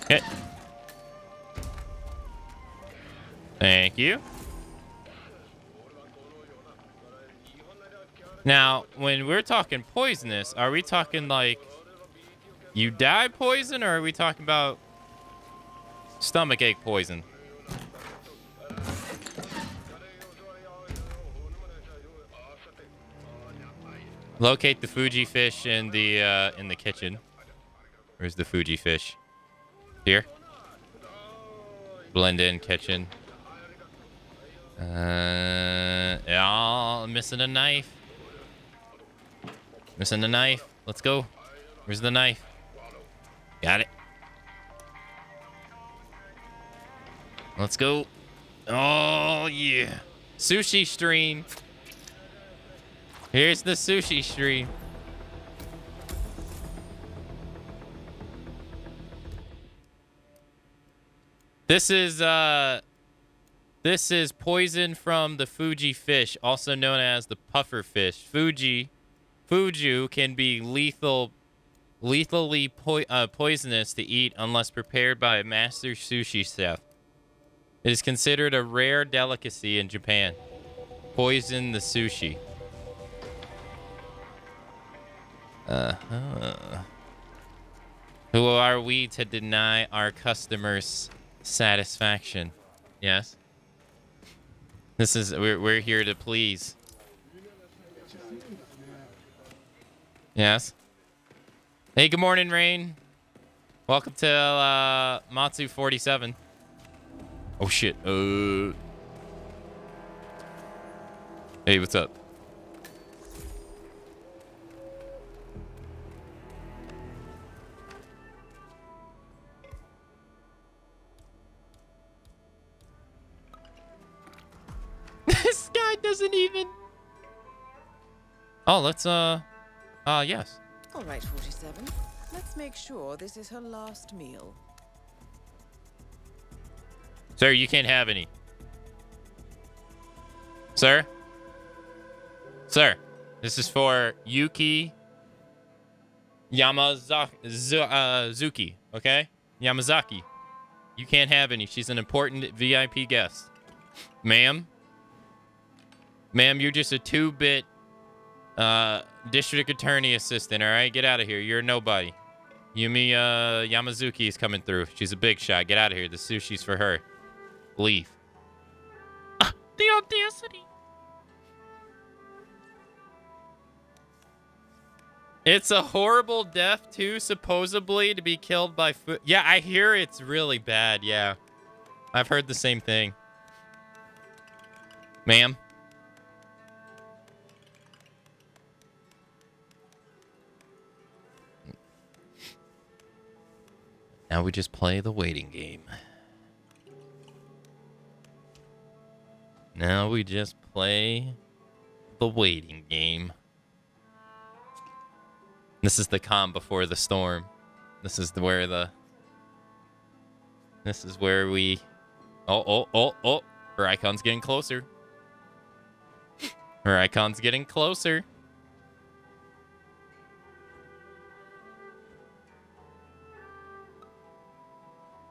Okay. Thank you. Now, when we're talking poisonous, are we talking like you die poison or are we talking about stomach ache poison? Locate the Fuji fish in the uh, in the kitchen. Where's the Fuji fish? Here. Blend in kitchen. Uh, yeah, missing a knife. Missing the knife. Let's go. Where's the knife? Got it. Let's go. Oh, yeah. Sushi stream. Here's the sushi stream. This is uh this is poison from the Fuji fish, also known as the puffer fish. Fuji Fuju can be lethal lethally po uh, poisonous to eat unless prepared by a master sushi chef. It is considered a rare delicacy in Japan. Poison the sushi. Uh, uh. Who are we to deny our customers satisfaction? Yes. This is we're we're here to please. Yes. Hey, good morning, Rain. Welcome to uh, Matsu 47. Oh shit. Uh. Hey, what's up? This guy doesn't even. Oh, let's uh, uh, yes. All right, 47. Let's make sure this is her last meal. Sir, you can't have any. Sir? Sir, this is for Yuki Yamazuki, uh, okay? Yamazaki. You can't have any. She's an important VIP guest. Ma'am? Ma'am, you're just a two-bit uh, district attorney assistant, all right? Get out of here. You're nobody. Yumi uh, Yamazuki is coming through. She's a big shot. Get out of here. The sushi's for her. Leave. Ah, the audacity. It's a horrible death, too, supposedly, to be killed by food. Yeah, I hear it's really bad, yeah. I've heard the same thing. Ma'am? Now we just play the waiting game. Now we just play the waiting game. This is the calm before the storm. This is the, where the... This is where we... Oh, oh, oh, oh. Her icon's getting closer. Her icon's getting closer.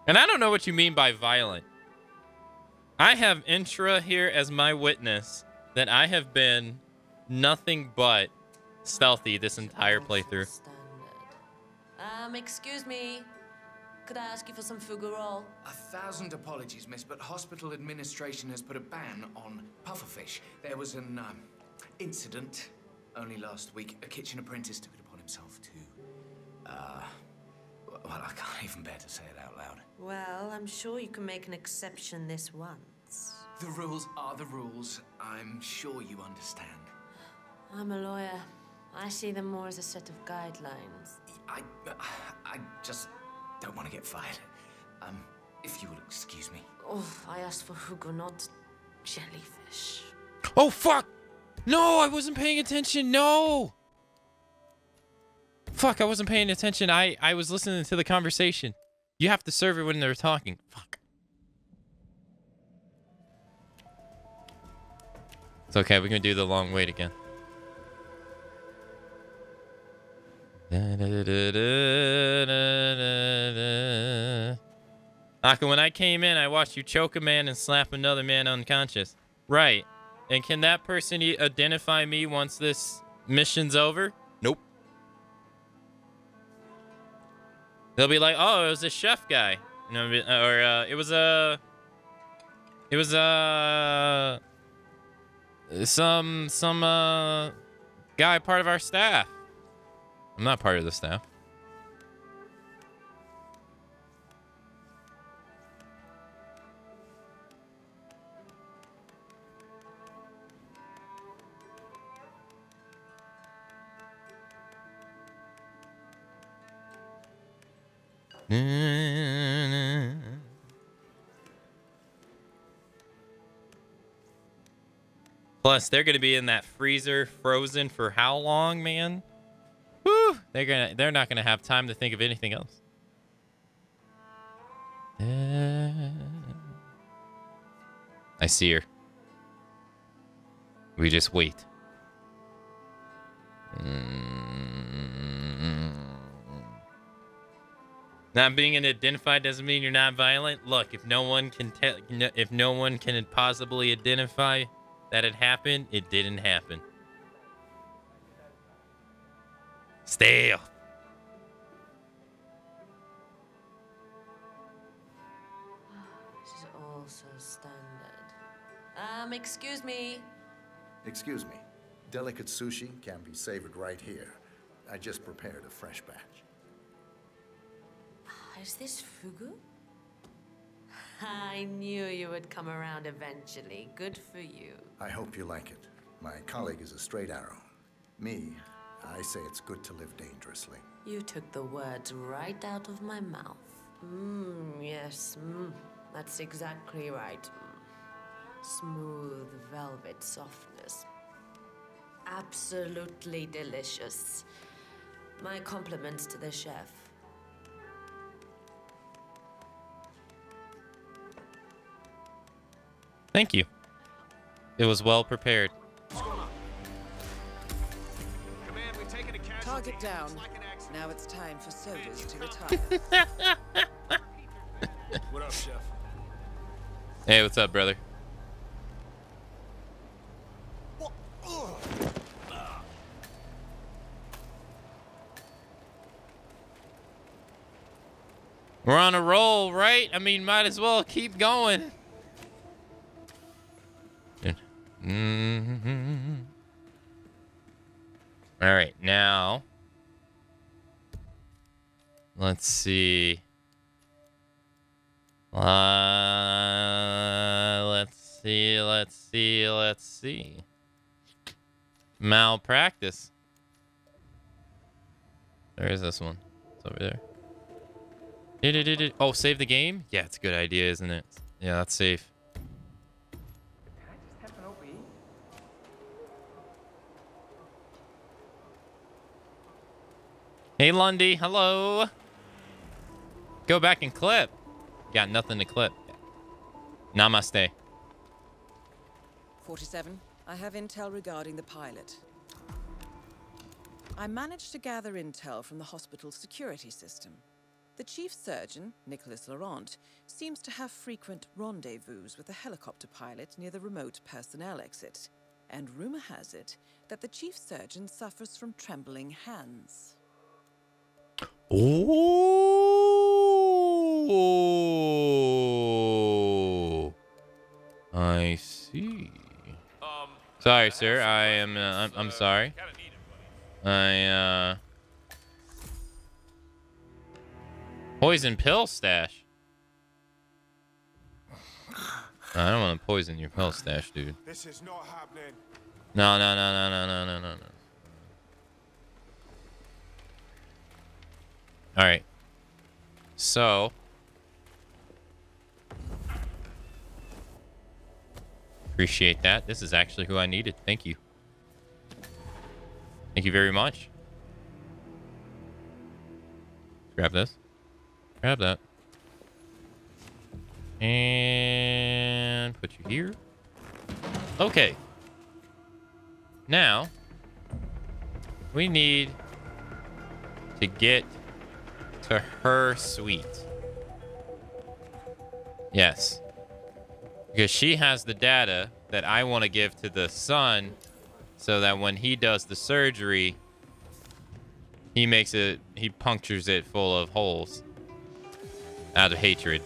And I don't know what you mean by violent. I have Intra here as my witness that I have been nothing but stealthy this entire playthrough. Um, excuse me. Could I ask you for some fugu roll? A thousand apologies, miss, but hospital administration has put a ban on pufferfish. There was an um, incident only last week. A kitchen apprentice took it upon himself to, uh, well, I can't even bear to say it out loud. Well, I'm sure you can make an exception this once. The rules are the rules. I'm sure you understand. I'm a lawyer. I see them more as a set of guidelines. I, I just don't want to get fired. Um, if you will excuse me. Oh, I asked for fugu, not jellyfish. Oh, fuck! No, I wasn't paying attention. No! Fuck, I wasn't paying attention. I, I was listening to the conversation. You have to serve it when they're talking. Fuck. It's okay, we can do the long wait again. Aka, when I came in, I watched you choke a man and slap another man unconscious. Right. And can that person identify me once this mission's over? They'll be like, "Oh, it was a chef guy," you know, or uh, it was a, it was a, some some uh, guy part of our staff. I'm not part of the staff. <laughs> Plus, they're gonna be in that freezer, frozen for how long, man? Whew, they're gonna, they're not gonna have time to think of anything else. Uh, I see her. We just wait. Mm. Not being identified doesn't mean you're not violent. Look, if no one can tell, if no one can possibly identify that it happened, it didn't happen. Stale. This is all so standard. Um, excuse me. Excuse me. Delicate sushi can be savored right here. I just prepared a fresh batch. Is this fugu? I knew you would come around eventually. Good for you. I hope you like it. My colleague is a straight arrow. Me, I say it's good to live dangerously. You took the words right out of my mouth. Mmm, yes, mmm. That's exactly right. Smooth velvet softness. Absolutely delicious. My compliments to the chef. Thank you. It was well prepared. Target down. Now it's time for Soders to retire. <laughs> What up, Chef? Hey, what's up, brother? We're on a roll, right? I mean, might as well keep going. Mhm. All right, now let's see. Uh, let's see, let's see, let's see. Malpractice. There is this one. It's over there. Oh, save the game? Yeah, it's a good idea, isn't it? Yeah, that's safe. Hey, Lundy. Hello. Go back and clip. Got nothing to clip. Namaste. 47. I have intel regarding the pilot. I managed to gather intel from the hospital's security system. The chief surgeon, Nicholas Laurent, seems to have frequent rendezvous with a helicopter pilot near the remote personnel exit. And rumor has it that the chief surgeon suffers from trembling hands. Oh. I see. sorry, sir. I am. Uh, I'm, I'm sorry. I uh. Poison pill stash. I don't want to poison your pill stash, dude. This is not happening. No, no, no, no, no, no, no, no, All right. So. Appreciate that. This is actually who I needed. Thank you. Thank you very much. Grab this. Grab that. And put you here. Okay. now we need to get to her suite. Yes. Because she has the data that I want to give to the son so that when he does the surgery, he makes it, he punctures it full of holes out of hatred.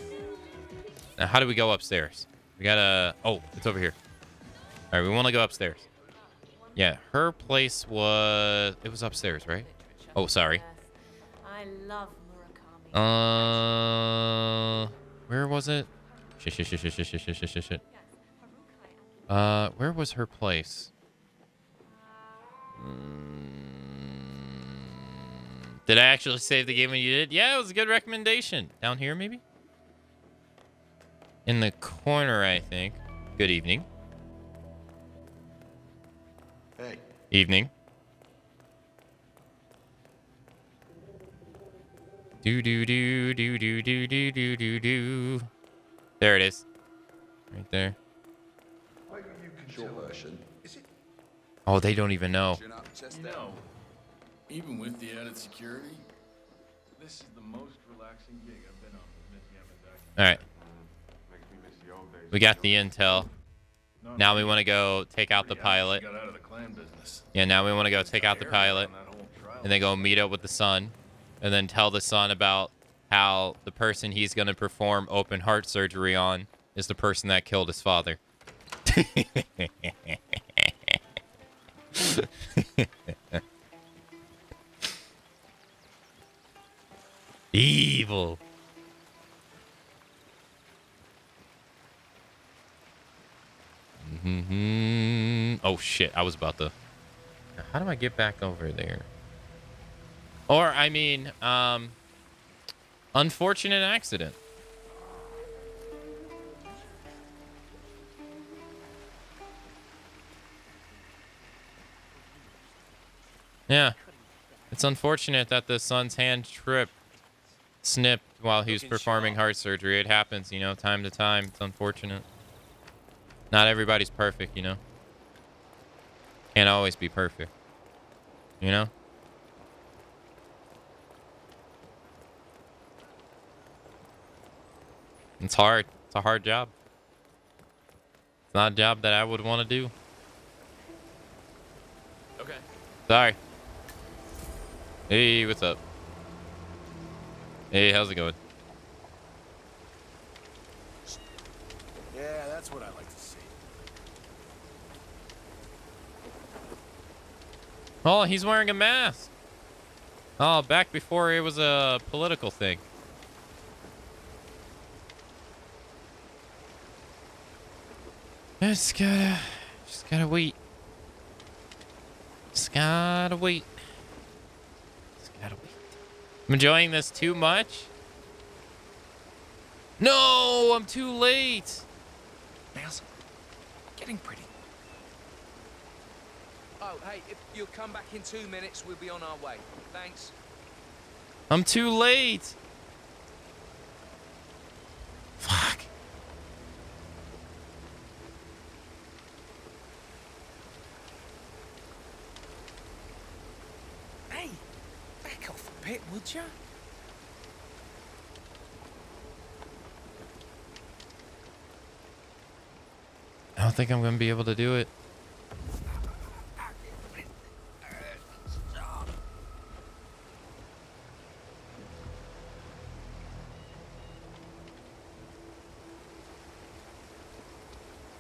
Now, how do we go upstairs? We gotta, oh, it's over here. All right, we want to go upstairs. Yeah, her place was, it was upstairs, right? Oh, sorry. I love. Uh, where was it? Shit, shit, shit, shit, shit, shit, shit, shit, shit, shit. Uh, where was her place? Mm, Did I actually save the game when you did? Yeah, it was a good recommendation. Down here, maybe? In the corner, I think. Good evening. Hey. Evening. Do do do do do do do do do do. There it is. Right there. Oh, they don't even know. You know, even with the added security, this is the most relaxing gig I've been on with Miss All right. Makes me miss the old days. We got the intel. Now we want to go take out the pilot. Got out of the clan business. Yeah, now we want to go take out the pilot. And then go meet up with the son. And then tell the son about how the person he's going to perform open heart surgery on is the person that killed his father. Evil. hmm Oh shit! I was about to. How do I get back over there? Or I mean, um, unfortunate accident. Yeah, it's unfortunate that the son's hand tripped, snipped while he was performing heart surgery. It happens, you know, time to time. It's unfortunate. Not everybody's perfect, you know. Can't always be perfect. You know? It's hard. It's a hard job. It's not a job that I would want to do. Okay. Sorry. Hey, what's up? Hey, how's it going? Yeah, that's what I like to see. Oh, he's wearing a mask. Oh, back before it was a political thing. Just gotta, just gotta wait. Just gotta wait. Just gotta wait. I'm enjoying this too much. No, I'm too late. Nails, getting pretty. Oh, hey, if you'll come back in two minutes, we'll be on our way. Thanks. I'm too late. Fuck. Hey, back off a bit, would you? I don't think I'm gonna be able to do it.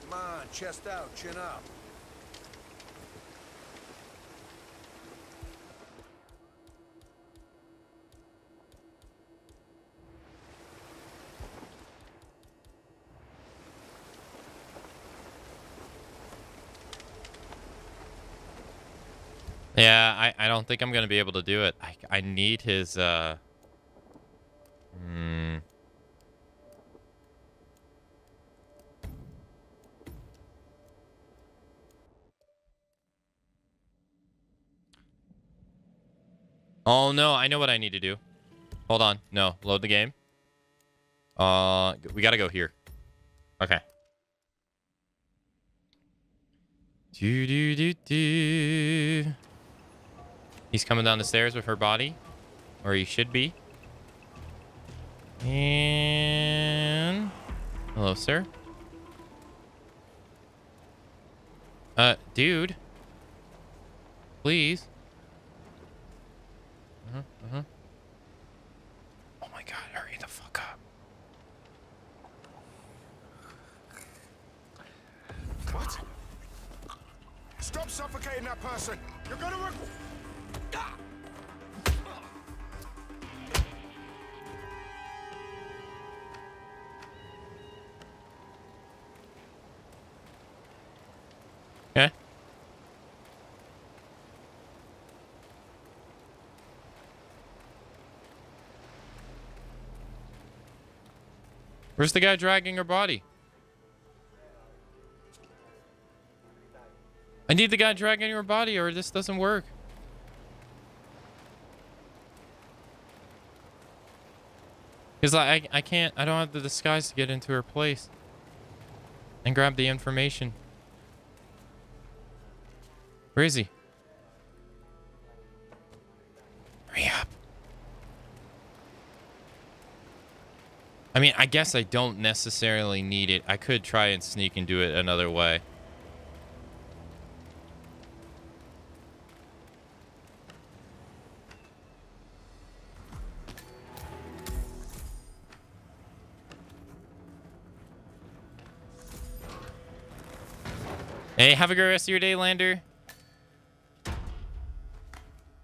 Come on, chest out, chin up. Yeah, I, I don't think I'm gonna be able to do it. I, I need his uh hmm. Oh no, I know what I need to do. Hold on. No, load the game. Uh we gotta go here. Okay. Do do do do. He's coming down the stairs with her body, or he should be. And hello, sir. Uh, dude. Please. Uh-huh, uh-huh. Oh my god, hurry the fuck up. What? Stop suffocating that person. You're gonna. Where's the guy dragging her body? I need the guy dragging her body or this doesn't work. Because I, I, I can't, I don't have the disguise to get into her place and grab the information. Where is he? I mean, I guess I don't necessarily need it. I could try and sneak and do it another way. Hey, have a great rest of your day, Lander.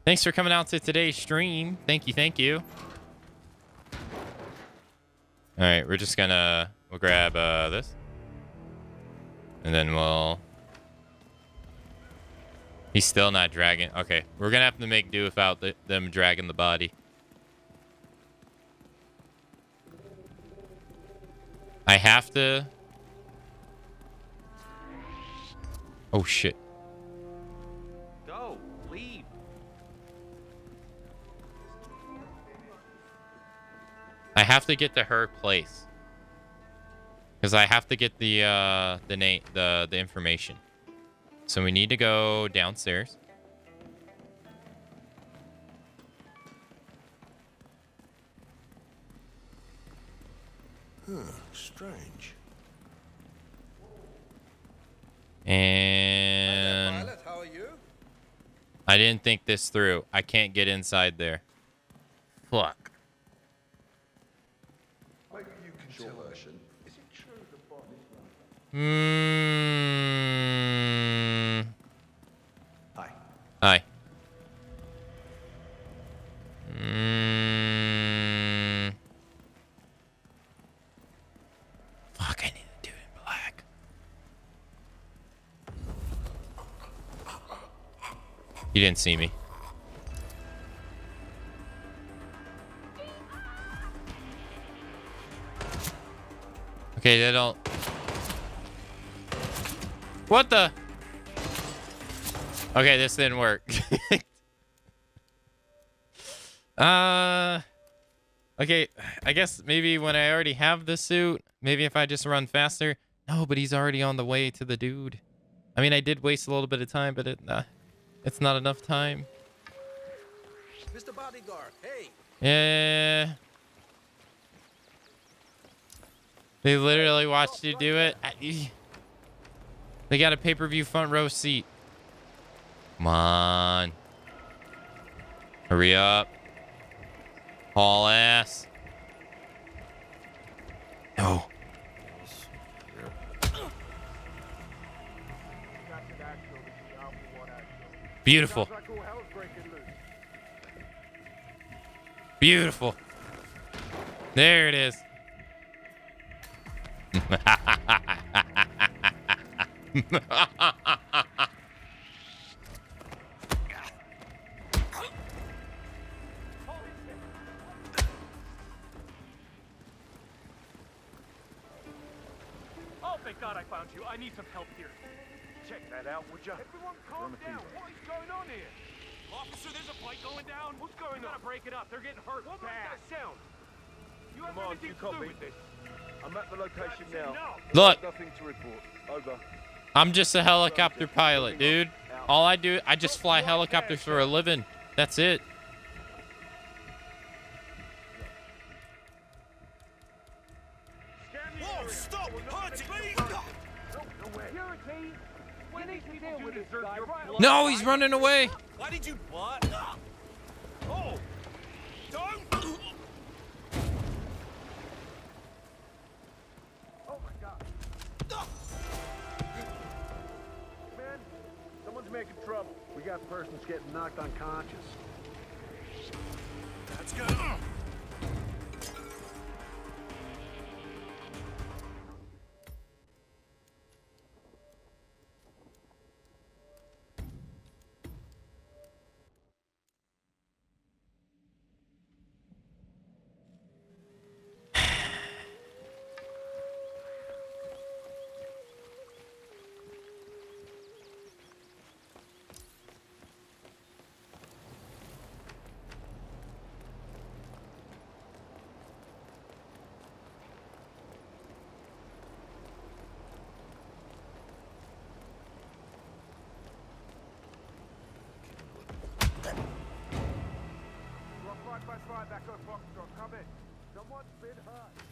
Thanks for coming out to today's stream. Thank you, thank you. All right, we're just gonna we'll grab uh, this, and then we'll. He's still not dragging. Okay, we're gonna have to make do without the, them dragging the body. I have to. Oh shit. I have to get to her place. Cause I have to get the uh the name the the information. So we need to go downstairs. Huh, strange. And Violet, how are you? I didn't think this through. I can't get inside there. Fuck. Maybe you can tell us. Is it true the body's Mm. Hi. Hi. Mm. Fuck, I need to do it in black. You didn't see me. Okay, they don't. What the? Okay, this didn't work. <laughs> uh. Okay, I guess maybe when I already have the suit, maybe if I just run faster. No, but he's already on the way to the dude. I mean, I did waste a little bit of time, but it, uh, it's not enough time. Mr. Bodyguard, hey. Yeah. They literally watched you do it. I- They got a pay-per-view front row seat. Come on. Hurry up. Haul ass. No. Beautiful. Beautiful. There it is. <laughs> Look. Nothing to report. Over. I'm just a helicopter pilot, dude. All I do, I just fly helicopters for a living. That's it. Whoa, stop! Hunting, please! Security! We need to deal with this guy right No, he's running away. Why did you what? Got persons getting knocked unconscious. That's good. go! Rock 555, Echo Foxtrot, come in. Someone's been hurt.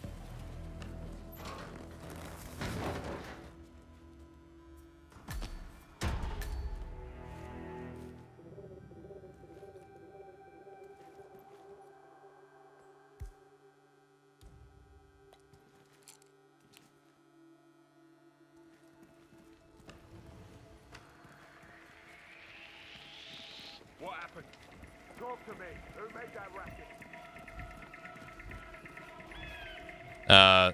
Talk to me. Who made that racket? Uh,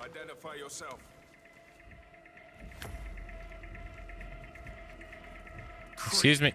Identify yourself. excuse me.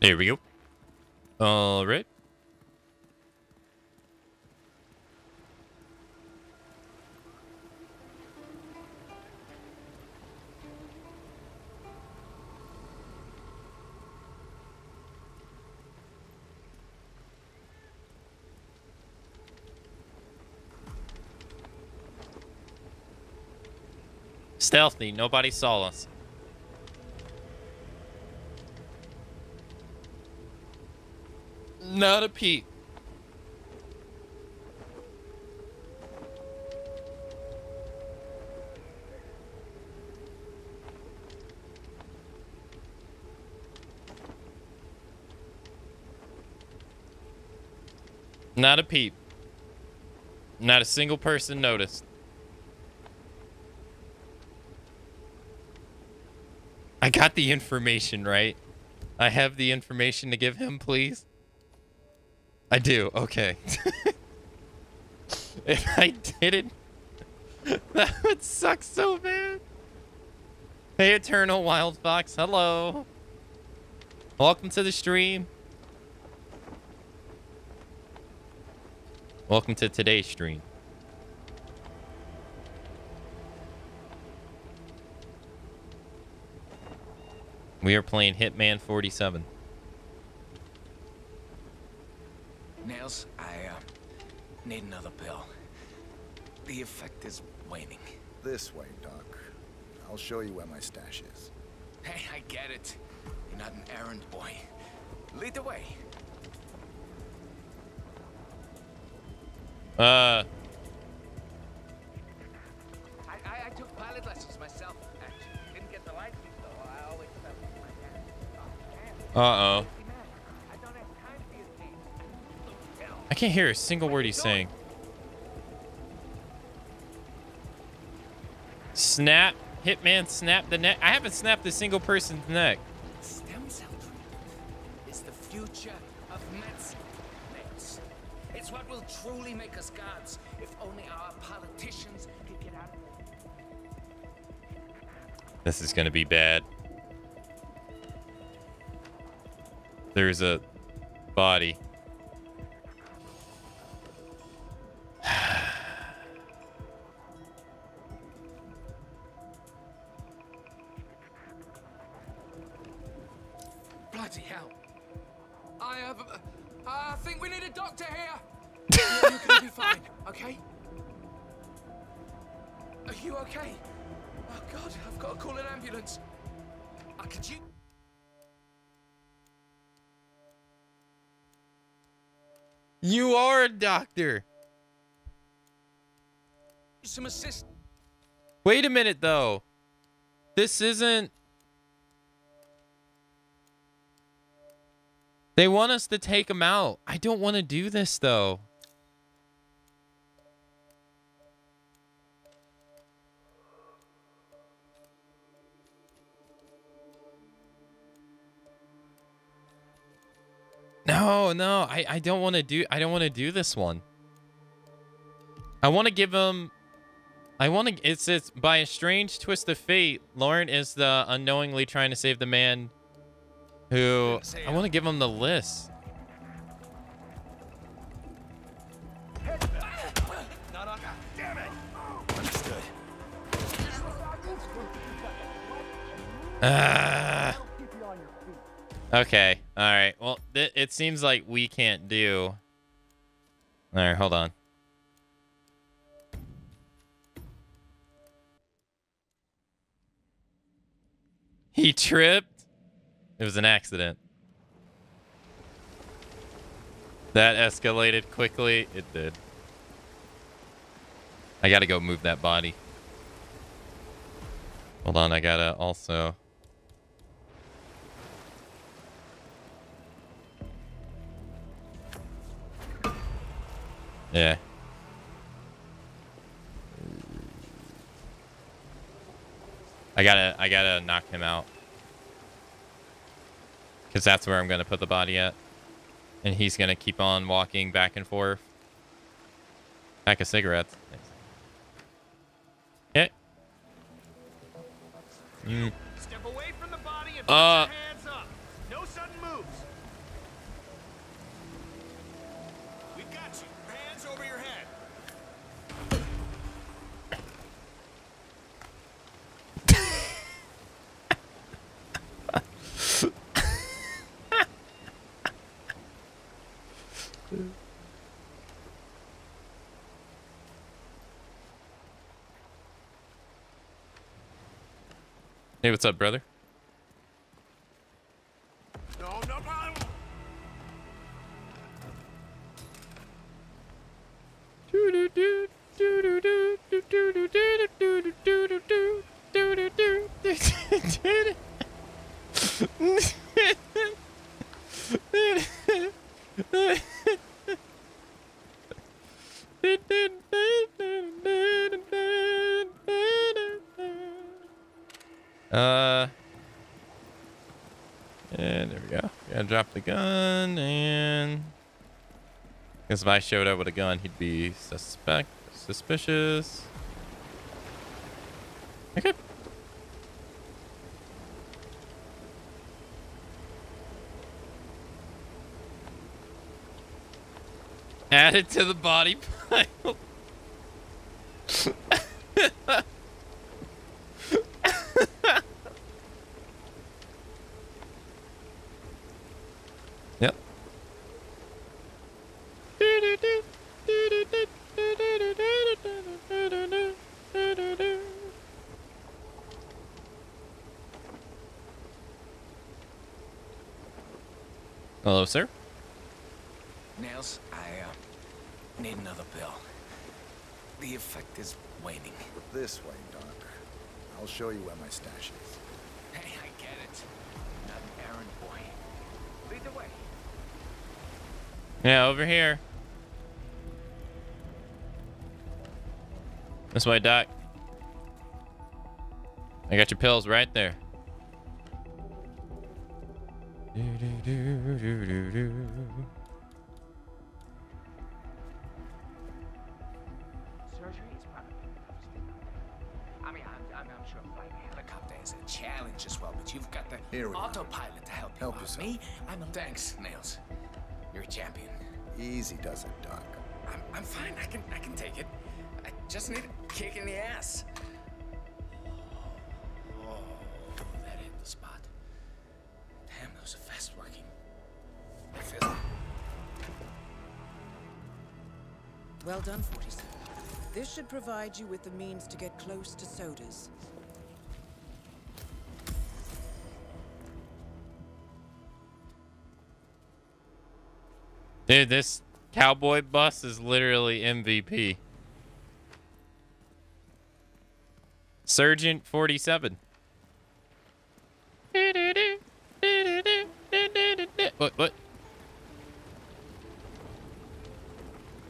There we go. All right. Stealthy. Nobody saw us. Not a peep. Not a peep. Not a single person noticed. I got the information, right? I have the information to give him, please. I do. Okay. <laughs> if I didn't, that would suck so bad. Hey, Eternal Wild Fox. Hello. Welcome to the stream. Welcome to today's stream. We are playing Hitman 47. Nails, I uh, need another pill. The effect is waning. This way, Doc. I'll show you where my stash is. Hey, I get it. You're not an errand boy. Lead the way. Uh, I, I, I took pilot lessons myself, actually. Didn't get the license, though. I always left my hand. Uh-oh. I can't hear a single word he's saying. Snap. Hitman snap the neck. I haven't snapped a single person's neck. Stem cell treatment is the future of medicine. It's what will truly make us gods if only our politicians could get out This is gonna be bad. There's a body. Wait a minute though. This isn't They want us to take him out. I don't want to do this though. No, no, I, I don't want to do I don't want to do this one. I want to give him I want to it's it's by a strange twist of fate, Lauren is the unknowingly trying to save the man who I want to give him the list. Ah. okay. All right. Well, it seems like we can't do. All right. Hold on. He tripped. It was an accident. That escalated quickly. It did. I gotta go move that body. Hold on, I gotta also... Yeah. I gotta, I gotta knock him out. Because that's where I'm gonna put the body at. And he's gonna keep on walking back and forth. Pack of cigarettes. Okay. Mm. Step away from the body and Uh. put your hands up. No sudden moves. We got you. Hands over your head. Hey, what's up, brother? Because if I showed up with a gun, he'd be suspect, suspicious. Okay. Add it to the body <laughs> pile. Yep. Hello, sir. Nails, I uh, need another pill. The effect is waning. This way, Doc. I'll show you where my stash is. Hey, I get it. Not an errand boy. Lead the way. Yeah, over here. This way, Doc. I got your pills right there. Help you yourself. Me, I'm a thanks, Nails. You're a champion. Easy does it, Doc. I'm, I'm fine. I can, I can take it. I just need a kick in the ass. Oh, that hit the spot. Damn, those are fast working. I. Well done, 47. This should provide you with the means to get close to Soders. Dude, this cowboy bus is literally MVP. Sergeant 47. What? What?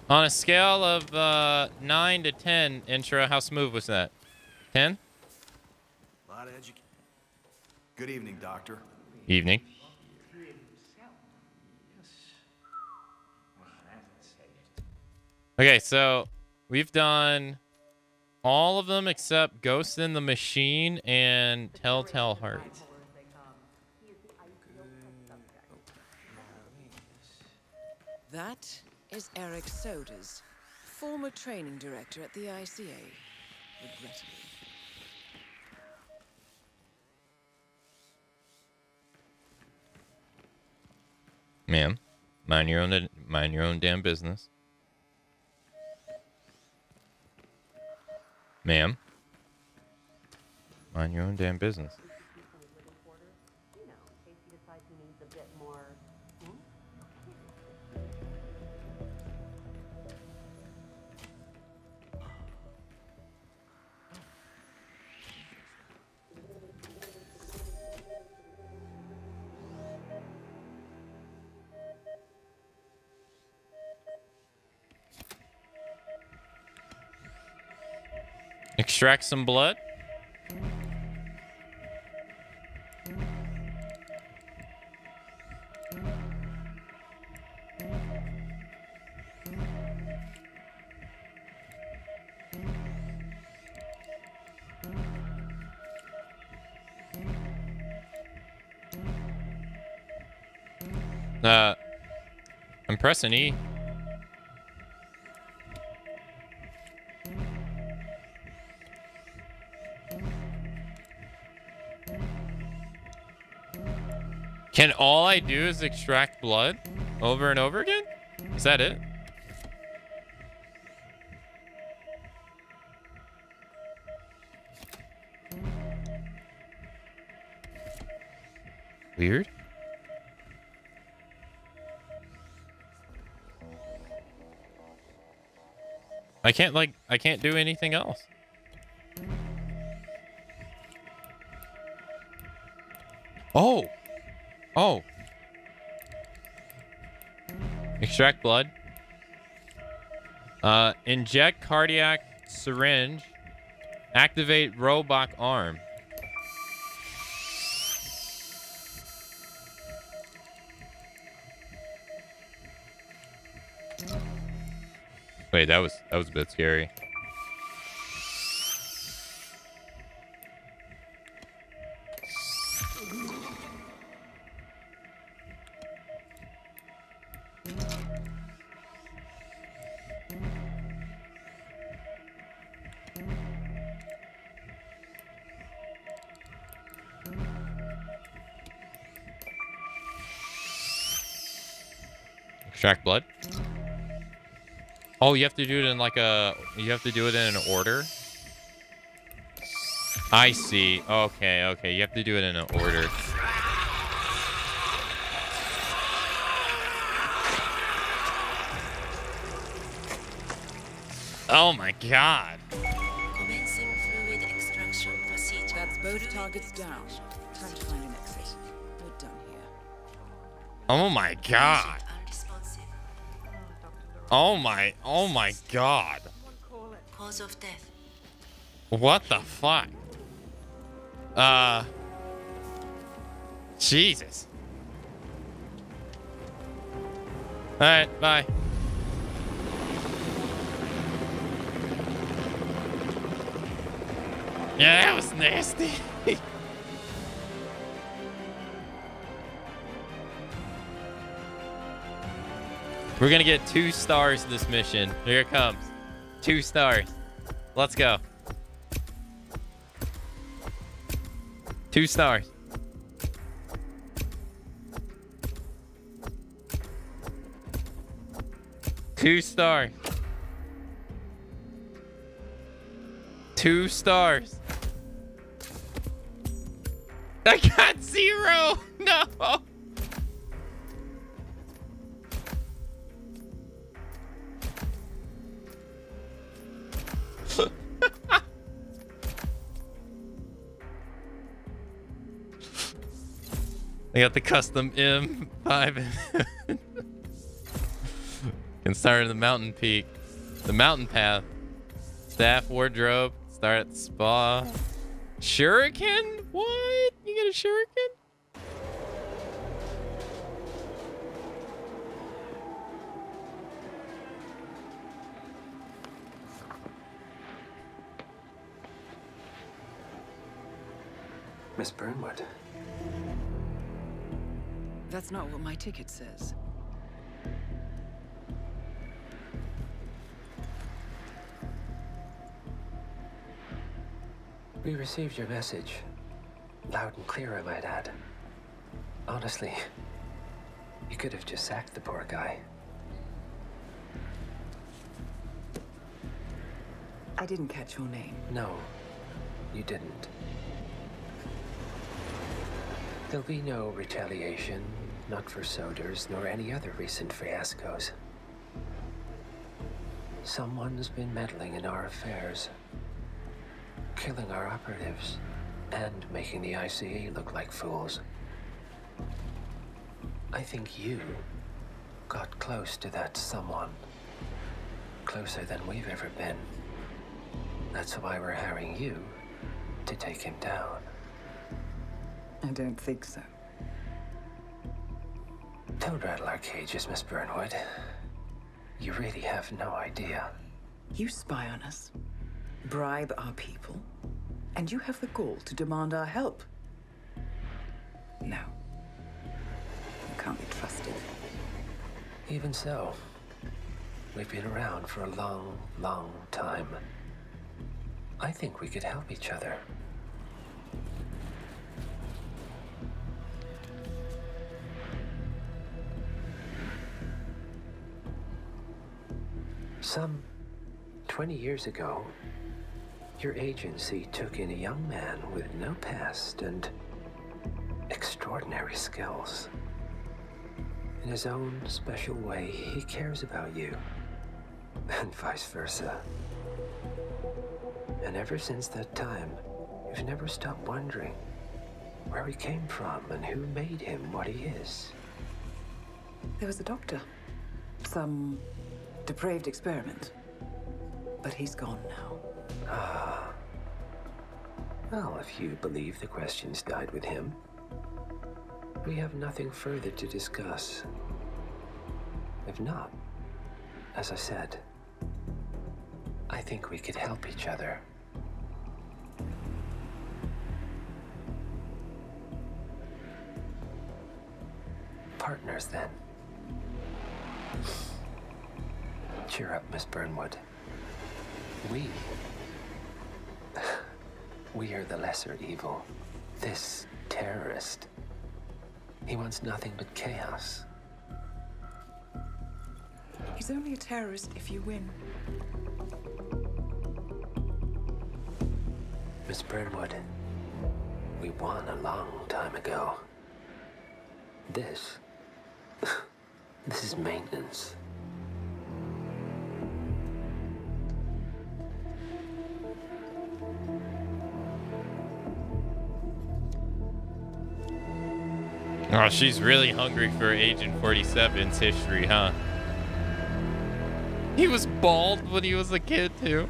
On a scale of uh, 9 to 10, intro, how smooth was that? 10? A lot of education. Good evening, Doctor. Evening. Okay, so we've done all of them except Ghost in the Machine and Telltale Heart. That is Erich Soders, former training director at the ICA. Regrettably. Ma'am, mind your own mind your own damn business. Ma'am, mind your own damn business. Extract some blood. Uh, I'm pressing E. Can all I do is extract blood over and over again? Is that it? Weird. I can't like I can't do anything else. Oh. Oh. Extract blood. Uh, inject cardiac syringe. Activate robot arm. Wait, that was that was a bit scary. Extract blood. Oh, you have to do it in like a. You have to do it in an order. I see. Okay, okay. You have to do it in an order. Oh my god. Commencing fluid extraction procedure. That's both targets down. Time to find an exit. We're done here. Oh my god. Oh my, oh my god. Cause of death. What the fuck? Uh. Jesus. Alright, bye. Yeah, that was nasty. <laughs> We're gonna get two stars this mission. Here it comes. Two stars. Let's go. Two stars. Two stars. Two stars. I got zero. <laughs> No. Got the custom M5 Can start at the mountain peak. The mountain path. Staff wardrobe. Start at spa. Shuriken? What? You get a shuriken? Miss Burnwood. That's not what my ticket says. We received your message. Loud and clear, I might add. Honestly, you could have just sacked the poor guy. I didn't catch your name. No, you didn't. There'll be no retaliation, not for Soders, nor any other recent fiascos. Someone's been meddling in our affairs, killing our operatives, and making the ICA look like fools. I think you got close to that someone. Closer than we've ever been. That's why we're hiring you to take him down. I don't think so. Don't rattle our cages, Miss Burnwood. You really have no idea. You spy on us, bribe our people, and you have the gall to demand our help. No. You can't be trusted. Even so, we've been around for a long, long time. I think we could help each other. Some 20 years ago, your agency took in a young man with no past and extraordinary skills. In his own special way, he cares about you, <laughs> and vice versa. And ever since that time, you've never stopped wondering where he came from and who made him what he is. There was a doctor. Some depraved experiment. But he's gone now. Ah. Well, if you believe the questions died with him, we have nothing further to discuss. If not, as I said, I think we could help each other. Partners, then. Cheer up, Miss Burnwood. We. We are the lesser evil. This terrorist. He wants nothing but chaos. He's only a terrorist if you win. Miss Burnwood, we won a long time ago. This. <laughs> This is maintenance. Oh, she's really hungry for Agent 47's history, huh? He was bald when he was a kid, too.